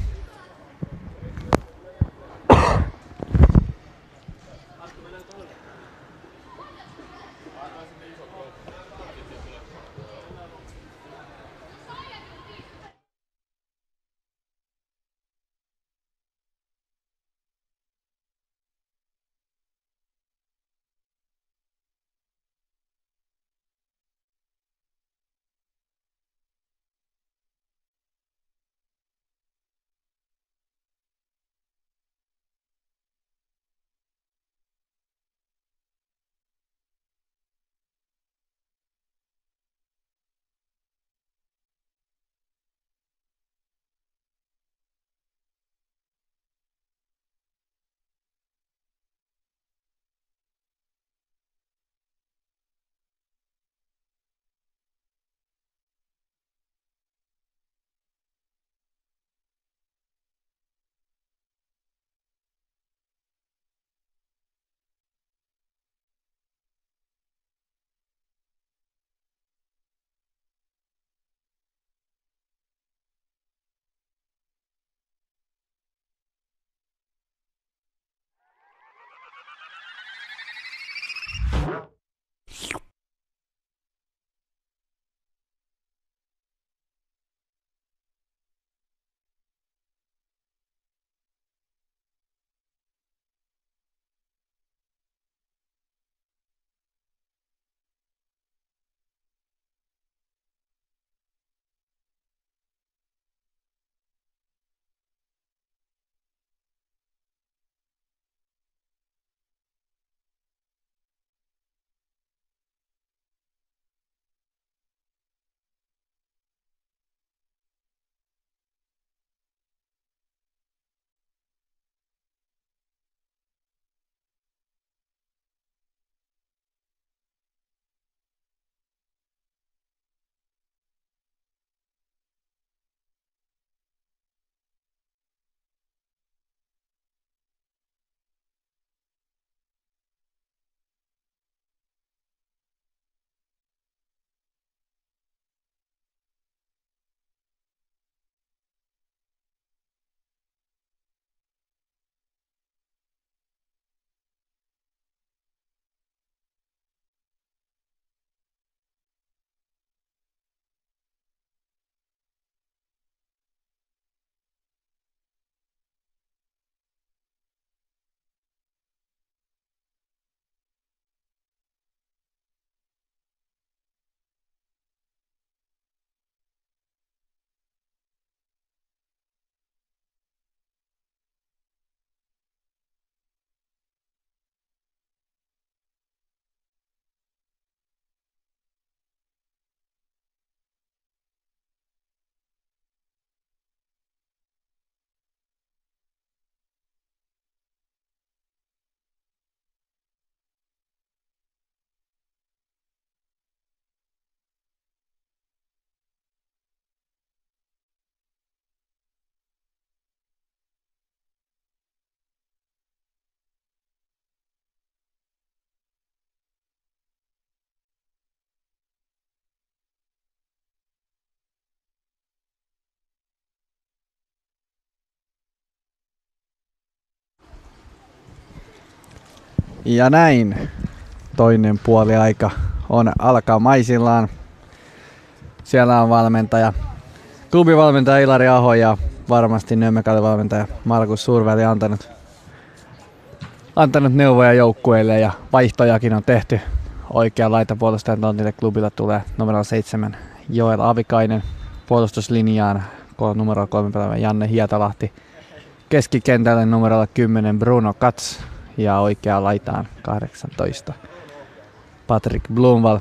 Ja näin toinen puoli aika on alkaa maisillaan. Siellä on valmentaja, klubivalmentaja Ilari Aho ja varmasti valmentaja Markus Suurväli antanut, antanut neuvoja joukkueille ja vaihtojakin on tehty. Oikea laitapuolustajan tontille klubilla tulee numero 7 Joel Avikainen puolustuslinjaan numero 3 pelaava Janne Hietalahti keskikentälle numerolla 10 Bruno Katz ja oikea laitaan 18 Patrick Blumval.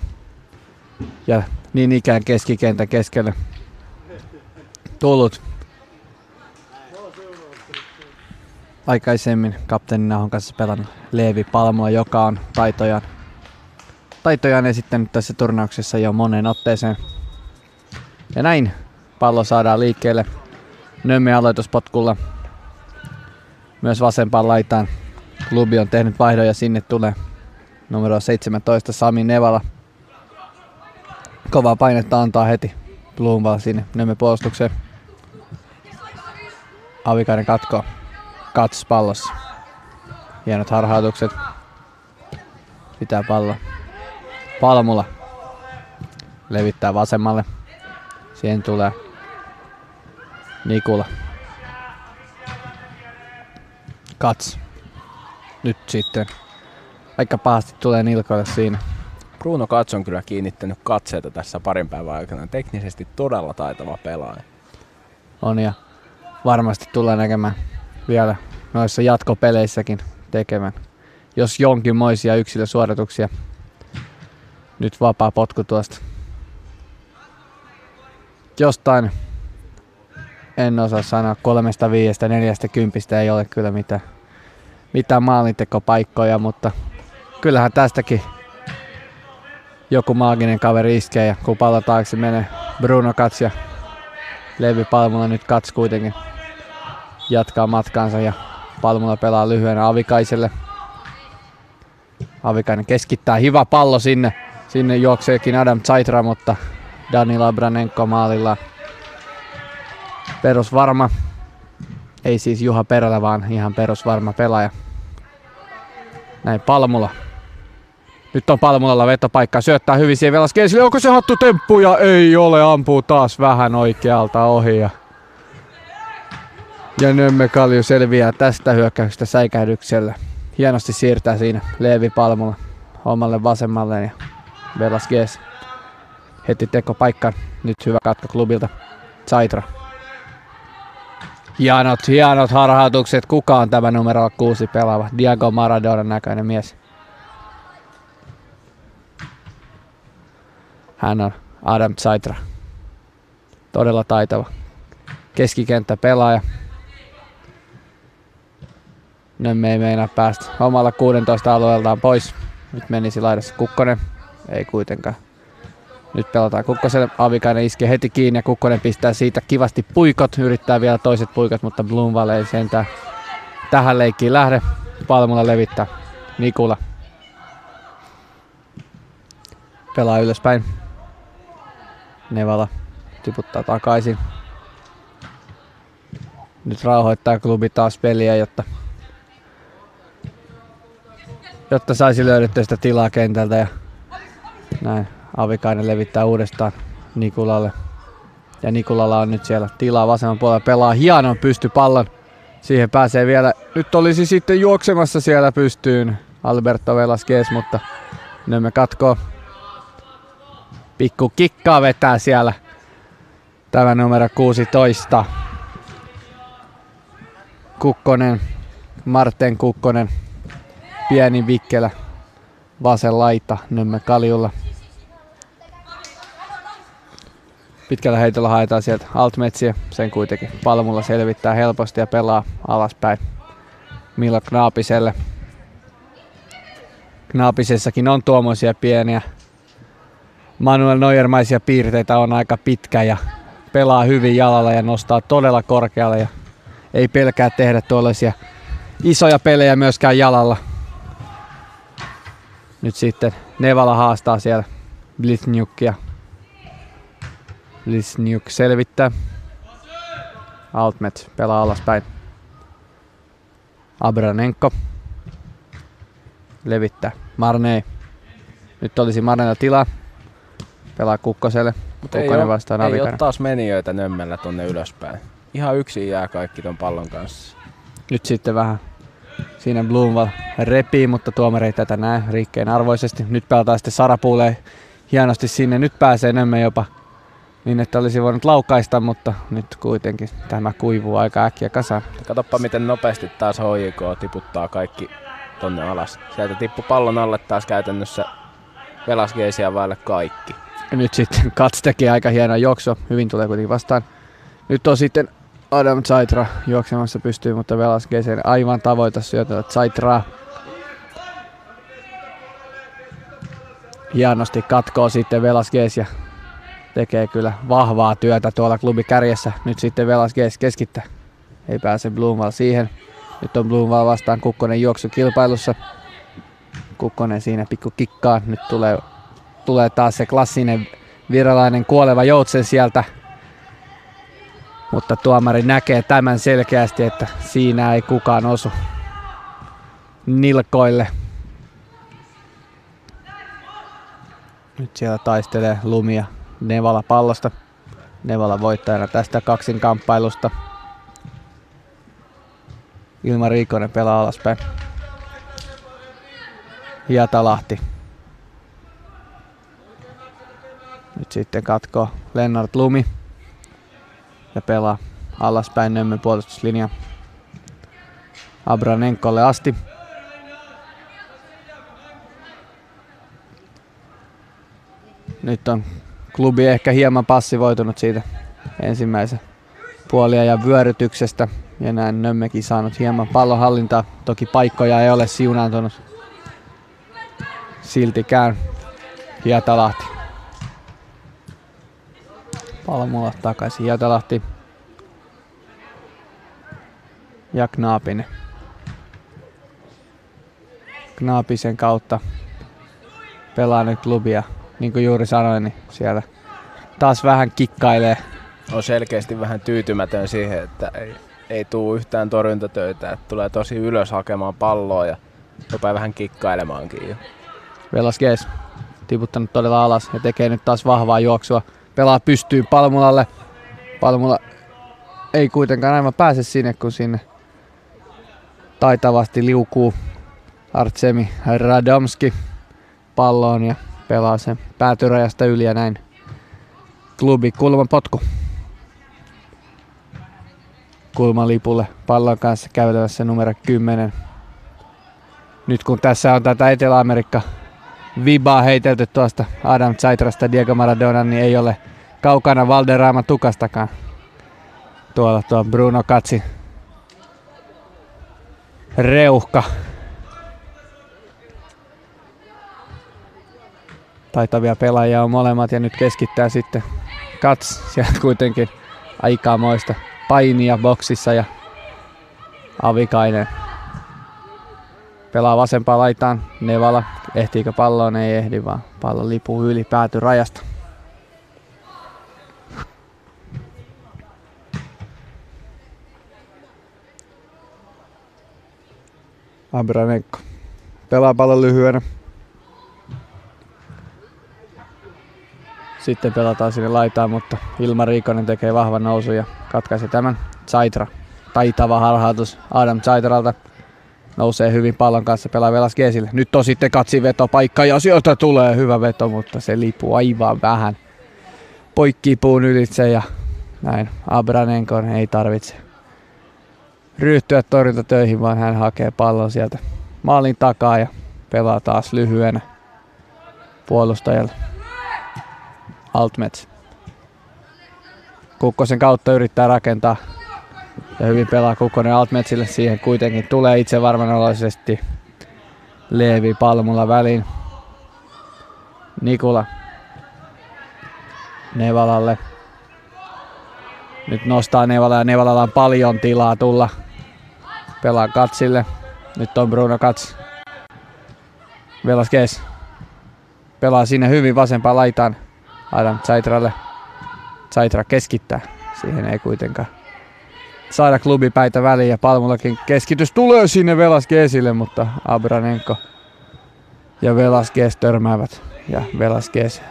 Ja niin ikään keskikentän keskelle tullut aikaisemmin kapteenin Nahon kanssa pelannut Leevi Palmoa, joka on taitojaan, taitojaan esittänyt tässä turnauksessa jo moneen otteeseen. Ja näin pallo saadaan liikkeelle Nömmi aloituspotkulla myös vasempaan laitaan. Klubi on tehnyt vaihdon ja sinne tulee numero 17 Sami Nevala. Kovaa painetta antaa heti Blumval sinne Nömme puolustukseen. Avikainen katko. Kats pallossa. Hienot harhautukset. Pitää pallo. Palmula. Levittää vasemmalle. Siihen tulee Nikula. Kats. Nyt sitten. Aika pahasti tulee nilkoille siinä. Bruno Kats on kyllä kiinnittänyt katseita tässä parin päivän aikana. Teknisesti todella taitava pelaaja. On ja varmasti tulee näkemään vielä noissa jatkopeleissäkin tekemään. Jos jonkinmoisia yksilösuorituksia. Nyt vapaa potku tuosta. Jostain en osaa sanoa kolmesta, viiestä, neljästä, kympistä ei ole kyllä mitään, mitään maalintekopaikkoja, mutta kyllähän tästäkin joku maaginen kaveri iskee ja kun pallo taakse menee Bruno Kats ja Levi Palmulla nyt Kats kuitenkin jatkaa matkaansa ja Palmulla pelaa lyhyenä Avikaiselle. Avikainen keskittää, hyvä pallo sinne. Sinne juokseekin Adam Zaitra, mutta Dani Labranenko maalilla perusvarma. Ei siis Juha Perälä, vaan ihan perusvarma pelaaja. Näin Palmula. Nyt on Palmulalla vetopaikka, syöttää hyvin siihen Velaskeisille. Onko se hattu temppu? Ja ei ole, ampuu taas vähän oikealta ohi. Ja, ja Nömme Kalju selviää tästä hyökkäyksestä säikähdyksellä. Hienosti siirtää siinä Leevi Palmula omalle vasemmalle ja Velasquez heti teko paikkaan. Nyt hyvä katko klubilta. Zaitra Hienot, hienot harhautukset. Kuka on tämä numero kuusi pelaava? Diego Maradona näköinen mies. Hän on Adam Zaitra. Todella taitava keskikenttä pelaaja. Nyt me ei meinaa päästä omalla 16 alueeltaan pois. Nyt menisi laidassa Kukkonen. Ei kuitenkaan. Nyt pelataan Kukkoselle. Avikainen iskee heti kiinni ja Kukkonen pistää siitä kivasti puikot. Yrittää vielä toiset puikot, mutta Blumval ei sentään tähän leikkiin lähde. Palmulla levittää. Nikula. Pelaa ylöspäin. Nevala tiputtaa takaisin. Nyt rauhoittaa klubi taas peliä, jotta, jotta saisi löydettyä sitä tilaa kentältä ja näin Avikainen levittää uudestaan Nikulalle. Ja Nikulalla on nyt siellä tilaa vasemman puolella. Pelaa hienon pystypallon. Siihen pääsee vielä. Nyt olisi sitten juoksemassa siellä pystyyn Alberto Velasquez, mutta nyt me katkoo. Pikku kikkaa vetää siellä. Tämä numero 16. Kukkonen, Marten Kukkonen, pieni vikkelä, vasen laita, Nymme Kaljulla. Pitkällä heitolla haetaan sieltä altmetsiä. Sen kuitenkin Palmulla selvittää helposti ja pelaa alaspäin Milo Knaapiselle. Knaapisessakin on tuommoisia pieniä Manuel Neuermaisia piirteitä on aika pitkä ja pelaa hyvin jalalla ja nostaa todella korkealle ja ei pelkää tehdä tuollaisia isoja pelejä myöskään jalalla. Nyt sitten Nevala haastaa siellä Blitzniukia Lisniuk selvittää. Altmet pelaa alaspäin. Abranenko. levittää. Marne Nyt olisi Marnella tila. Pelaa Kukkoselle. Mutta ei, Kukkonen ole, vastaan ei ole taas menijöitä nömmellä tonne ylöspäin. Ihan yksin jää kaikki ton pallon kanssa. Nyt sitten vähän siinä Bloomwall repii, mutta tuomari ei tätä näe riikkeen arvoisesti. Nyt pelataan sitten Sarapuulee hienosti sinne. Nyt pääsee Nömme jopa niin, että olisi voinut laukaista, mutta nyt kuitenkin tämä kuivuu aika äkkiä kasaan. Katoppa miten nopeasti taas HJK tiputtaa kaikki tonne alas. Sieltä tippu pallon alle taas käytännössä velaskeisia vaille kaikki. Ja nyt sitten Kats teki aika hienoa juoksua. Hyvin tulee kuitenkin vastaan. Nyt on sitten Adam Zaitra juoksemassa pystyy, mutta Velasquezin aivan tavoita syötellä Zaitraa. Hienosti katkoo sitten Velasquez ja tekee kyllä vahvaa työtä tuolla klubi kärjessä. Nyt sitten Velasquez keskittää. Ei pääse Blumwall siihen. Nyt on Blumwall vastaan Kukkonen juoksu kilpailussa. Kukkonen siinä pikku kikkaa. Nyt tulee, tulee taas se klassinen viralainen kuoleva joutsen sieltä. Mutta tuomari näkee tämän selkeästi, että siinä ei kukaan osu nilkoille. Nyt siellä taistelee Lumia Nevala pallosta. Nevala voittajana tästä kaksin kamppailusta. Ilma Riikonen pelaa alaspäin. Hietalahti. Nyt sitten katkoo Lennart Lumi ja pelaa alaspäin Nömmön puolustuslinja Abranenkolle asti. Nyt on klubi ehkä hieman passivoitunut siitä ensimmäisen puoliajan vyörytyksestä. Ja näin Nömmekin saanut hieman pallonhallintaa. Toki paikkoja ei ole siunaantunut siltikään. Hietalahti. Palmulla takaisin Hietalahti. Ja Knaapinen. Knaapisen kautta pelaa nyt klubia. Niin kuin juuri sanoin, niin siellä taas vähän kikkailee. On selkeästi vähän tyytymätön siihen, että ei, ei tuu yhtään torjuntatöitä. Että tulee tosi ylös hakemaan palloa ja rupeaa vähän kikkailemaankin jo. Velasquez tiputtanut todella alas ja tekee nyt taas vahvaa juoksua. Pelaa pystyy Palmulalle. Palmula ei kuitenkaan aivan pääse sinne, kun sinne taitavasti liukuu Artsemi Radomski palloon ja pelaa sen päätyrajasta yli ja näin klubi kulman potku. Kulman lipulle pallon kanssa käytävässä numero 10. Nyt kun tässä on tätä Etelä-Amerikka vibaa heitelty tuosta Adam Zaitrasta Diego Maradona, niin ei ole kaukana Valderrama tukastakaan. Tuolla tuo Bruno Katsi reuhka. Taitavia pelaajia on molemmat ja nyt keskittää sitten Kats sieltä kuitenkin aikamoista painia boksissa ja Avikainen pelaa vasempaan laitaan. Nevala, ehtiikö palloon? Ei ehdi, vaan pallo lipuu yli pääty rajasta. Abranenko pelaa pallon lyhyenä. Sitten pelataan sinne laitaan, mutta Ilma Riikonen tekee vahvan nousun ja katkaisee tämän. Zaitra, taitava harhautus Adam Zaitralta nousee hyvin pallon kanssa, pelaa Velasquezille. Nyt on sitten katsiveto paikka ja sieltä tulee hyvä veto, mutta se lipuu aivan vähän. Poikkii puun ylitse ja näin Abranenkon ei tarvitse ryhtyä torjuntatöihin, vaan hän hakee pallon sieltä maalin takaa ja pelaa taas lyhyenä puolustajalle. Altmets. Kukkosen kautta yrittää rakentaa ja hyvin pelaa Kukkonen Altmetsille. Siihen kuitenkin tulee itse varmanoloisesti Leevi Palmulla väliin. Nikula Nevalalle. Nyt nostaa Nevala ja Nevalalla on paljon tilaa tulla. Pelaa Katsille. Nyt on Bruno Kats. Velasquez. Pelaa sinne hyvin vasempaan laitaan. Adam Zaitralle. Zaitra keskittää. Siihen ei kuitenkaan saada klubipäitä väliin ja Palmullakin keskitys tulee sinne Velasquezille, mutta Abranenko ja Velasquez törmäävät. Ja Velasquez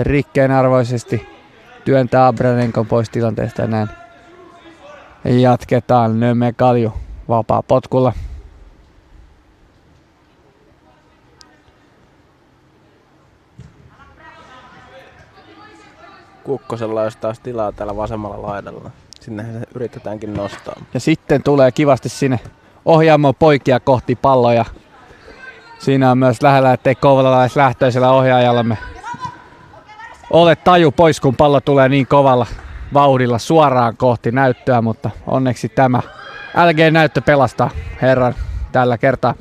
rikkeenarvoisesti työntää Abranenkon pois tilanteesta näin jatketaan Nöme Kalju vapaa potkulla. Kukkosella olisi taas tilaa täällä vasemmalla laidalla. Sinnehän se yritetäänkin nostaa. Ja sitten tulee kivasti sinne ohjaamo poikia kohti palloja. Siinä on myös lähellä, ettei kouvolalaislähtöisellä ohjaajallamme ole taju pois, kun pallo tulee niin kovalla vauhdilla suoraan kohti näyttöä, mutta onneksi tämä LG-näyttö pelastaa herran tällä kertaa.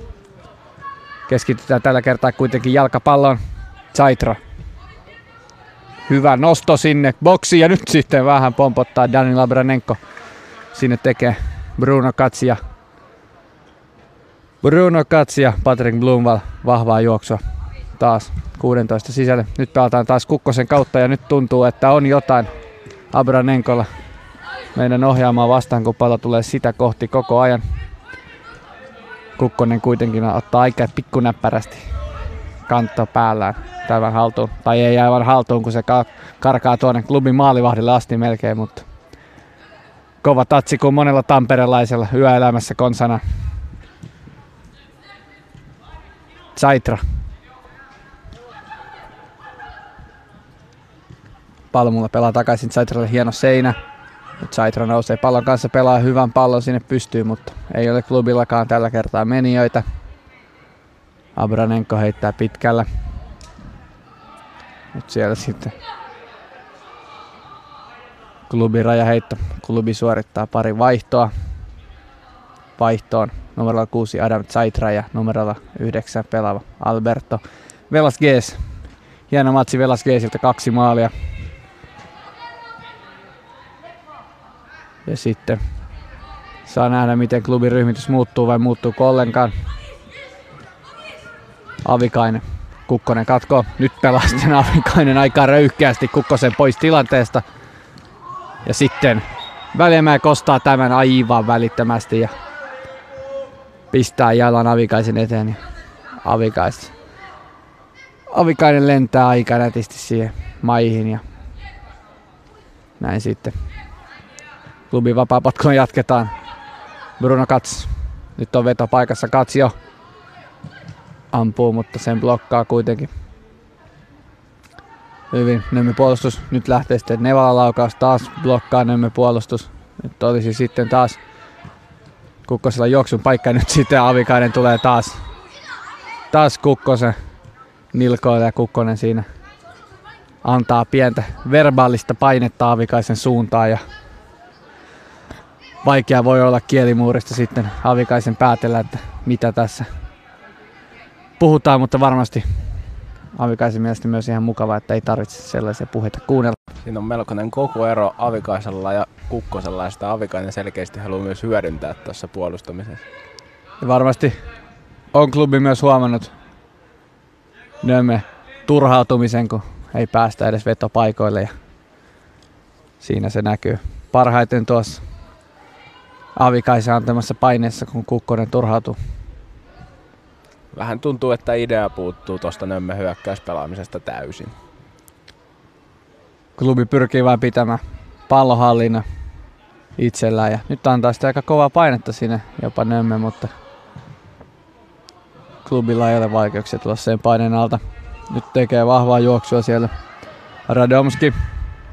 Keskitytään tällä kertaa kuitenkin jalkapallon. Zaitra. Hyvä nosto sinne boksiin ja nyt sitten vähän pompottaa Dani Labranenko. Sinne tekee Bruno Katsia. Bruno Katsia, Patrick Blumval, vahvaa juoksua taas 16 sisälle. Nyt pelataan taas Kukkosen kautta ja nyt tuntuu, että on jotain Abranenkolla meidän ohjaamaan vastaan, kun pallo tulee sitä kohti koko ajan. Kukkonen kuitenkin ottaa aika pikkunäppärästi kanto päällään tämän haltuun. Tai ei aivan haltuun, kun se karkaa tuonne klubin maalivahdille asti melkein, mutta kova tatsi kuin monella tamperelaisella yöelämässä konsana. Saitra. Palmulla pelaa takaisin Saitralle hieno seinä. Saitra nousee pallon kanssa, pelaa hyvän pallon sinne pystyy, mutta ei ole klubillakaan tällä kertaa menijöitä. Abranenko heittää pitkällä. Nyt siellä sitten klubi rajaheitto. Klubi suorittaa pari vaihtoa. Vaihtoon numerolla 6 Adam Zaitra ja numerolla 9 pelaava Alberto Velasquez. Hieno matsi Velasquezilta, kaksi maalia. Ja sitten saa nähdä, miten klubin ryhmitys muuttuu vai muuttuuko ollenkaan. Avikainen. Kukkonen katko. Nyt pelaa sitten Avikainen aika röyhkeästi Kukkosen pois tilanteesta. Ja sitten Välimäe kostaa tämän aivan välittömästi ja pistää jalan Avikaisen eteen. Avikais. Avikainen lentää aika nätisti siihen maihin ja näin sitten. Klubin vapaa jatketaan. Bruno Kats. Nyt on veto paikassa. Kats jo ampuu, mutta sen blokkaa kuitenkin hyvin. Nemme puolustus. Nyt lähtee sitten Nevala laukaus. Taas blokkaa Nemme puolustus. Nyt olisi sitten taas Kukkosella juoksun paikka. Nyt sitten Avikainen tulee taas. Taas Kukkosen nilkoille ja Kukkonen siinä antaa pientä verbaalista painetta Avikaisen suuntaan ja vaikea voi olla kielimuurista sitten Avikaisen päätellä, että mitä tässä puhutaan, mutta varmasti Avikaisen mielestä myös ihan mukava, että ei tarvitse sellaisia puheita kuunnella. Siinä on melkoinen koko ero Avikaisella ja Kukkosella ja sitä Avikainen selkeästi haluaa myös hyödyntää tässä puolustamisessa. Ja varmasti on klubi myös huomannut Nömme turhautumisen, kun ei päästä edes vetopaikoille ja siinä se näkyy parhaiten tuossa Avikaisen antamassa paineessa, kun Kukkonen turhautuu. Vähän tuntuu, että idea puuttuu tuosta Nömme hyökkäyspelaamisesta täysin. Klubi pyrkii vain pitämään pallohallinna itsellään ja nyt antaa sitä aika kovaa painetta sinne jopa Nömme, mutta klubilla ei ole vaikeuksia tulla sen paineen alta. Nyt tekee vahvaa juoksua siellä. Radomski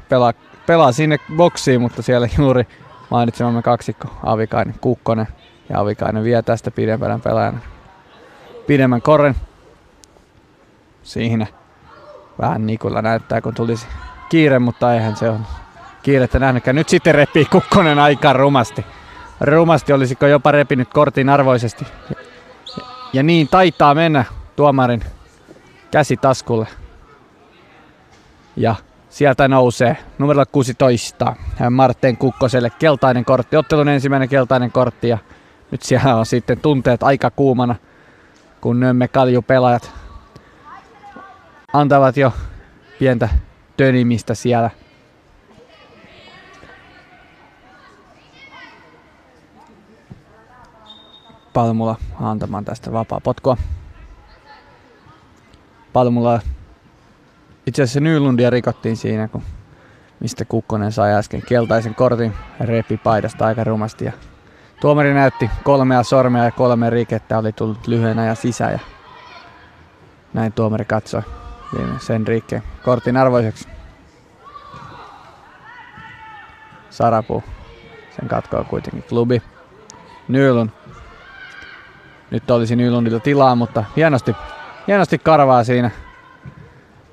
pelaa, pelaa sinne boksiin, mutta siellä juuri mainitsemamme kaksikko Avikainen Kukkonen. Ja Avikainen vie tästä pidempänä pelaajana pidemmän korren. Siinä vähän Nikulla näyttää, kun tulisi kiire, mutta eihän se ole kiirettä nähnytkään. Nyt sitten repii Kukkonen aika rumasti. Rumasti olisiko jopa repinyt kortin arvoisesti. Ja, ja niin taitaa mennä tuomarin käsi taskulle. Ja Sieltä nousee numero 16 Marten Kukkoselle keltainen kortti. Ottelun ensimmäinen keltainen kortti ja nyt siellä on sitten tunteet aika kuumana, kun Nömme pelaajat antavat jo pientä tönimistä siellä. Palmulla antamaan tästä vapaa potkua. Palmulla itse asiassa Nylundia rikottiin siinä, kun mistä Kukkonen sai äsken keltaisen kortin repi paidasta aika rumasti. Ja tuomari näytti kolmea sormea ja kolme rikettä oli tullut lyhyen ajan sisään ja näin tuomari katsoi sen riikkeen kortin arvoiseksi. Sarapu. Sen katkoa kuitenkin klubi. Nylund. Nyt olisi Nylundilla tilaa, mutta hienosti, hienosti karvaa siinä.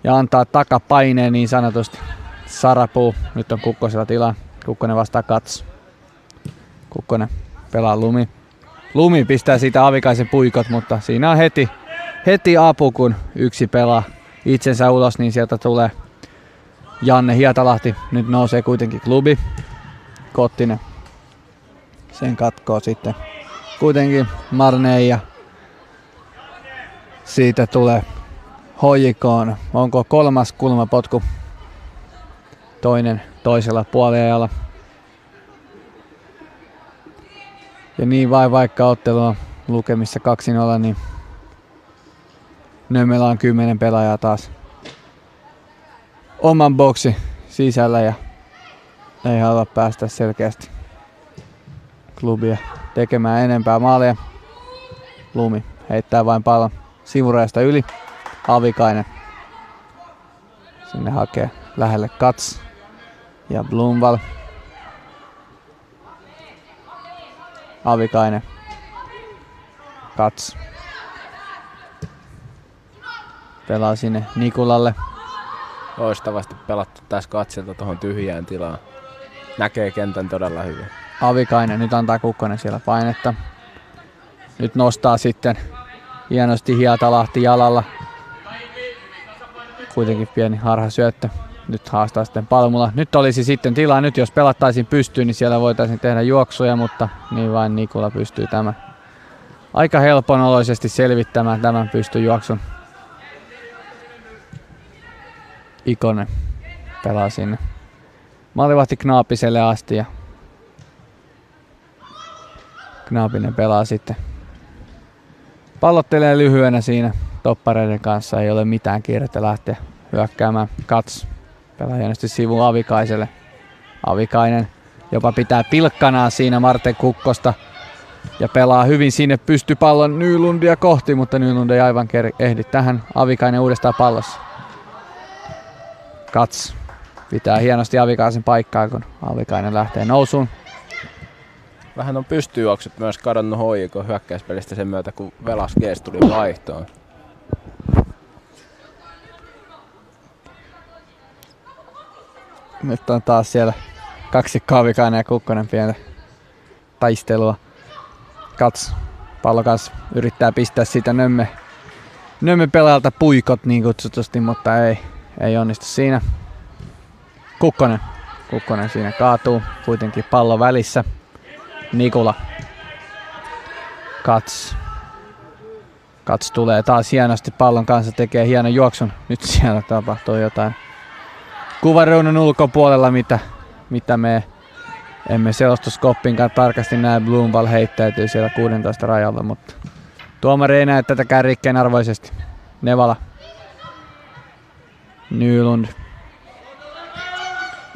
Ja antaa takapaineen niin sanotusti. Sarapuu. Nyt on Kukkosella tilaa. Kukkonen vastaa Kats. Kukkonen pelaa Lumi. Lumi pistää siitä Avikaisen puikot, mutta siinä on heti, heti apu, kun yksi pelaa itsensä ulos, niin sieltä tulee Janne Hietalahti. Nyt nousee kuitenkin klubi. Kottinen. Sen katkoo sitten kuitenkin Marnei ja siitä tulee hoijikoon. Onko kolmas kulmapotku toinen toisella puoliajalla. Ja niin vai vaikka ottelu on lukemissa 2-0, niin Nömmellä on kymmenen pelaajaa taas oman boksi sisällä ja ei halua päästä selkeästi klubia tekemään enempää maalia. Lumi heittää vain pallon sivurajasta yli. Avikainen sinne hakee lähelle Kats ja Blumval. Avikainen. Kats. Pelaa sinne Nikulalle. Loistavasti pelattu tässä katselta tuohon tyhjään tilaan. Näkee kentän todella hyvin. Avikainen, nyt antaa Kukkonen siellä painetta. Nyt nostaa sitten hienosti Hietalahti jalalla. Kuitenkin pieni harha syöttö. Nyt haastaa sitten Palmula. Nyt olisi sitten tilaa. Nyt jos pelattaisiin pystyyn, niin siellä voitaisiin tehdä juoksuja, mutta niin vain Nikula pystyy tämä aika helponoloisesti selvittämään tämän pystyjuoksun. Ikonen pelaa sinne maalivahti Knaapiselle asti ja Knaapinen pelaa sitten. Pallottelee lyhyenä siinä toppareiden kanssa, ei ole mitään kiirettä lähteä hyökkäämään. Kats pelaa hienosti sivu Avikaiselle. Avikainen jopa pitää pilkkanaa siinä Marte Kukkosta ja pelaa hyvin sinne pystypallon Nylundia kohti, mutta Nylund ei aivan ehdi tähän. Avikainen uudestaan pallossa. Kats pitää hienosti Avikaisen paikkaa, kun Avikainen lähtee nousuun. Vähän on pystyjuoksut myös kadonnut HJK hyökkäyspelistä sen myötä, kun Velasquez tuli vaihtoon. Nyt on taas siellä kaksi Avikainen ja Kukkonen pientä taistelua. Kats pallo kanssa yrittää pistää sitä nömme, nömme pelaajalta puikot niin kutsutusti, mutta ei, ei onnistu siinä. Kukkonen. Kukkonen siinä kaatuu. Kuitenkin pallo välissä. Nikula. Kats. Kats tulee taas hienosti pallon kanssa, tekee hienon juoksun. Nyt siellä tapahtuu jotain kuvareunan ulkopuolella, mitä, mitä me emme selostuskoppinkaan tarkasti näe. Bloomwall heittäytyy siellä 16 rajalla, mutta tuomari ei näe tätäkään rikkeen arvoisesti. Nevala. Nylund.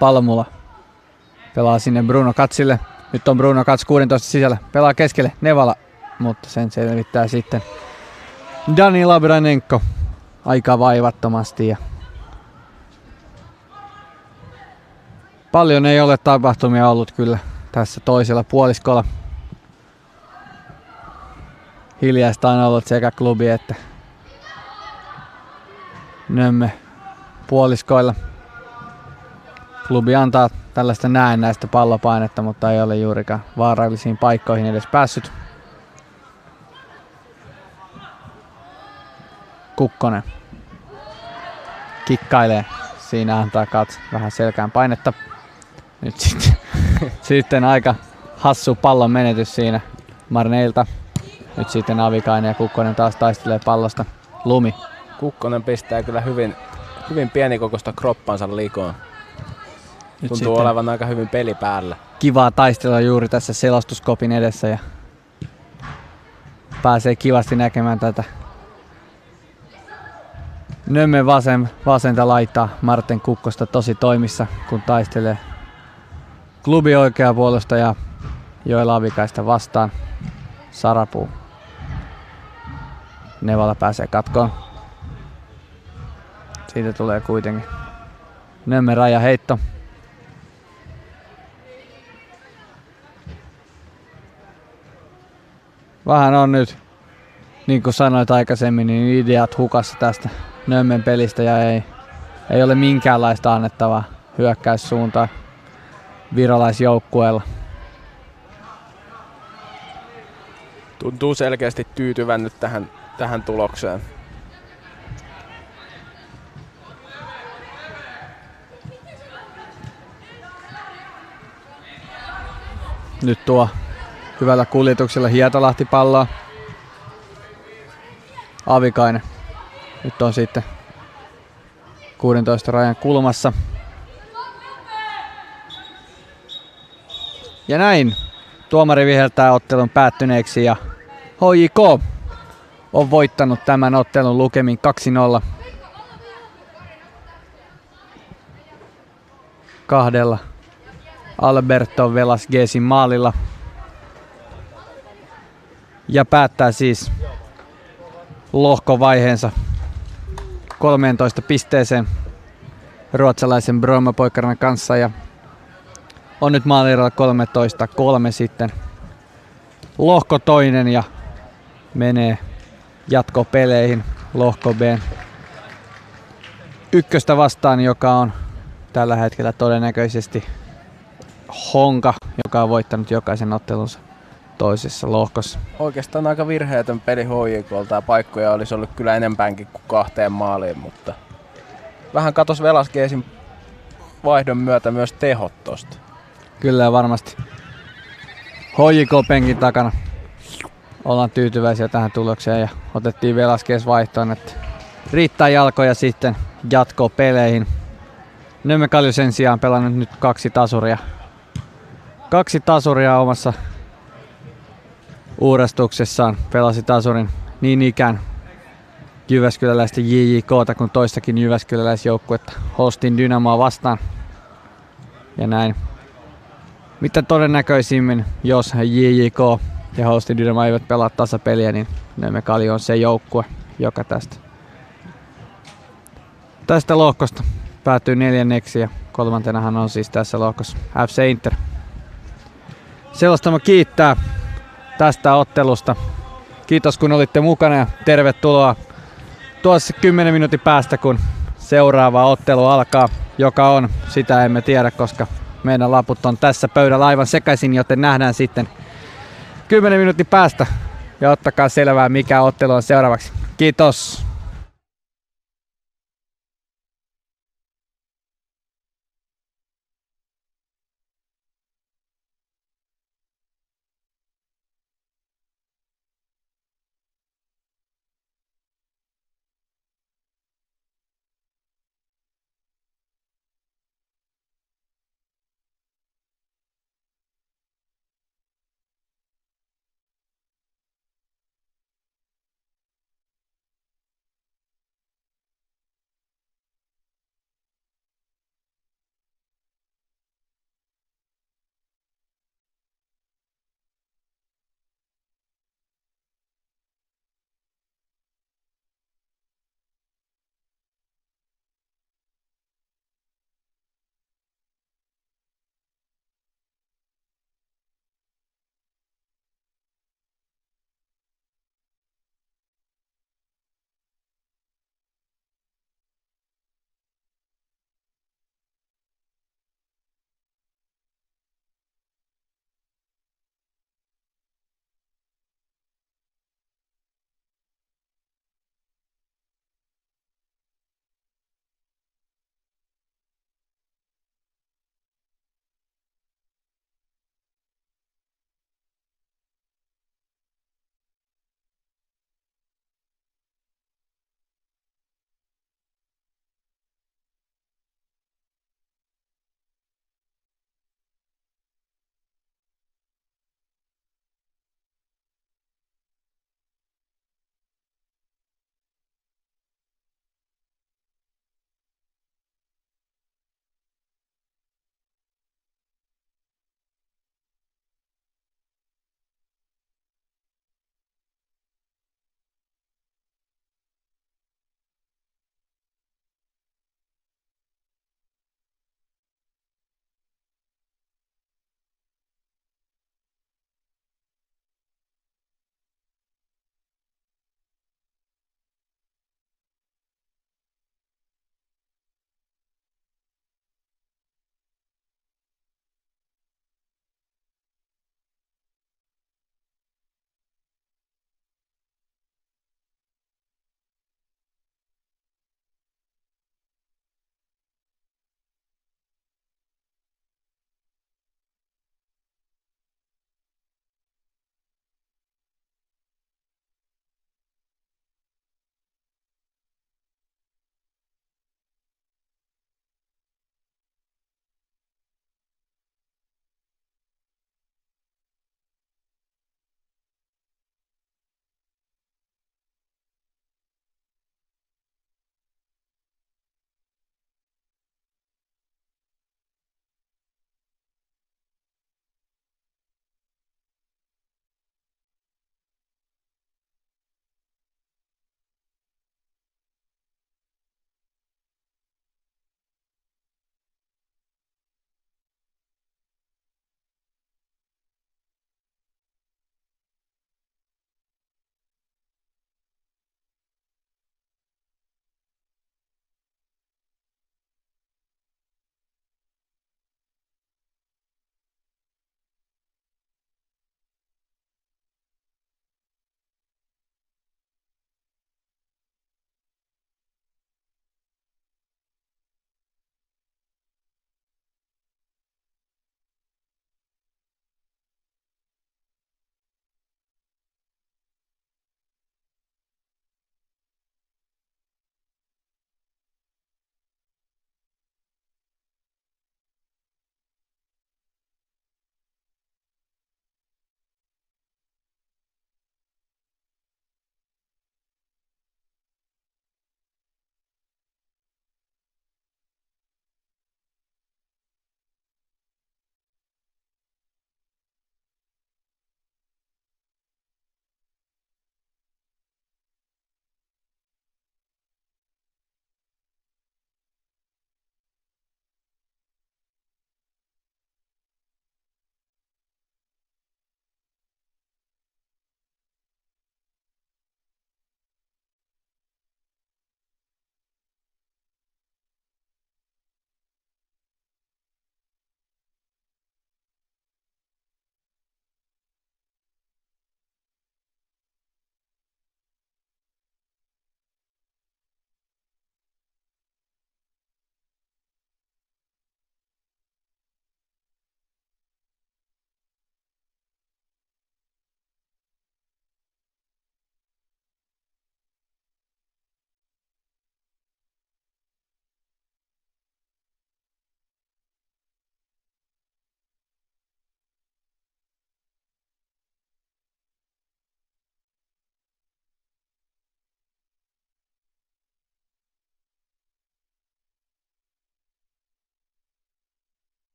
Palmula. Pelaa sinne Bruno Katsille. Nyt on Bruno Kats 16 sisällä. Pelaa keskelle Nevala, mutta sen selvittää sitten Dani Labranenko aika vaivattomasti. Ja Paljon ei ole tapahtumia ollut kyllä tässä toisella puoliskolla. Hiljaista on ollut sekä klubi että Nömme puoliskoilla. Klubi antaa tällaista näennäistä pallopainetta, mutta ei ole juurikaan vaarallisiin paikkoihin edes päässyt. Kukkonen kikkailee. Siinä antaa Kats vähän selkään painetta. Nyt sitten, sitten aika hassu pallon menetys siinä Marneilta. Nyt sitten Avikainen ja Kukkonen taas taistelee pallosta. Lumi. Kukkonen pistää kyllä hyvin, hyvin pienikokoista kroppansa likoon. Nyt Tuntuu sitten olevan aika hyvin peli päällä. Kivaa taistelua juuri tässä selostuskopin edessä ja pääsee kivasti näkemään tätä Nömme vasen, vasenta laitaa Marten Kukkosta tosi toimissa, kun taistelee klubi oikea puolesta ja Joel Avikaista vastaan. Sarapuu. Nevala pääsee katkoon. Siitä tulee kuitenkin Nömme raja heitto. Vähän on nyt, niin kuin sanoit aikaisemmin, niin ideat hukassa tästä Nömmen pelistä ja ei, ei ole minkäänlaista annettavaa hyökkäyssuuntaan virolaisjoukkueella. Tuntuu selkeästi tyytyvän nyt tähän, tähän tulokseen. Nyt tuo hyvällä kuljetuksella Hietalahti palloa. Avikainen. Nyt on sitten 16 rajan kulmassa. Ja näin tuomari viheltää ottelun päättyneeksi ja HJK on voittanut tämän ottelun lukemin 2-0. Kahdella Alberto Velasquezin maalilla. Ja päättää siis lohkovaiheensa 13 pisteeseen ruotsalaisen Broma kanssa ja on nyt maalierolla 13-3 sitten lohko toinen ja menee jatkopeleihin lohko B ykköstä vastaan, joka on tällä hetkellä todennäköisesti Honka, joka on voittanut jokaisen ottelunsa toisessa lohkossa. Oikeastaan aika virheetön peli HJKlta ja paikkoja olisi ollut kyllä enempäänkin kuin kahteen maaliin, mutta vähän katos Velaskeesin vaihdon myötä myös tehot tosta. Kyllä varmasti. HJK-penkin takana ollaan tyytyväisiä tähän tulokseen ja otettiin Velaskees vaihtoon, että riittää jalkoja sitten jatko peleihin. Nömme Kalju sen sijaan pelannut nyt kaksi tasuria. Kaksi tasuria omassa uurastuksessaan. Pelasi tasurin niin ikään Jyväskyläläistä JJK kuin toistakin Jyväskyläläisjoukkuetta Hostin Dynamoa vastaan. Ja näin. Mitä todennäköisimmin, jos JJK ja Hostin Dynamo eivät pelaa tasapeliä, niin Nöme Kali on se joukkue, joka tästä, tästä lohkosta päätyy neljänneksi ja kolmantenahan on siis tässä lohkossa FC Inter. Sellaista kiittää tästä ottelusta. Kiitos kun olitte mukana ja tervetuloa tuossa 10 minuutin päästä, kun seuraava ottelu alkaa, joka on, sitä emme tiedä, koska meidän laput on tässä pöydällä aivan sekaisin, joten nähdään sitten 10 minuutin päästä ja ottakaa selvää, mikä ottelu on seuraavaksi. Kiitos!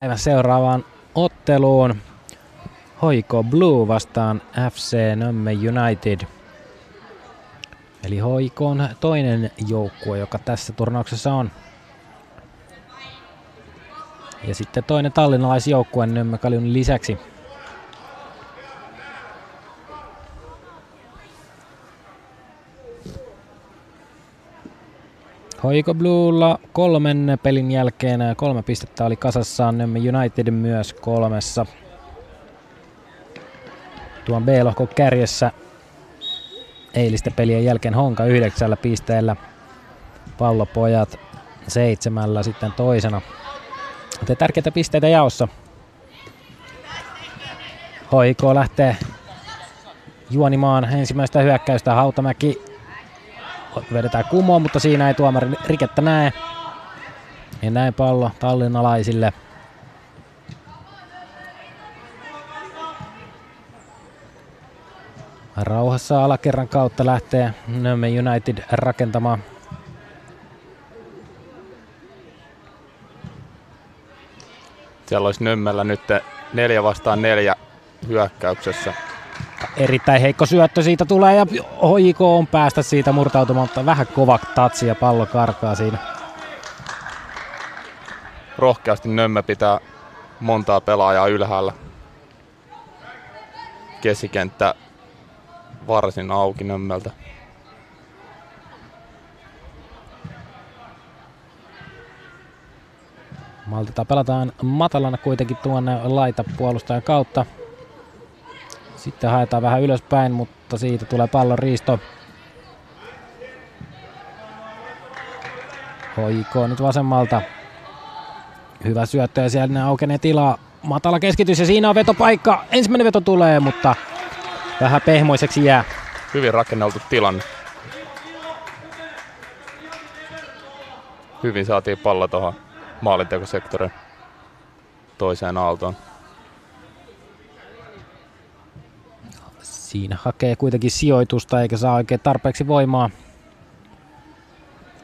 Päivän seuraavaan otteluun. Hoiko Blue vastaan FC Nömme United. Eli Hoiko on toinen joukkue, joka tässä turnauksessa on. Ja sitten toinen tallinnalaisjoukkue Nömme Kaljun lisäksi. Hoiko Bluella kolmen pelin jälkeen kolme pistettä oli kasassaan, Nömme United myös kolmessa. Tuon B-lohkon kärjessä eilistä pelien jälkeen Honka yhdeksällä pisteellä, pallopojat seitsemällä sitten toisena. Mutta tärkeitä pisteitä jaossa. Hoiko lähtee juonimaan ensimmäistä hyökkäystä. Hautamäki vedetään kumoon, mutta siinä ei tuomari rikettä näe. Ja näin pallo tallinnalaisille. Rauhassa alakerran kautta lähtee Nömme United rakentamaan. Siellä olisi Nömmellä nyt neljä vastaan neljä hyökkäyksessä. Erittäin heikko syöttö siitä tulee ja HJK on päästä siitä murtautumaan, mutta vähän kova tatsi ja pallo karkaa siinä. Rohkeasti Nömme pitää montaa pelaajaa ylhäällä. Kesikenttä varsin auki Nömmeltä. Maltita pelataan matalana kuitenkin tuonne laitapuolustajan kautta. Sitten haetaan vähän ylöspäin, mutta siitä tulee pallon riisto. Hoiko nyt vasemmalta. Hyvä syöttö ja siellä aukenee tilaa. Matala keskitys ja siinä on vetopaikka. Ensimmäinen veto tulee, mutta vähän pehmoiseksi jää. Hyvin rakenneltu tilanne. Hyvin saatiin pallo tuohon maalintekosektorin toiseen aaltoon. Siinä hakee kuitenkin sijoitusta eikä saa oikein tarpeeksi voimaa.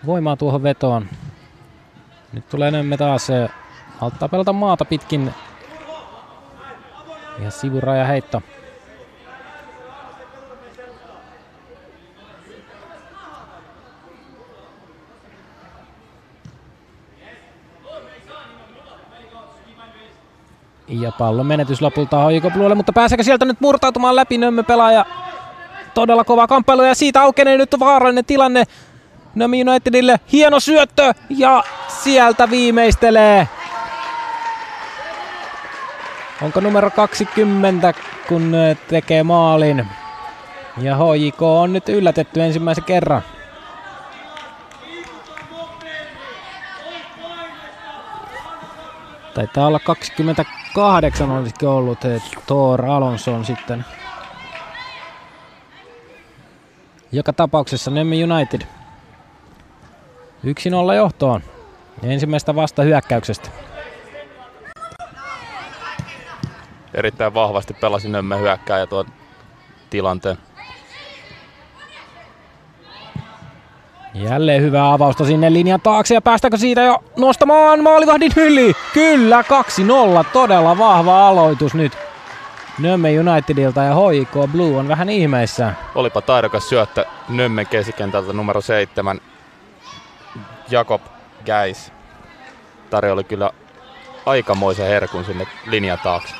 Voimaa tuohon vetoon. Nyt tulee Nömme taas. Malttaa pelata maata pitkin. Ja sivuraja heitto. Ja pallon menetys lopulta Hoiko Bluelle, mutta pääseekö sieltä nyt murtautumaan läpi Nömme pelaaja? Todella kova kamppailu ja siitä aukenee nyt vaarallinen tilanne Nömme Unitedille. Hieno syöttö ja sieltä viimeistelee. Onko numero 20, kun tekee maalin. Ja HJK on nyt yllätetty ensimmäisen kerran. Taitaa olla 28 olisikin ollut Thor Alonson sitten. Joka tapauksessa Nemme United 1-0 johtoon. Ensimmäistä vasta hyökkäyksestä. Erittäin vahvasti pelasi Nömme hyökkääjä tuon tilanteen. Jälleen hyvää avausta sinne linjan taakse ja päästäänkö siitä jo nostamaan maalivahdin yli? Kyllä, 2-0. Todella vahva aloitus nyt Nömme Unitedilta ja HIK Blue on vähän ihmeissä. Olipa taidokas syöttö Nömmen kesikentältä numero seitsemän Jakob Gäis. Tarjoili kyllä aikamoisen herkun sinne linjan taakse.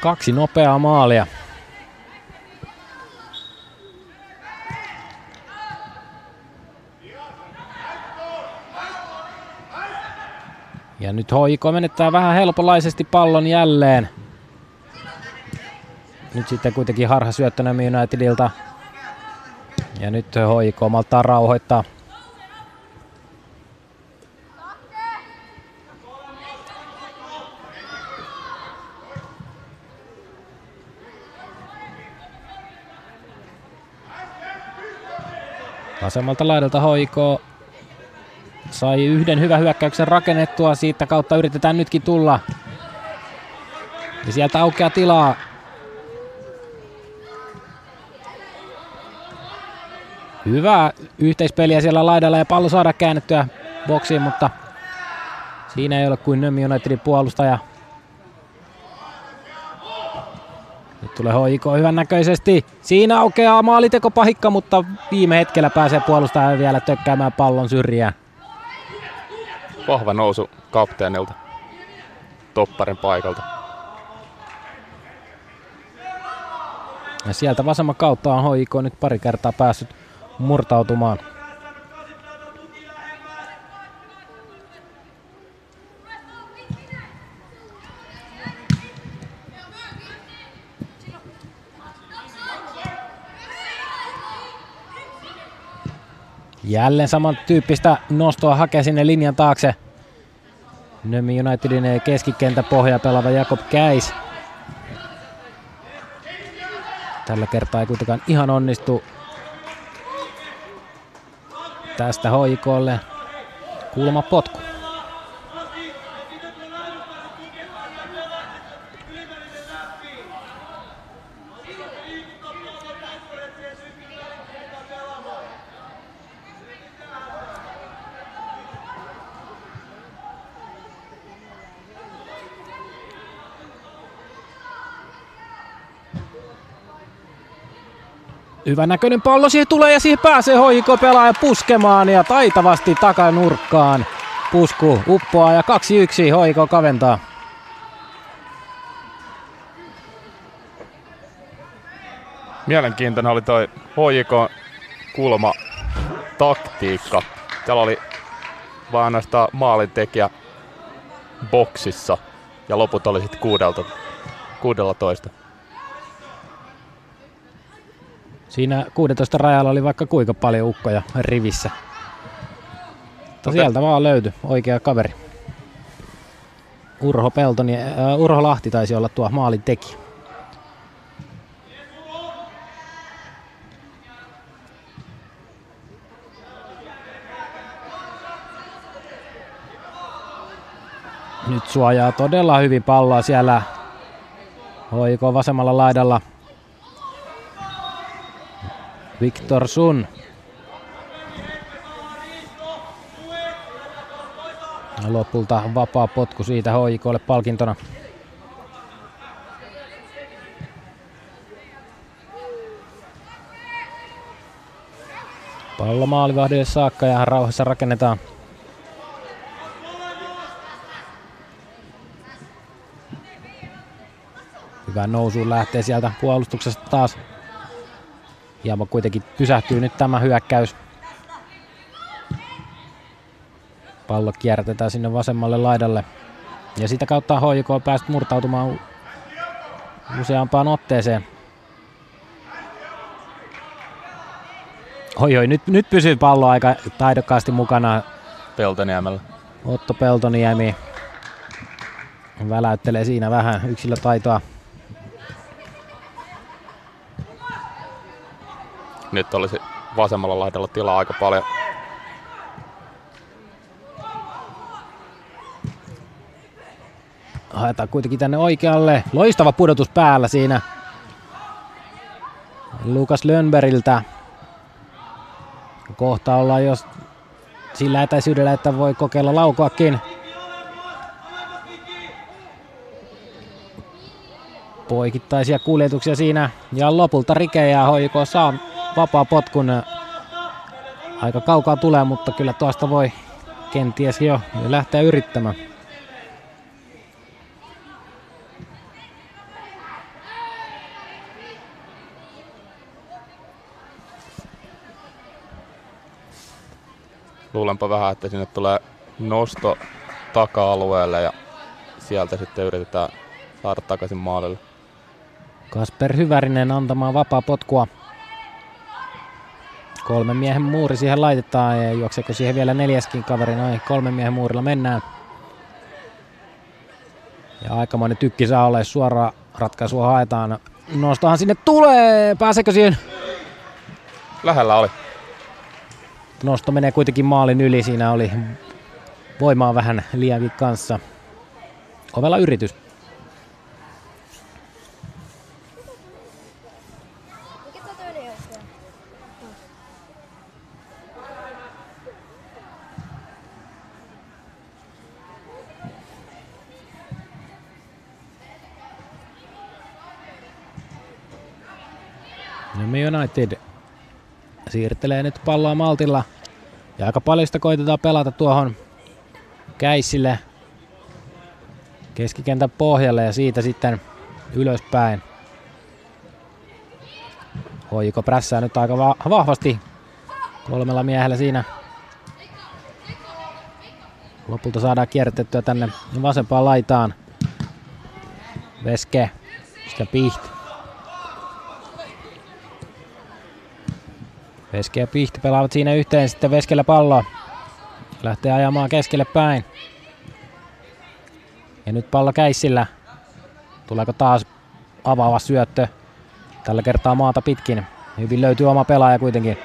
Kaksi nopeaa maalia. Ja nyt Hoiko menettää vähän helpolaisesti pallon jälleen. Nyt sitten kuitenkin harha syöttönä Unitedilta. Ja nyt Hoiko maltaa rauhoittaa. Vasemmalta laidalta Hoiko sai yhden hyvän hyökkäyksen rakennettua. Siitä kautta yritetään nytkin tulla. Ja sieltä aukeaa tilaa. Hyvää yhteispeliä siellä laidalla ja pallo saada käännettyä boksiin, mutta Siinä ei ole kuin Nömmi Unitedin puolustaja. Nyt tulee HIK hyvän näköisesti. Siinä aukeaa maaliteko pahikka, mutta viime hetkellä pääsee puolustaja vielä tökkäämään pallon syrjään. Vahva nousu kapteenilta topparin paikalta. Ja sieltä vasemman kautta on HIK nyt pari kertaa päässyt murtautumaan. Jälleen samantyyppistä nostoa hakee sinne linjan taakse. Nömi Unitedin keskikentä pohja pelaava Jakob Käis. Tällä kertaa ei kuitenkaan ihan onnistu tästä hoikolle. Kulma potku. Hyvän näköinen pallo siihen tulee ja siihen pääsee hoiko pelaaja puskemaan ja taitavasti takanurkkaan. Pusku uppoaa ja 2-1 hoiko kaventaa. Mielenkiintoinen oli toi HJK kulma taktiikka. Siellä oli vaan ainoastaan maalintekijä boksissa ja loput oli sitten kuudelta, kuudella toista. Siinä 16 rajalla oli vaikka kuinka paljon ukkoja rivissä. Mutta Okei. sieltä vaan löytyi oikea kaveri. Urho Peltoni, äh, Urho Lahti taisi olla tuo maalin tekijä. Nyt suojaa todella hyvin palloa siellä Hoiko vasemmalla laidalla. Viktor Sun. Lopulta vapaa potku siitä HJKlle palkintona. Pallo maalivahdille saakka ja rauhassa rakennetaan. Hyvä nousu lähtee sieltä puolustuksesta taas. Hieman kuitenkin pysähtyy nyt tämä hyökkäys. Pallo kierrätetään sinne vasemmalle laidalle. Ja sitä kautta HJK on päässyt murtautumaan useampaan otteeseen. Oi, oi, nyt, nyt pysyy pallo aika taidokkaasti mukana. Peltoniemellä. Otto Peltoniemi väläyttelee siinä vähän yksilötaitoa. Nyt olisi vasemmalla laidalla tilaa aika paljon. Haetaan kuitenkin tänne oikealle. Loistava pudotus päällä siinä. Lukas Lönnbergiltä. Kohta ollaan jos sillä etäisyydellä, että voi kokeilla laukoakin. Poikittaisia kuljetuksia siinä. Ja lopulta Rike ja HJK saa vapaa potkun. Aika kaukaa tulee, mutta kyllä tuosta voi kenties jo lähteä yrittämään. Luulenpa vähän, että sinne tulee nosto taka-alueelle ja sieltä sitten yritetään saada takaisin maalille. Kasper Hyvärinen antamaan vapaa potkua. Kolmen miehen muuri siihen laitetaan ja juokseeko siihen vielä neljäskin kaveri? Noin, kolmen miehen muurilla mennään. Ja aikamoinen tykki saa olla, jos suoraa ratkaisua haetaan. Nostohan sinne tulee! Pääseekö siihen? Lähellä oli. Nosto menee kuitenkin maalin yli. Siinä oli voimaa vähän lievi kanssa. Ovella yritys. Nemme United siirtelee nyt palloa maltilla. Ja aika paljon sitä koitetaan pelata tuohon Käissille keskikentän pohjalle ja siitä sitten ylöspäin. Hoiko prässää nyt aika va- vahvasti kolmella miehellä siinä. Lopulta saadaan kierrätettyä tänne vasempaan laitaan. Veske. Sitä Piht. Veske ja Piht pelaavat siinä yhteen sitten Veskellä palloa. Lähtee ajamaan keskelle päin. Ja nyt pallo Käissillä. Tuleeko taas avaava syöttö? Tällä kertaa maata pitkin. Hyvin löytyy oma pelaaja kuitenkin.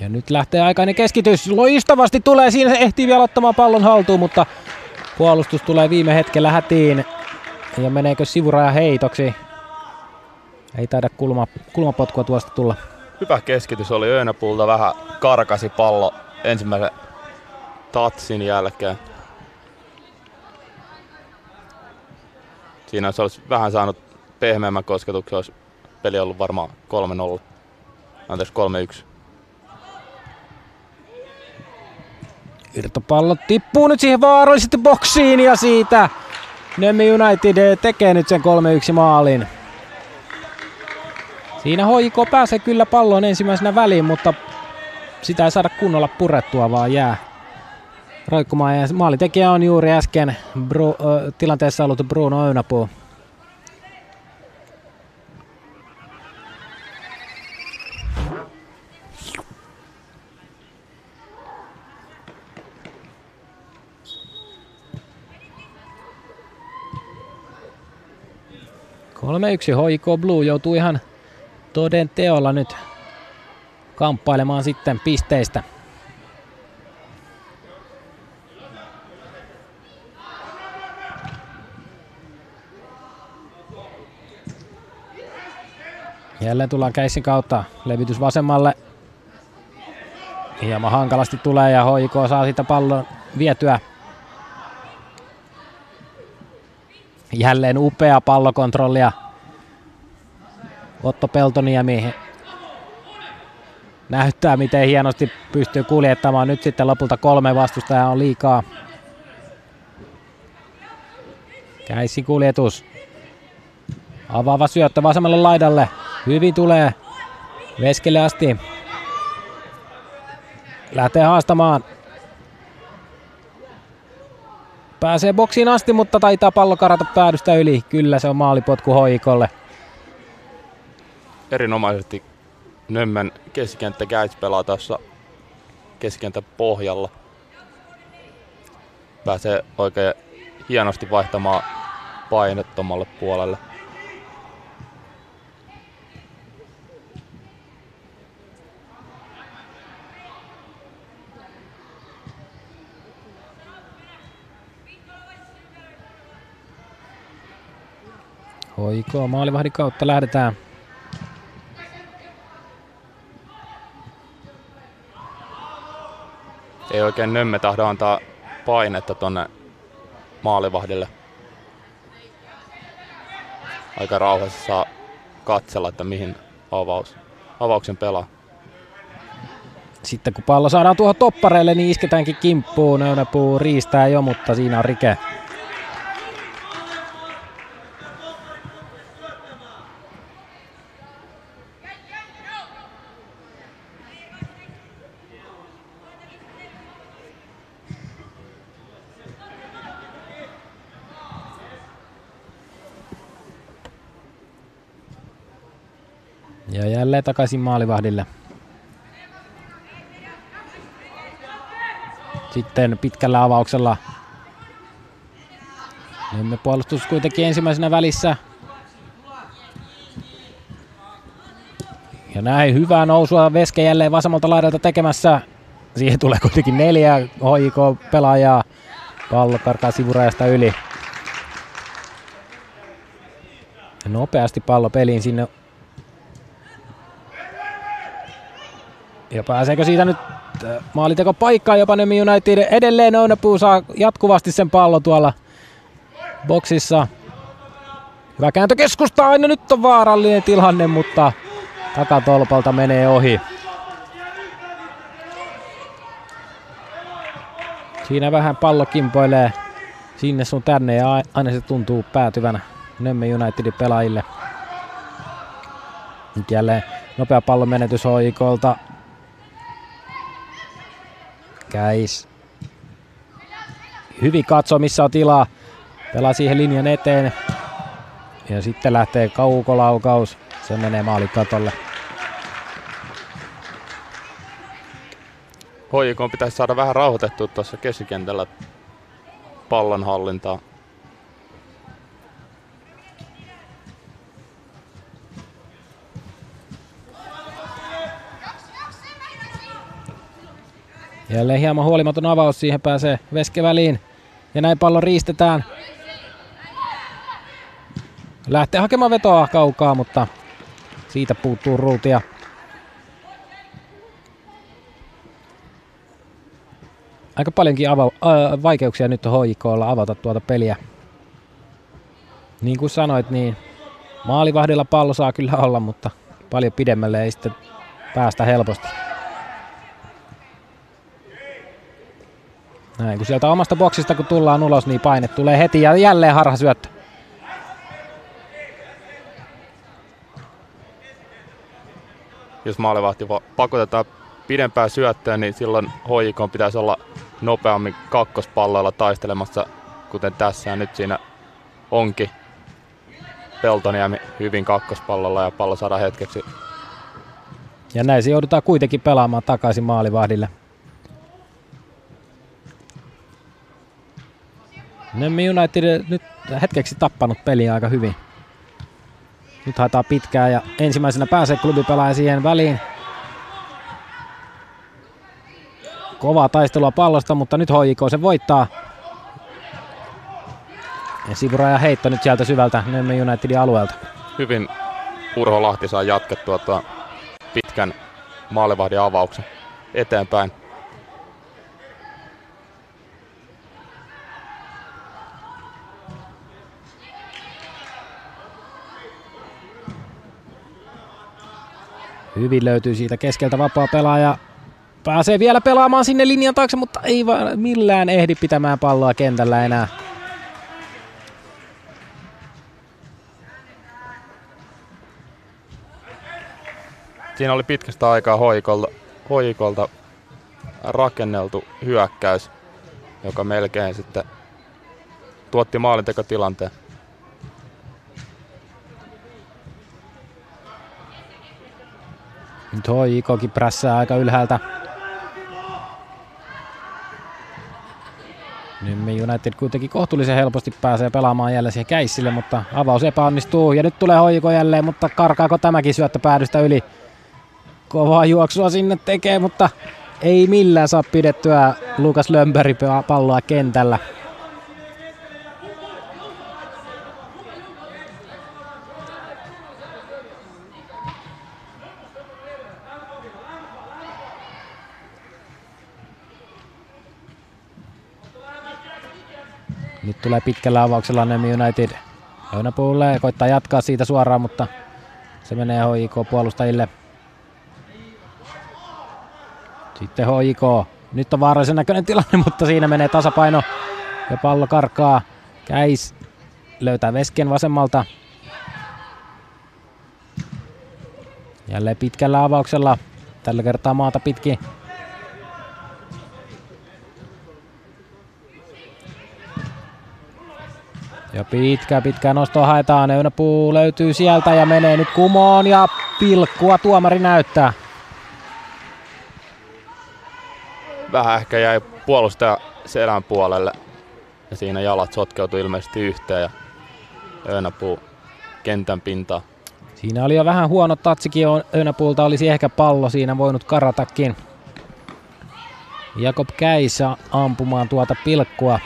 Ja nyt lähtee aikainen keskitys. Loistavasti tulee siinä. Ehtii vielä ottamaan pallon haltuun, mutta puolustus tulee viime hetkellä hätiin. Ja meneekö sivuraja heitoksi? Ei taida kulma, kulmapotkua tuosta tulla. Hyvä keskitys oli Öönäpulta, vähän karkasi pallo ensimmäisen tatsin jälkeen. Siinä se olisi vähän saanut pehmeämmän kosketuksen, olisi peli ollut varmaan 3-0. Anteeksi, 3-1. Irtopallo tippuu nyt siihen vaarallisesti boksiin ja siitä Nemi United tekee nyt sen 3-1 maalin. Siinä hoiko pääsee kyllä pallon ensimmäisenä väliin, mutta sitä ei saada kunnolla purettua, vaan jää roikkumaan. Ja maalitekijä on juuri äsken Bru, tilanteessa ollut Bruno Öynäpuu. Kolme yksi HIK Blue joutuu ihan toden teolla nyt kamppailemaan sitten pisteistä. Jälleen tullaan käissin kautta. Levitys vasemmalle. Hieman hankalasti tulee ja HIK saa sitä pallon vietyä. Jälleen upea pallokontrollia. Otto Peltoniemi näyttää, miten hienosti pystyy kuljettamaan. Nyt sitten lopulta kolme vastustajaa on liikaa. Käissi kuljetus. Avaava syöttö vasemmalle laidalle. Hyvin tulee Veskelle asti. Lähtee haastamaan. Pääsee boksiin asti, mutta taitaa pallo karata päädystä yli. Kyllä se on maalipotku hoikolle. Erinomaisesti Nömmän keskikenttä Gäits pelaa tuossa keskikentän pohjalla. Pääsee oikein hienosti vaihtamaan painettomalle puolelle. Hoiko maalivahdin kautta lähdetään. Ei oikein Nömme tahdo antaa painetta tonne maalivahdille. Aika rauhassa saa katsella, että mihin avaus, avauksen pelaa. Sitten kun pallo saadaan tuohon toppareille, niin isketäänkin kimppuun. Nöynäpuu riistää jo, mutta siinä on rike. Jälleen takaisin maalivahdille. Sitten pitkällä avauksella Nymme puolustus kuitenkin ensimmäisenä välissä. Ja näin hyvää nousua Veske jälleen vasemmalta laidalta tekemässä. Siihen tulee kuitenkin neljä HJK-pelaajaa. Pallo karkaa sivurajasta yli. Ja nopeasti pallo peliin sinne. Ja pääseekö siitä nyt Maaliteko paikkaa jopa Nemi United. Edelleen Ounapuu saa jatkuvasti sen pallon tuolla boksissa. Hyvä kääntö keskustaa aina nyt on vaarallinen tilanne, mutta takatolpalta menee ohi. Siinä vähän pallo kimpoilee sinne sun tänne ja aina se tuntuu päätyvän Nemme Unitedin pelaajille. Nyt jälleen nopea pallon menetys HIKolta. Käis. Hyvin katsoo missä on tilaa. Pelaa siihen linjan eteen. Ja sitten lähtee kaukolaukaus. Se menee maalikatolle. HJK pitäisi saada vähän rauhoitettua tuossa keskikentällä pallon Jälleen hieman huolimaton avaus, siihen pääsee Veske väliin. Ja näin pallo riistetään. Lähtee hakemaan vetoa kaukaa, mutta siitä puuttuu ruutia. Aika paljonkin ava- äh, vaikeuksia nyt HJKlla avata tuota peliä. Niin kuin sanoit, niin maalivahdilla pallo saa kyllä olla, mutta paljon pidemmälle ei sitten päästä helposti. Näin, kun sieltä omasta boksista kun tullaan ulos, niin paine tulee heti ja jälleen harha syöttö. Jos maalivahti va- pakotetaan pidempää syöttöä, niin silloin HJK pitäisi olla nopeammin kakkospalloilla taistelemassa, kuten tässä. Ja nyt siinä onkin Peltoniemi hyvin kakkospallolla ja pallo saadaan hetkeksi Ja näin se joudutaan kuitenkin pelaamaan takaisin maalivahdille. Nemmi United nyt hetkeksi tappanut peliä aika hyvin. Nyt haetaan pitkää ja ensimmäisenä pääsee klubipelaaja siihen väliin. Kovaa taistelua pallosta, mutta nyt HJK se voittaa. Ja sivuraja heitto nyt sieltä syvältä Nemmi Unitedin alueelta. hyvin Urho Lahti saa jatkettua tuon pitkän maalivahdin avauksen eteenpäin. Hyvin löytyy siitä keskeltä vapaa pelaaja. Pääsee vielä pelaamaan sinne linjan taakse, mutta ei vaan millään ehdi pitämään palloa kentällä enää. Siinä oli pitkästä aikaa hoikolta, hoikolta rakenneltu hyökkäys, joka melkein sitten tuotti maalintekotilanteen. Nyt HJKkin prässää aika ylhäältä. Nyt United kuitenkin kohtuullisen helposti pääsee pelaamaan jälleen siihen käissille, mutta avaus epäonnistuu. Ja nyt tulee HJK jälleen, mutta karkaako tämäkin syöttö päädystä yli? Kovaa juoksua sinne tekee, mutta ei millään saa pidettyä Lukas Lömberi palloa kentällä. Nyt tulee pitkällä avauksella Nemi United. Oinapuulle koittaa jatkaa siitä suoraan, mutta se menee HJK-puolustajille. Sitten HJK. Nyt on vaarallisen näköinen tilanne, mutta siinä menee tasapaino ja pallo karkaa. Käis löytää Vesken vasemmalta. Jälleen pitkällä avauksella. Tällä kertaa maata pitkin. Ja pitkä, pitkä nosto haetaan. Öynäpuu löytyy sieltä ja menee nyt kumoon ja pilkkua tuomari näyttää. Vähän ehkä jäi puolustaja selän puolelle ja siinä jalat sotkeutui ilmeisesti yhteen ja Öönäpuu kentän pintaa. Siinä oli jo vähän huono tatsikin Öynäpuulta, olisi ehkä pallo siinä voinut karatakin. Jakob Käisä ampumaan tuota pilkkua.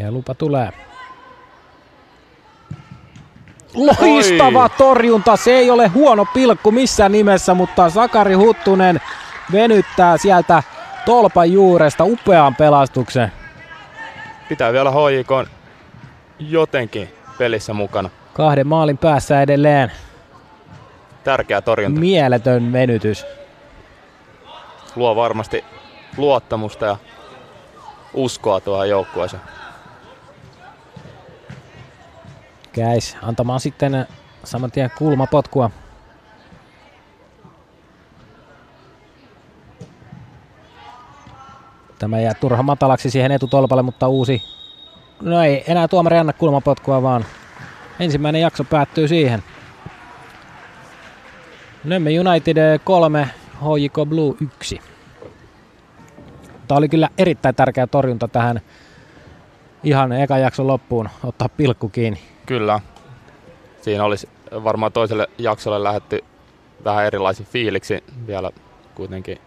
Ja lupa tulee. Loistava Oi. torjunta, se ei ole huono pilkku missään nimessä, mutta Sakari Huttunen venyttää sieltä tolpan juuresta upean pelastuksen. Pitää vielä HJK jotenkin pelissä mukana. Kahden maalin päässä edelleen. Tärkeä torjunta. Mieletön venytys. Luo varmasti luottamusta ja uskoa tuohon joukkueeseen. Käis antamaan sitten saman tien kulmapotkua. Tämä jää turha matalaksi siihen etutolpalle, mutta uusi... No ei enää tuomari anna kulmapotkua, vaan ensimmäinen jakso päättyy siihen. Nömme United 3, HJK Blue 1. Tämä oli kyllä erittäin tärkeä torjunta tähän ihan eka jakson loppuun, ottaa pilkku kiinni. Kyllä. Siinä olisi varmaan toiselle jaksolle lähetty vähän erilaisin fiiliksi vielä kuitenkin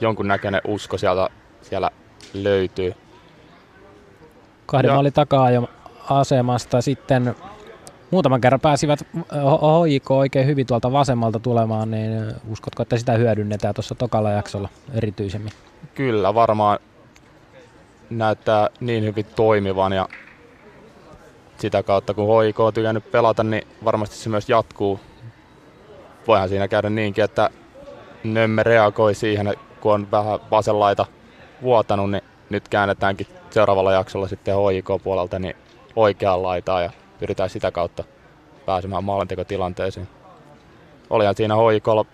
jonkunnäköinen usko sieltä siellä löytyy. Kahden ja. maali takaa jo asemasta sitten muutaman kerran pääsivät HJK oikein hyvin tuolta vasemmalta tulemaan, niin uskotko, että sitä hyödynnetään tuossa tokalla jaksolla erityisemmin? Kyllä, varmaan näyttää niin hyvin toimivan ja sitä kautta kun HIK on tykännyt pelata, niin varmasti se myös jatkuu. Voihan siinä käydä niinkin, että Nömme reagoi siihen, kun on vähän vasenlaita vuotanut, niin nyt käännetäänkin seuraavalla jaksolla sitten HIK-puolelta niin oikeaan laitaan ja pyritään sitä kautta pääsemään maalintekotilanteisiin. Olihan siinä HIKlla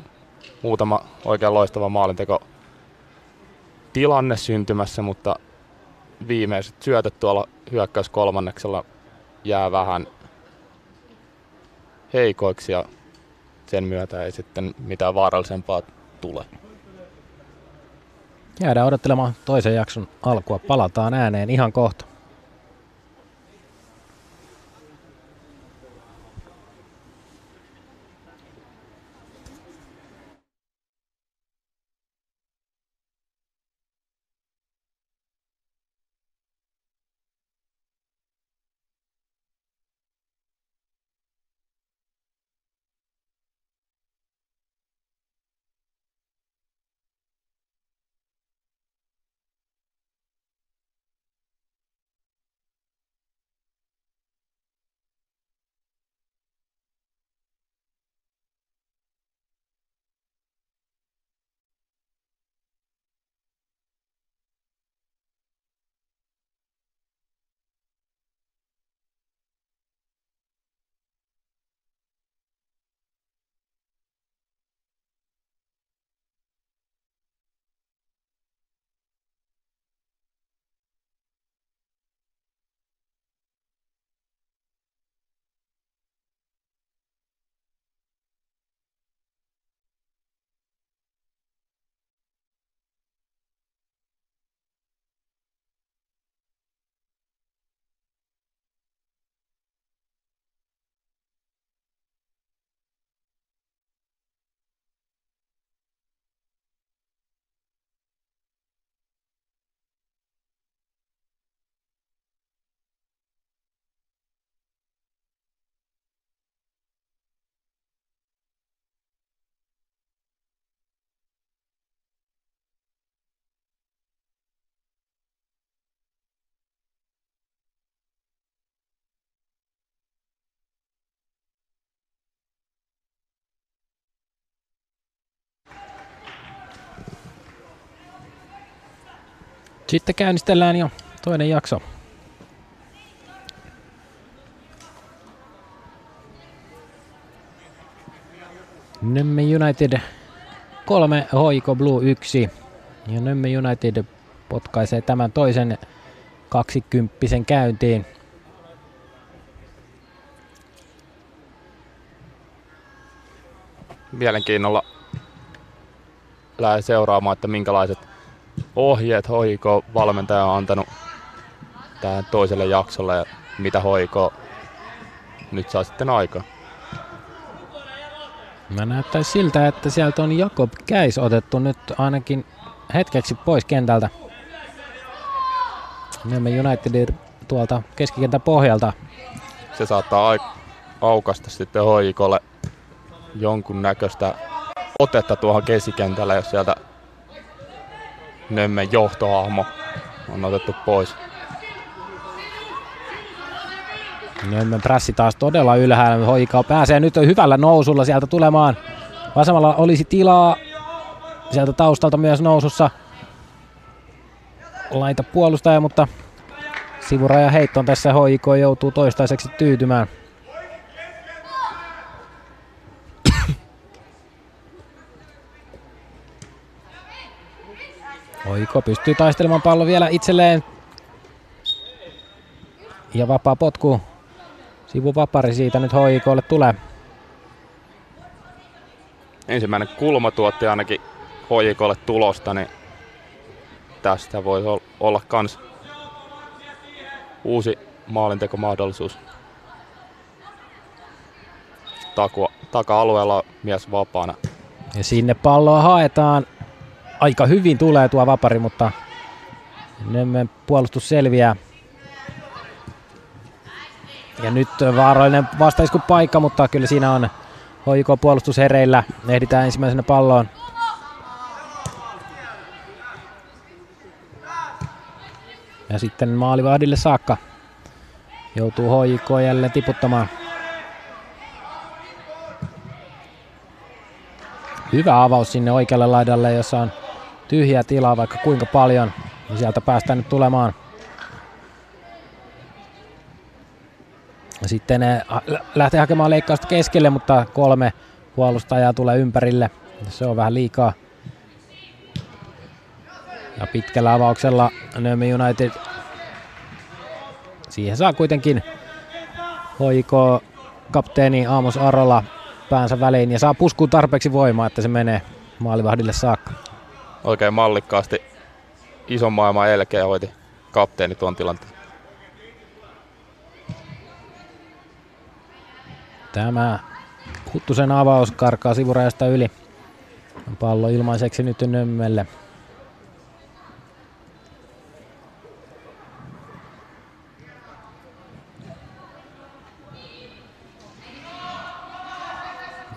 muutama oikein loistava maalinteko tilanne syntymässä, mutta viimeiset syötet tuolla hyökkäys kolmanneksella jää vähän heikoiksi ja sen myötä ei sitten mitään vaarallisempaa tule. Jäädään odottelemaan toisen jakson alkua. Palataan ääneen ihan kohta. Sitten käynnistellään jo toinen jakso. Nömme United 3, Hoiko Blue 1. Ja Nömme United potkaisee tämän toisen kaksikymppisen käyntiin. Mielenkiinnolla lähden seuraamaan, että minkälaiset ohjeet hoiko valmentaja on antanut tähän toiselle jaksolle ja mitä hoiko nyt saa sitten aikaa. Mä näyttäisi siltä, että sieltä on Jakob Käis otettu nyt ainakin hetkeksi pois kentältä. Nyemme United tuolta keskikentän pohjalta. Se saattaa aukasta sitten hoikolle jonkun näköistä otetta tuohon keskikentällä, jos sieltä Nömmen johtohahmo on otettu pois. Nyemmen prässi taas todella ylhäällä. Hoika pääsee nyt hyvällä nousulla sieltä tulemaan. Vasemmalla olisi tilaa. Sieltä taustalta myös nousussa. Laita puolustaja, mutta sivuraja heittoon tässä HIK joutuu toistaiseksi tyytymään. Oiko pystyy taistelemaan pallo vielä itselleen. Ja vapaa potku. Sivuvapari siitä nyt HIKlle tulee. Ensimmäinen kulma tuotti ainakin HJKlle tulosta, niin tästä voi olla kans uusi maalintekomahdollisuus. Takua, taka-alueella mies vapaana. Ja sinne palloa haetaan. Aika hyvin tulee tuo vapari, mutta Nemmen puolustus selviää. Ja nyt vaarallinen paikka, mutta kyllä siinä on HJK puolustus hereillä. Ehditään ensimmäisenä palloon. Ja sitten maalivahdille saakka joutuu HJK jälleen tiputtamaan. Hyvä avaus sinne oikealle laidalle, jossa on tyhjää tilaa vaikka kuinka paljon. Niin sieltä päästään nyt tulemaan. Sitten ne lähtee hakemaan leikkausta keskelle, mutta kolme puolustajaa tulee ympärille. Se on vähän liikaa. Ja pitkällä avauksella Nömi United siihen saa kuitenkin HIK kapteeni Aamos Arola päänsä väliin ja saa puskuun tarpeeksi voimaa, että se menee maalivahdille saakka. Oikein mallikkaasti ison maailman elkeä hoiti kapteeni tuon tilanteen. Tämä Huttusen avaus karkaa sivurajasta yli. Pallo ilmaiseksi nyt Nömmelle.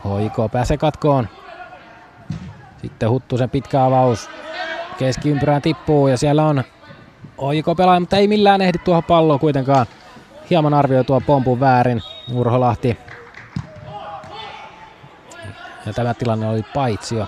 Hoiko pääsee katkoon. Sitten Huttusen pitkä avaus. Keskiympyrään tippuu ja siellä on Oiko pelaaja, mutta ei millään ehdi tuohon palloon kuitenkaan. Hieman arvioi tuo pompun väärin. Urho Lahti. Ja tämä tilanne oli paitsio.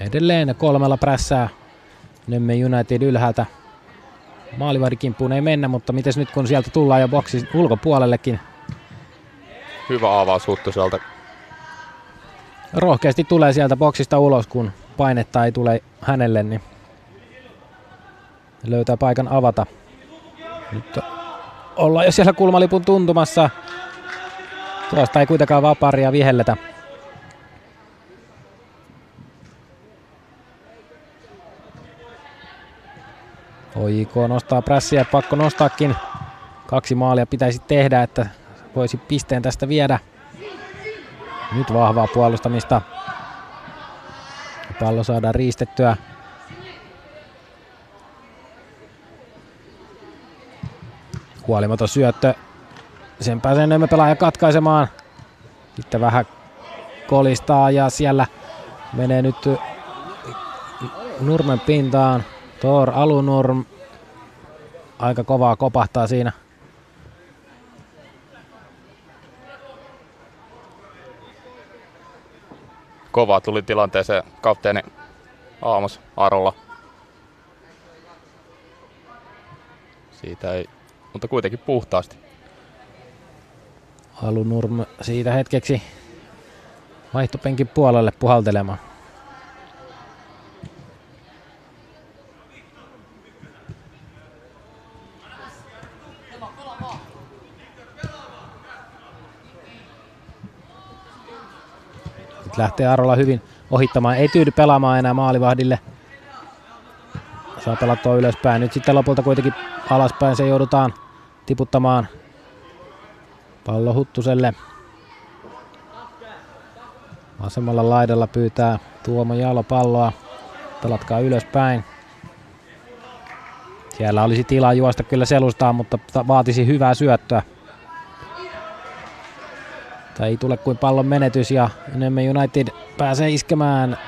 Edelleen kolmella prässää Nemme United ylhäältä. Maalivahdikimppuun ei mennä, mutta miten nyt kun sieltä tullaan jo boksi ulkopuolellekin. Hyvä avaus Huttuselta. Rohkeasti tulee sieltä boksista ulos, kun painetta ei tule hänelle, niin löytää paikan avata. Nyt ollaan jo siellä kulmalipun tuntumassa. Tuosta ei kuitenkaan vaparia vihelletä. OJK nostaa prässiä, pakko nostaakin. Kaksi maalia pitäisi tehdä, että voisi pisteen tästä viedä. Nyt vahvaa puolustamista. Pallo saadaan riistettyä. Huolimaton syöttö. Sen pääsee Nömme pelaaja katkaisemaan. Sitten vähän kolistaa ja siellä menee nyt Nurmen pintaan. Thor Alunurm aika kovaa kopahtaa siinä. Kova tuli tilanteeseen kapteeni Aamos Arolla. Siitä ei, mutta kuitenkin puhtaasti. Alunurm siitä hetkeksi vaihtopenkin puolelle puhaltelemaan. Lähtee Arola hyvin ohittamaan. Ei tyydy pelaamaan enää maalivahdille. Saa pelattua ylöspäin. Nyt sitten lopulta kuitenkin alaspäin se joudutaan tiputtamaan pallo Huttuselle. Vasemmalla laidalla pyytää Tuomo Jalo palloa. Pelatkaa ylöspäin. Siellä olisi tilaa juosta kyllä selustaan, mutta vaatisi hyvää syöttöä. Tai ei tule kuin pallon menetys ja enemmän United pääsee iskemään.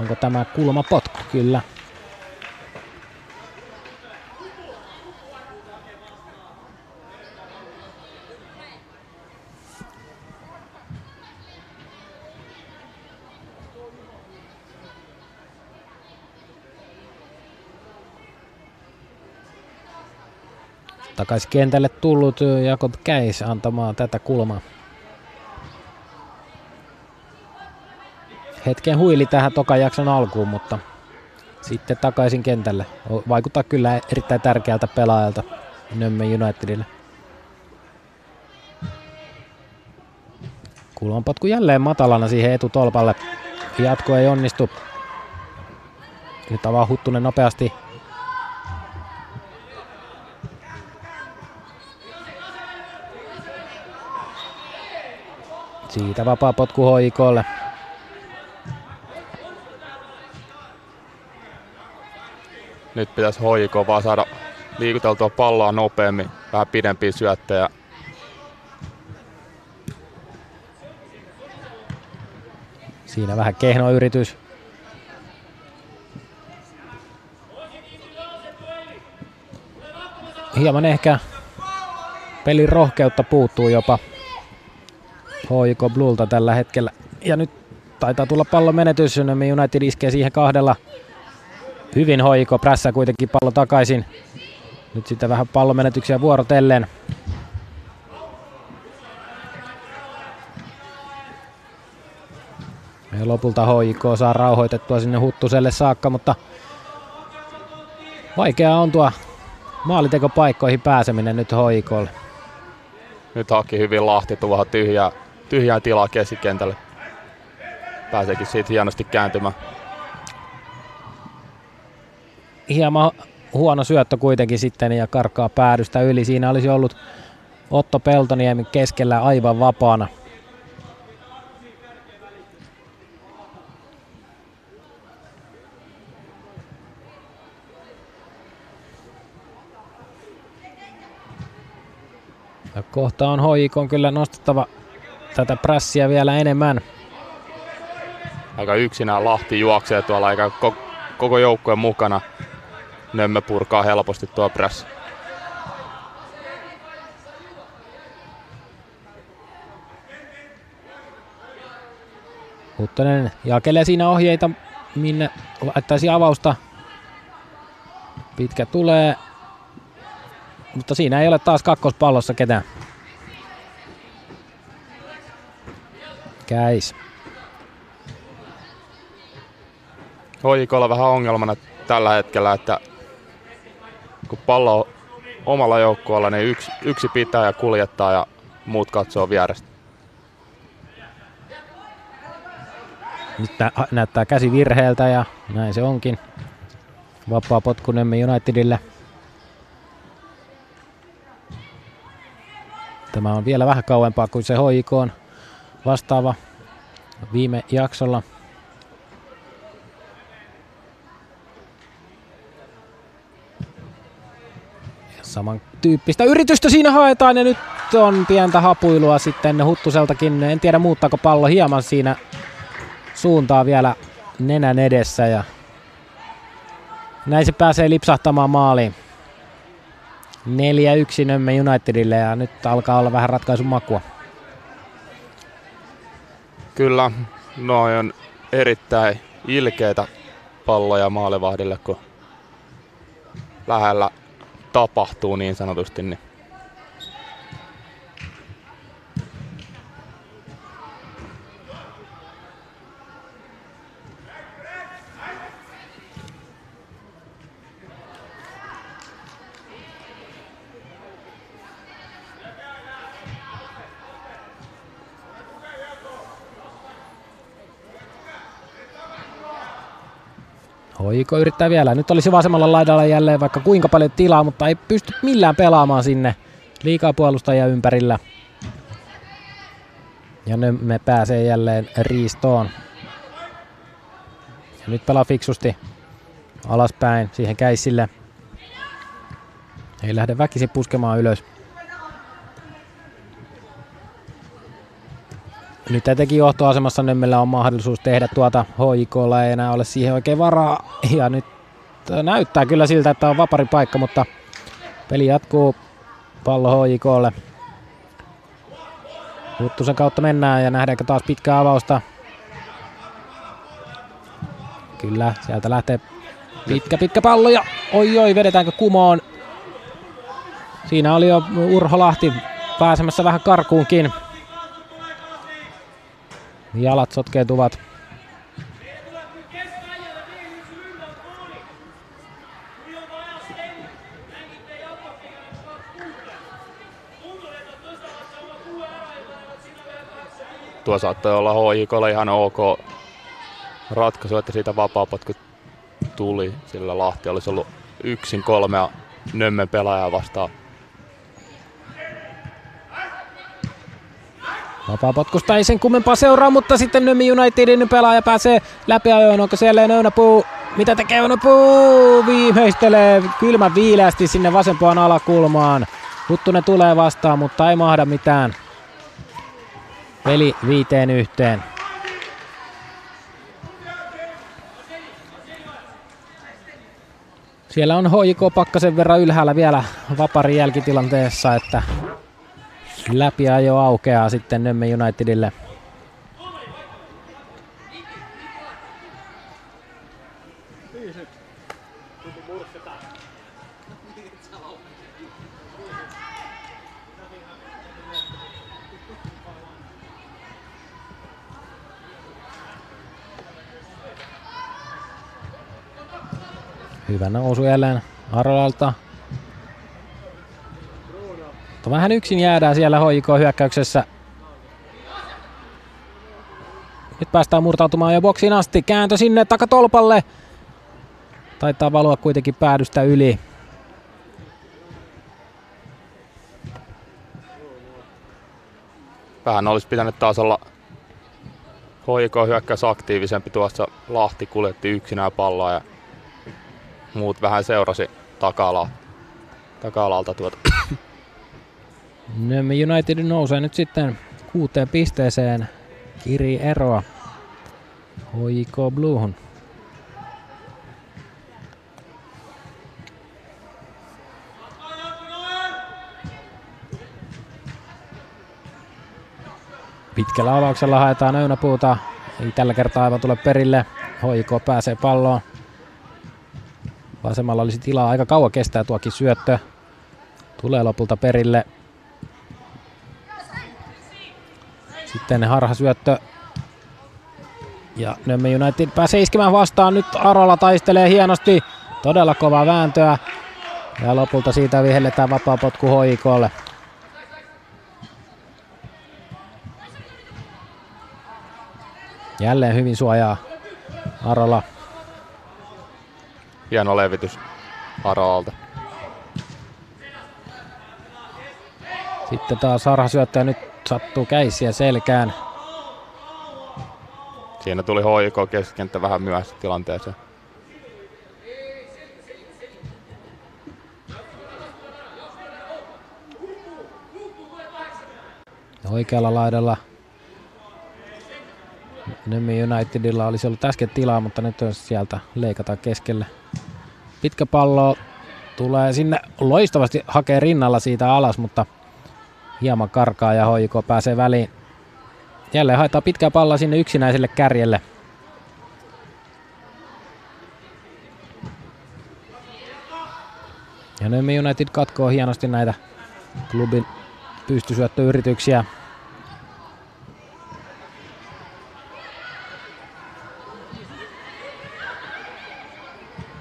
Onko tämä kulma potku? Kyllä. takaisin kentälle tullut Jakob Käis antamaan tätä kulmaa. Hetken huili tähän tokan jakson alkuun, mutta sitten takaisin kentälle. Vaikuttaa kyllä erittäin tärkeältä pelaajalta Nömme Unitedille. Kulmanpotku jälleen matalana siihen etutolpalle. Jatko ei onnistu. Nyt avaa Huttunen nopeasti Siitä vapaa potku hoikolle. Nyt pitäisi hoiko vaan saada liikuteltua palloa nopeammin, vähän pidempiä syöttejä. Siinä vähän kehno yritys. Hieman ehkä pelin rohkeutta puuttuu jopa HJK Blulta tällä hetkellä. Ja nyt taitaa tulla pallon menetys. United iskee siihen kahdella. Hyvin HJK prässä kuitenkin pallo takaisin. Nyt sitten vähän pallomenetyksiä vuorotellen. Ja lopulta HJK saa rauhoitettua sinne Huttuselle saakka, mutta vaikeaa on tuo maalitekopaikkoihin pääseminen nyt HJKlle. Nyt haki hyvin Lahti tuohon tyhjää tyhjää tilaa keskikentälle. Pääseekin siitä hienosti kääntymään. Hieman huono syöttö kuitenkin sitten ja karkaa päädystä yli. Siinä olisi ollut Otto Peltoniemi keskellä aivan vapaana. Ja kohta on hoikon kyllä nostettava tätä prässiä vielä enemmän. Aika yksinään Lahti juoksee tuolla aika koko joukkueen mukana. Nömme purkaa helposti tuo prässi. Huttonen jakelee siinä ohjeita, minne laittaisi avausta. Pitkä tulee, mutta siinä ei ole taas kakkospallossa ketään. Käis. olla vähän ongelmana tällä hetkellä, että kun pallo on omalla joukkueella, niin yksi, yksi pitää ja kuljettaa ja muut katsoo vierestä. Nyt näyttää käsi virheeltä ja näin se onkin. Vapaa potku Nemme Unitedille. Tämä on vielä vähän kauempaa kuin se HIK on vastaava viime jaksolla. Samantyyppistä yritystä siinä haetaan ja nyt on pientä hapuilua sitten Huttuseltakin. En tiedä muuttaako pallo hieman siinä suuntaa vielä nenän edessä ja näin se pääsee lipsahtamaan maaliin. 4-1 Nömme Unitedille ja nyt alkaa olla vähän ratkaisun makua. Kyllä, noin on erittäin ilkeitä palloja maalevahdille, kun lähellä tapahtuu niin sanotusti. Niin Hoiko yrittää vielä. Nyt olisi vasemmalla laidalla jälleen vaikka kuinka paljon tilaa, mutta ei pysty millään pelaamaan sinne. Liikaa puolustajia ympärillä. Ja me pääsee jälleen riistoon. Ja nyt pelaa fiksusti alaspäin siihen käisille. Ei lähde väkisin puskemaan ylös. Nyt etenkin johtoasemassa Nömmellä on mahdollisuus tehdä tuota HIKlla, ei enää ole siihen oikein varaa. Ja nyt näyttää kyllä siltä, että on vapari paikka, mutta peli jatkuu pallo HIKlle. Huttusen kautta mennään ja nähdäänkö taas pitkää avausta. Kyllä, sieltä lähtee pitkä pitkä pallo ja oi oi, vedetäänkö kumoon. Siinä oli jo Urho Lahti pääsemässä vähän karkuunkin. Jalat sotkeutuvat. Tuo saattoi olla HIKlle ihan ok ratkaisu, että siitä vapaapotku tuli, sillä Lahti olisi ollut yksin kolmea Nömmen pelaajaa vastaan. Vapaapotkusta ei sen kummempaa seuraa, mutta sitten Nömi Unitedin pelaaja pääsee läpi ajoon. Onko siellä Ounapuu? Mitä tekee Ounapuu? Viimeistelee kylmä viileästi sinne vasempaan alakulmaan. Huttunen tulee vastaan, mutta ei mahda mitään. Peli viiteen yhteen. Siellä on HJK pakkasen verran ylhäällä vielä vaparin jälkitilanteessa, että läpiajo aukeaa sitten Nömme Unitedille. Hyvä nousu jälleen Arolalta. Mutta vähän yksin jäädään siellä HJK hyökkäyksessä. Nyt päästään murtautumaan jo boksiin asti. Kääntö sinne takatolpalle. Taitaa valua kuitenkin päädystä yli. Vähän olisi pitänyt taas olla HJK hyökkäys aktiivisempi tuossa. Lahti kuljetti yksinään palloa ja muut vähän seurasi takala, taka-alalta tuota. United nousee nyt sitten kuuteen pisteeseen. Kiri eroa HJK Bluehun. Pitkällä avauksella haetaan Öynäpuuta. Ei tällä kertaa aivan tule perille. HJK pääsee palloon. Vasemmalla olisi tilaa. Aika kauan kestää tuokin syöttö. Tulee lopulta perille. Sitten harhasyöttö. Ja Nömme United pääsee iskemään vastaan. Nyt Arola taistelee hienosti. Todella kova vääntöä. Ja lopulta siitä vihelletään vapaa potku HIKlle. Jälleen hyvin suojaa Arola. Hieno levitys Aroalta. Sitten taas harhasyöttäjä nyt sattuu käisiä selkään. Siinä tuli HIK keskenttä vähän myöhässä tilanteeseen. Oikealla laidalla Nemi Unitedilla olisi ollut äsken tilaa, mutta nyt sieltä leikataan keskelle. Pitkä pallo tulee sinne loistavasti hakee rinnalla siitä alas, mutta hieman karkaa ja hoiko pääsee väliin. Jälleen haetaan pitkää palloa sinne yksinäiselle kärjelle. Ja Nömi United katkoo hienosti näitä klubin pystysyöttöyrityksiä.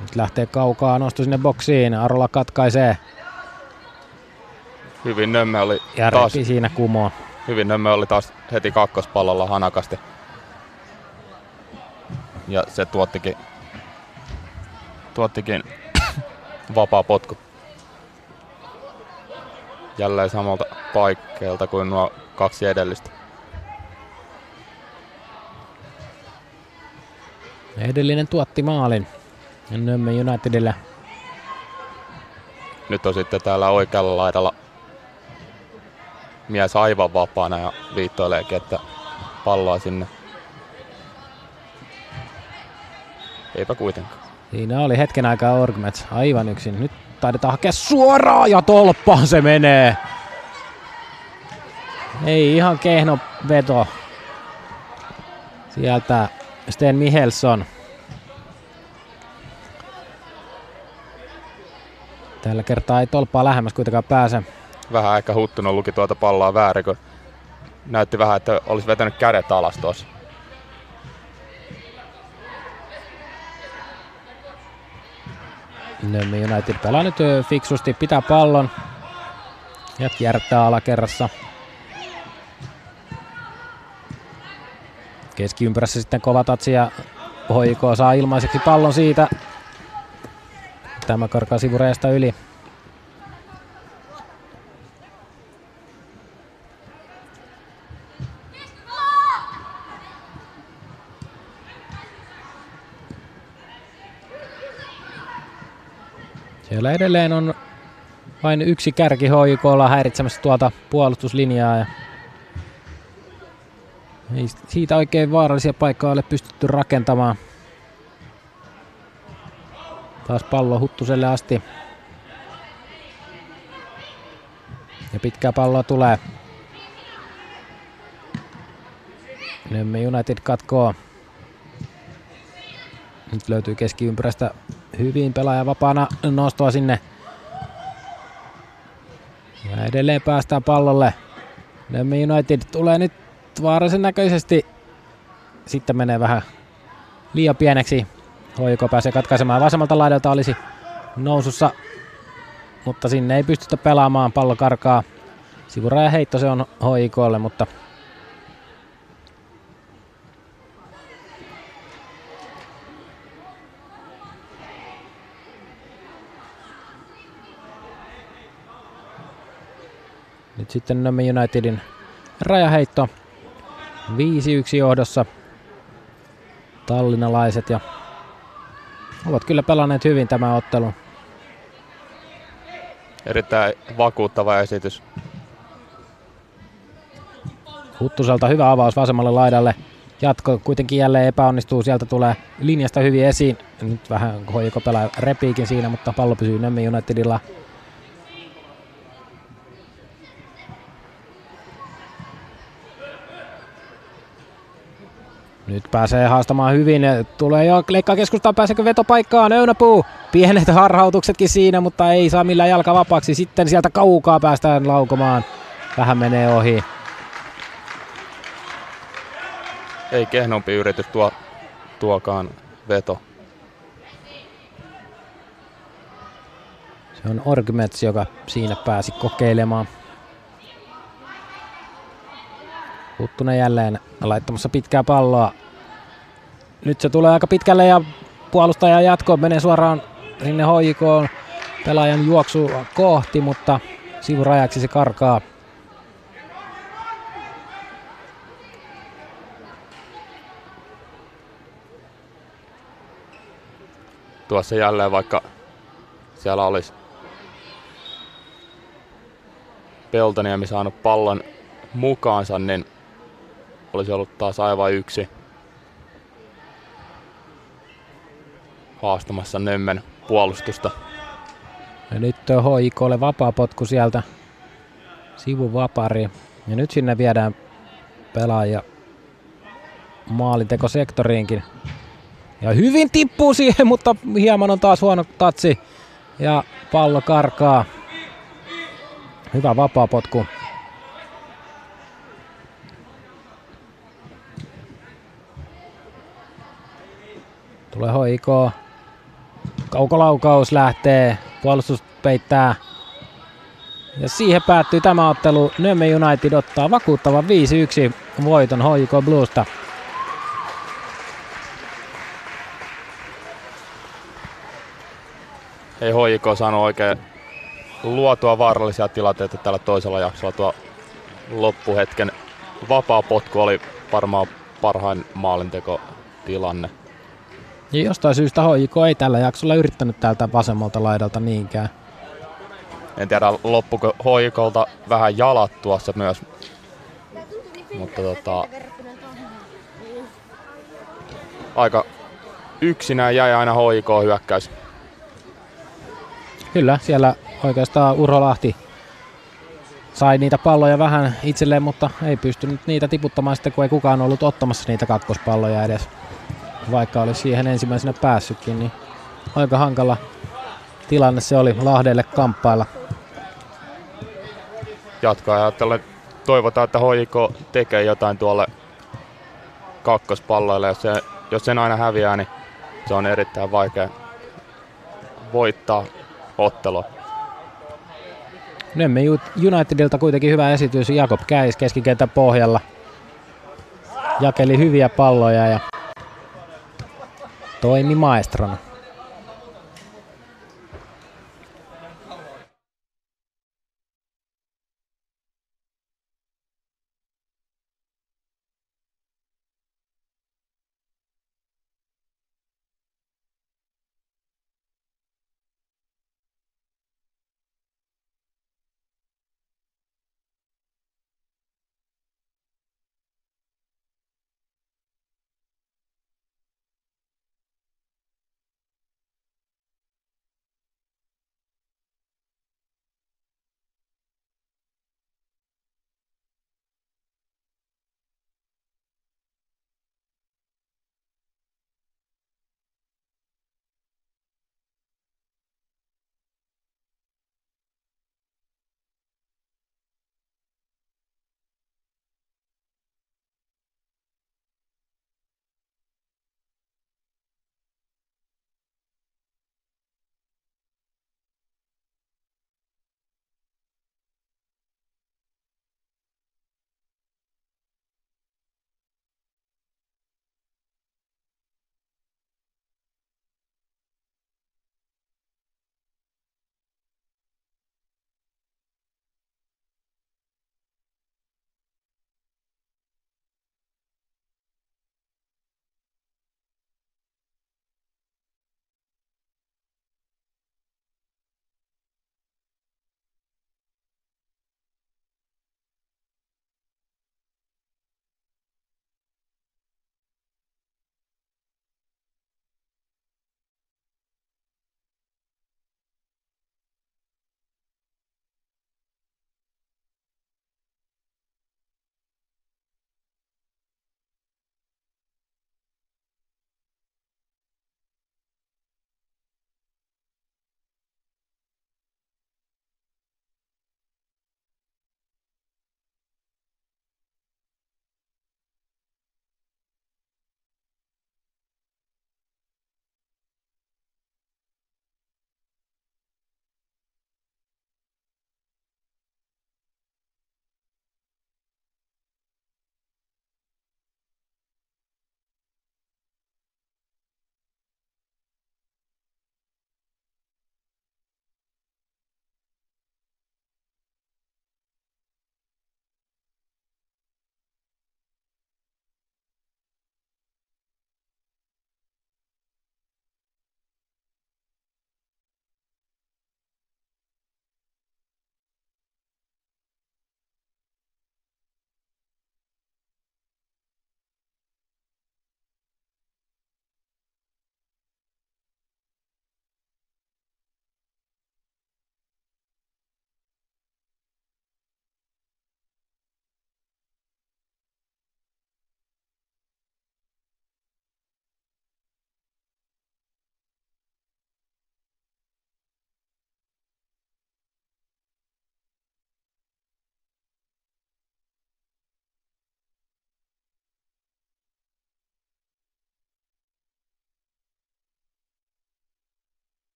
Nyt lähtee kaukaa, nosto sinne boksiin. Arola katkaisee. Hyvin Nömme oli ja taas, siinä kumoon. hyvin Nömme oli taas heti kakkospallolla hanakasti. Ja se tuottikin tuottikin vapaa potku jälleen samalta paikkeelta kuin nuo kaksi edellistä. Edellinen tuotti maalin Nömme Unitedille. Nyt on sitten täällä oikealla laidalla mies aivan vapaana ja viittoileekin, että palloa sinne. Eipä kuitenkaan. Siinä oli hetken aikaa Orgmets aivan yksin. Nyt taidetaan hakea suoraan ja tolppaan se menee. Ei ihan kehno veto. Sieltä Sten Mihelsson. Tällä kertaa ei tolppaa lähemmäs kuitenkaan pääse. Vähän ehkä Huttunen luki tuota palloa väärin, kun näytti vähän, että olisi vetänyt kädet alas tuossa. Nömmi United pelaa nyt fiksusti, pitää pallon. Ja kiertää alakerrassa. Keskiympyrässä sitten kova tatsi ja HIK saa ilmaiseksi pallon siitä. Tämä karkaa sivureesta yli. Siellä edelleen on vain yksi kärki HJKlla häiritsemässä tuolta puolustuslinjaa. Ja ei siitä oikein vaarallisia paikkoja ole pystytty rakentamaan. Taas pallo Huttuselle asti. Ja pitkää palloa tulee. Nemme United katkoo. Nyt löytyy keskiympyrästä hyvin pelaaja vapaana nostoa sinne. Ja edelleen päästään pallolle. Nemme United tulee nyt vaarallisen näköisesti. Sitten menee vähän liian pieneksi. Hoiko pääsee katkaisemaan. Vasemmalta laidalta olisi nousussa, mutta sinne ei pystytä pelaamaan. Pallo karkaa. Sivuraja heitto se on HIKlle, mutta Nyt sitten Nömme Unitedin rajaheitto. 5-1 johdossa tallinnalaiset ja ovat kyllä pelanneet hyvin tämä ottelu. Erittäin vakuuttava esitys. Huttuselta hyvä avaus vasemmalle laidalle. Jatko kuitenkin jälleen epäonnistuu. Sieltä tulee linjasta hyvin esiin. Nyt vähän hoiko pelaa repiikin siinä, mutta pallo pysyy Nömme Unitedilla. Nyt pääsee haastamaan hyvin. Tulee jo leikkaa keskustaan. Pääseekö vetopaikkaan? Öynäpuu. Pienet harhautuksetkin siinä, mutta ei saa millään jalka vapaaksi. Sitten sieltä kaukaa päästään laukomaan. Vähän menee ohi. Ei kehnompi yritys tuo, tuokaan veto. Se on Orgmets, joka siinä pääsi kokeilemaan. Huttunen jälleen laittamassa pitkää palloa. Nyt se tulee aika pitkälle ja puolustaja jatko menee suoraan sinne hoikoon pelaajan juoksu kohti, mutta sivurajaksi se karkaa. Tuossa jälleen vaikka siellä olisi Peltoniemi saanut pallon mukaansa, niin olisi ollut taas aivan yksi haastamassa Nömmen puolustusta. Ja nyt HIKlle vapaa potku sieltä sivuvapari. Ja nyt sinne viedään pelaaja maalintekosektoriinkin. Ja hyvin tippuu siihen, mutta hieman on taas huono tatsi. Ja pallo karkaa. Hyvä vapaa potku. Tulee hoiko. Kaukolaukaus lähtee. Puolustus peittää. Ja siihen päättyy tämä ottelu. Nömme United ottaa vakuuttavan 5-1 voiton HJK Bluesta. ei HJK saanut oikein luotua vaarallisia tilanteita tällä toisella jaksolla. Tuo loppuhetken vapaa potku oli varmaan parhain maalintekotilanne. Ja jostain syystä HJK ei tällä jaksolla yrittänyt täältä vasemmalta laidalta niinkään. En tiedä, loppuko HJKlta vähän jalat tuossa myös. Mutta tota, aika yksinään jäi aina HJK hyökkäys. Kyllä, siellä oikeastaan Urho Lahti sai niitä palloja vähän itselleen, mutta ei pystynyt niitä tiputtamaan sitten, kun ei kukaan ollut ottamassa niitä kakkospalloja edes. Vaikka olisi siihen ensimmäisenä päässytkin, niin aika hankala tilanne se oli Lahdelle kamppailla. Jatkaa ajatellen, toivotaan, että HJK tekee jotain tuolle kakkospalloille. Jos, se, jos sen aina häviää, niin se on erittäin vaikea voittaa ottelua. Nemme Unitedilta kuitenkin hyvä esitys. Jakob Käis keskikentän pohjalla. Jakeli hyviä palloja ja toimi maestrona.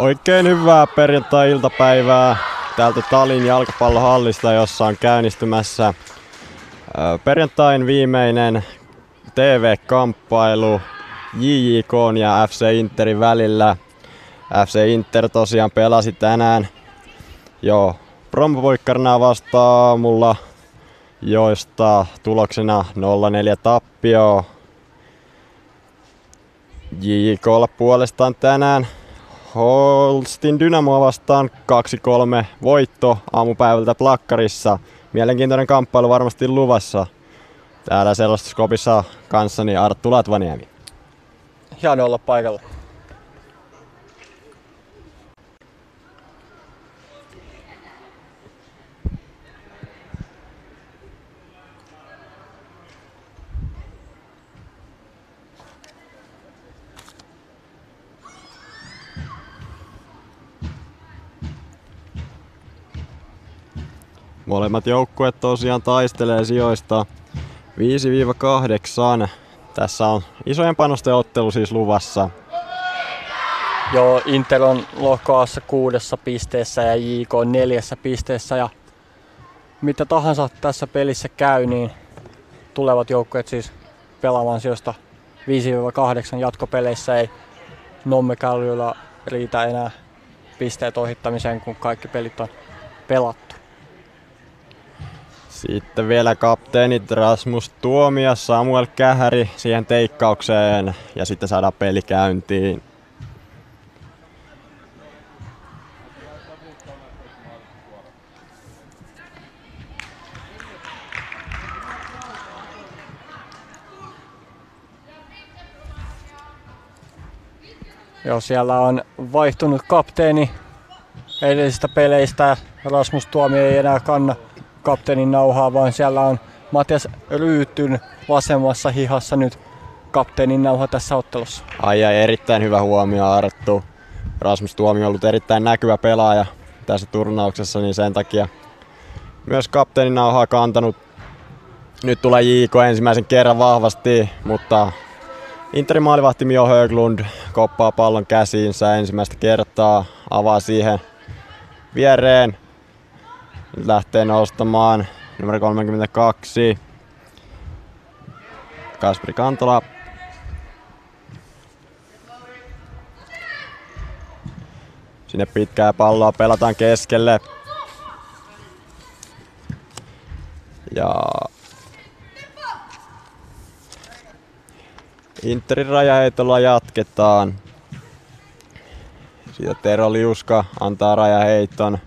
Oikein hyvää perjantai-iltapäivää täältä Talin jalkapallohallista, jossa on käynnistymässä perjantain viimeinen TV-kamppailu JJK ja FC Interin välillä. FC Inter tosiaan pelasi tänään jo promopoikkarina vastaan mulla, joista tuloksena 0-4 tappio. JJKlla puolestaan tänään Holstin Dynamoa vastaan 2-3 voitto aamupäivältä plakkarissa. Mielenkiintoinen kamppailu varmasti luvassa. Täällä selostuskopissa kanssani Arttu Latvaniemi. Hieno olla paikalla. Molemmat joukkueet tosiaan taistelee sijoista 5-8. Tässä on isojen panosten ottelu siis luvassa. Joo, Inter on lohkoassa kuudessa pisteessä ja JK neljässä pisteessä ja mitä tahansa tässä pelissä käy, niin tulevat joukkueet siis pelaamaan sijoista 5-8 jatkopeleissä ei Nommekalliolla riitä enää pisteet ohittamiseen, kun kaikki pelit on pelattu. Sitten vielä kapteenit Rasmus Tuomi ja Samuel Kähäri siihen teikkaukseen ja sitten saadaan peli käyntiin. Joo, siellä on vaihtunut kapteeni edellisistä peleistä. Rasmus Tuomi ei enää kanna kapteenin nauhaa, vaan siellä on Matias Ryytyn vasemmassa hihassa nyt kapteenin nauha tässä ottelussa. Ai ai, erittäin hyvä huomio Arttu. Rasmus Tuomi on ollut erittäin näkyvä pelaaja tässä turnauksessa, niin sen takia myös kapteenin nauhaa kantanut. Nyt tulee JK ensimmäisen kerran vahvasti, mutta Interin maalivahti Mio Höglund koppaa pallon käsiinsä ensimmäistä kertaa, avaa siihen viereen. Nyt lähtee nostamaan numero 32. Kasperi Kantola. Sinne pitkää palloa pelataan keskelle. Ja Interin rajaheitolla jatketaan. Siitä Tero Liuska antaa rajaheiton.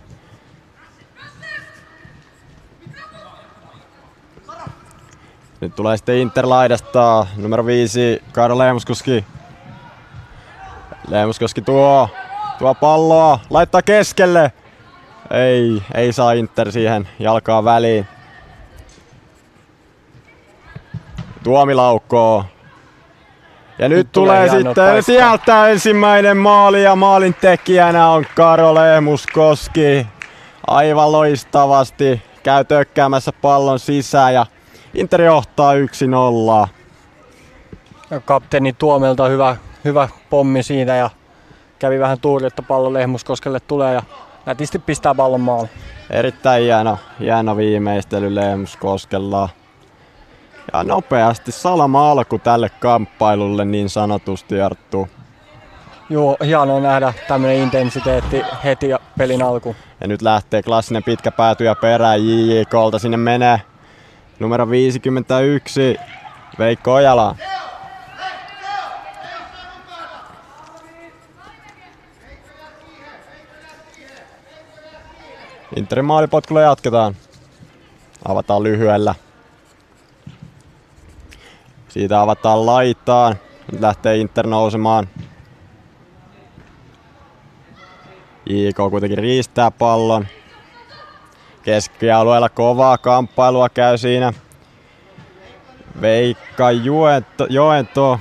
Nyt tulee sitten Inter laidasta. Numero 5, Kaado Leemuskoski. Leemuskoski tuo, tuo palloa, laittaa keskelle. Ei, ei saa Inter siihen jalkaa väliin. Tuomi laukkoo. Ja nyt, nyt tulee, tulee sitten paikka. sieltä ensimmäinen maali ja maalin tekijänä on Karo Lehmuskoski. Aivan loistavasti käy tökkäämässä pallon sisään ja Inter johtaa 1-0. Kapteeni Tuomelta hyvä, hyvä pommi siitä ja kävi vähän tuuri, että pallo Lehmuskoskelle tulee ja nätisti pistää pallon maali. Erittäin hieno, hieno viimeistely Lehmuskoskella. Ja nopeasti salama alku tälle kamppailulle niin sanotusti Arttu. Joo, hienoa nähdä tämmöinen intensiteetti heti pelin alku. Ja nyt lähtee klassinen pitkä päätyjä perään JJKlta. Sinne menee numero 51 Veikko Ojala. Interin maalipotkulla jatketaan. Avataan lyhyellä. Siitä avataan laitaan. Nyt lähtee Inter nousemaan. JK kuitenkin riistää pallon. Keskialueella kovaa kamppailua käy siinä. Veikka Joento, Joento.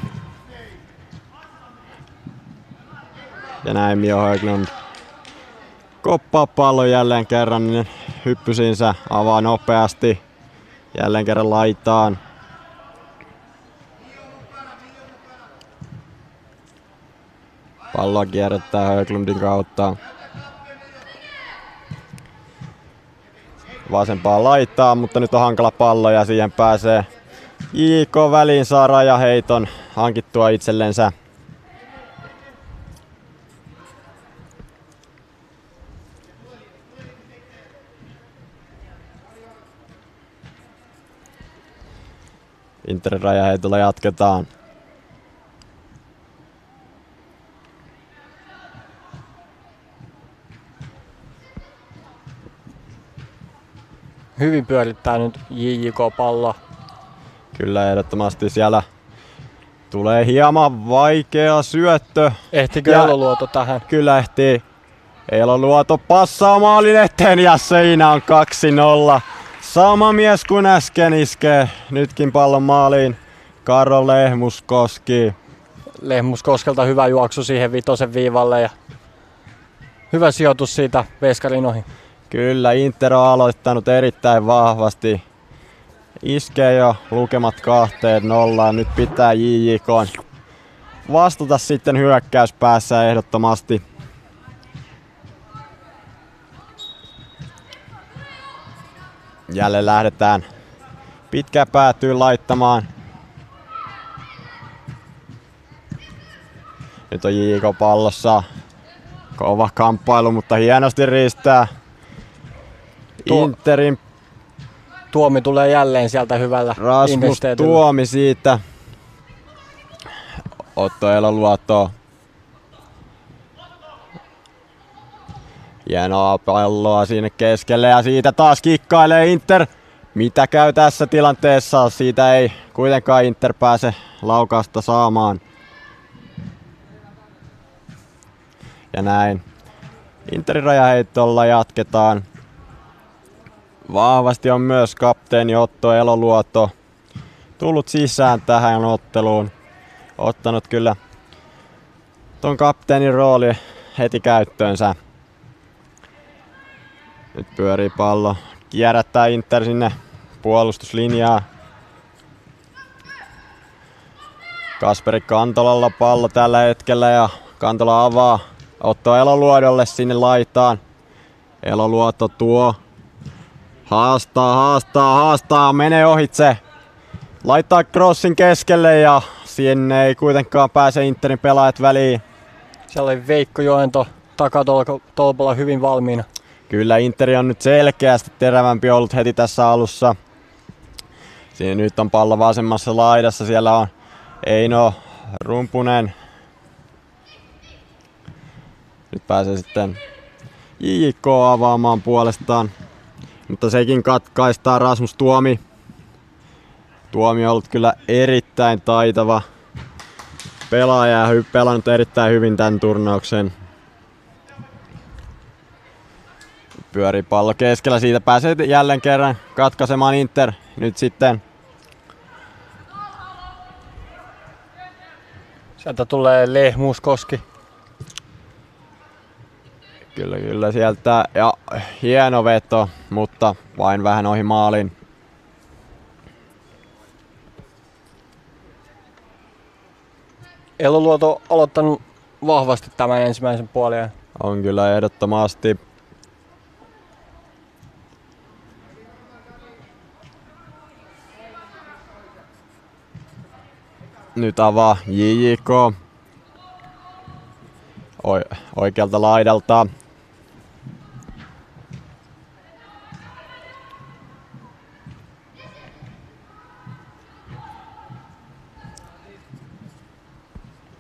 Ja näin Mio Höglund koppaa pallon jälleen kerran, niin hyppysinsä avaa nopeasti. Jälleen kerran laitaan. Palloa kierrättää Höglundin kautta. Vasempaa laittaa, mutta nyt on hankala pallo ja siihen pääsee JK väliin saa rajaheiton hankittua itsellensä. Interin rajaheitolla jatketaan. Hyvin pyörittää nyt JJK palloa. Kyllä ehdottomasti siellä tulee hieman vaikea syöttö. Ehtikö Eloluoto tähän? Kyllä ehtii. Eloluoto passaa maalin eteen ja siinä on 2-0. Sama mies kuin äsken iskee. Nytkin pallon maaliin. Karo Lehmuskoski. Lehmuskoskelta hyvä juoksu siihen vitosen viivalle ja hyvä sijoitus siitä Veskarin ohi. Kyllä Inter on aloittanut erittäin vahvasti. Iskee jo lukemat kahteen nollaan. Nyt pitää JJK vastata sitten hyökkäyspäässä ehdottomasti. Jälleen lähdetään pitkään päätyy laittamaan. Nyt on JJK pallossa. Kova kamppailu, mutta hienosti riistää. Tuo- Interin Tuomi tulee jälleen sieltä hyvällä Rasmus. Tuomi siitä. Otto Eloluoto. Hienoa palloa sinne keskelle ja siitä taas kikkailee Inter. Mitä käy tässä tilanteessa? Siitä ei kuitenkaan Inter pääse laukasta saamaan. Ja näin. Interin rajaheittolla jatketaan. Vahvasti on myös kapteeni Otto Eloluoto tullut sisään tähän otteluun. Ottanut kyllä ton kapteenin rooli heti käyttöönsä. Nyt pyörii pallo. Kierrättää Inter sinne puolustuslinjaa. Kasperi Kantolalla pallo tällä hetkellä ja Kantola avaa Otto Eloluodolle sinne laitaan. Eloluoto tuo Haastaa, haastaa, haastaa, menee ohitse. Laittaa crossin keskelle ja sinne ei kuitenkaan pääse Interin pelaajat väliin. Siellä oli Veikko Joento takatolpalla hyvin valmiina. Kyllä Interi on nyt selkeästi terävämpi ollut heti tässä alussa. Siinä nyt on pallo vasemmassa laidassa, siellä on Eino Rumpunen. Nyt pääsee sitten JK avaamaan puolestaan. Mutta sekin katkaistaan Rasmus Tuomi. Tuomi on ollut kyllä erittäin taitava pelaaja ja pelannut erittäin hyvin tämän turnauksen. Pyörii pallo keskellä, siitä pääsee jälleen kerran katkaisemaan Inter. Nyt sitten Sieltä tulee Lehmuskoski. Kyllä, kyllä sieltä. Ja hieno veto, mutta vain vähän ohi maalin. Eloluoto aloittanut vahvasti tämän ensimmäisen puolen. On kyllä ehdottomasti. Nyt avaa JJK. Oi- oikealta laidalta.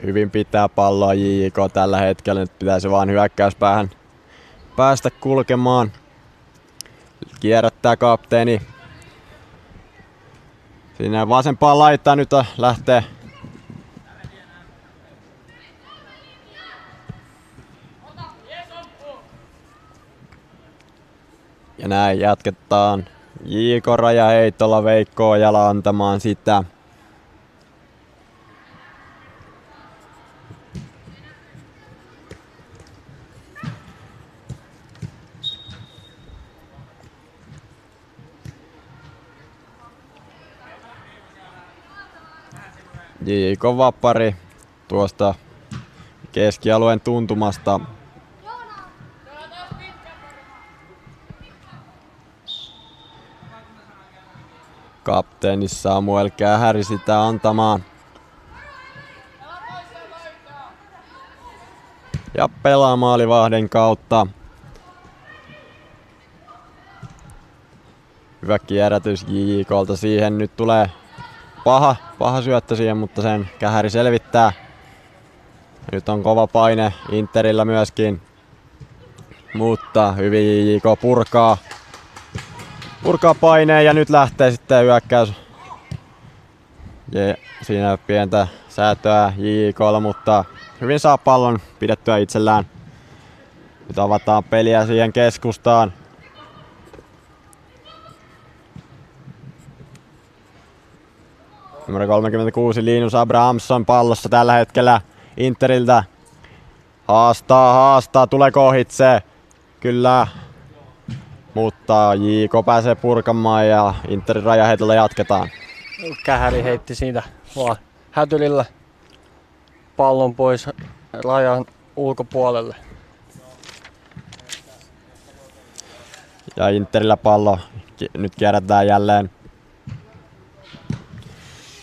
Hyvin pitää palloa JJK tällä hetkellä. Nyt pitäisi vaan hyökkäyspäähän päästä kulkemaan. Kierrättää kapteeni. Sinne vasempaan laittaa nyt lähtee Ja näin jatketaan. JK rajaheittolla Veikko Ojala antamaan sitä. JK Vappari tuosta keskialueen tuntumasta. Kapteeni Samuel Kähäri sitä antamaan. Ja pelaa maalivahden kautta. Hyvä kierrätys JJKlta siihen. Nyt tulee paha, paha syöttö siihen, mutta sen Kähäri selvittää. Nyt on kova paine Interillä myöskin. Mutta hyvin JJK purkaa. Purkaa paineen ja nyt lähtee sitten hyökkäys. Ja siinä pientä säätöä JJKlla, mutta hyvin saa pallon pidettyä itsellään. Nyt avataan peliä siihen keskustaan. Numero 36 Linus Abrahamsson pallossa tällä hetkellä Interiltä. Haastaa, haastaa, tulee kohitse. Kyllä. Mutta JK pääsee purkamaan ja Interin rajaheitolla jatketaan. Kähäri heitti siitä vaan hätylillä pallon pois rajan ulkopuolelle. Ja Interillä pallo nyt kierrätään jälleen.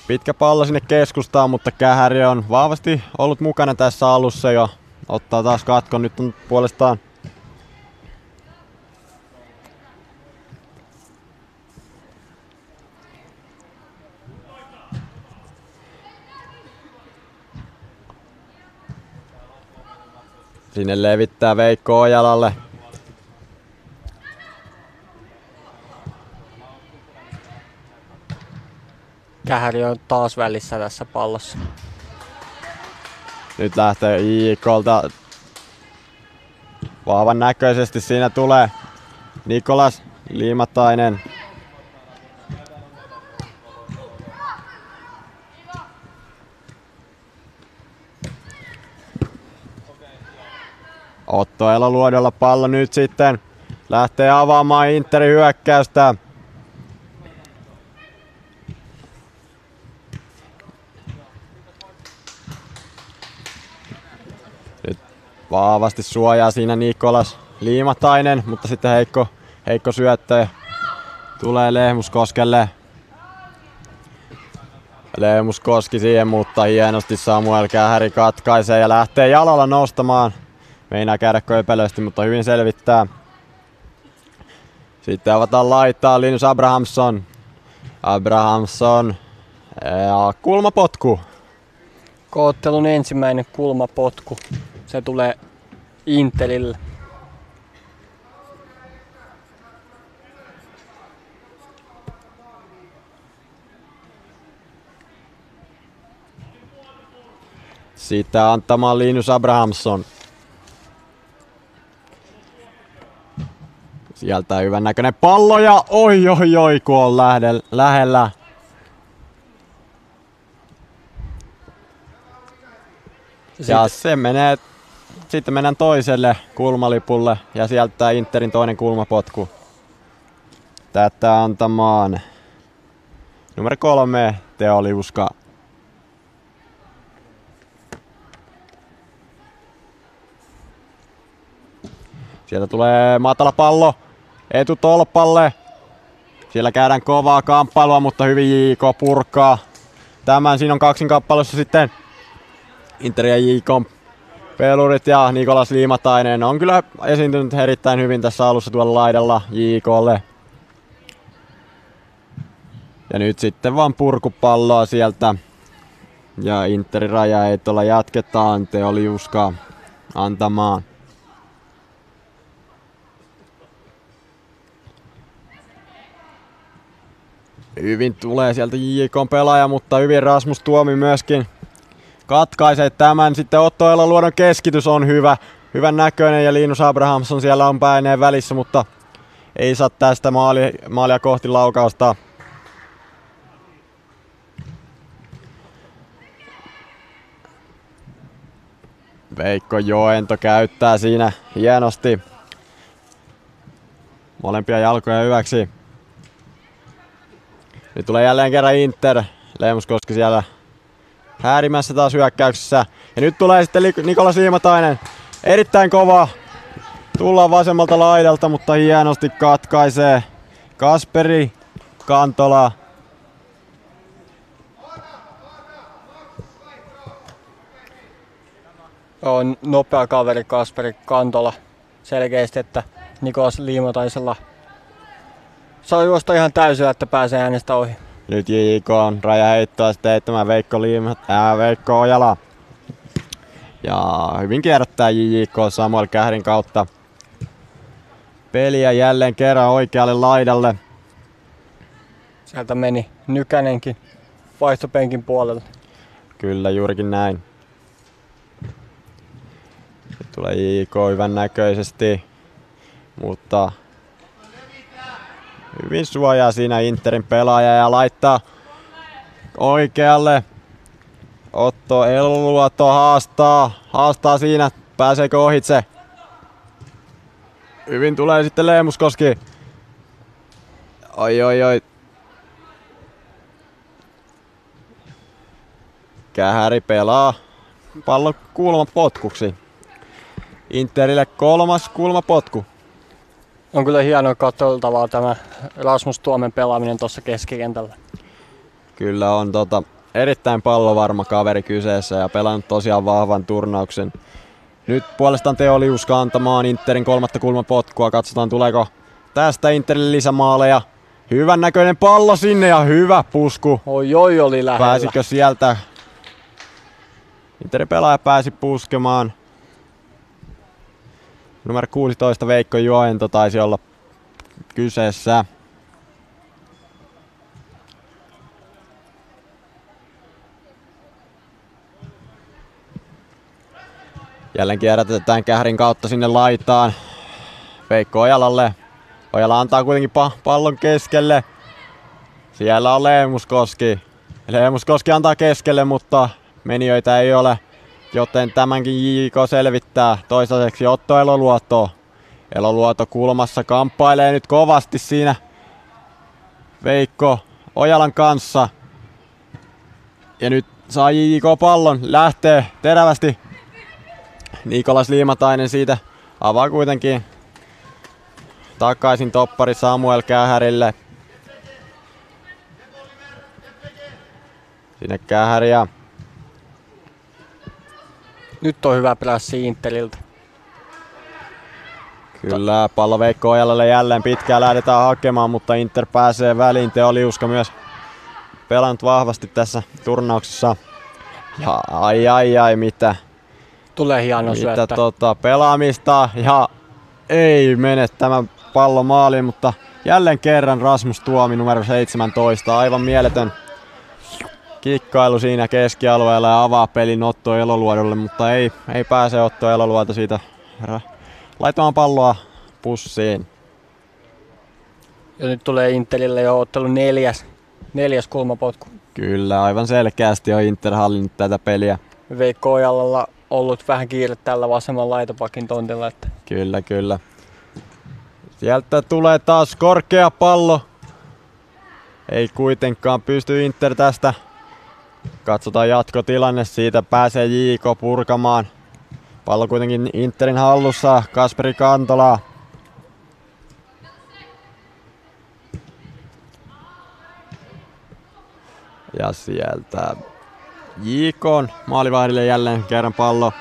Pitkä pallo sinne keskustaan, mutta Kähäri on vahvasti ollut mukana tässä alussa jo. Ottaa taas katkon, nyt on puolestaan Sinne levittää Veikko Ojalalle. Kähäri on taas välissä tässä pallossa. Nyt lähtee IIKlta vahvan näköisesti. Siinä tulee Nikolas Liimatainen. Otto Eloluodolla pallo nyt sitten lähtee avaamaan Interin hyökkäystä. Vahvasti suojaa siinä Nikolas Liimatainen, mutta sitten heikko, heikko syöttö tulee Lehmuskoskelle. Lehmuskoski siihen, mutta hienosti Samuel Kähäri katkaisee ja lähtee jalalla nostamaan. Meinaa käydä köpelösti, mutta hyvin selvittää. Sitten avataan laittaa Linus Abrahamsson. Abrahamsson ja kulmapotku. Koottelun ensimmäinen kulmapotku. Se tulee Intelille. Siitä antamaan Linus Abrahamsson. Sieltä hyvän näköinen pallo ja oi oi oi kun on lähdel, lähellä. Ja se menee, sitten mennään toiselle kulmalipulle ja sieltä Interin toinen kulmapotku. Tätä antamaan numero kolme Teo Liuska. Sieltä tulee matala pallo etutolpalle. Siellä käydään kovaa kamppailua, mutta hyvin JK purkaa. Tämän siinä on kaksinkappaleessa sitten Inter ja JK pelurit ja Nikolas Liimatainen on kyllä esiintynyt erittäin hyvin tässä alussa tuolla laidalla JKlle. Ja nyt sitten vaan purkupalloa sieltä. Ja Interin rajaeitolla jatketaan Teo Liuska antamaan. Hyvin tulee sieltä JK pelaaja, mutta hyvin Rasmus Tuomi myöskin katkaisee tämän. Sitten Otto luodon keskitys on hyvä. Hyvän näköinen ja Linus Abrahamsson siellä on päineen välissä, mutta ei saa tästä maali, maalia kohti laukausta. Veikko Joento käyttää siinä hienosti molempia jalkoja hyväksi. Nyt tulee jälleen kerran Inter. Leemuskoski siellä häärimässä taas hyökkäyksessä. Ja nyt tulee sitten Nikola Siimatainen. Erittäin kova. Tullaan vasemmalta laidalta, mutta hienosti katkaisee. Kasperi Kantola. On nopea kaveri Kasperi Kantola. Selkeästi, että Nikolas Liimotaisella saa juosta ihan täysillä, että pääsee äänestä ohi. Nyt JJK on rajaheittoa sitten heittämään Veikko, Liima, ää, Veikko Ojala. Ja hyvin kierrättää JJK Samuel Kährin kautta. Peliä jälleen kerran oikealle laidalle. Sieltä meni Nykänenkin vaihtopenkin puolelle. Kyllä, juurikin näin. Nyt tulee JJK hyvän näköisesti, mutta hyvin suojaa siinä Interin pelaaja ja laittaa oikealle. Otto Elluoto haastaa, haastaa siinä, pääseekö ohitse? Hyvin tulee sitten Leemuskoski. Oi oi oi. Kähäri pelaa pallon kulmapotkuksi. Interille kolmas kulmapotku. On kyllä hienoa katsottavaa tämä Rasmus Tuomen pelaaminen tuossa keskikentällä. Kyllä on tota, erittäin pallovarma kaveri kyseessä ja pelannut tosiaan vahvan turnauksen. Nyt puolestaan Teo Liuska antamaan Interin kolmatta kulmapotkua. Katsotaan tuleeko tästä Interille lisämaaleja. Hyvän näköinen pallo sinne ja hyvä pusku. Oi oi oli lähellä. Pääsikö sieltä? Interin pelaaja pääsi puskemaan. Numero 16 Veikko Joento taisi olla kyseessä. Jälleen kierrätetään Kährin kautta sinne laitaan. Veikko Ojalalle. Ojala antaa kuitenkin pa- pallon keskelle. Siellä on Leemuskoski. Leemuskoski antaa keskelle, mutta menijöitä ei ole. Joten tämänkin JK selvittää toistaiseksi Otto Eloluoto. Eloluoto kulmassa kamppailee nyt kovasti siinä Veikko Ojalan kanssa. Ja nyt saa JK pallon, lähtee terävästi Nikolas Liimatainen siitä avaa kuitenkin takaisin toppari Samuel Kähärille. Sinne Kähäri ja Nyt on hyvä prässi Interiltä. Kyllä, pallo Veikko Ojalalle jälleen pitkään lähdetään hakemaan, mutta Inter pääsee väliin. Teo Liuska myös pelannut vahvasti tässä turnauksessa. Ja ai ai ai, mitä, Tulee hieno mitä syöttö. tota, pelaamista. Ja ei mene tämä pallo maaliin, mutta jälleen kerran Rasmus Tuomi numero 17. Aivan mieletön kikkailu siinä keskialueella ja avaa pelin Otto Eloluodolle, mutta ei, ei pääse Otto Eloluoto siitä laittamaan palloa pussiin. Ja nyt tulee Interille jo ottelu neljäs, neljäs kulmapotku. Kyllä, aivan selkeästi on Inter hallinnut tätä peliä. Veikko Ojalalla ollut vähän kiire tällä vasemman laitapakin tontilla. Että Kyllä, kyllä. Sieltä tulee taas korkea pallo. Ei kuitenkaan pysty Inter tästä. Katsotaan jatkotilanne. Siitä pääsee JK purkamaan. Pallo kuitenkin Interin hallussa. Kasperi Kantola. Ja sieltä JK maalivahdille jälleen kerran pallo.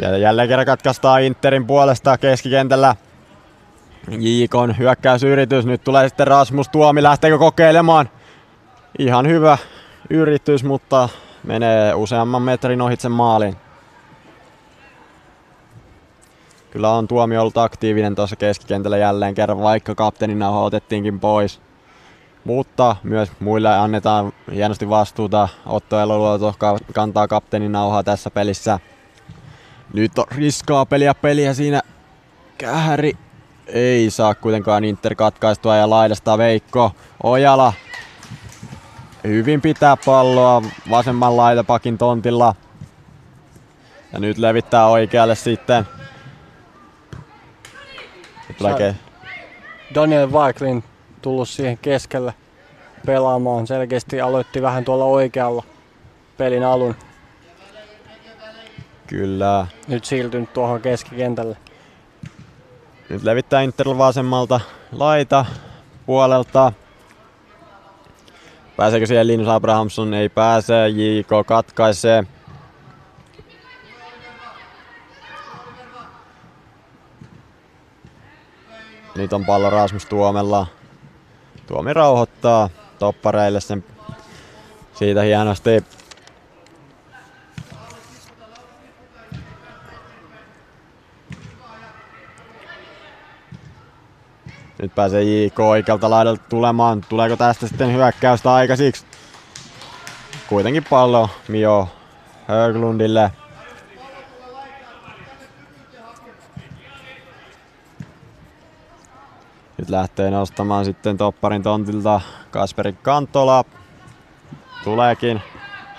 Ja jälleen kerran katkaistaan Interin puolesta keskikentällä. Jiikon hyökkäysyritys. Nyt tulee sitten Rasmus Tuomi. Lähteekö kokeilemaan? Ihan hyvä yritys, mutta menee useamman metrin ohitse maalin. Kyllä on Tuomi ollut aktiivinen tuossa keskikentällä jälleen kerran, vaikka kapteenin nauha otettiinkin pois. Mutta myös muille annetaan hienosti vastuuta. Otto Eloluoto kantaa kapteenin nauhaa tässä pelissä. Nyt on riskaa peliä peliä siinä. Kähäri ei saa kuitenkaan Inter katkaistua ja laidasta Veikko Ojala. Hyvin pitää palloa vasemman laitapakin tontilla. Ja nyt levittää oikealle sitten Tulee Daniel Weiklin tullut siihen keskelle pelaamaan. Selkeästi aloitti vähän tuolla oikealla pelin alun. Kyllä. Nyt siirtynyt tuohon keskikentälle. Nyt levittää Inter vasemmalta laita puolelta. Pääseekö siihen Linus Abrahamson? Ei pääse. JK katkaisee. Nyt on pallo Rasmus Tuomella. Tuomi rauhoittaa toppareille sen siitä hienosti. Nyt pääsee JK oikealta laidalta tulemaan. Tuleeko tästä sitten hyökkäystä aikaisiksi? Kuitenkin pallo Mio Höglundille. Nyt lähtee nostamaan sitten topparin tontilta Kasperi Kantola. Tuleekin.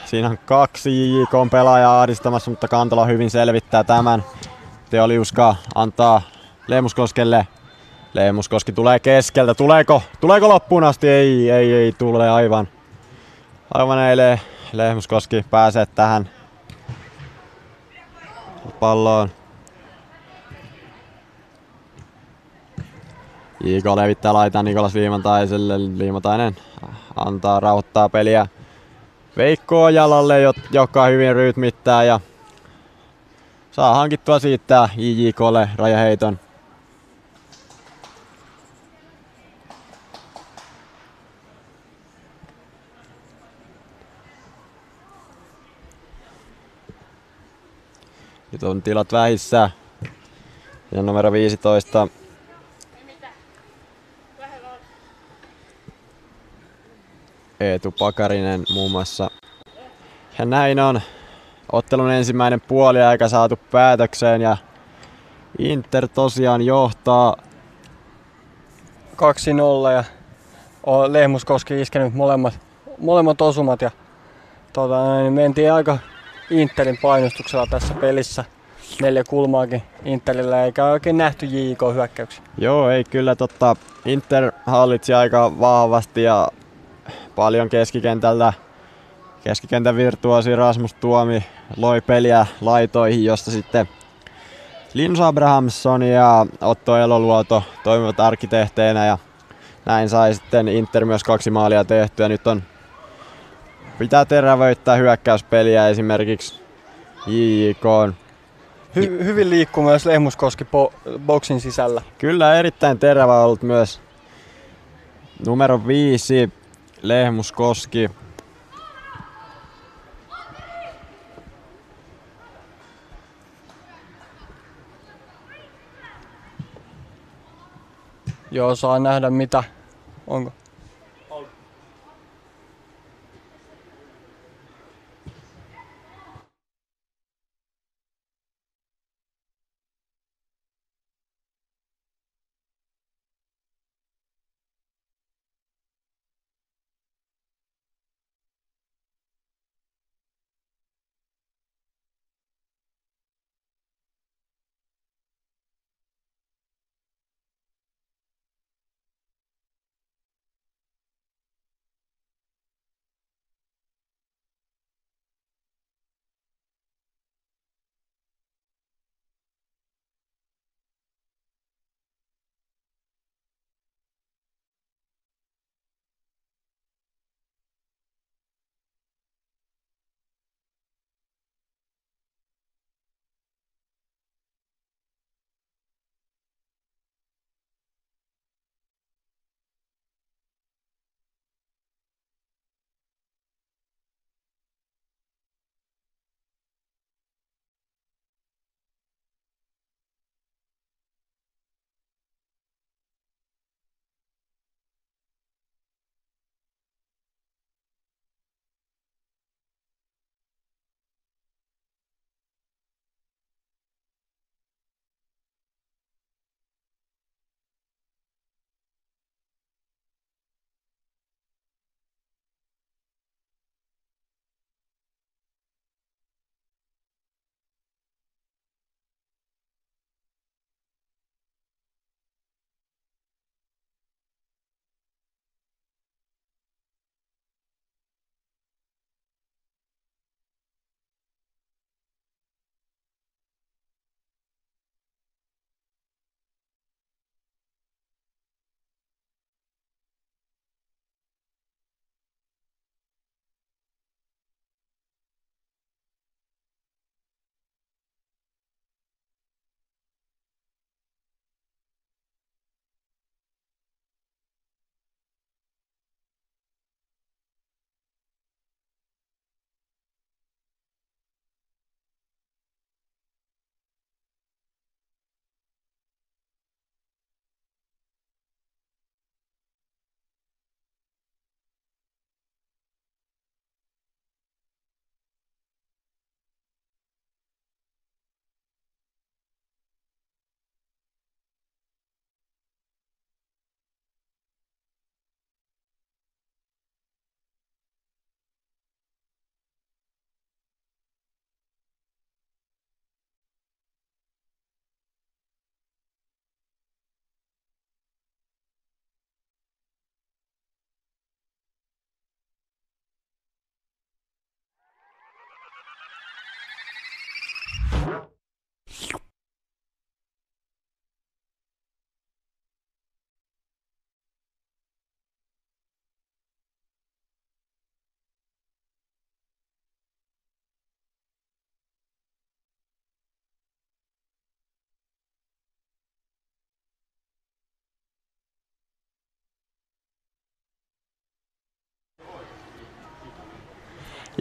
Siinä on kaksi JJK pelaajaa ahdistamassa, mutta Kantola hyvin selvittää tämän. Teoliuska antaa Leemuskoskelle. Leemuskoski tulee keskeltä. Tuleeko, tuleeko loppuun asti? Ei, ei, ei tule aivan. Aivan eilen Lehmuskoski pääsee tähän palloon. JK levittää laitaan Nikolas Viimantaiselle. Viimantainen antaa rauhoittaa peliä Veikko Ojalalle, joka hyvin rytmittää ja saa hankittua siitä IJKlle rajaheiton. Nyt on tilat vähissä. Ja numero 15 Eetu Pakarinen muun muassa. Ja näin on ottelun ensimmäinen puoli aika saatu päätökseen ja Inter tosiaan johtaa 2-0 ja Lehmuskoski iskenyt molemmat, molemmat osumat ja tota, niin mentiin aika Interin painostuksella tässä pelissä. Neljä kulmaakin Interillä eikä oikein nähty JK hyökkäyksiä. Joo, ei kyllä totta. Inter hallitsi aika vahvasti ja paljon keskikentältä. Keskikentän virtuosi Rasmus Tuomi loi peliä laitoihin, josta sitten Linus Abrahamson ja Otto Eloluoto toimivat arkkitehteinä ja näin sai sitten Inter myös kaksi maalia tehtyä. Nyt on pitää terävöittää hyökkäyspeliä esimerkiksi JJK. Hy- hyvin liikkuu myös Lehmuskoski bo- boksin sisällä. Kyllä erittäin terävä ollut myös numero viisi Lehmuskoski. Joo, saa nähdä mitä. Onko?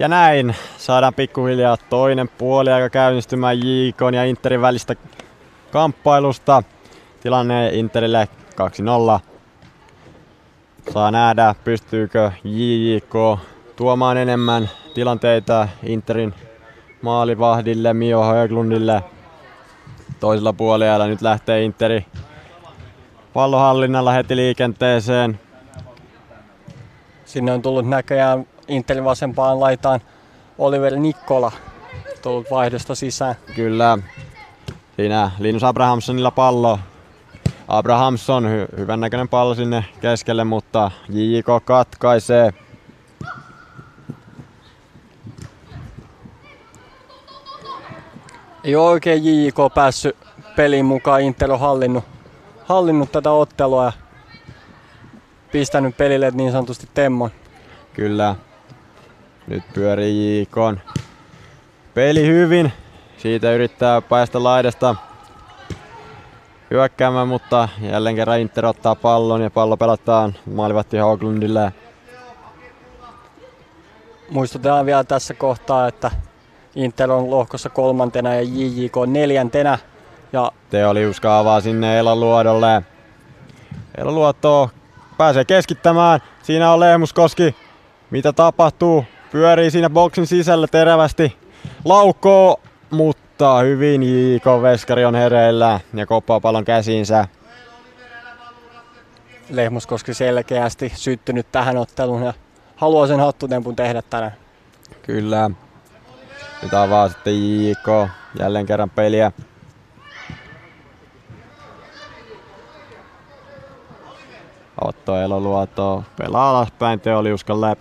Ja näin saadaan pikkuhiljaa toinen puoli aika käynnistymään JK ja Interin välistä kamppailusta. Tilanne Interille 2-0. Saa nähdä, pystyykö JJK tuomaan enemmän tilanteita Interin maalivahdille, Mio Höglundille. Toisella puolella nyt lähtee Interi pallohallinnalla heti liikenteeseen. Sinne on tullut näköjään Interin vasempaan laitaan Oliver Nikkola tullut vaihdosta sisään. Kyllä. Siinä Linus Abrahamsonilla pallo. Abrahamson, hy- hyvän näköinen pallo sinne keskelle, mutta JK katkaisee. Ei ole oikein JJK päässyt peliin mukaan. Inter on hallinnut, hallinnut tätä ottelua ja pistänyt pelille niin sanotusti temmon. Kyllä. Nyt pyörii JK. Peli hyvin. Siitä yrittää päästä laidasta hyökkäämään, mutta jälleen kerran Inter ottaa pallon ja pallo pelataan maalivahti Haglundille. Muistutetaan vielä tässä kohtaa, että Inter on lohkossa kolmantena ja JJK neljäntenä. Ja Teo Liuska avaa sinne Eloluodolle. Eloluotto pääsee keskittämään. Siinä on Lehmuskoski. Mitä tapahtuu? Pyörii siinä boksin sisällä terävästi. Laukkoo, mutta hyvin J.K. Veskari on hereillä ja koppaa pallon käsiinsä. Lehmuskoski selkeästi syttynyt tähän otteluun ja haluaa sen hattutempun tehdä tänään. Kyllä. Nyt avaa sitten J.K. jälleen kerran peliä. Otto Eloluoto pelaa alaspäin Teo Liuskalle.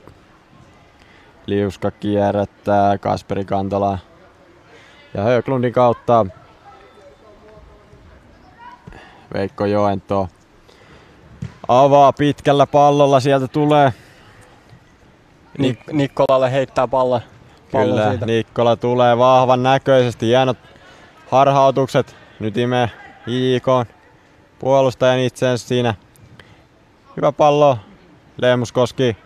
Liuska kierrättää Kasperi Kantola ja Höglundin kautta Veikko Joento avaa pitkällä pallolla, sieltä tulee Nik- Nikkolalle heittää pallon, Kyllä, siitä. Nikkola tulee vahvan näköisesti, hienot harhautukset. Nyt imee JK puolustajan itseensä siinä. Hyvä pallo, Lehmuskoski.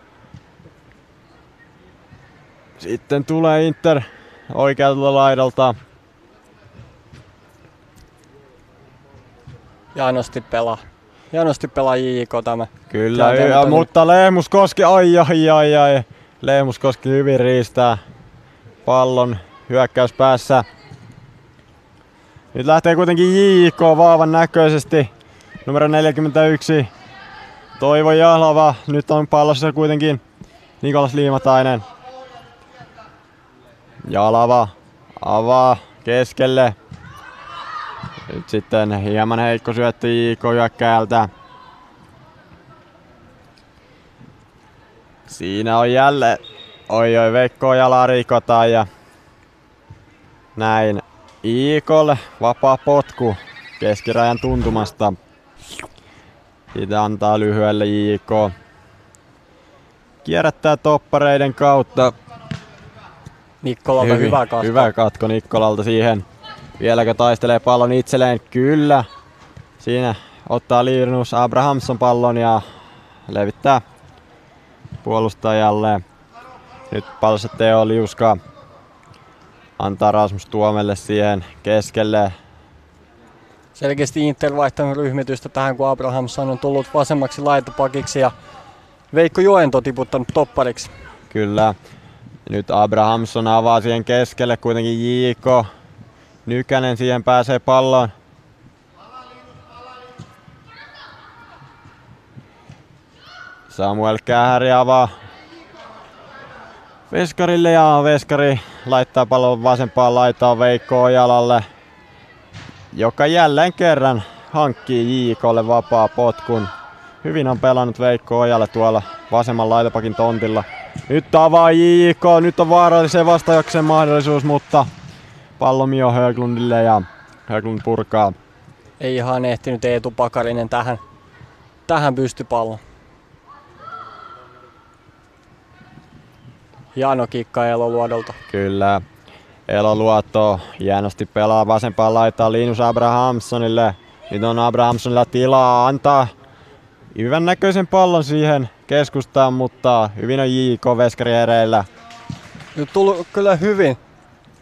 Sitten tulee Inter oikealta laidalta. Hienosti pelaa. Hienosti pelaa JJK tämä. Kyllä, ja, muuttaminen. mutta Lehmuskoski, ai ai ai ai. Lehmuskoski hyvin riistää pallon hyökkäys päässä. Nyt lähtee kuitenkin JK vaavan näköisesti. Numero 41. Toivo Jahlava. Nyt on pallossa kuitenkin Nikolas Liimatainen. Jalava avaa keskelle. Nyt sitten hieman heikko syöttö JK hyökkäältä. Siinä on jälleen, oi oi Veikko jalaa rikotaan ja näin Iikolle vapaa potku keskirajan tuntumasta. Siitä antaa lyhyelle JK. Kierrättää toppareiden kautta. Nikkolalta hyvä katko. Hyvä katko Nikkolalta siihen. Vieläkö taistelee pallon itselleen? Kyllä. Siinä ottaa Linus Abrahamson pallon ja levittää puolustajalle. Nyt pallossa Teo Liuska antaa Rasmus Tuomelle siihen keskelle. Selkeästi Inter vaihtanut ryhmitystä tähän, kun Abrahamson on tullut vasemmaksi laitapakiksi ja Veikko Joento tiputtanut toppariksi. Kyllä. Nyt Abrahamson avaa siihen keskelle kuitenkin JK. Nykänen siihen pääsee palloon. Samuel Kähäri avaa Veskarille ja Veskari laittaa pallon vasempaan laitaan Veikko Ojalalle, joka jälleen kerran hankkii JKlle vapaa potkun. Hyvin on pelannut Veikko Ojalle tuolla vasemman laitapakin tontilla. Nyt avaa JK, nyt on vaaralliseen vastaajakseen mahdollisuus, mutta pallo Mio Höglundille ja Höglund purkaa. Ei ihan ehtinyt Eetu Pakarinen tähän, tähän pystypallon. Hieno kikka Eloluodolta. Kyllä. Eloluotto hienosti pelaa vasempaan laitaan Linus Abrahamsonille. Nyt on Abrahamsonilla tilaa antaa hyvän näköisen pallon siihen keskustaan, mutta hyvin on JK Veskari ereillä. Nyt tullut kyllä hyvin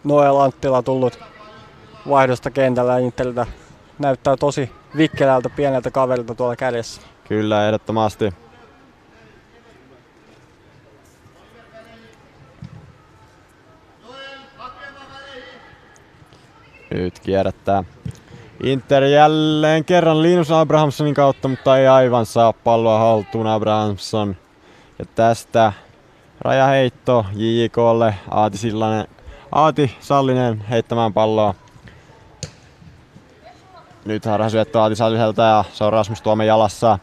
Noel Anttila tullut vaihdosta kentällä Interiltä. Näyttää tosi vikkelältä pieneltä kaverilta tuolla kädessä. Kyllä, ehdottomasti. Nyt kierrättää Inter jälleen kerran Linus Abrahamsonin kautta, mutta ei aivan saa palloa haltuun Abrahamson. Ja tästä rajaheitto JJKlle. Aati, Sillanen, Aati Sallinen heittämään palloa. Nyt harhasyöttö Aati Salliselta ja se on Rasmus Tuomen jalassa.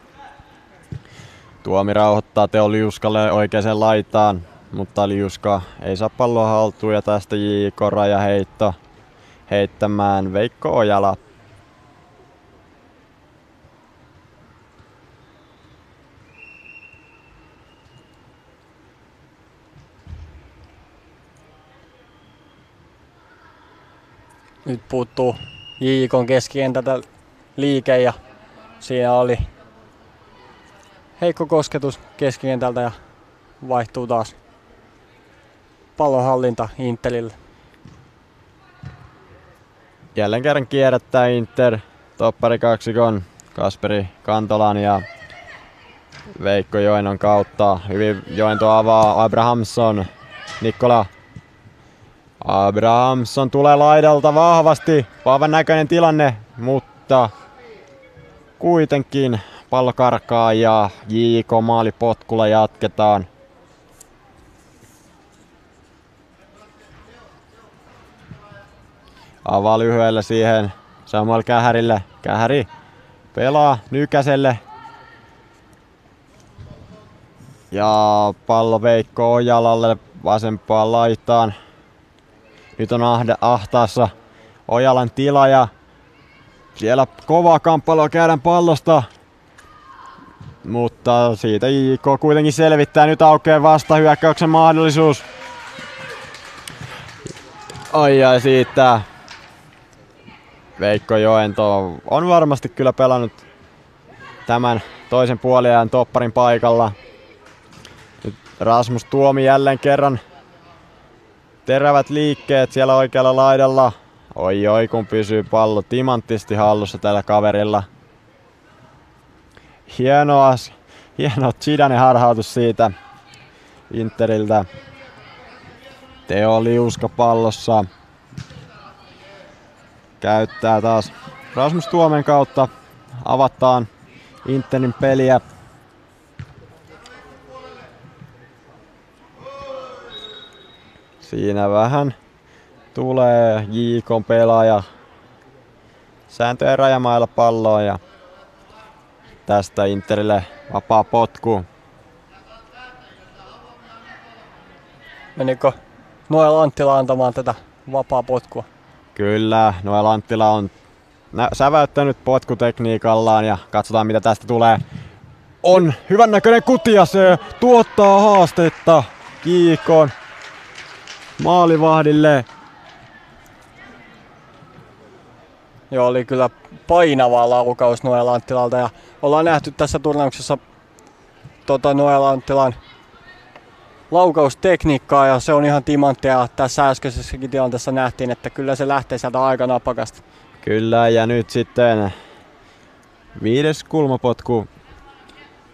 Tuomi rauhoittaa Teo Liuskalle oikeaan laitaan, mutta Liuska ei saa palloa haltuun ja tästä JK rajaheitto heittämään Veikko Ojala. Nyt puuttuu JJKn keskikentältä liike ja siinä oli heikko kosketus keskikentältä ja vaihtuu taas pallonhallinta Interille. Jälleen kerran kierrättää Inter toppari kaksikon Kasperi Kantolan ja Veikko Joenon kautta. Hyvin Joento avaa Abrahamson. Nikkola Abrahamson tulee laidalta vahvasti. Vahvan näköinen tilanne, mutta kuitenkin pallo karkaa ja JK maalipotkulla jatketaan. Avaa lyhyellä siihen Samuel Kähärille. Kähäri pelaa Nykäselle. Ja pallo Veikko Ojalalle vasempaan laitaan. Nyt on ahde, ahtaassa Ojalan tila ja siellä kovaa kamppailua käydään pallosta. Mutta siitä IK kuitenkin selvittää. Nyt aukeaa vasta hyökkäyksen mahdollisuus. Ai ai siitä. Veikko Joento on varmasti kyllä pelannut tämän toisen puoliajan topparin paikalla. Nyt Rasmus Tuomi jälleen kerran terävät liikkeet siellä oikealla laidalla. Oi oi kun pysyy pallo timanttisti hallussa tällä kaverilla. Hienoa, hieno Zidane harhautus siitä Interiltä. Teo Liuska pallossa. Käyttää taas Rasmus Tuomen kautta. Avataan Interin peliä. Siinä vähän tulee JK pelaaja sääntöjen rajamailla palloa ja tästä Interille vapaa potku. Menikö Noel Anttila antamaan tätä vapaa potkua? Kyllä, Noel Anttila on säväyttänyt potkutekniikallaan ja katsotaan mitä tästä tulee. On hyvän näköinen kutia, se tuottaa haastetta Kiikon maalivahdille. Joo, oli kyllä painava laukaus Noel Anttilalta ja ollaan nähty tässä turnauksessa tota Noel Anttilan laukaustekniikkaa ja se on ihan timanttia. Tässä äskeisessäkin tilanteessa nähtiin, että kyllä se lähtee sieltä aika napakasta. Kyllä, ja nyt sitten viides kulmapotku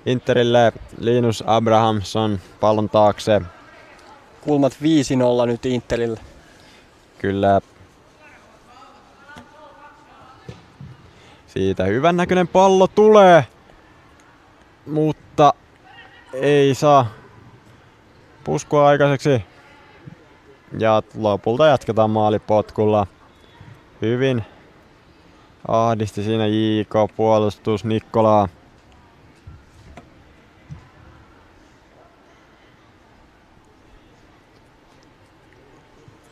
Interille Linus Abrahamson pallon taakse. Kulmat 5-0 nyt Interille. Kyllä. Siitä hyvän näköinen pallo tulee, mutta ei saa puskua aikaiseksi. Ja lopulta jatketaan maalipotkulla. Hyvin ahdisti siinä JK puolustus Nikkolaa.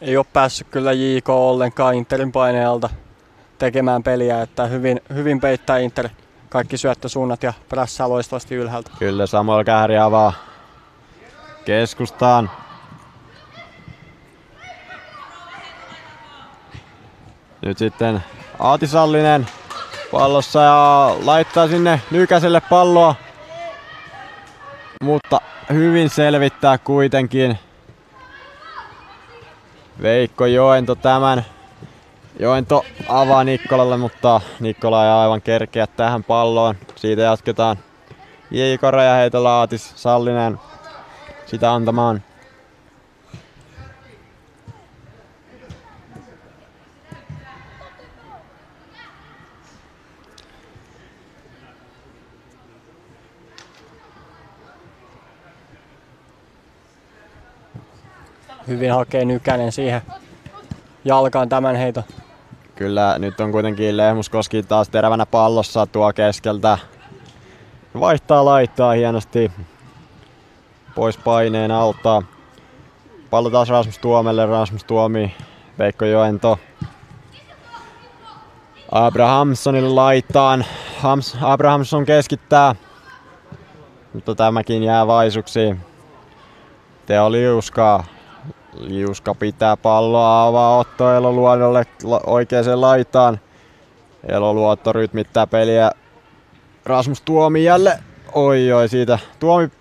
Ei ole päässyt kyllä JK ollenkaan Interin paineelta tekemään peliä, että hyvin, hyvin peittää Inter kaikki syöttösuunnat ja prässää loistavasti ylhäältä. Kyllä Samuel Kähri avaa keskustaan. Nyt sitten Aati Sallinen pallossa ja laittaa sinne Nykäselle palloa. Mutta hyvin selvittää kuitenkin. Veikko Joento tämän. Joento avaa Nikkolalle, mutta Nikkola ei aivan kerkeä tähän palloon. Siitä jatketaan J.K. Rajaheitolla Aatis Sallinen sitä antamaan. Hyvin hakee Nykänen siihen jalkaan tämän heiton. Kyllä nyt on kuitenkin Lehmuskoski taas terävänä pallossa tuo keskeltä. Vaihtaa laittaa hienosti pois paineen alta. Pallo taas Rasmus Tuomelle, Rasmus Tuomi, Veikko Joento. Abrahamsonille laittaan. Hams, Abrahamson keskittää. Mutta tämäkin jää vaisuksi. Teo Liuska. Liuska pitää palloa, avaa Otto Eloluodolle oikeaan laitaan. Eloluotto rytmittää peliä. Rasmus Tuomi jälleen. Oi oi siitä. Tuomi,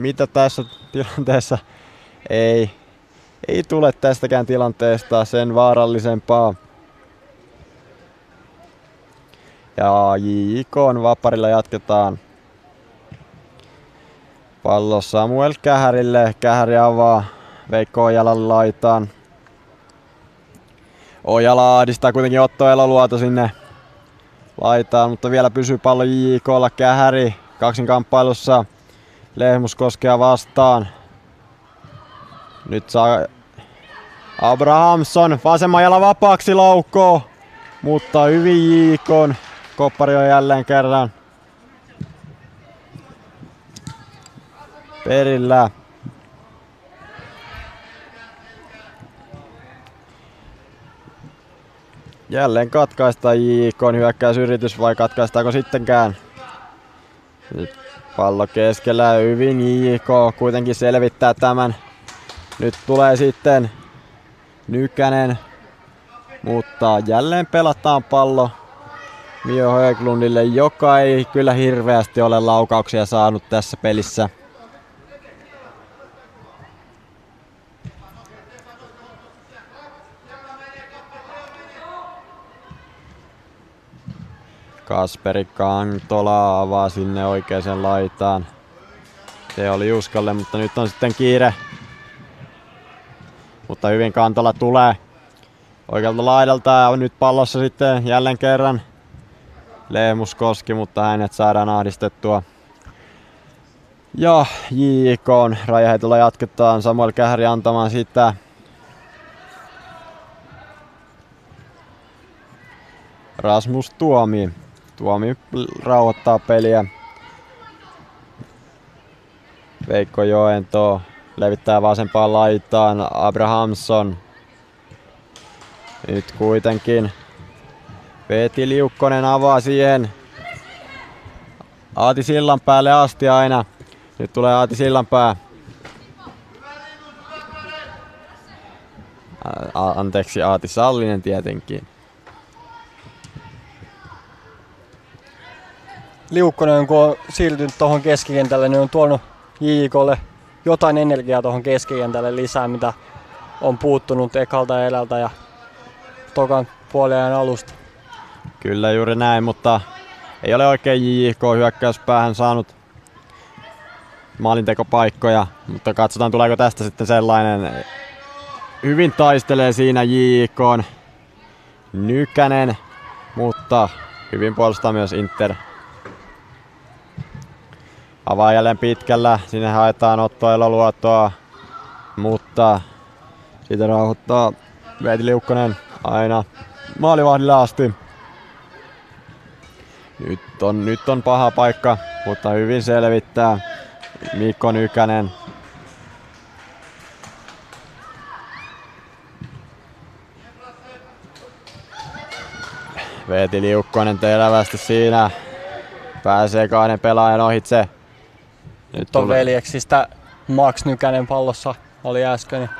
mitä tässä tilanteessa ei, ei tule tästäkään tilanteesta sen vaarallisempaa. Ja JK on vaparilla jatketaan. Pallo Samuel Kähärille. Kähäri avaa Veikko Ojalan laitaan. Ojala ahdistaa kuitenkin Otto Eloluoto sinne laitaan, mutta vielä pysyy pallo JKlla Kähäri kaksin kamppailussa. Lehmus koskea vastaan. Nyt saa Abrahamson vasemman vapaaksi laukoo, mutta hyvin JK. Koppari on jälleen kerran perillä. Jälleen katkaista JK hyökkäysyritys vai katkaistaako sittenkään? Nyt pallo keskellä hyvin JK kuitenkin selvittää tämän. Nyt tulee sitten Nykänen, mutta jälleen pelataan pallo Mio Höglundille, joka ei kyllä hirveästi ole laukauksia saanut tässä pelissä. Kasperi Kantola avaa sinne oikeaan laitaan. Se oli Juskalle, mutta nyt on sitten kiire. Mutta hyvin Kantola tulee oikealta laidalta ja on nyt pallossa sitten jälleen kerran Leemus Koski, mutta hänet saadaan ahdistettua. Ja JK on rajaheitolla jatketaan Samuel Kähri antamaan sitä. Rasmus Tuomi. Tuomi rauhoittaa peliä. Veikko Joento levittää vasempaan laitaan. Abrahamson. Nyt kuitenkin Peti Liukkonen avaa siihen. Aati Sillan päälle asti aina. Nyt tulee Aati Sillanpää. A- anteeksi, Aati Sallinen tietenkin. Liukkonen, kun on siirtynyt tuohon keskikentälle, niin on tuonut JJKlle jotain energiaa tuohon keskikentälle lisää, mitä on puuttunut ekalta elältä ja tokan puoliajan alusta. Kyllä juuri näin, mutta ei ole oikein JJK hyökkäyspäähän saanut maalintekopaikkoja, mutta katsotaan tuleeko tästä sitten sellainen. Hyvin taistelee siinä JJK Nykänen, mutta hyvin puolustaa myös Inter. Avaa jälleen pitkällä, sinne haetaan Otto Eloluotoa, mutta siitä rauhoittaa Veeti Liukkonen aina maalivahdille asti. Nyt on, nyt on paha paikka, mutta hyvin selvittää Mikko Nykänen. Veeti Liukkonen terävästi siinä. Pääsee kahden pelaajan ohitse. Nyt on veljeksistä Max Nykänen pallossa oli äsken.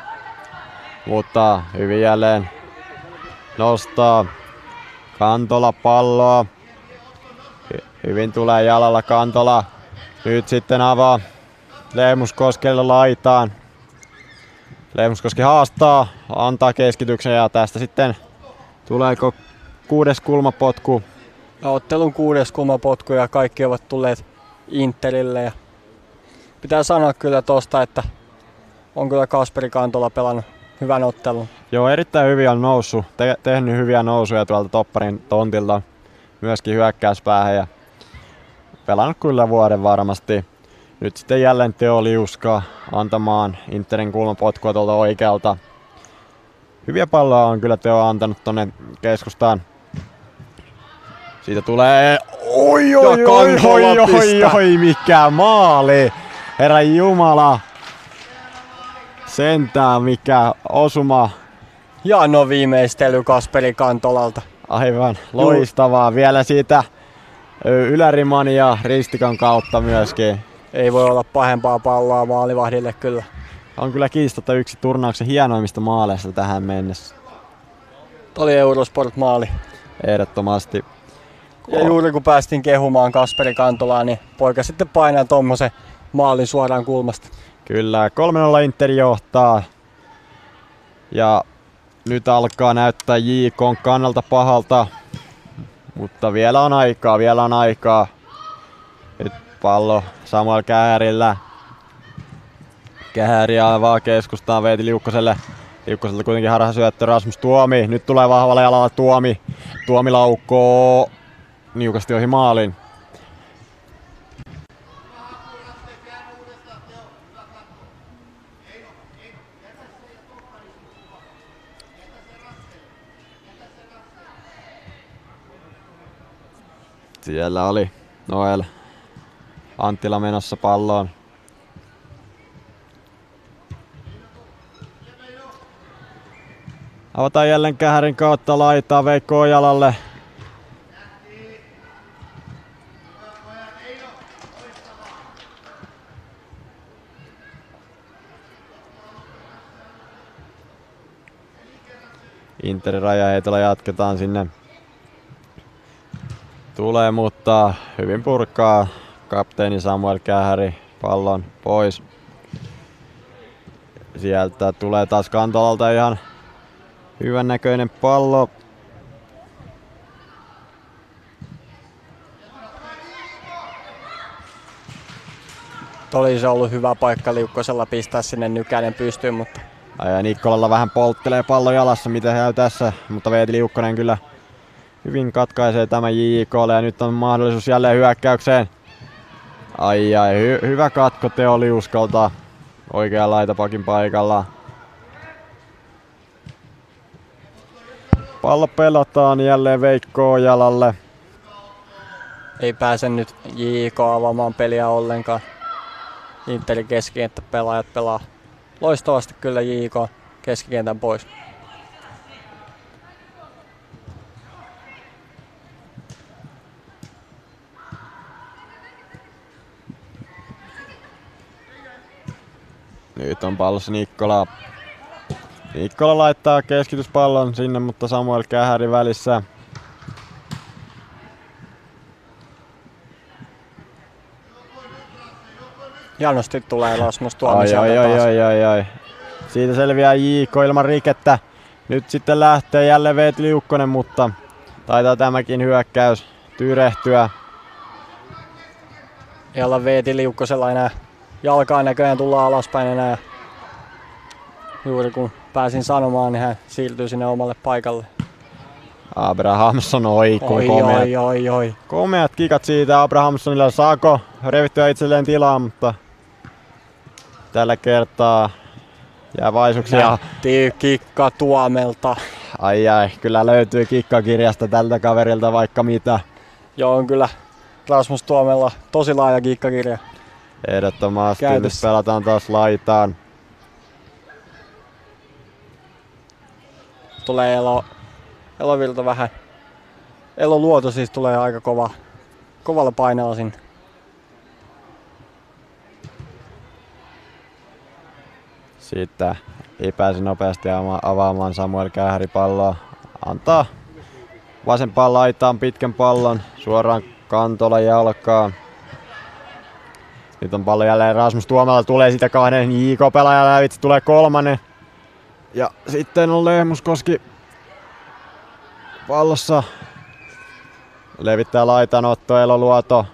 Mutta hyvin jälleen nostaa Kantola palloa. Hy- Hyvin tulee jalalla Kantola. Nyt sitten avaa Leemus Koskelle laitaan. Lehmuskoski haastaa, antaa keskityksen ja tästä sitten tuleeko kuudes kulmapotku. Ottelun kuudes kulmapotku ja kaikki ovat tulleet Interille. Ja pitää sanoa kyllä tosta, että on kyllä Kasperi Kantola pelannut hyvän ottelun. Joo, erittäin hyvin on noussut, te- tehnyt hyviä nousuja tuolta topparin tontilta, myöskin hyökkäyspäähän ja pelannut kyllä vuoden varmasti. Nyt sitten jälleen Teo Liuska antamaan Interin kulmapotkua tuolta oikealta. Hyviä palloja on kyllä Teo antanut tonne keskustaan. Siitä tulee... Oi, oi, Ja oi, Kantola oi, oi, pistää. oi, mikä maali! Herra Jumala! Sentään mikä osuma Hieno viimeistely Kasperi Kantolalta. Aivan loistavaa. Vielä siitä yläriman ja ristikan kautta myöskin. Ei voi olla pahempaa palloa maalivahdille kyllä. On kyllä kiistatta yksi turnauksen hienoimmista maaleista tähän mennessä. Tämä oli Eurosport-maali. Ehdottomasti. Ja juuri kun päästiin kehumaan Kasperi Kantolaa, niin poika sitten painaa tuommoisen maalin suoraan kulmasta. Kyllä, 3-0 Inter johtaa. Ja nyt alkaa näyttää JK kannalta pahalta. Mutta vielä on aikaa, vielä on aikaa. Nyt pallo Samuel Käärillä. Kääri avaa keskustaan Veeti Liukkoselle. Liukkoselta kuitenkin harha syöttö Rasmus Tuomi. Nyt tulee vahvalla jalalla Tuomi. Tuomi laukkoo niukasti ohi maalin. Siellä oli Noel Anttila menossa palloon. Avataan jälleen Kähärin kautta laitaa Veikko Ojalalle. Interin rajaheitolla jatketaan sinne. Tulee, mutta hyvin purkaa kapteeni Samuel Kähäri pallon pois. Sieltä tulee taas Kantolalta ihan hyvän näköinen pallo. Olisi ollut hyvä paikka Liukkosella pistää sinne Nykänen pystyyn, mutta Ja Nikkolalla vähän polttelee pallo jalassa, mitä hän tässä, mutta Veeti Liukkonen kyllä hyvin katkaisee tämän JJKlle ja nyt on mahdollisuus jälleen hyökkäykseen. Ai ai, hy- hyvä katko Teo Liuskolta oikea laitapakin paikalla. Pallo pelataan jälleen Veikko Ojalalle. ei pääse nyt JK avaamaan peliä ollenkaan. Interin keskikenttä pelaajat pelaa loistavasti kyllä JK keskikentän pois. Nyt on pallossa Nikkola. Nikkola laittaa keskityspallon sinne, mutta Samuel Kähäri välissä. Hienosti tulee Rasmus Ai, Tuomi ai, ai, ai, ai, ai. Siitä selviää JK ilman rikettä. Nyt sitten lähtee jälleen Veeti Liukkonen, mutta taitaa tämäkin hyökkäys tyrehtyä. Ei olla Veeti Liukkosella enää jalkaa näköjään tulla alaspäin enää. Juuri kun pääsin sanomaan, niin hän siirtyy sinne omalle paikalle. Abrahamson oikuu Oi, komeat, oi, oi, oi. komeat kikat siitä Abrahamsonilla. Saako revittyä itselleen tilaa, mutta tällä kertaa jää vaisuksia. Nähtiin kikka Tuomelta. Ai ai, kyllä löytyy kikkakirjasta tältä kaverilta vaikka mitä. Joo, on kyllä Rasmus Tuomella tosi laaja kikkakirja. Ehdottomasti nyt Käytössä. pelataan taas laitaan. Tulee elo, elovilta vähän. Elo Luoto siis tulee aika kova, kovalla painolla sinne. Siitä ei pääse nopeasti ama- avaamaan Samuel Kähäri palloa. Antaa vasempaan laitaan pitkän pallon suoraan Kantola jalkaan. Nyt on pallo jälleen Rasmus Tuomala, tulee sitä kahden JK-pelaajan lävitse, tulee kolmannen. Ja sitten on Lehmuskoski pallossa. Levittää laitanotto, Eloluoto.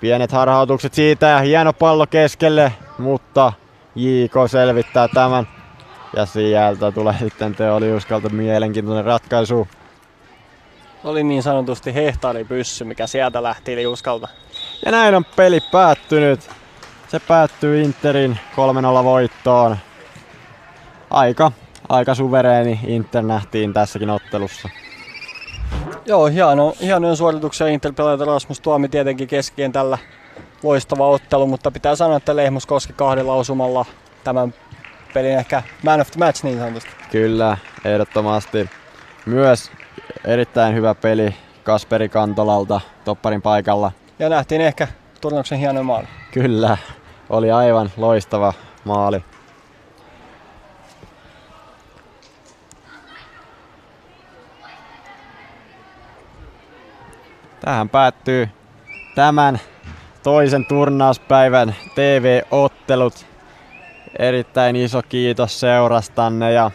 Pienet harhautukset siitä ja hieno pallo keskelle, mutta JK selvittää tämän. Ja sieltä tulee sitten Teoli Juskalta mielenkiintoinen ratkaisu. Oli niin sanotusti hehtaaripyssy, mikä sieltä lähti Liuskalta. Ja näin on peli päättynyt. Se päättyy Interin 3-0 voittoon. Aika, aika suvereeni Inter nähtiin tässäkin ottelussa. Joo, hieno, hienoja suorituksia Inter-pelaajat Rasmus Tuomi tietenkin keskikentällä. Loistava ottelu, mutta pitää sanoa, että Lehmus koski kahdella osumalla tämän pelin ehkä man of the match niin sanotusti. Kyllä, ehdottomasti. Myös erittäin hyvä peli Kasperi Kantolalta topparin paikalla. Ja nähtiin ehkä turnauksen hieno maali. Kyllä, oli aivan loistava maali. Tähän päättyy tämän toisen turnauspäivän TV-ottelut. Erittäin iso kiitos seurastanne ja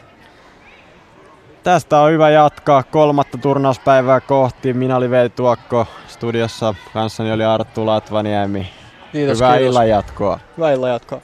tästä on hyvä jatkaa kolmatta turnauspäivää kohti. Minä olin Veli Tuokko studiossa, kanssani oli Arttu Latvaniemi. Kiitos, Hyvää kiitos. illan jatkoa. Hyvää illan jatkoa.